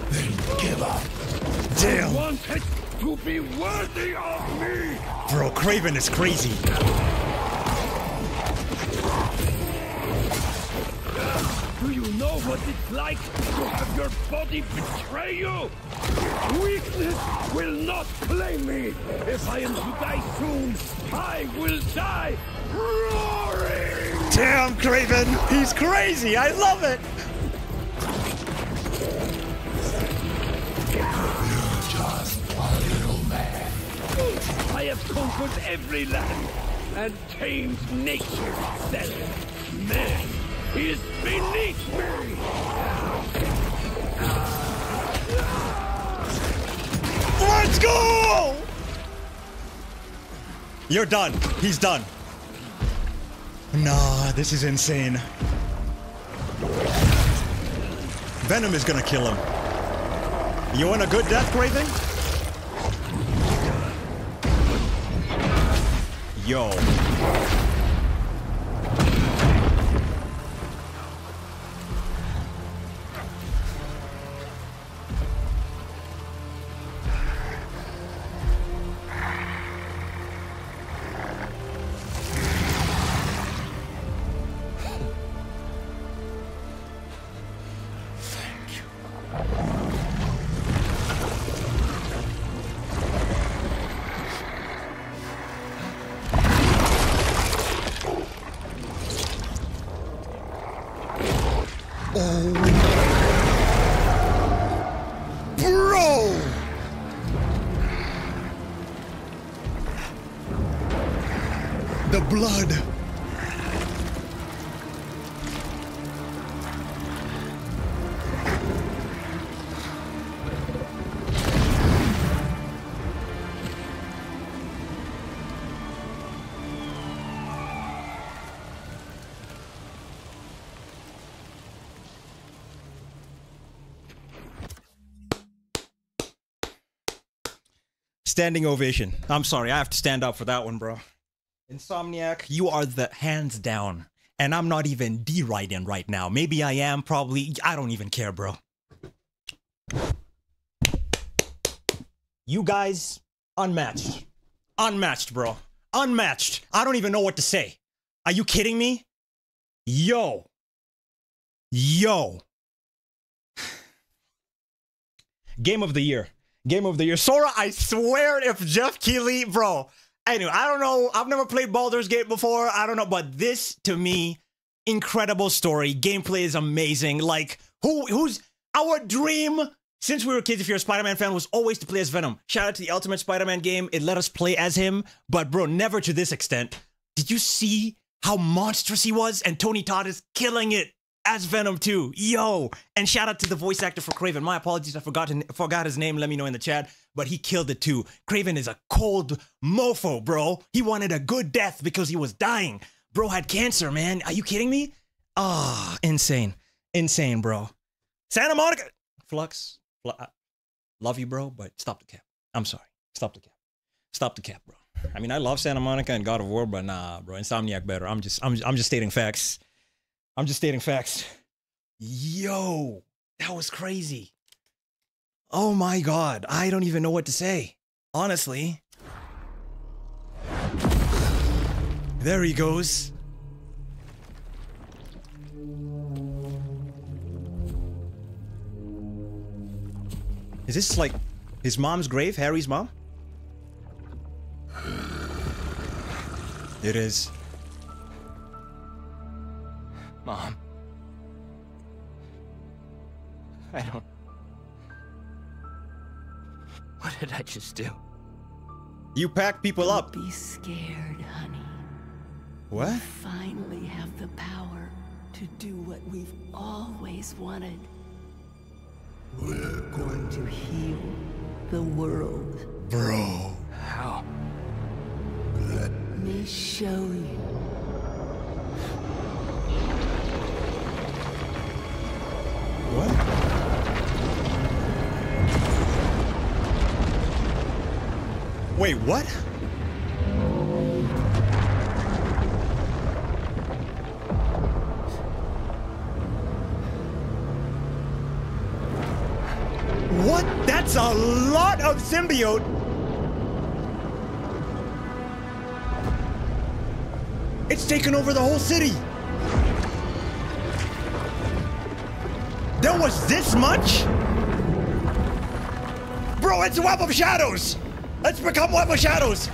Then give up. Damn. I want it to be worthy of me. Bro, Kraven is crazy. Do you know what it's like to have your body betray you? Weakness will not claim me. If I am to die soon, I will die roaring. Damn, Kraven. He's crazy. I love it. I have conquered every land and tamed nature itself. Man is beneath me. Let's go! You're done. He's done. Nah, this is insane. Venom is gonna kill him. You want a good death, Kraven? Yo. Standing ovation. I'm sorry, I have to stand up for that one, bro. Insomniac, you are the hands down. And I'm not even D right in right now. Maybe I am, probably. I don't even care, bro. You guys, unmatched. Unmatched, bro. Unmatched. I don't even know what to say. Are you kidding me? Yo. Yo. <sighs> Game of the year. Game of the year. Sora, I swear if Geoff Keighley, bro. Anyway, I don't know. I've never played Baldur's Gate before. I don't know. But this, to me, incredible story. Gameplay is amazing. Like, who who's our dream since we were kids, if you're a Spider-Man fan, was always to play as Venom. Shout out to the Ultimate Spider-Man game. It let us play as him, but bro, never to this extent. Did you see how monstrous he was? And Tony Todd is killing it as Venom too. Yo! And shout out to the voice actor for Kraven. My apologies, I forgot, forgot his name. Let me know in the chat. But he killed it too. Kraven is a cold mofo, bro. He wanted a good death because he was dying. Bro had cancer, man. Are you kidding me? Ah, oh, insane. Insane, bro. Santa Monica. Flux. Love you, bro, but stop the cap. I'm sorry. Stop the cap. Stop the cap, bro. I mean, I love Santa Monica and God of War, but nah, bro. Insomniac better. I'm just, I'm, I'm just stating facts. I'm just stating facts. Yo, that was crazy. Oh my God. I don't even know what to say. Honestly. There he goes. Is this like his mom's grave? Harry's mom? It is. Mom. I don't... What did I just do? You pack people don't up. Be scared, honey. What? We finally have the power to do what we've always wanted. We're going to heal the world. Bro. How? Let me show you. What? Wait, what? What? That's a lot of symbiote. It's taken over the whole city. There was this much? Bro, it's Web of Shadows. Let's become Web of Shadows.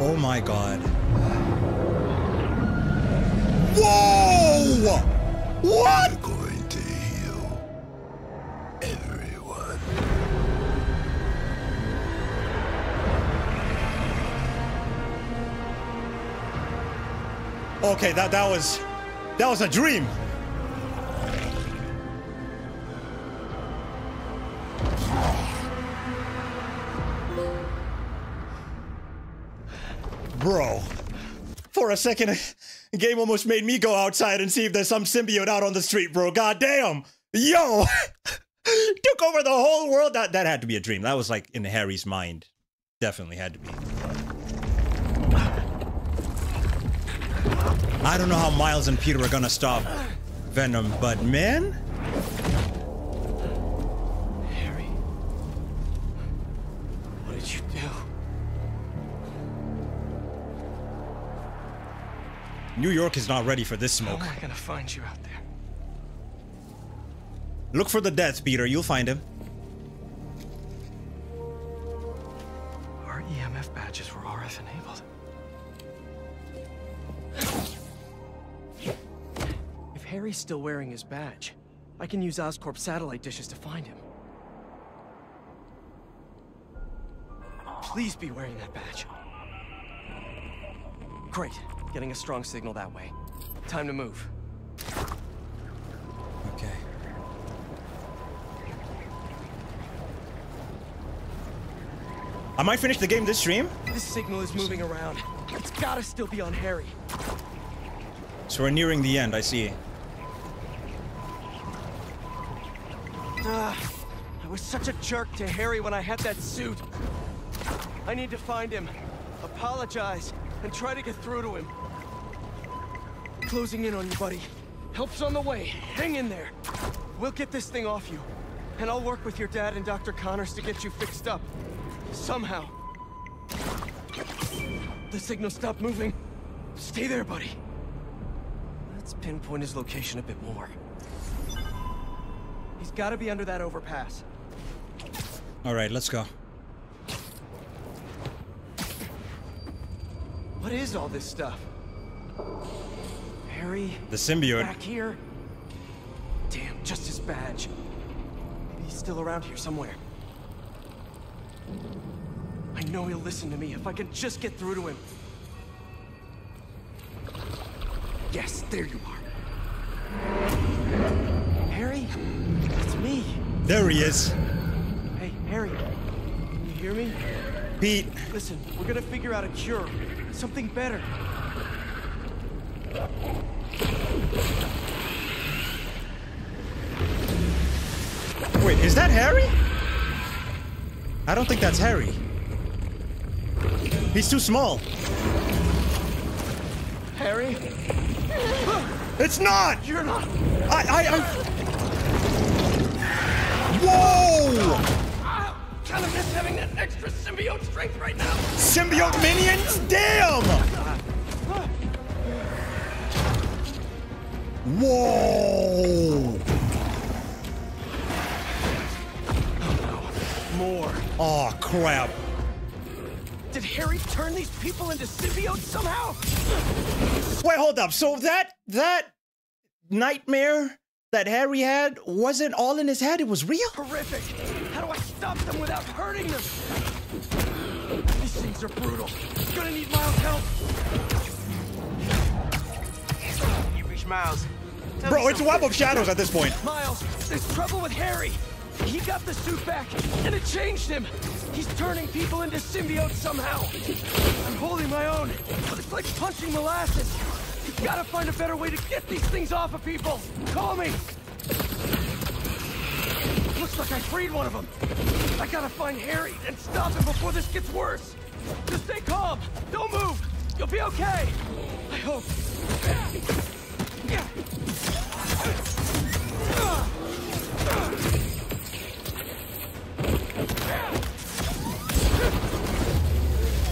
Oh my god. Whoa! What? Okay, that that was that was a dream. Bro, for a second, the game almost made me go outside and see if there's some symbiote out on the street, bro. God damn. Yo! <laughs> Took over the whole world. That that had to be a dream. That was like in Harry's mind. Definitely had to be. I don't know how Miles and Peter are gonna stop Venom, but man. Harry. What did you do? New York is not ready for this smoke. How am I gonna find you out there? Look for the death, Peter. You'll find him. Our EMF badges were RF enabled. If Harry's still wearing his badge, I can use Oscorp satellite dishes to find him. Please be wearing that badge. Great. Getting a strong signal that way. Time to move. I might finish the game this stream. This signal is moving around. It's gotta still be on Harry. So we're nearing the end, I see. Ah, I was such a jerk to Harry when I had that suit. I need to find him, apologize, and try to get through to him. Closing in on you, buddy. Help's on the way. Hang in there. We'll get this thing off you. And I'll work with your dad and Dr. Connors to get you fixed up. Somehow. The signal stopped moving. Stay there, buddy. Let's pinpoint his location a bit more. He's gotta be under that overpass. Alright, let's go. What is all this stuff? Harry? The symbiote. Back here? Damn, just his badge. Maybe he's still around here somewhere. I know he'll listen to me if I can just get through to him. Yes, there you are. Harry? It's me. There he is. Hey, Harry. Can you hear me? Pete. Listen, we're gonna figure out a cure. Something better. Wait, is that Harry? I don't think that's Harry. He's too small. Harry? It's not! You're not! I, I, I... Whoa! Kind of miss having that extra symbiote strength right now. Symbiote minions? Damn! Whoa! More. Oh, crap. Did Harry turn these people into symbiotes somehow? Wait, hold up. So that, that nightmare that Harry had wasn't all in his head, it was real? Horrific! How do I stop them without hurting them? These things are brutal. Gonna need Miles' help. You reach Miles. Tell Bro, it's a web of shadows at this point. Miles, there's trouble with Harry. He got the suit back, and it changed him. He's turning people into symbiotes somehow. I'm holding my own, but it's like punching molasses. You've got to find a better way to get these things off of people. Call me. Looks like I freed one of them. I gotta find Harry and stop him before this gets worse. Just stay calm. Don't move. You'll be okay. I hope.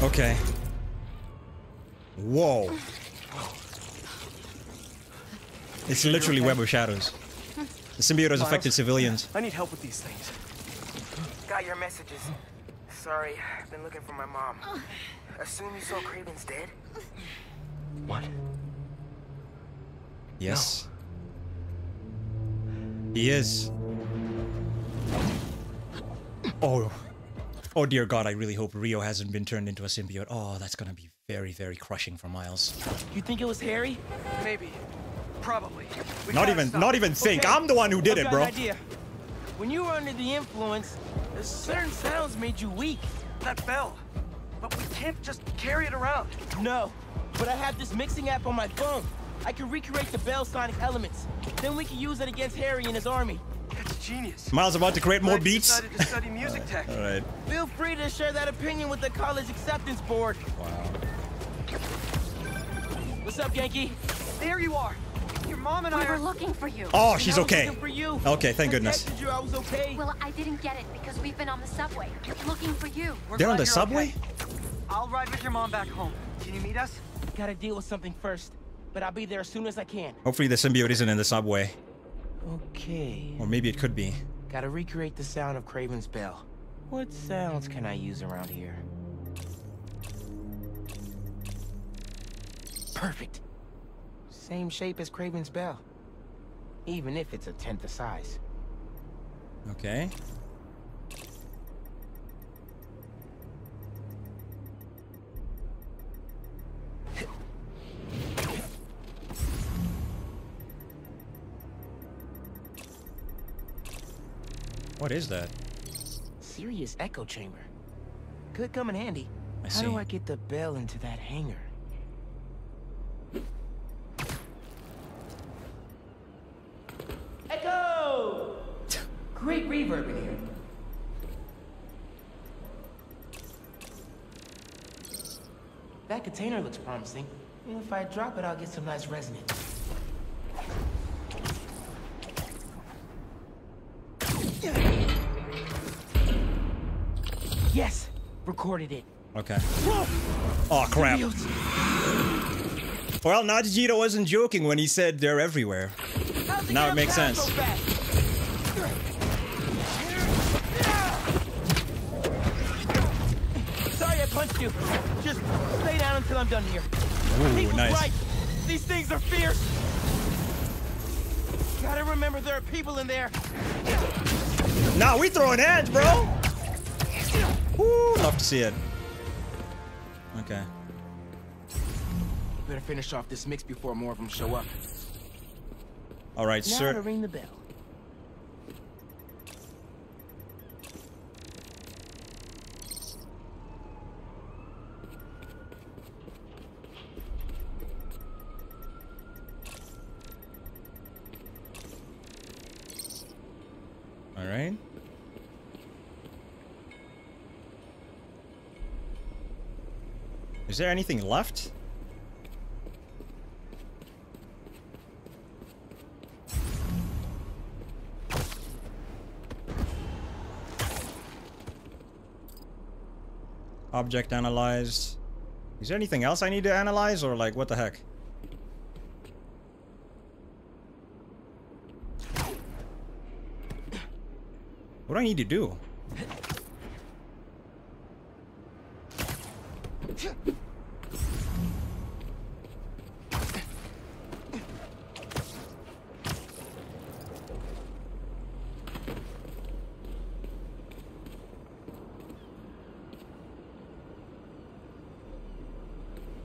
Okay. Whoa. It's literally web of shadows. The symbiote has affected civilians. I need help with these things. Got your messages. Sorry, I've been looking for my mom. Assume you saw Kraven's dead? What? Yes. He is. Oh. Oh dear god, I really hope Rio hasn't been turned into a symbiote. Oh, that's gonna be very, very crushing for Miles. You think it was Harry? Maybe. Probably. We Not even, stop not even think. Okay, I'm the one who did I've it, bro. An idea. When you were under the influence, certain sounds made you weak. That bell. But we can't just carry it around. No, but I have this mixing app on my phone. I can recreate the bell sonic elements. Then we can use it against Harry and his army. That's genius. Miles about to create more beats. decided to study music <laughs> tech. Alright. Feel free to share that opinion with the college acceptance board. Wow. What's up, Ganke? There you are. Your mom and We I were are... looking for you. Oh, she's I was okay. for you. Okay, thank I goodness. texted you I was okay. Well, I didn't get it because we've been on the subway looking for you. We're They're on the subway? okay. I'll ride with your mom back home. Can you meet us? Gotta deal with something first, but I'll be there as soon as I can. Hopefully the symbiote isn't in the subway. Okay. Or maybe it could be. Gotta recreate the sound of Kraven's bell. What sounds can I use around here? Perfect. Same shape as Kraven's bell. Even if it's a tenth the size. Okay. What is that? Serious echo chamber. Could come in handy. I How do I get the bell into that hangar? Echo! <laughs> Great reverb in here. That container looks promising. If I drop it, I'll get some nice resonance. Yes, recorded it. Okay. Oh crap. Well, Nadji Jeter wasn't joking when he said they're everywhere. Now it makes sense. Sorry I punched you. Just stay down until I'm done here. Ooh, People's nice. right. These things are fierce. Gotta remember there are people in there. Nah, we throwing hands, bro. Woo, love to see it. Okay. Better finish off this mix before more of them show up. All right, now sir. to ring the bell. All right. Is there anything left? Object analyzed. Is there anything else I need to analyze or like what the heck? What do I need to do?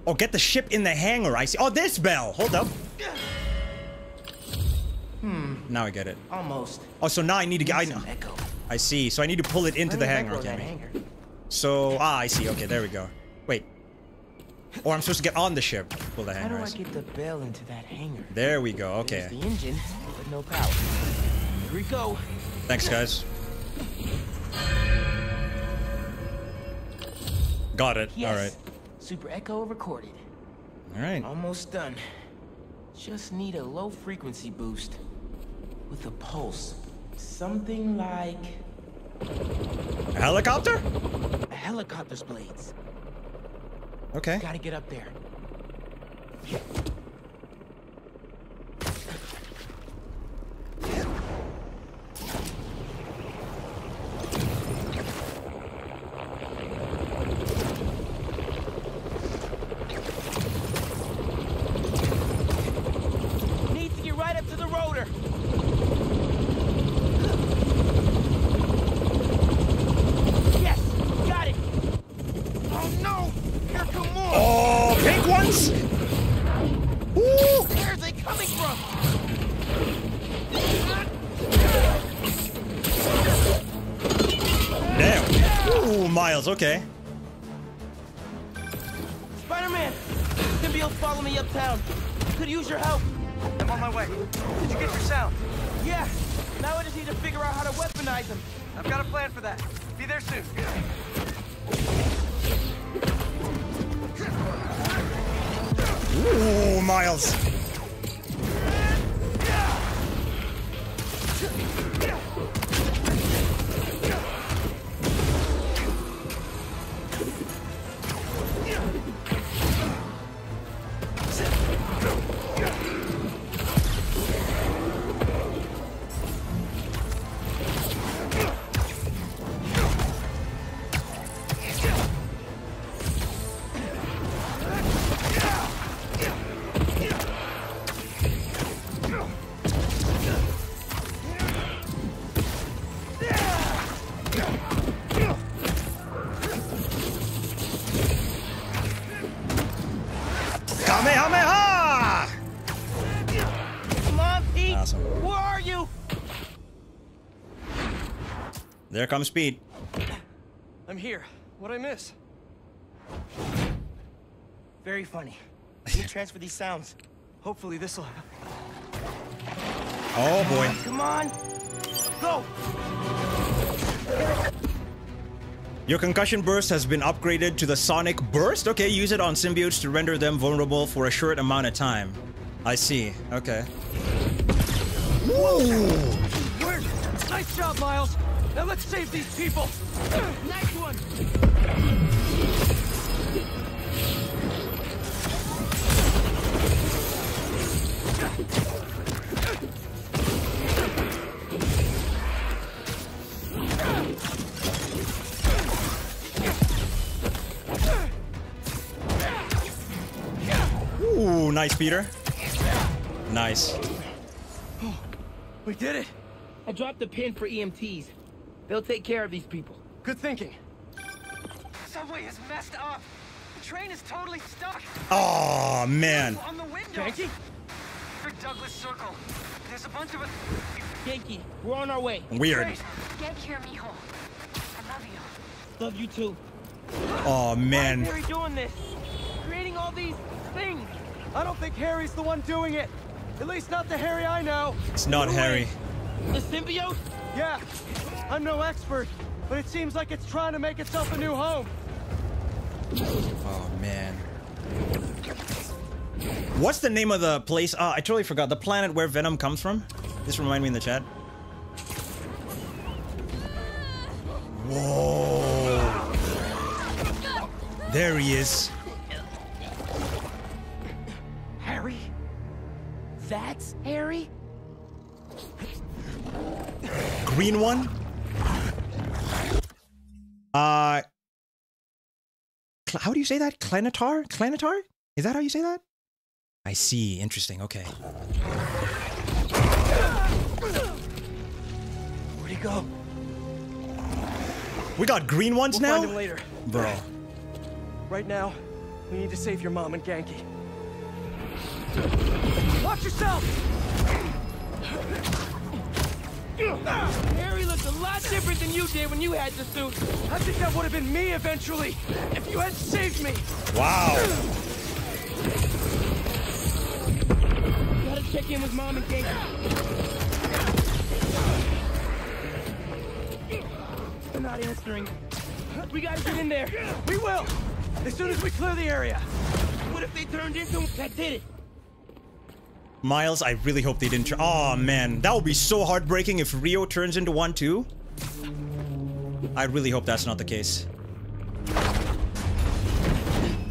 Oh, get the ship in the hangar. I see. Oh, this bell. Hold up. Hmm. Now I get it. Almost. Oh, so now I need to get. I know. Echo. I see. So I need to pull it into the hangar. Okay. hangar. So ah, I see. Okay, there we go. Wait. Or I'm supposed to get on the ship. Pull the How hangar. do I get the bell into that hangar? There we go. Okay. There's the engine, but no power. Here we go. Thanks, guys. Got it. Yes. All right. Super Echo recorded. All right. Almost done. Just need a low frequency boost. With a pulse. Something like A helicopter? a helicopter's blades. Okay. Gotta get up there. Need to get right up to the rotor. Yes, got it. Oh no! Here come more. Oh, pink ones? Woo! Where are they coming from? Damn. Ooh, Miles. Okay. Spider-Man, symbiotes follow me uptown. Could use your help. I'm on my way. Did you get your sound? Yeah. Now I just need to figure out how to weaponize them. I've got a plan for that. Be there soon. Ooh, Miles. Comes speed. I'm here. What'd I miss? Very funny. <laughs> Let me transfer these sounds. Hopefully this'll... Oh boy. Come on. Go! Your concussion burst has been upgraded to the sonic burst. Okay, use it on symbiotes to render them vulnerable for a short amount of time. I see. Okay. Word! Nice job, Miles! Now let's save these people! Nice one! Ooh, nice, Peter. Nice. Oh, we did it! I dropped the pin for EMTs. They'll take care of these people. Good thinking. Subway is messed up. The train is totally stuck. Oh man. On the window. Ganke? For Douglass Circle. There's a bunch of us. Ganke, we're on our way. Weird. Get here, mijo. I love you. Love you too. Oh man. Why is Harry doing this? Creating all these things. I don't think Harry's the one doing it. At least not the Harry I know. It's not Harry. The symbiote? Yeah. I'm no expert, but it seems like it's trying to make itself a new home. Oh man. What's the name of the place? Ah, I totally forgot. The planet where Venom comes from? Just remind me in the chat. Whoa. There he is. Harry? That's Harry? Green one? Uh how do you say that? Clanatar? Clanatar? Is that how you say that? I see. Interesting. Okay. Where'd he go? We got green ones We'll now? find him later. Bro. Right now, we need to save your mom and Ganke. Watch yourself! Harry looked a lot different than you did when you had the suit. I think that would have been me eventually, if you had saved me! Wow. Gotta check in with Mom and Ganke. They're not answering. We gotta get in there. We will! As soon as we clear the area! What if they turned into... That did it. Miles, I really hope they didn't. Tr- oh man, that would be so heartbreaking if Rio turns into one too. I really hope that's not the case.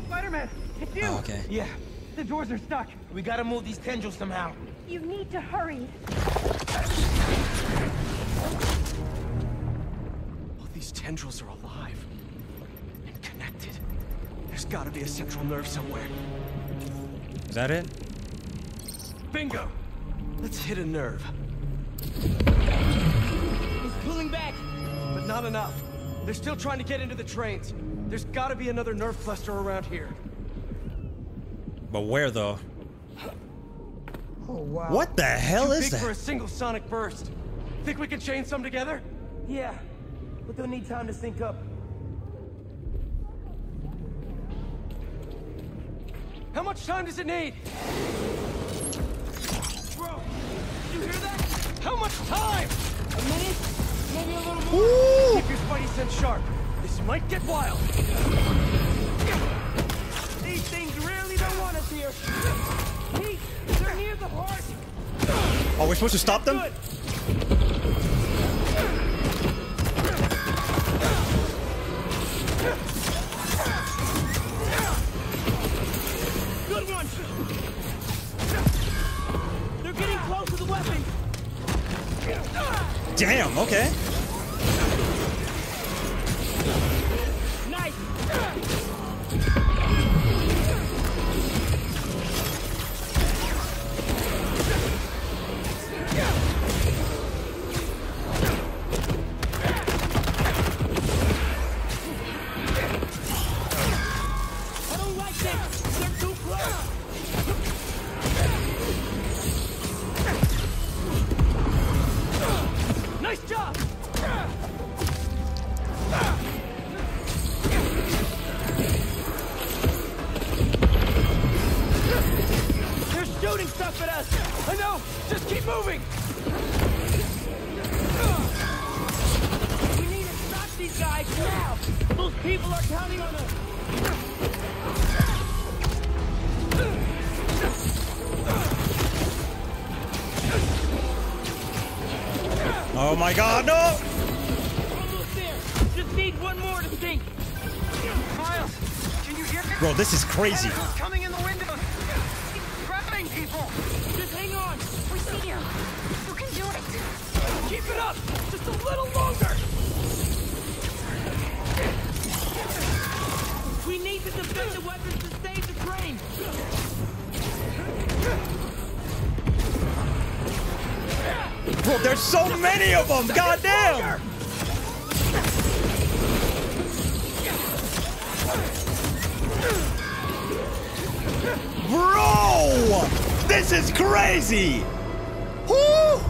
Spider-Man, it's you! Oh, okay. Yeah, the doors are stuck. We gotta move these tendrils somehow. You need to hurry. All these tendrils are alive. And connected. There's gotta be a central nerve somewhere. Is that it? Bingo! Let's hit a nerve. He's pulling back. But not enough. They're still trying to get into the trains. There's gotta be another nerve cluster around here. But where though? Oh, wow. What the hell Too is big that? for a single sonic burst. Think we can chain some together? Yeah, but they'll need time to sync up. How much time does it need? Bro, you hear that? How much time? A minute? Maybe a little more? Ooh. Keep your spidey sense sharp. This might get wild. These things really don't want us here. Pete, they're near the heart. Oh, we're supposed to stop them? Good. Good one. Getting close to the weapon. Damn, okay. Nice. Crazy. Crazy. Woo!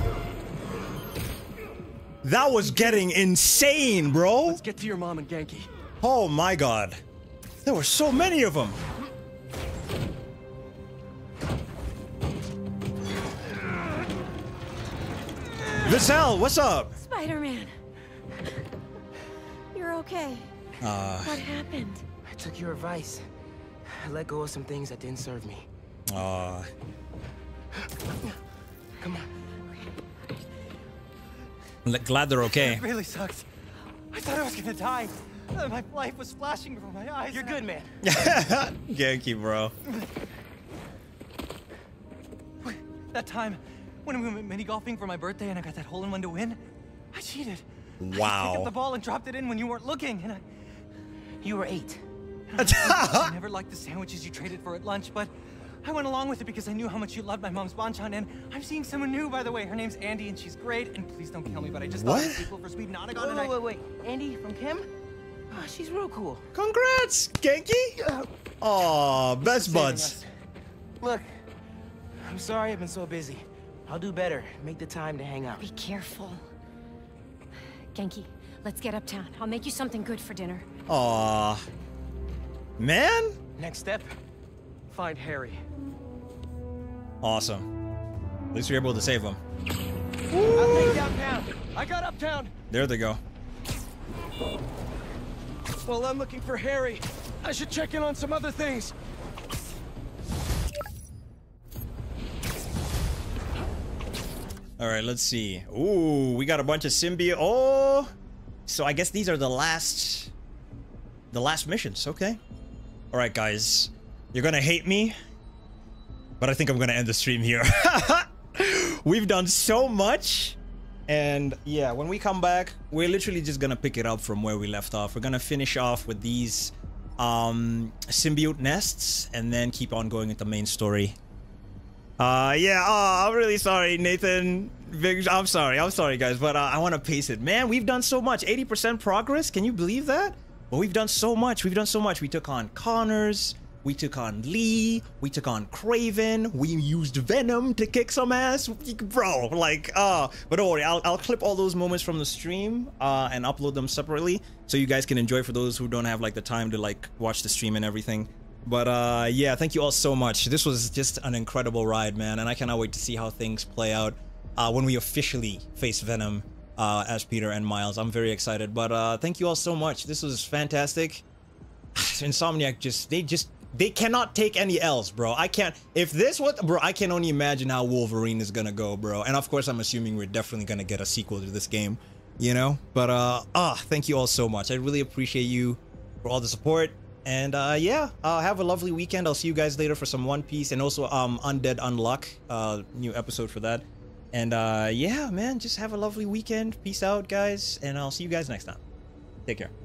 That was getting insane, bro. Let's get to your mom and Ganke. Oh my god. There were so many of them. Vassal, what's up? Spider-Man. You're okay. Uh, What happened? I took your advice. I let go of some things that didn't serve me. uh, Come on. l- glad they're okay. It really sucks. I thought I was gonna die. Uh, My life was flashing before my eyes. You're good, man. <laughs> Ganke, bro. That time when we went mini golfing for my birthday and I got that hole in one to win, I cheated. Wow. I picked up the ball and dropped it in when you weren't looking, and I. You were eight. <laughs> I never liked the sandwiches you traded for at lunch, but I went along with it because I knew how much you loved my mom's banchan, and I'm seeing someone new, by the way. Her name's Andy, and she's great. And please don't kill me, but I just What? thought the sequel for Sweet Nonagon, Wait, and I. wait, wait, wait. Andy from Kim? Oh, she's real cool. Congrats, Ganke. Uh, Aw, best buds. Look, I'm sorry I've been so busy. I'll do better. Make the time to hang out. Be careful. Ganke, let's get uptown. I'll make you something good for dinner. Aw. Man? Next step find Harry. Awesome. At least you're able to save them. I'll take downtown. I got uptown. There they go. Well, I'm looking for Harry. I should check in on some other things. All right, let's see. Ooh, we got a bunch of symbiote. Oh, so I guess these are the last, the last missions. Okay. All right, guys, you're gonna hate me, but I think I'm gonna end the stream here. <laughs> We've done so much, and yeah, when we come back, we're literally just gonna pick it up from where we left off. We're gonna finish off with these um symbiote nests, and then keep on going with the main story. Uh, yeah, oh, I'm really sorry, Nathan. I'm sorry, I'm sorry, guys, but uh, I want to pace it. Man, we've done so much. 80% progress. Can you believe that? But we've done so much. We've done so much. We took on Connors. We took on Li. We took on Kraven. We used Venom to kick some ass. Bro, like, uh, but don't worry. I'll, I'll clip all those moments from the stream uh, and upload them separately so you guys can enjoy for those who don't have like the time to like watch the stream and everything. But uh, yeah, thank you all so much. This was just an incredible ride, man, and I cannot wait to see how things play out uh, when we officially face Venom uh, as Peter and Miles. I'm very excited. But uh, thank you all so much. This was fantastic. <sighs> Insomniac just they just they cannot take any L's, bro. I can't. If this what, bro, I can only imagine how Wolverine is gonna go, bro. And of course, I'm assuming we're definitely gonna get a sequel to this game, you know. But uh, ah, thank you all so much. I really appreciate you for all the support. And uh, yeah, uh, have a lovely weekend. I'll see you guys later for some One Piece and also um Undead Unluck, uh, new episode for that. And uh, yeah, man, just have a lovely weekend. Peace out, guys, and I'll see you guys next time. Take care.